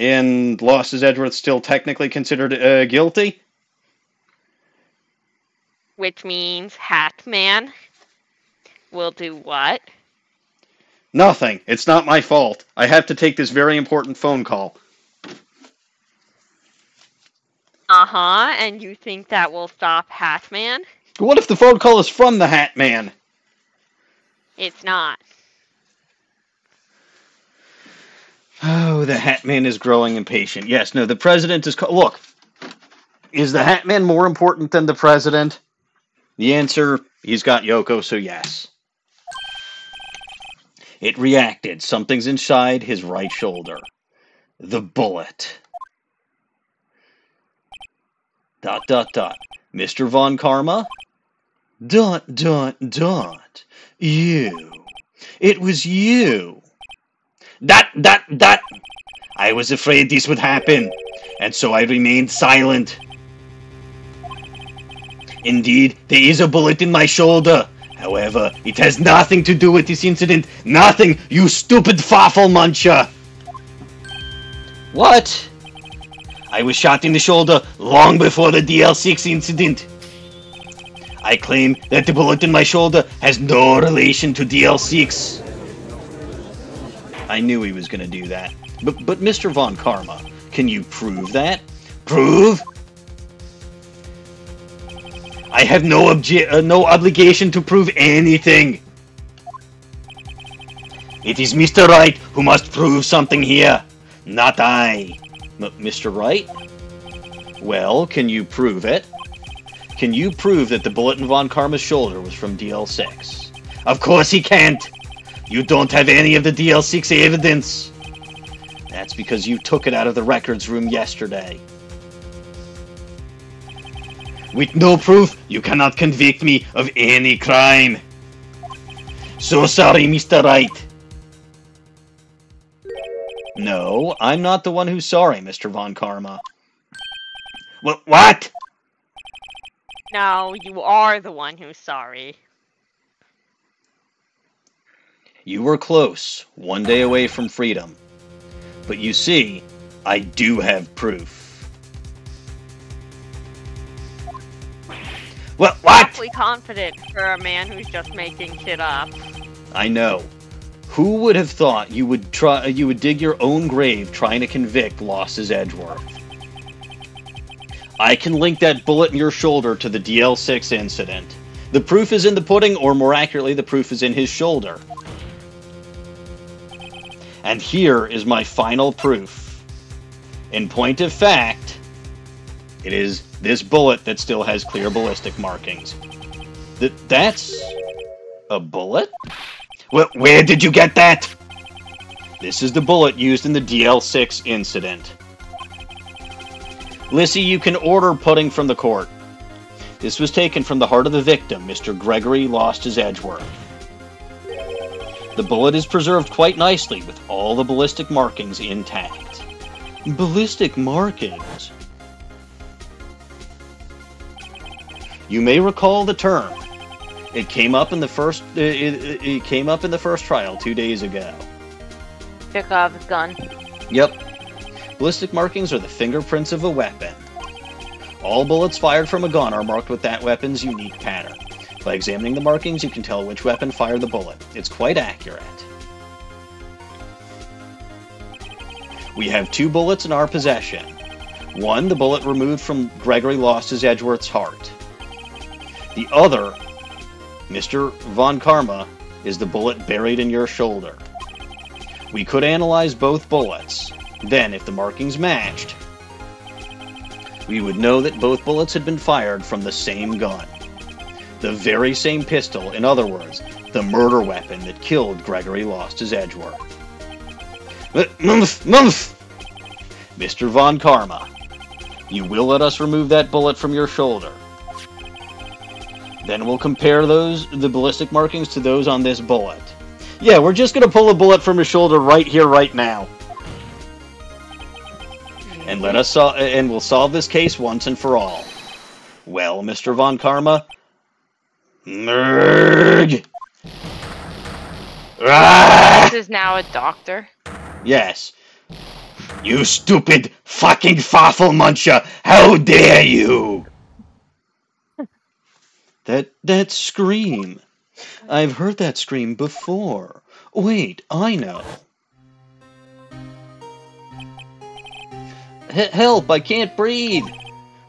[SPEAKER 1] and Lost-His-Edgeworth still technically considered uh, guilty?
[SPEAKER 4] Which means Hatman will do what?
[SPEAKER 1] Nothing. It's not my fault. I have to take this very important phone call.
[SPEAKER 4] Uh huh. And you think that will stop Hatman?
[SPEAKER 1] What if the phone call is from the Hat Man?
[SPEAKER 4] It's not.
[SPEAKER 1] Oh, the Hatman is growing impatient. Yes, no, the president is. Ca- Look, is the Hatman more important than the president? The answer: he's got Yoko, so yes. It reacted. Something's inside his right shoulder. The bullet. Dot dot dot. Mr. Von Karma? Dot dot dot. You. It was you. Dot that, that! I was afraid this would happen, and so I remained silent. Indeed, there is a bullet in my shoulder. However, it has nothing to do with this incident. Nothing, you stupid faffel muncher. What? I was shot in the shoulder long before the DL6 incident. I claim that the bullet in my shoulder has no relation to DL6. I knew he was going to do that. But, but Mr. Von Karma, can you prove that? Prove? I have no obje- uh, no obligation to prove anything. It is Mr. Wright who must prove something here, not I. M- Mr. Wright? Well, can you prove it? Can you prove that the bullet in Von Karma's shoulder was from DL6? Of course he can't! You don't have any of the DL6 evidence! That's because you took it out of the records room yesterday.
[SPEAKER 6] With no proof, you cannot convict me of any crime. So sorry, Mr. Wright.
[SPEAKER 1] No, I'm not the one who's sorry, Mr. Von Karma.
[SPEAKER 6] Wh- what?
[SPEAKER 4] No, you are the one who's sorry.
[SPEAKER 1] You were close, one day away from freedom. But you see, I do have proof.
[SPEAKER 6] What? What?
[SPEAKER 4] Awfully confident for a man who's just making shit up.
[SPEAKER 1] I know. Who would have thought you would try you would dig your own grave trying to convict Lost-His-Edgeworth? I can link that bullet in your shoulder to the DL6 incident. The proof is in the pudding, or more accurately, the proof is in his shoulder. And here is my final proof. In point of fact, it is this bullet that still has clear ballistic markings. That that's a bullet?
[SPEAKER 6] Wh- where did you get that?
[SPEAKER 1] This is the bullet used in the DL6 incident. Lissy, you can order pudding from the court. This was taken from the heart of the victim, Mr. Gregory Lost-His-Edgeworth. The bullet is preserved quite nicely with all the ballistic markings intact. Ballistic markings? You may recall the term. It came up in the first uh, it, it, it came up in the first trial 2 days ago.
[SPEAKER 3] Chekhov's gun.
[SPEAKER 1] Yep. Ballistic markings are the fingerprints of a weapon. All bullets fired from a gun are marked with that weapon's unique pattern. By examining the markings, you can tell which weapon fired the bullet. It's quite accurate. We have two bullets in our possession. One, the bullet removed from Gregory Lost-His-Edgeworth's heart. The other, Mr. Von Karma, is the bullet buried in your shoulder. We could analyze both bullets. Then, if the markings matched, we would know that both bullets had been fired from the same gun. The very same pistol, in other words, the murder weapon that killed Gregory Lost-His-Edgeworth. Uh,
[SPEAKER 6] mumph, mumph.
[SPEAKER 1] Mr. Von Karma, you will let us remove that bullet from your shoulder. Then we'll compare those the ballistic markings to those on this bullet. Yeah, we're just gonna pull a bullet from his shoulder right here, right now. And let us and we'll solve this case once and for all. Well, Mr. Von Karma,
[SPEAKER 6] Ah!
[SPEAKER 3] This is now a doctor.
[SPEAKER 1] yes,
[SPEAKER 6] You stupid fucking faffle muncher! How dare you! (laughs)
[SPEAKER 1] that that scream. I've heard that scream before. Wait, I know. H- help, I can't breathe.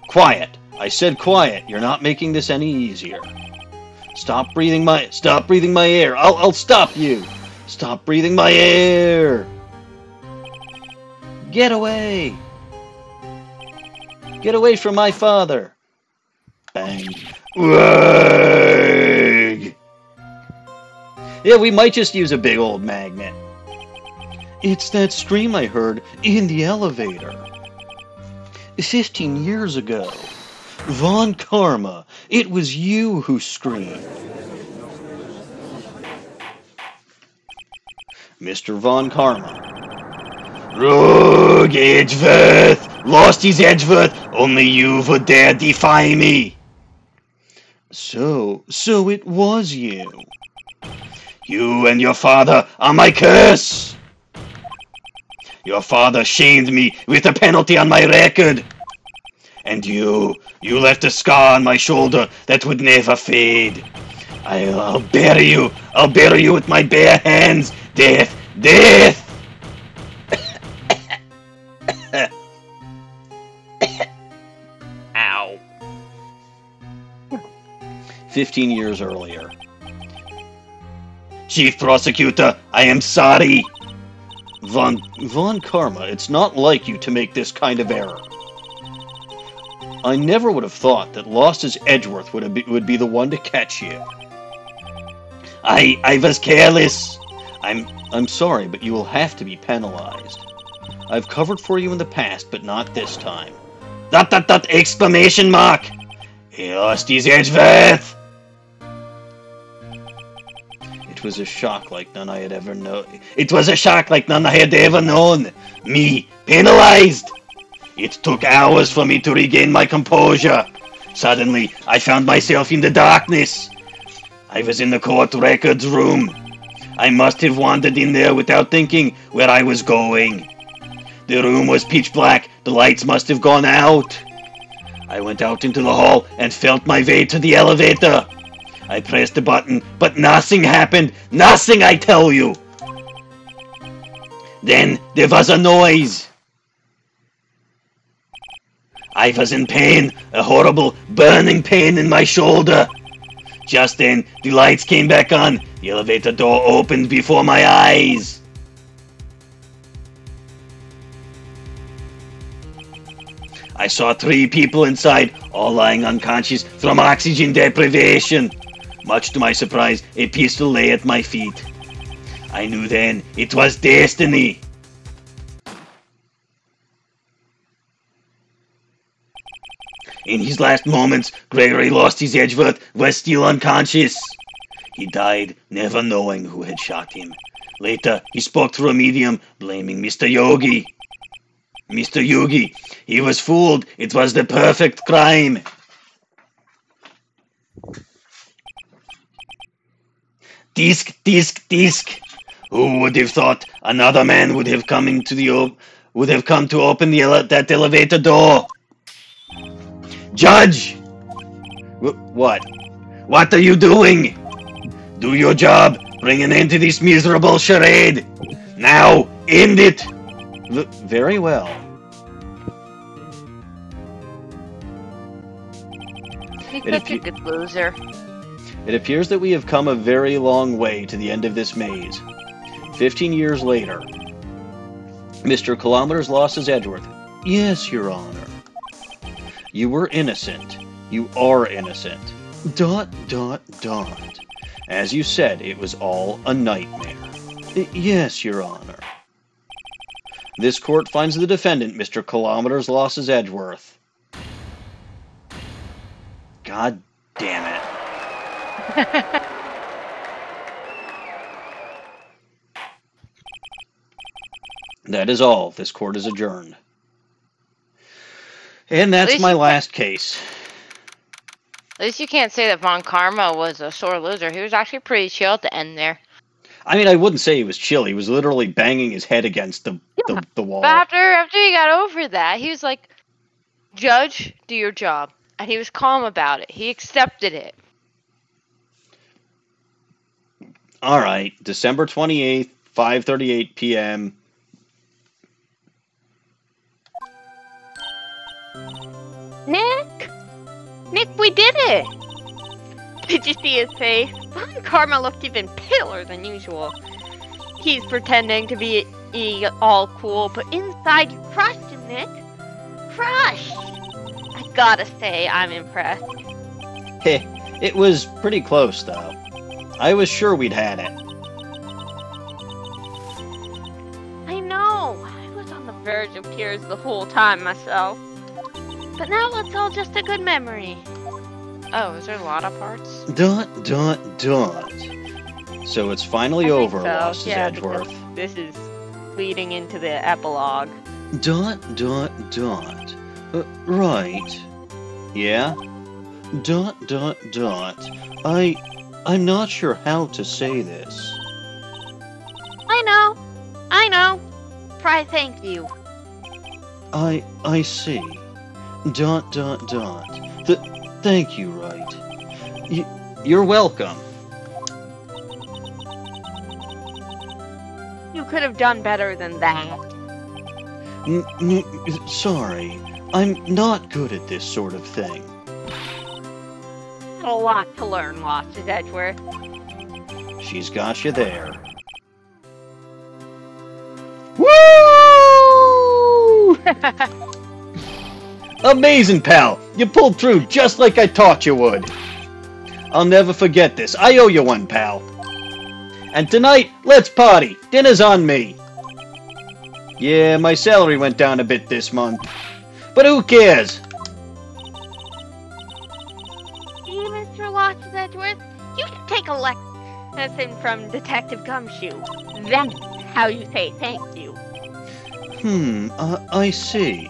[SPEAKER 1] Quiet. I said quiet. You're not making this any easier. Stop breathing my stop breathing my air. I'll I'll stop you. Stop breathing my air. Get away. Get away from my father. Bang.
[SPEAKER 6] Wag.
[SPEAKER 1] Yeah, we might just use a big old magnet. It's that scream I heard in the elevator. Fifteen years ago. Von Karma, it was you who screamed. Mr. Von Karma.
[SPEAKER 6] Rogue Edgeworth! Lost-His-Edgeworth! Only you would dare defy me!
[SPEAKER 1] So, so it was you.
[SPEAKER 6] You and your father are my curse! Your father shamed me with a penalty on my record! And you, you left a scar on my shoulder that would never fade. I'll, I'll bury you! I'll bury you with my bare hands! Death! Death! (coughs) Ow.
[SPEAKER 1] Fifteen years earlier.
[SPEAKER 6] Chief Prosecutor, I am sorry!
[SPEAKER 1] Von Von Karma, it's not like you to make this kind of error. I never would have thought that Lost-His-Edgeworth would be, would be the one to catch you.
[SPEAKER 6] I I was careless!
[SPEAKER 1] I'm I'm sorry, but you will have to be penalized. I've covered for you in the past, but not this time.
[SPEAKER 6] Dot dot dot exclamation mark! He Lost-His-Edgeworth!
[SPEAKER 1] It was a shock like none I had ever known.
[SPEAKER 6] It was a shock like none I had ever known. Me, penalized! It took hours for me to regain my composure. Suddenly, I found myself in the darkness. I was in the court records room. I must have wandered in there without thinking where I was going. The room was pitch black. The lights must have gone out. I went out into the hall and felt my way to the elevator. I pressed the button, but nothing happened. Nothing, I tell you. Then there was a noise. I was in pain, a horrible burning pain in my shoulder. Just then, the lights came back on. The elevator door opened before my eyes. I saw three people inside, all lying unconscious from oxygen deprivation. Much to my surprise, a pistol lay at my feet. I knew then it was destiny. In his last moments, Gregory Lost-His-Edgeworth, was still unconscious. He died, never knowing who had shot him. Later, he spoke through a medium, blaming Mr. Yogi. Mr. Yogi, he was fooled. It was the perfect crime. Disc, disc, disc. Who would have thought another man would have come into the would have come to open the ele- that elevator door? Judge! What? What are you doing? Do your job. Bring an end to this miserable charade. Now, end it.
[SPEAKER 1] V- very well.
[SPEAKER 3] He's
[SPEAKER 1] It
[SPEAKER 3] such a good loser.
[SPEAKER 1] It appears that we have come a very long way to the end of this maze. Fifteen years later, Mr. Kilometers Lost-His-Edgeworth. Yes, Your Honor. You were innocent. You are innocent. Dot, dot, dot. As you said, it was all a nightmare. Yes, Your Honor. This court finds the defendant, Mr. Kilometers, Lost-His-Edgeworth. God damn it. (laughs) That is all. This court is adjourned. And that's my last case.
[SPEAKER 3] At least you can't say that Von Karma was a sore loser. He was actually pretty chill at the end there.
[SPEAKER 1] I mean, I wouldn't say he was chill. He was literally banging his head against the, the, the wall.
[SPEAKER 3] But after after he got over that, he was like, "Judge, do your job," and he was calm about it. He accepted it.
[SPEAKER 1] All right, December 28th, 5:38 p.m.
[SPEAKER 4] Nick? Nick, we did it! Did you see his face? Von Karma looked even paler than usual. He's pretending to be e- all cool, but inside you crushed him, Nick. Crushed! I gotta say, I'm impressed.
[SPEAKER 1] Heh, it was pretty close though. I was sure we'd had it.
[SPEAKER 4] I know. I was on the verge of tears the whole time myself. But now it's all just a good memory.
[SPEAKER 3] Oh, is there a lot of parts?
[SPEAKER 1] Dot dot dot. So it's finally
[SPEAKER 4] I think
[SPEAKER 1] over,
[SPEAKER 4] so,
[SPEAKER 1] Lost
[SPEAKER 4] yeah,
[SPEAKER 1] Edgeworth.
[SPEAKER 4] because This is leading into the epilogue.
[SPEAKER 1] Dot dot dot. Uh, right. Yeah. Dot dot dot. I I'm not sure how to say this.
[SPEAKER 4] I know. I know. Try thank you.
[SPEAKER 1] I I see. Dot dot dot. Th- thank you, right. Y- you're welcome.
[SPEAKER 4] You could have done better than that.
[SPEAKER 1] N- sorry. I'm not good at this sort of thing.
[SPEAKER 4] A lot to learn, Lost-His-Edgeworth.
[SPEAKER 1] She's got you there. Woo! (laughs) Amazing, pal! You pulled through just like I taught you would. I'll never forget this. I owe you one, pal. And tonight, let's party. Dinner's on me. Yeah, my salary went down a bit this month. But who cares?
[SPEAKER 5] See, Mr. Edgeworth, you should take a lesson from Detective Gumshoe. That's how you say thank you.
[SPEAKER 8] Hmm, uh, I see.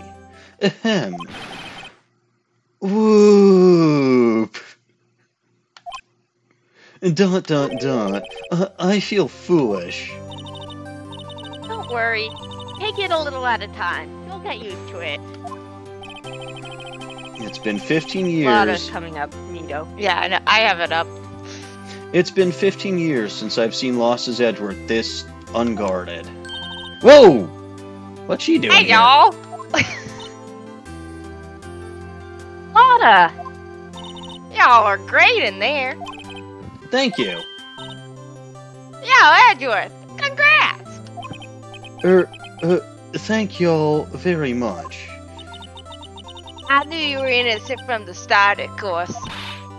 [SPEAKER 8] Ahem. Whoop. Dot dot dot. Uh, I feel foolish.
[SPEAKER 5] Don't worry. Take it a little at a time. You'll get used to it.
[SPEAKER 8] It's been 15
[SPEAKER 4] Lada's
[SPEAKER 8] years.
[SPEAKER 4] coming up, Nito.
[SPEAKER 3] Yeah, I, know, I have it up.
[SPEAKER 8] It's been 15 years since I've seen Lost-His-Edgeworth this unguarded. Whoa! What's she doing?
[SPEAKER 3] Hey, y'all. (laughs)
[SPEAKER 4] Lotta!
[SPEAKER 3] Y'all are great in there.
[SPEAKER 8] Thank you.
[SPEAKER 3] Yo, Edgeworth, congrats.
[SPEAKER 8] Er, uh, thank y'all very much.
[SPEAKER 3] I knew you were innocent from the start, of course.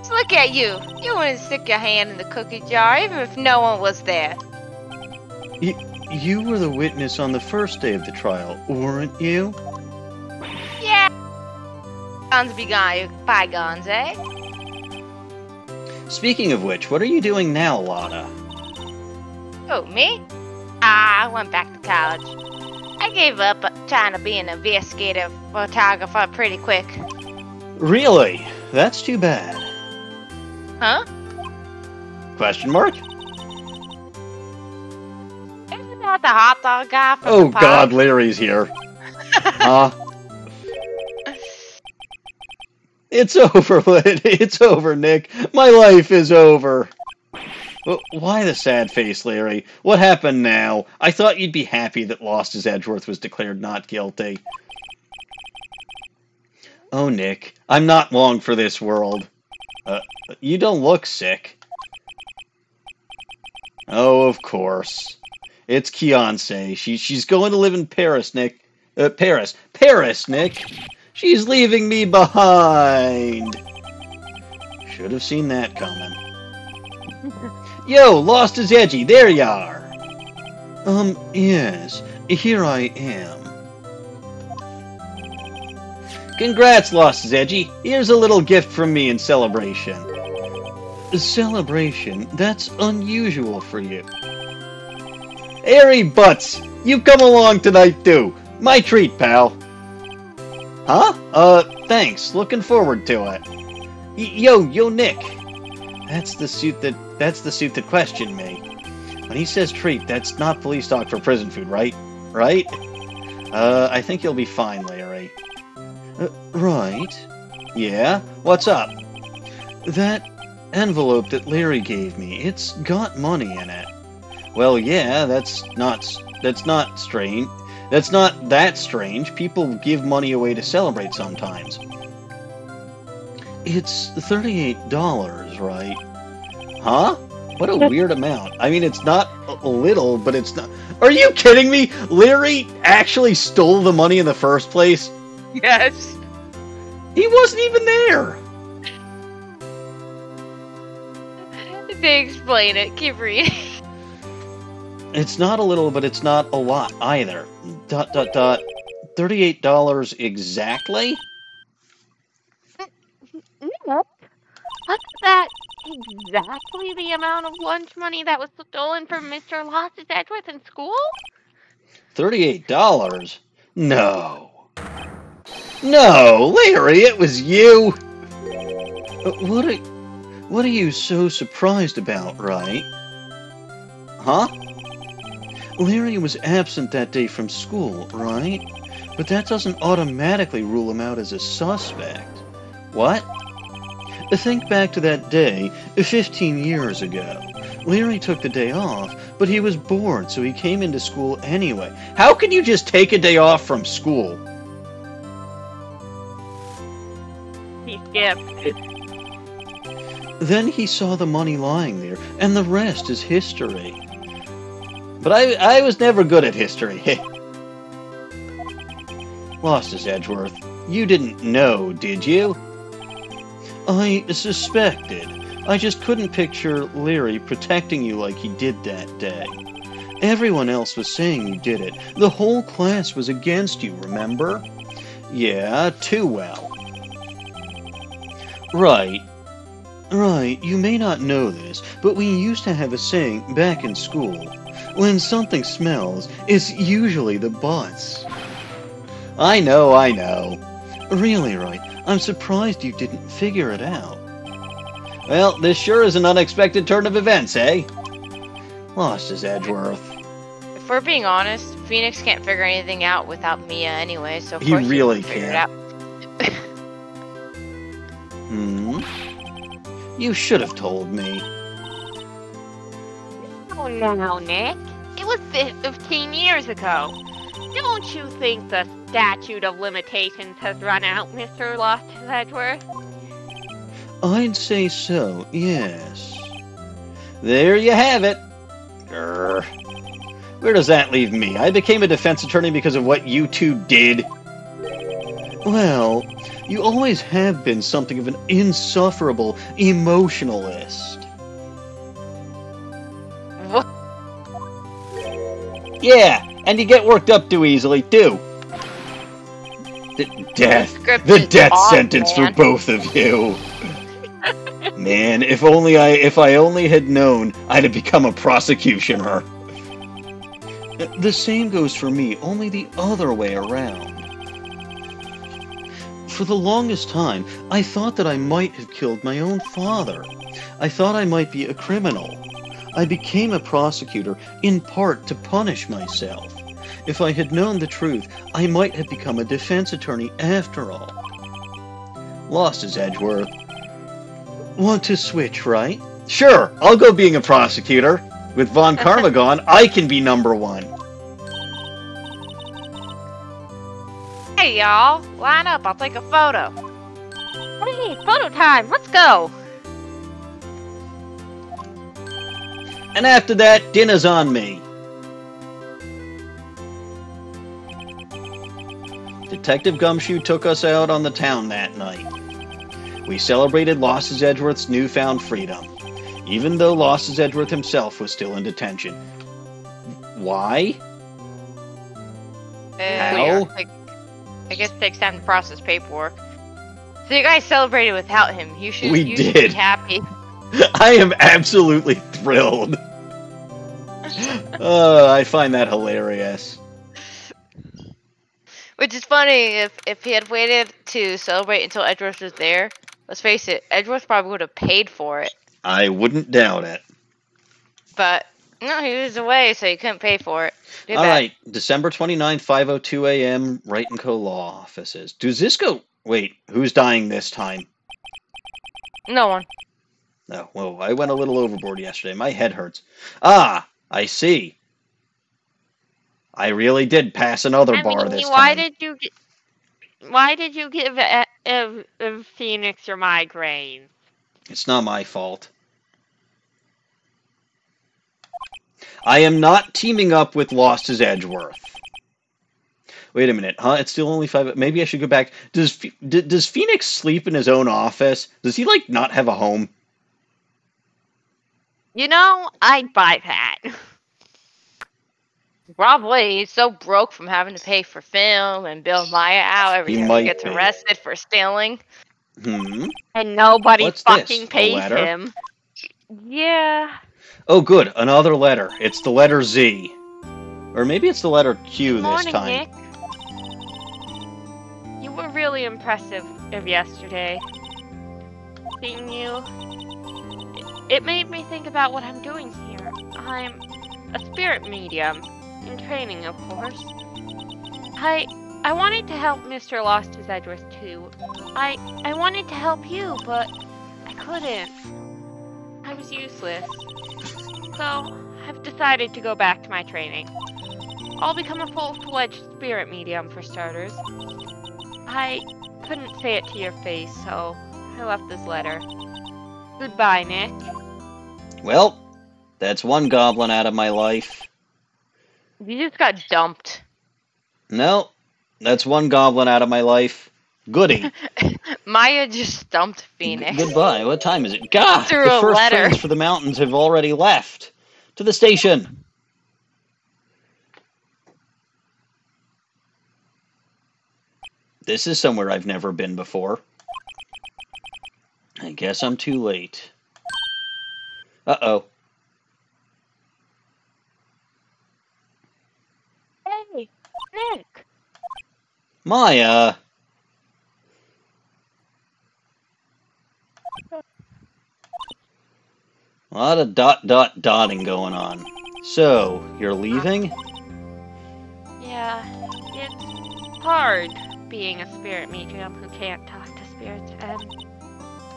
[SPEAKER 3] So look at you. You wouldn't stick your hand in the cookie jar even if no one was there.
[SPEAKER 8] You were the witness on the first day of the trial, weren't you?
[SPEAKER 3] Yeah. Bygones be gone, bygones, eh?
[SPEAKER 1] Speaking of which, what are you doing now, Lana?
[SPEAKER 3] Oh, me? Ah, I went back to college. I gave up trying to be an investigative photographer pretty quick.
[SPEAKER 1] Really? That's too bad.
[SPEAKER 3] Huh?
[SPEAKER 1] Question mark?
[SPEAKER 3] Isn't that the hot dog guy
[SPEAKER 1] Oh god, Larry's here. (laughs) Huh? It's (laughs) over, it's over, Nick. My life is over. Well, why the sad face, Larry? What happened now? I thought you'd be happy that Lost-His-Edgeworth was declared not guilty. Oh, Nick, I'm not long for this world. Uh, you don't look sick. Oh, of course. It's Keonce. She, she's going to live in Paris, Nick. Uh, Paris. Paris, Nick! She's leaving me behind! Should have seen that coming. (laughs) Yo, lost his edgy. There you are.
[SPEAKER 8] Um, yes, here I am.
[SPEAKER 1] Congrats, Lost his edgy. Here's a little gift from me in celebration.
[SPEAKER 8] Celebration? That's unusual for you.
[SPEAKER 1] Harry Butz, you come along tonight too. My treat, pal. Huh? Uh, thanks. Looking forward to it. Yo, yo, Nick. That's the suit that that's the suit that questioned me. When he says treat, that's not police talk for prison food, right? Right? Uh, I think you'll be fine, Larry.
[SPEAKER 8] Uh, right.
[SPEAKER 1] Yeah? What's up?
[SPEAKER 8] That envelope that Larry gave me, it's got money in it.
[SPEAKER 1] Well, yeah, that's not that's not strange. That's not that strange. People give money away to celebrate sometimes.
[SPEAKER 8] It's $38, right?
[SPEAKER 1] Huh? What a weird amount. I mean, it's not a little, but it's not. Are you kidding me? Larry actually stole the money in the first place?
[SPEAKER 3] Yes.
[SPEAKER 1] He wasn't even there.
[SPEAKER 3] They explain it. Keep reading.
[SPEAKER 1] It's not a little, but it's not a lot either. Dot dot dot. Thirty-eight dollars exactly.
[SPEAKER 5] Nope. What's that exactly the amount of lunch money that was stolen from Mr. Lost Edgeworth in school?
[SPEAKER 1] Thirty-eight dollars? No. No, Larry, it was you.
[SPEAKER 8] Uh, what are, what are you so surprised about, right?
[SPEAKER 1] Huh?
[SPEAKER 8] Larry was absent that day from school, right? But that doesn't automatically rule him out as a suspect.
[SPEAKER 1] What?
[SPEAKER 8] Think back to that day, 15 years ago. Larry took the day off, but he was bored, so he came into school anyway.
[SPEAKER 1] How can you just take a day off from school?
[SPEAKER 4] He skipped.
[SPEAKER 8] Then he saw the money lying there, and the rest is history.
[SPEAKER 1] But I, I was never good at history. (laughs) Lost his Edgeworth. You didn't know, did you?
[SPEAKER 8] I suspected. I just couldn't picture Larry protecting you like he did that day. Everyone else was saying you did it. The whole class was against you, remember?
[SPEAKER 1] Yeah, too well.
[SPEAKER 8] Right. Right, you may not know this, but we used to have a saying back in school. When something smells, it's usually the Butz.
[SPEAKER 1] I know, I know.
[SPEAKER 8] Really, right, I'm surprised you didn't figure it out.
[SPEAKER 1] Well, this sure is an unexpected turn of events, eh?
[SPEAKER 8] Lost his Edgeworth.
[SPEAKER 3] If we're being honest, Phoenix can't figure anything out without Mia anyway, so of
[SPEAKER 1] He
[SPEAKER 3] course
[SPEAKER 1] really
[SPEAKER 3] won't figure it
[SPEAKER 1] can't.
[SPEAKER 3] out. (laughs)
[SPEAKER 8] Hmm? You should have told me.
[SPEAKER 4] Oh no, Nick. It was 15 years ago. Don't you think the statute of limitations has run out, Mr. Lost Edgeworth?
[SPEAKER 8] I'd say so, yes.
[SPEAKER 1] There you have it. Grr. Where does that leave me? I became a defense attorney because of what you two did.
[SPEAKER 8] Well, you always have been something of an insufferable emotionalist.
[SPEAKER 1] Yeah, and you get worked up too easily, too. D- death. The death
[SPEAKER 3] off,
[SPEAKER 1] sentence
[SPEAKER 3] man.
[SPEAKER 1] for both of you. Man, if only I if I only had known, I'd have become a prosecutioner.
[SPEAKER 8] The same goes for me, only the other way around. For the longest time, I thought that I might have killed my own father. I thought I might be a criminal. I became a prosecutor in part to punish myself. If I had known the truth, I might have become a defense attorney after all. Lost his Edgeworth. Want to switch, right?
[SPEAKER 1] Sure, I'll go being a prosecutor. With Von (laughs) Karma gone, I can be number one.
[SPEAKER 3] Hey y'all, line up, I'll take a photo.
[SPEAKER 4] Hey, photo time. Let's go.
[SPEAKER 1] And after that, dinner's on me. Detective Gumshoe took us out on the town that night. We celebrated Lost-His-Edgeworth's newfound freedom, even though Losses Edgeworth himself was still in detention. Why?
[SPEAKER 3] Uh,
[SPEAKER 1] How?
[SPEAKER 3] like, I guess it takes time to process paperwork. So you guys celebrated without him. You should.
[SPEAKER 1] We
[SPEAKER 3] you should
[SPEAKER 1] did.
[SPEAKER 3] be happy. (laughs)
[SPEAKER 1] I am absolutely thrilled. Uh, (laughs) I find that hilarious.
[SPEAKER 3] Which is funny if if he had waited to celebrate until Edgeworth was there. Let's face it, Edgeworth probably would have paid for it.
[SPEAKER 1] I wouldn't doubt it.
[SPEAKER 3] But no, he was away, so he couldn't pay for it.
[SPEAKER 1] All
[SPEAKER 3] bad.
[SPEAKER 1] right, December 29th, 5:02 a.m. Wright and Co. Law offices. Does this go? Wait, who's dying this time?
[SPEAKER 3] No one.
[SPEAKER 1] No, whoa, I went a little overboard yesterday. My head hurts. Ah, I see. I really did pass another
[SPEAKER 4] I
[SPEAKER 1] bar
[SPEAKER 4] mean,
[SPEAKER 1] this
[SPEAKER 4] why
[SPEAKER 1] time.
[SPEAKER 4] did you gi- why did you give uh, uh, uh, Phoenix your migraine?
[SPEAKER 1] It's not my fault. I am not teaming up with Lost-His-Edgeworth. Wait a minute, huh? It's still only five. Maybe I should go back. Does does Phoenix sleep in his own office? Does he like not have a home?
[SPEAKER 4] You know, I'd buy that. (laughs)
[SPEAKER 3] Probably he's so broke from having to pay for film and bill Maya out every time he gets arrested for stealing.
[SPEAKER 1] Hmm.
[SPEAKER 4] And nobody
[SPEAKER 1] What's
[SPEAKER 4] fucking
[SPEAKER 1] A
[SPEAKER 4] pays him. Yeah.
[SPEAKER 1] Oh, good. Another letter. It's the letter Z. Or maybe it's the letter Q this
[SPEAKER 4] Morning,
[SPEAKER 1] time.
[SPEAKER 4] Nick. You were really impressive of yesterday. Seeing you, it- made me think about what I'm doing here. I'm a spirit medium, in training, of course. I I wanted to help Mr. Lost His Edgeworth too. I I wanted to help you, but I couldn't. I was useless. So I've decided to go back to my training. I'll become a full-fledged spirit medium for starters. I couldn't say it to your face, so I left this letter. Goodbye, Nick.
[SPEAKER 1] Well, that's one goblin out of my life.
[SPEAKER 3] You just got dumped.
[SPEAKER 1] No, that's one goblin out of my life. Goody. (laughs)
[SPEAKER 3] Maya just dumped Phoenix.
[SPEAKER 1] G goodbye. What time is it? God, the first
[SPEAKER 3] letter.
[SPEAKER 1] friends for the mountains have already left. To the station. This is somewhere I've never been before. I guess I'm too late. Uh oh.
[SPEAKER 4] Hey, Nick.
[SPEAKER 1] Maya! A lot of dot dot dotting going on. So, you're leaving?
[SPEAKER 4] Yeah, it's hard being a spirit medium who can't talk to spirits, and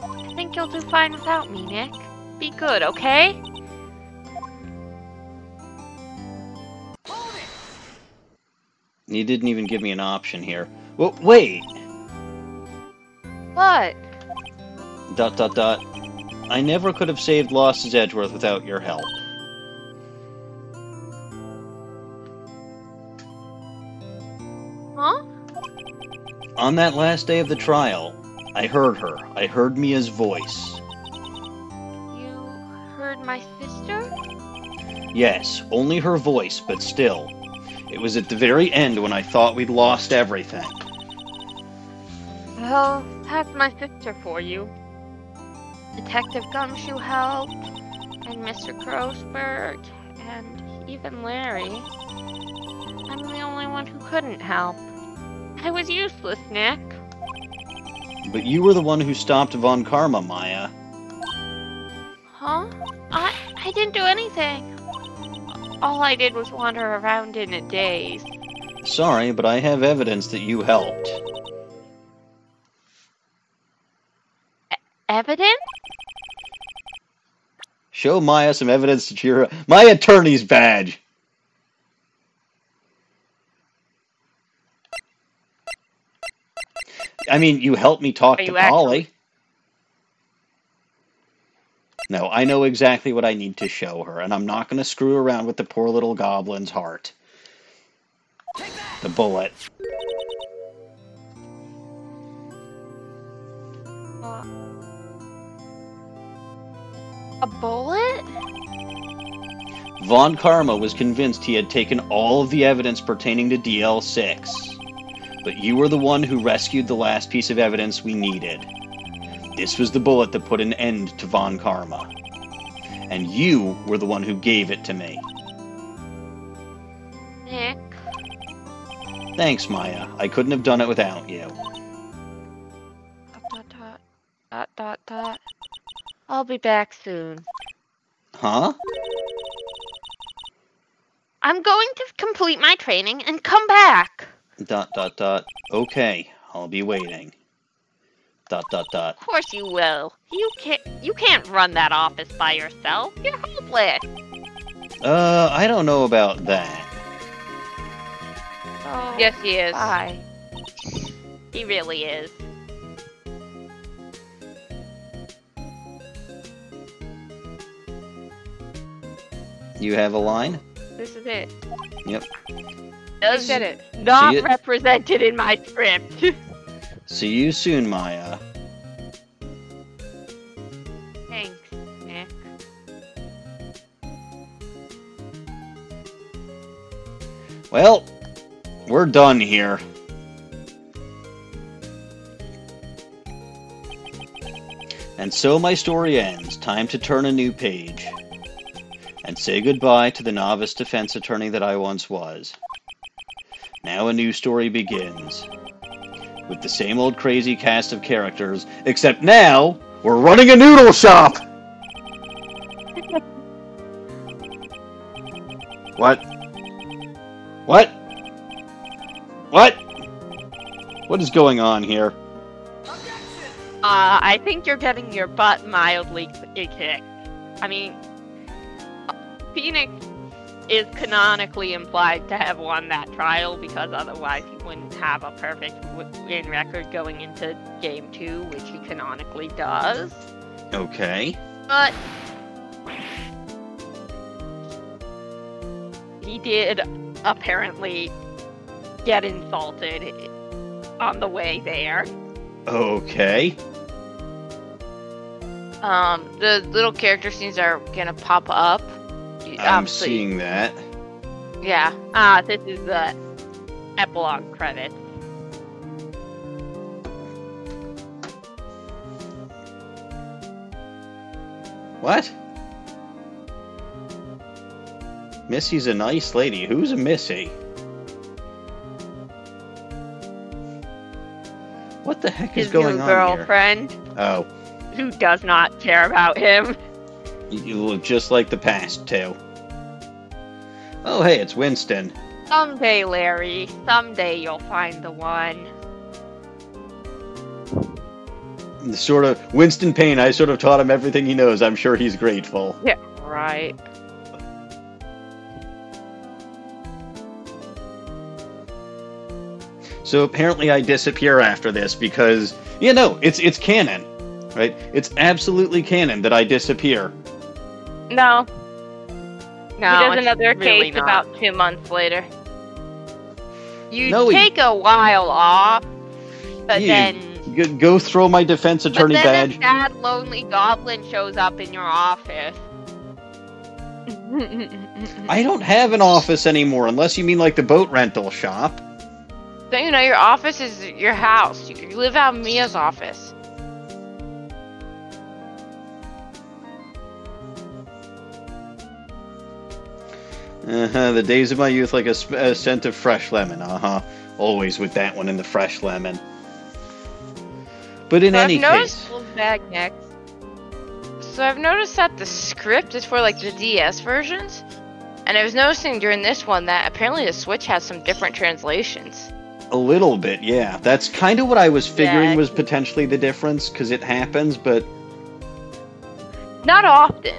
[SPEAKER 4] I think you'll do fine without me, Nick. Be good, okay?
[SPEAKER 1] You didn't even give me an option here. Well, wait!
[SPEAKER 4] What?
[SPEAKER 1] Dot dot dot. I never could have saved Lost-His-Edgeworth without your help.
[SPEAKER 4] Huh?
[SPEAKER 1] On that last day of the trial, I heard her. I heard Mia's voice.
[SPEAKER 4] My sister?
[SPEAKER 1] Yes, only her voice, but still. It was at the very end when I thought we'd lost everything.
[SPEAKER 4] Well, that's my sister for you. Detective Gumshoe helped, and Mr. Grossberg, and even Larry. I'm the only one who couldn't help. I was useless, Nick.
[SPEAKER 1] But you were the one who stopped Von Karma, Maya.
[SPEAKER 4] Huh? I I didn't do anything. All I did was wander around in a daze.
[SPEAKER 1] Sorry, but I have evidence that you helped.
[SPEAKER 4] Evidence?
[SPEAKER 1] Show Maya some evidence to cheer her. My attorney's badge! I mean, you helped me talk to Polly. No, I know exactly what I need to show her, and I'm not going to screw around with the poor little goblin's heart. The bullet.
[SPEAKER 4] Uh, a bullet?
[SPEAKER 1] Von Karma was convinced he had taken all of the evidence pertaining to DL6. But you were the one who rescued the last piece of evidence we needed. This was the bullet that put an end to Von Karma. And you were the one who gave it to me.
[SPEAKER 4] Nick,
[SPEAKER 1] Thanks, Maya. I couldn't have done it without you.
[SPEAKER 4] dot dot dot dot dot dot. I'll be back soon.
[SPEAKER 1] Huh?
[SPEAKER 4] I'm going to complete my training and come back.
[SPEAKER 1] Dot dot dot. Okay, I'll be waiting. Dot dot dot.
[SPEAKER 4] Of course you will. You can't. You can't run that office by yourself. You're hopeless.
[SPEAKER 1] Uh, I don't know about that.
[SPEAKER 4] Oh,
[SPEAKER 3] Yes, he is.
[SPEAKER 4] Bye. He really is.
[SPEAKER 1] You have a line?
[SPEAKER 4] This is it.
[SPEAKER 1] Yep.
[SPEAKER 3] He
[SPEAKER 4] Does
[SPEAKER 3] said it.
[SPEAKER 4] not
[SPEAKER 1] it?
[SPEAKER 4] represented in my script. (laughs)
[SPEAKER 1] See you soon, Maya.
[SPEAKER 4] Thanks, Nick.
[SPEAKER 1] Well, we're done here. And so my story ends. Time to turn a new page. And say goodbye to the novice defense attorney that I once was. Now a new story begins. With the same old crazy cast of characters, except now we're running a noodle shop! what? What? What? What is going on here?
[SPEAKER 10] Uh, I think you're getting your butt mildly kicked. I mean, Phoenix is canonically implied to have won that trial because otherwise he wouldn't have a perfect win record going into game two, which he canonically does.
[SPEAKER 1] Okay.
[SPEAKER 10] But he did apparently get insulted on the way there.
[SPEAKER 1] Okay.
[SPEAKER 3] Um, the little character scenes are gonna pop up.
[SPEAKER 1] I'm
[SPEAKER 3] um,
[SPEAKER 1] seeing that.
[SPEAKER 3] Yeah.
[SPEAKER 10] Ah, uh, this is the epilogue credit.
[SPEAKER 1] What? Missy's a nice lady. Who's a Missy? What the heck
[SPEAKER 4] His is
[SPEAKER 1] going
[SPEAKER 4] new
[SPEAKER 1] on
[SPEAKER 4] girlfriend here?
[SPEAKER 1] Oh.
[SPEAKER 4] Who does not care about him.
[SPEAKER 1] You look just like the past, too. Oh, hey, it's Winston.
[SPEAKER 4] Someday, Larry, someday you'll find the one.
[SPEAKER 1] Sort of Winston Payne. I sort of taught him everything he knows. I'm sure he's grateful.
[SPEAKER 4] Yeah, right.
[SPEAKER 1] So apparently, I disappear after this because you know it's it's canon, right? It's absolutely canon that I disappear.
[SPEAKER 3] No,
[SPEAKER 4] No,
[SPEAKER 3] he does another
[SPEAKER 4] really
[SPEAKER 3] case
[SPEAKER 4] not.
[SPEAKER 3] about two months later.
[SPEAKER 4] You
[SPEAKER 1] No, he-
[SPEAKER 4] take a while off, but
[SPEAKER 1] You-
[SPEAKER 4] then
[SPEAKER 1] Go, go throw my defense attorney
[SPEAKER 4] but
[SPEAKER 1] attorney
[SPEAKER 4] then
[SPEAKER 1] badge.
[SPEAKER 4] a sad, lonely goblin shows up in your office. (laughs)
[SPEAKER 1] I don't have an office anymore, unless you mean like the boat rental shop.
[SPEAKER 3] Don't you know your office is your house? You you live out of Mia's office.
[SPEAKER 1] Uh-huh, the days of my youth like a, sp- a scent of fresh lemon. Uh-huh. Always with that one in the fresh lemon. But in
[SPEAKER 3] So I've
[SPEAKER 1] any
[SPEAKER 3] noticed-
[SPEAKER 1] case,
[SPEAKER 4] bag next.
[SPEAKER 3] So I've noticed that the script is for like the DS versions, and I was noticing during this one that apparently the Switch has some different translations.
[SPEAKER 1] a little bit, yeah. That's kind of what I was figuring
[SPEAKER 4] Yeah.
[SPEAKER 1] was potentially the difference, because it happens, but
[SPEAKER 3] Not often,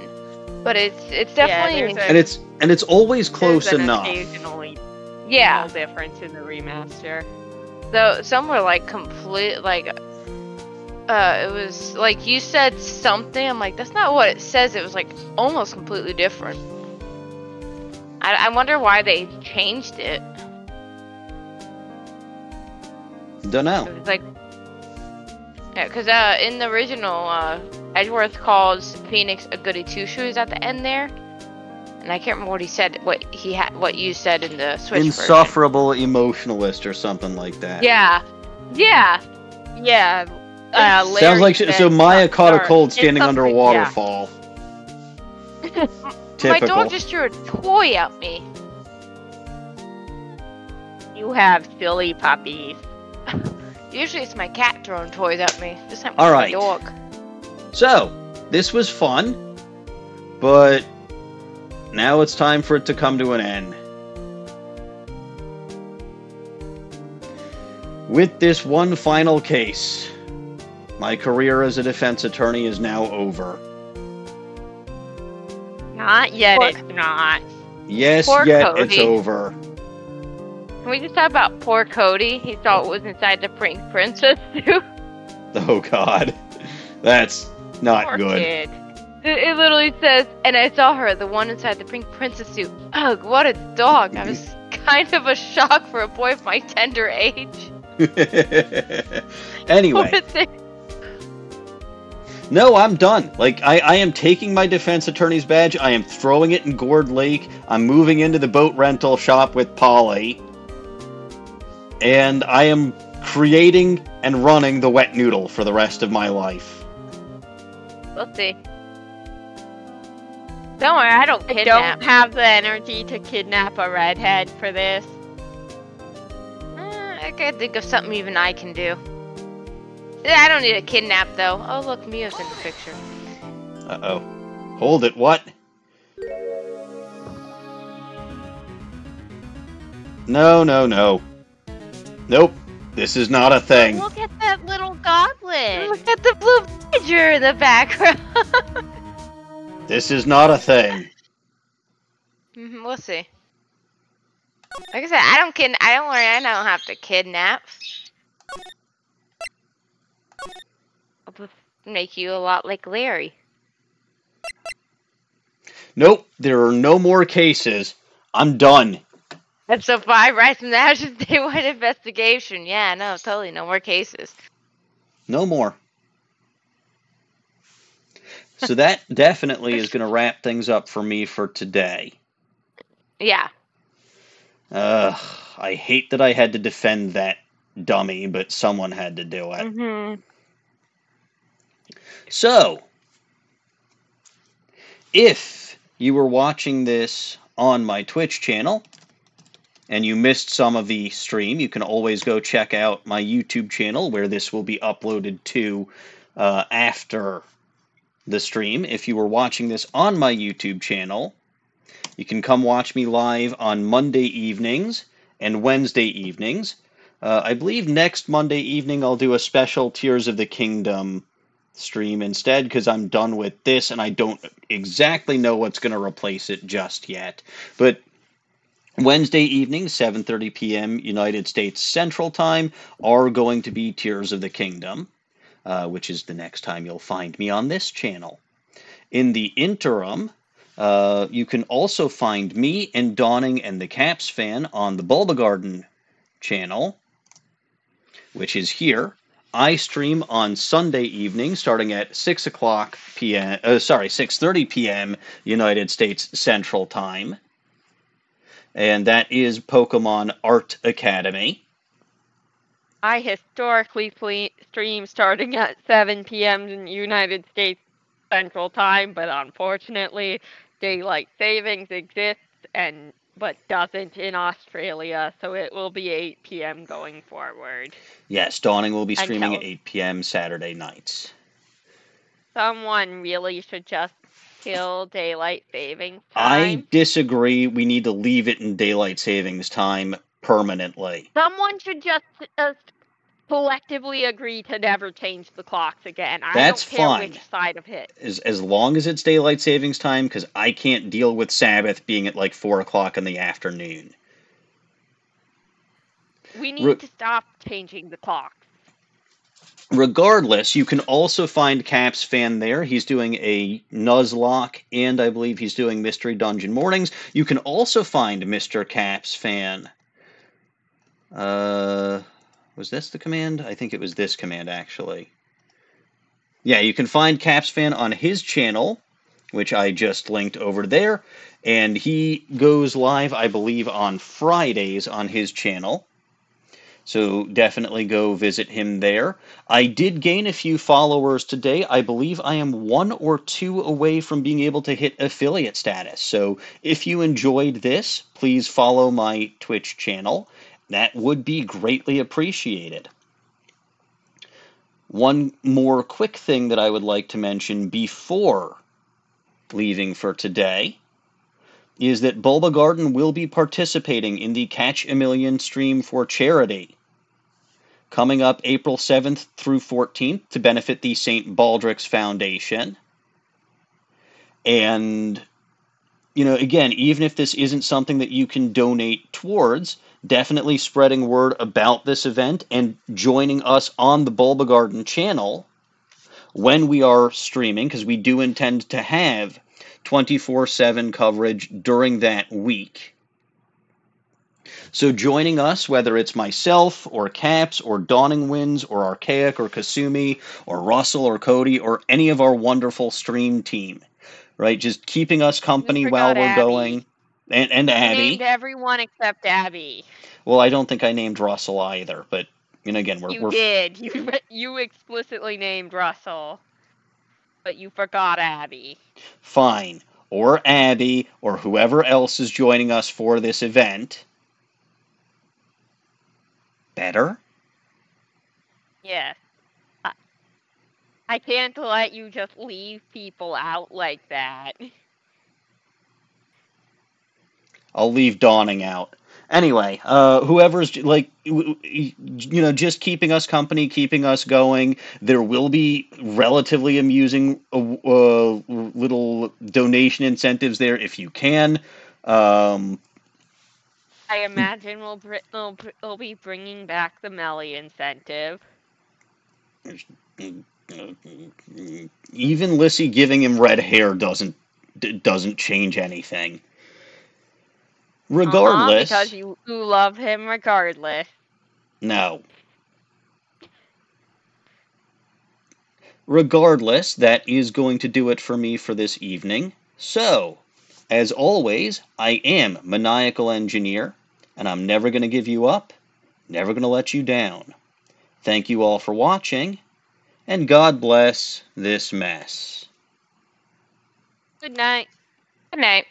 [SPEAKER 3] but it's it's definitely
[SPEAKER 4] there's a-
[SPEAKER 1] and it's and it's always close
[SPEAKER 4] an
[SPEAKER 1] enough.
[SPEAKER 4] Occasionally
[SPEAKER 3] yeah.
[SPEAKER 4] small difference in the remaster.
[SPEAKER 3] So some were like complete like uh it was like you said something. I'm like that's not what it says. It was like almost completely different. I, I wonder why they changed it.
[SPEAKER 1] Don't know.
[SPEAKER 3] It was like yeah, because uh in the original uh Edgeworth calls Phoenix a goody two shoes at the end there. And I can't remember what he said. What he had, what you said in the Switch version.
[SPEAKER 1] Insufferable emotionalist or something like that.
[SPEAKER 3] Yeah, yeah.
[SPEAKER 4] Yeah. Uh,
[SPEAKER 1] Sounds
[SPEAKER 4] Larry
[SPEAKER 1] like so Maya caught a cold standing under a
[SPEAKER 4] something- yeah.
[SPEAKER 1] waterfall. (laughs)
[SPEAKER 3] My dog just threw a toy at me.
[SPEAKER 4] You have silly puppies. (laughs)
[SPEAKER 3] Usually it's my cat throwing toys at me. This time it's
[SPEAKER 1] All
[SPEAKER 3] my dog.
[SPEAKER 1] So, this was fun, but now it's time for it to come to an end. With this one final case, my career as a defense attorney is now over.
[SPEAKER 4] Not yet,
[SPEAKER 3] Poor-
[SPEAKER 4] it's not.
[SPEAKER 1] Yes,
[SPEAKER 3] Poor
[SPEAKER 1] yet it's over.
[SPEAKER 3] Can we just talk about poor Cody? He thought it was inside the Pink Princess suit. (laughs)
[SPEAKER 1] Oh god. That's not
[SPEAKER 4] Poor
[SPEAKER 1] good.
[SPEAKER 4] kid.
[SPEAKER 3] It, it literally says, and I saw her, the one inside the Pink Princess suit. Ugh, what a dog. I was (laughs) kind of a shock for a boy of my tender age. (laughs)
[SPEAKER 1] anyway, No, I'm done. Like I, I am taking my defense attorney's badge. I am throwing it in Gourd Lake. I'm moving into the boat rental shop with Polly. And I am creating and running the wet noodle for the rest of my life.
[SPEAKER 3] We'll see. Don't worry, I don't
[SPEAKER 4] I
[SPEAKER 3] kidnap.
[SPEAKER 4] don't have the energy to kidnap a redhead for this.
[SPEAKER 3] Uh, I gotta think of something even I can do. I don't need a kidnap though. Oh look, Mia's in the picture.
[SPEAKER 1] Uh oh. Hold it, what? No, no, no. Nope. This is not a thing.
[SPEAKER 4] Look at that little goblin.
[SPEAKER 3] Look at the blue picture in the background. (laughs)
[SPEAKER 1] This is not a thing.
[SPEAKER 3] Mhm, we'll see. Like I said, I don't kid. I don't worry. I don't have to kidnap. I'll make you a lot like Larry.
[SPEAKER 1] Nope. There are no more cases. I'm done.
[SPEAKER 3] Episode five, Rise from the Ashes, (laughs) Day One investigation. Yeah, no, totally, no more cases.
[SPEAKER 1] No more. So that (laughs) definitely is going to wrap things up for me for today.
[SPEAKER 3] Yeah.
[SPEAKER 1] Ugh, I hate that I had to defend that dummy, but someone had to do it.
[SPEAKER 3] Mm-hmm.
[SPEAKER 1] So, if you were watching this on my Twitch channel and you missed some of the stream, you can always go check out my YouTube channel where this will be uploaded to uh, after the stream. If you were watching this on my YouTube channel, you can come watch me live on Monday evenings and Wednesday evenings. Uh, I believe next Monday evening I'll do a special Tears of the Kingdom stream instead because I'm done with this and I don't exactly know what's going to replace it just yet. But Wednesday evening, 7:30 p.m. United States Central Time, are going to be Tears of the Kingdom, uh, which is the next time you'll find me on this channel. In the interim, uh, you can also find me and Dawning and the Caps fan on the Bulbagarden channel, which is here. I stream on Sunday evening, starting at six o'clock p.m. Uh, sorry, six thirty p.m. United States Central Time, and that is Pokemon Art Academy.
[SPEAKER 4] I historically stream starting at 7 p.m. in United States Central Time, but unfortunately, daylight savings exists and but doesn't in Australia, so it will be 8 p.m. going forward.
[SPEAKER 1] Yes, Dawning will be streaming
[SPEAKER 4] Kel-
[SPEAKER 1] at 8 p.m. Saturday nights.
[SPEAKER 4] Someone really should just kill daylight savings
[SPEAKER 1] I disagree. We need to leave it in daylight savings time permanently.
[SPEAKER 4] Someone should just uh, collectively agree to never change the clocks again. I
[SPEAKER 1] That's
[SPEAKER 4] don't care
[SPEAKER 1] fine.
[SPEAKER 4] which side of it.
[SPEAKER 1] As, as long as it's daylight savings time, because I can't deal with Sabbath being at like 4 o'clock in the afternoon.
[SPEAKER 4] We need
[SPEAKER 1] Re-
[SPEAKER 4] to stop changing the clocks.
[SPEAKER 1] Regardless, you can also find Caps Fan there. He's doing a Nuzlocke, and I believe he's doing Mystery Dungeon Mornings. You can also find Mr. Caps Fan. Uh, was this the command? I think it was this command, actually. Yeah, you can find Caps Fan on his channel, which I just linked over there. And he goes live, I believe, on Fridays on his channel. So definitely go visit him there. I did gain a few followers today. I believe I am one or two away from being able to hit affiliate status. So if you enjoyed this, please follow my Twitch channel. That would be greatly appreciated. One more quick thing that I would like to mention before leaving for today is that Bulbagarden will be participating in the Catch a Million stream for charity coming up April 7th through 14th to benefit the St. Baldrick's Foundation. And, you know, again, even if this isn't something that you can donate towards, definitely spreading word about this event and joining us on the Bulbagarden channel when we are streaming, because we do intend to have 24 7 coverage during that week. So joining us, whether it's myself or Caps or Dawning Winds or Archaic or Kasumi or Russell or Cody or any of our wonderful stream team, right? Just keeping us company
[SPEAKER 4] forgot
[SPEAKER 1] while we're
[SPEAKER 4] Abby.
[SPEAKER 1] going. And, and
[SPEAKER 4] You
[SPEAKER 1] Abby.
[SPEAKER 4] named everyone except Abby.
[SPEAKER 1] Well, I don't think I named Russell either, but you know, again, we're,
[SPEAKER 4] You
[SPEAKER 1] we're
[SPEAKER 4] did. You you explicitly named Russell, but you forgot Abby.
[SPEAKER 1] fine. Or Abby or whoever else is joining us for this event. Better?
[SPEAKER 4] Yes. I, I can't let you just leave people out like that. (laughs)
[SPEAKER 1] I'll leave Dawning out. Anyway, uh, whoever's like, you know, just keeping us company, keeping us going. There will be relatively amusing uh, uh, little donation incentives there if you can. Um,
[SPEAKER 4] I imagine we'll, br- we'll, we'll be bringing back the Melly incentive.
[SPEAKER 1] even Lissy giving him red hair doesn't d- doesn't change anything. Regardless,
[SPEAKER 4] because you, you love him regardless.
[SPEAKER 1] No. Regardless, that is going to do it for me for this evening. So, as always, I am Maniacal Engineer, and I'm never going to give you up, never going to let you down. Thank you all for watching, and God bless this mess.
[SPEAKER 4] Good night.
[SPEAKER 3] Good night.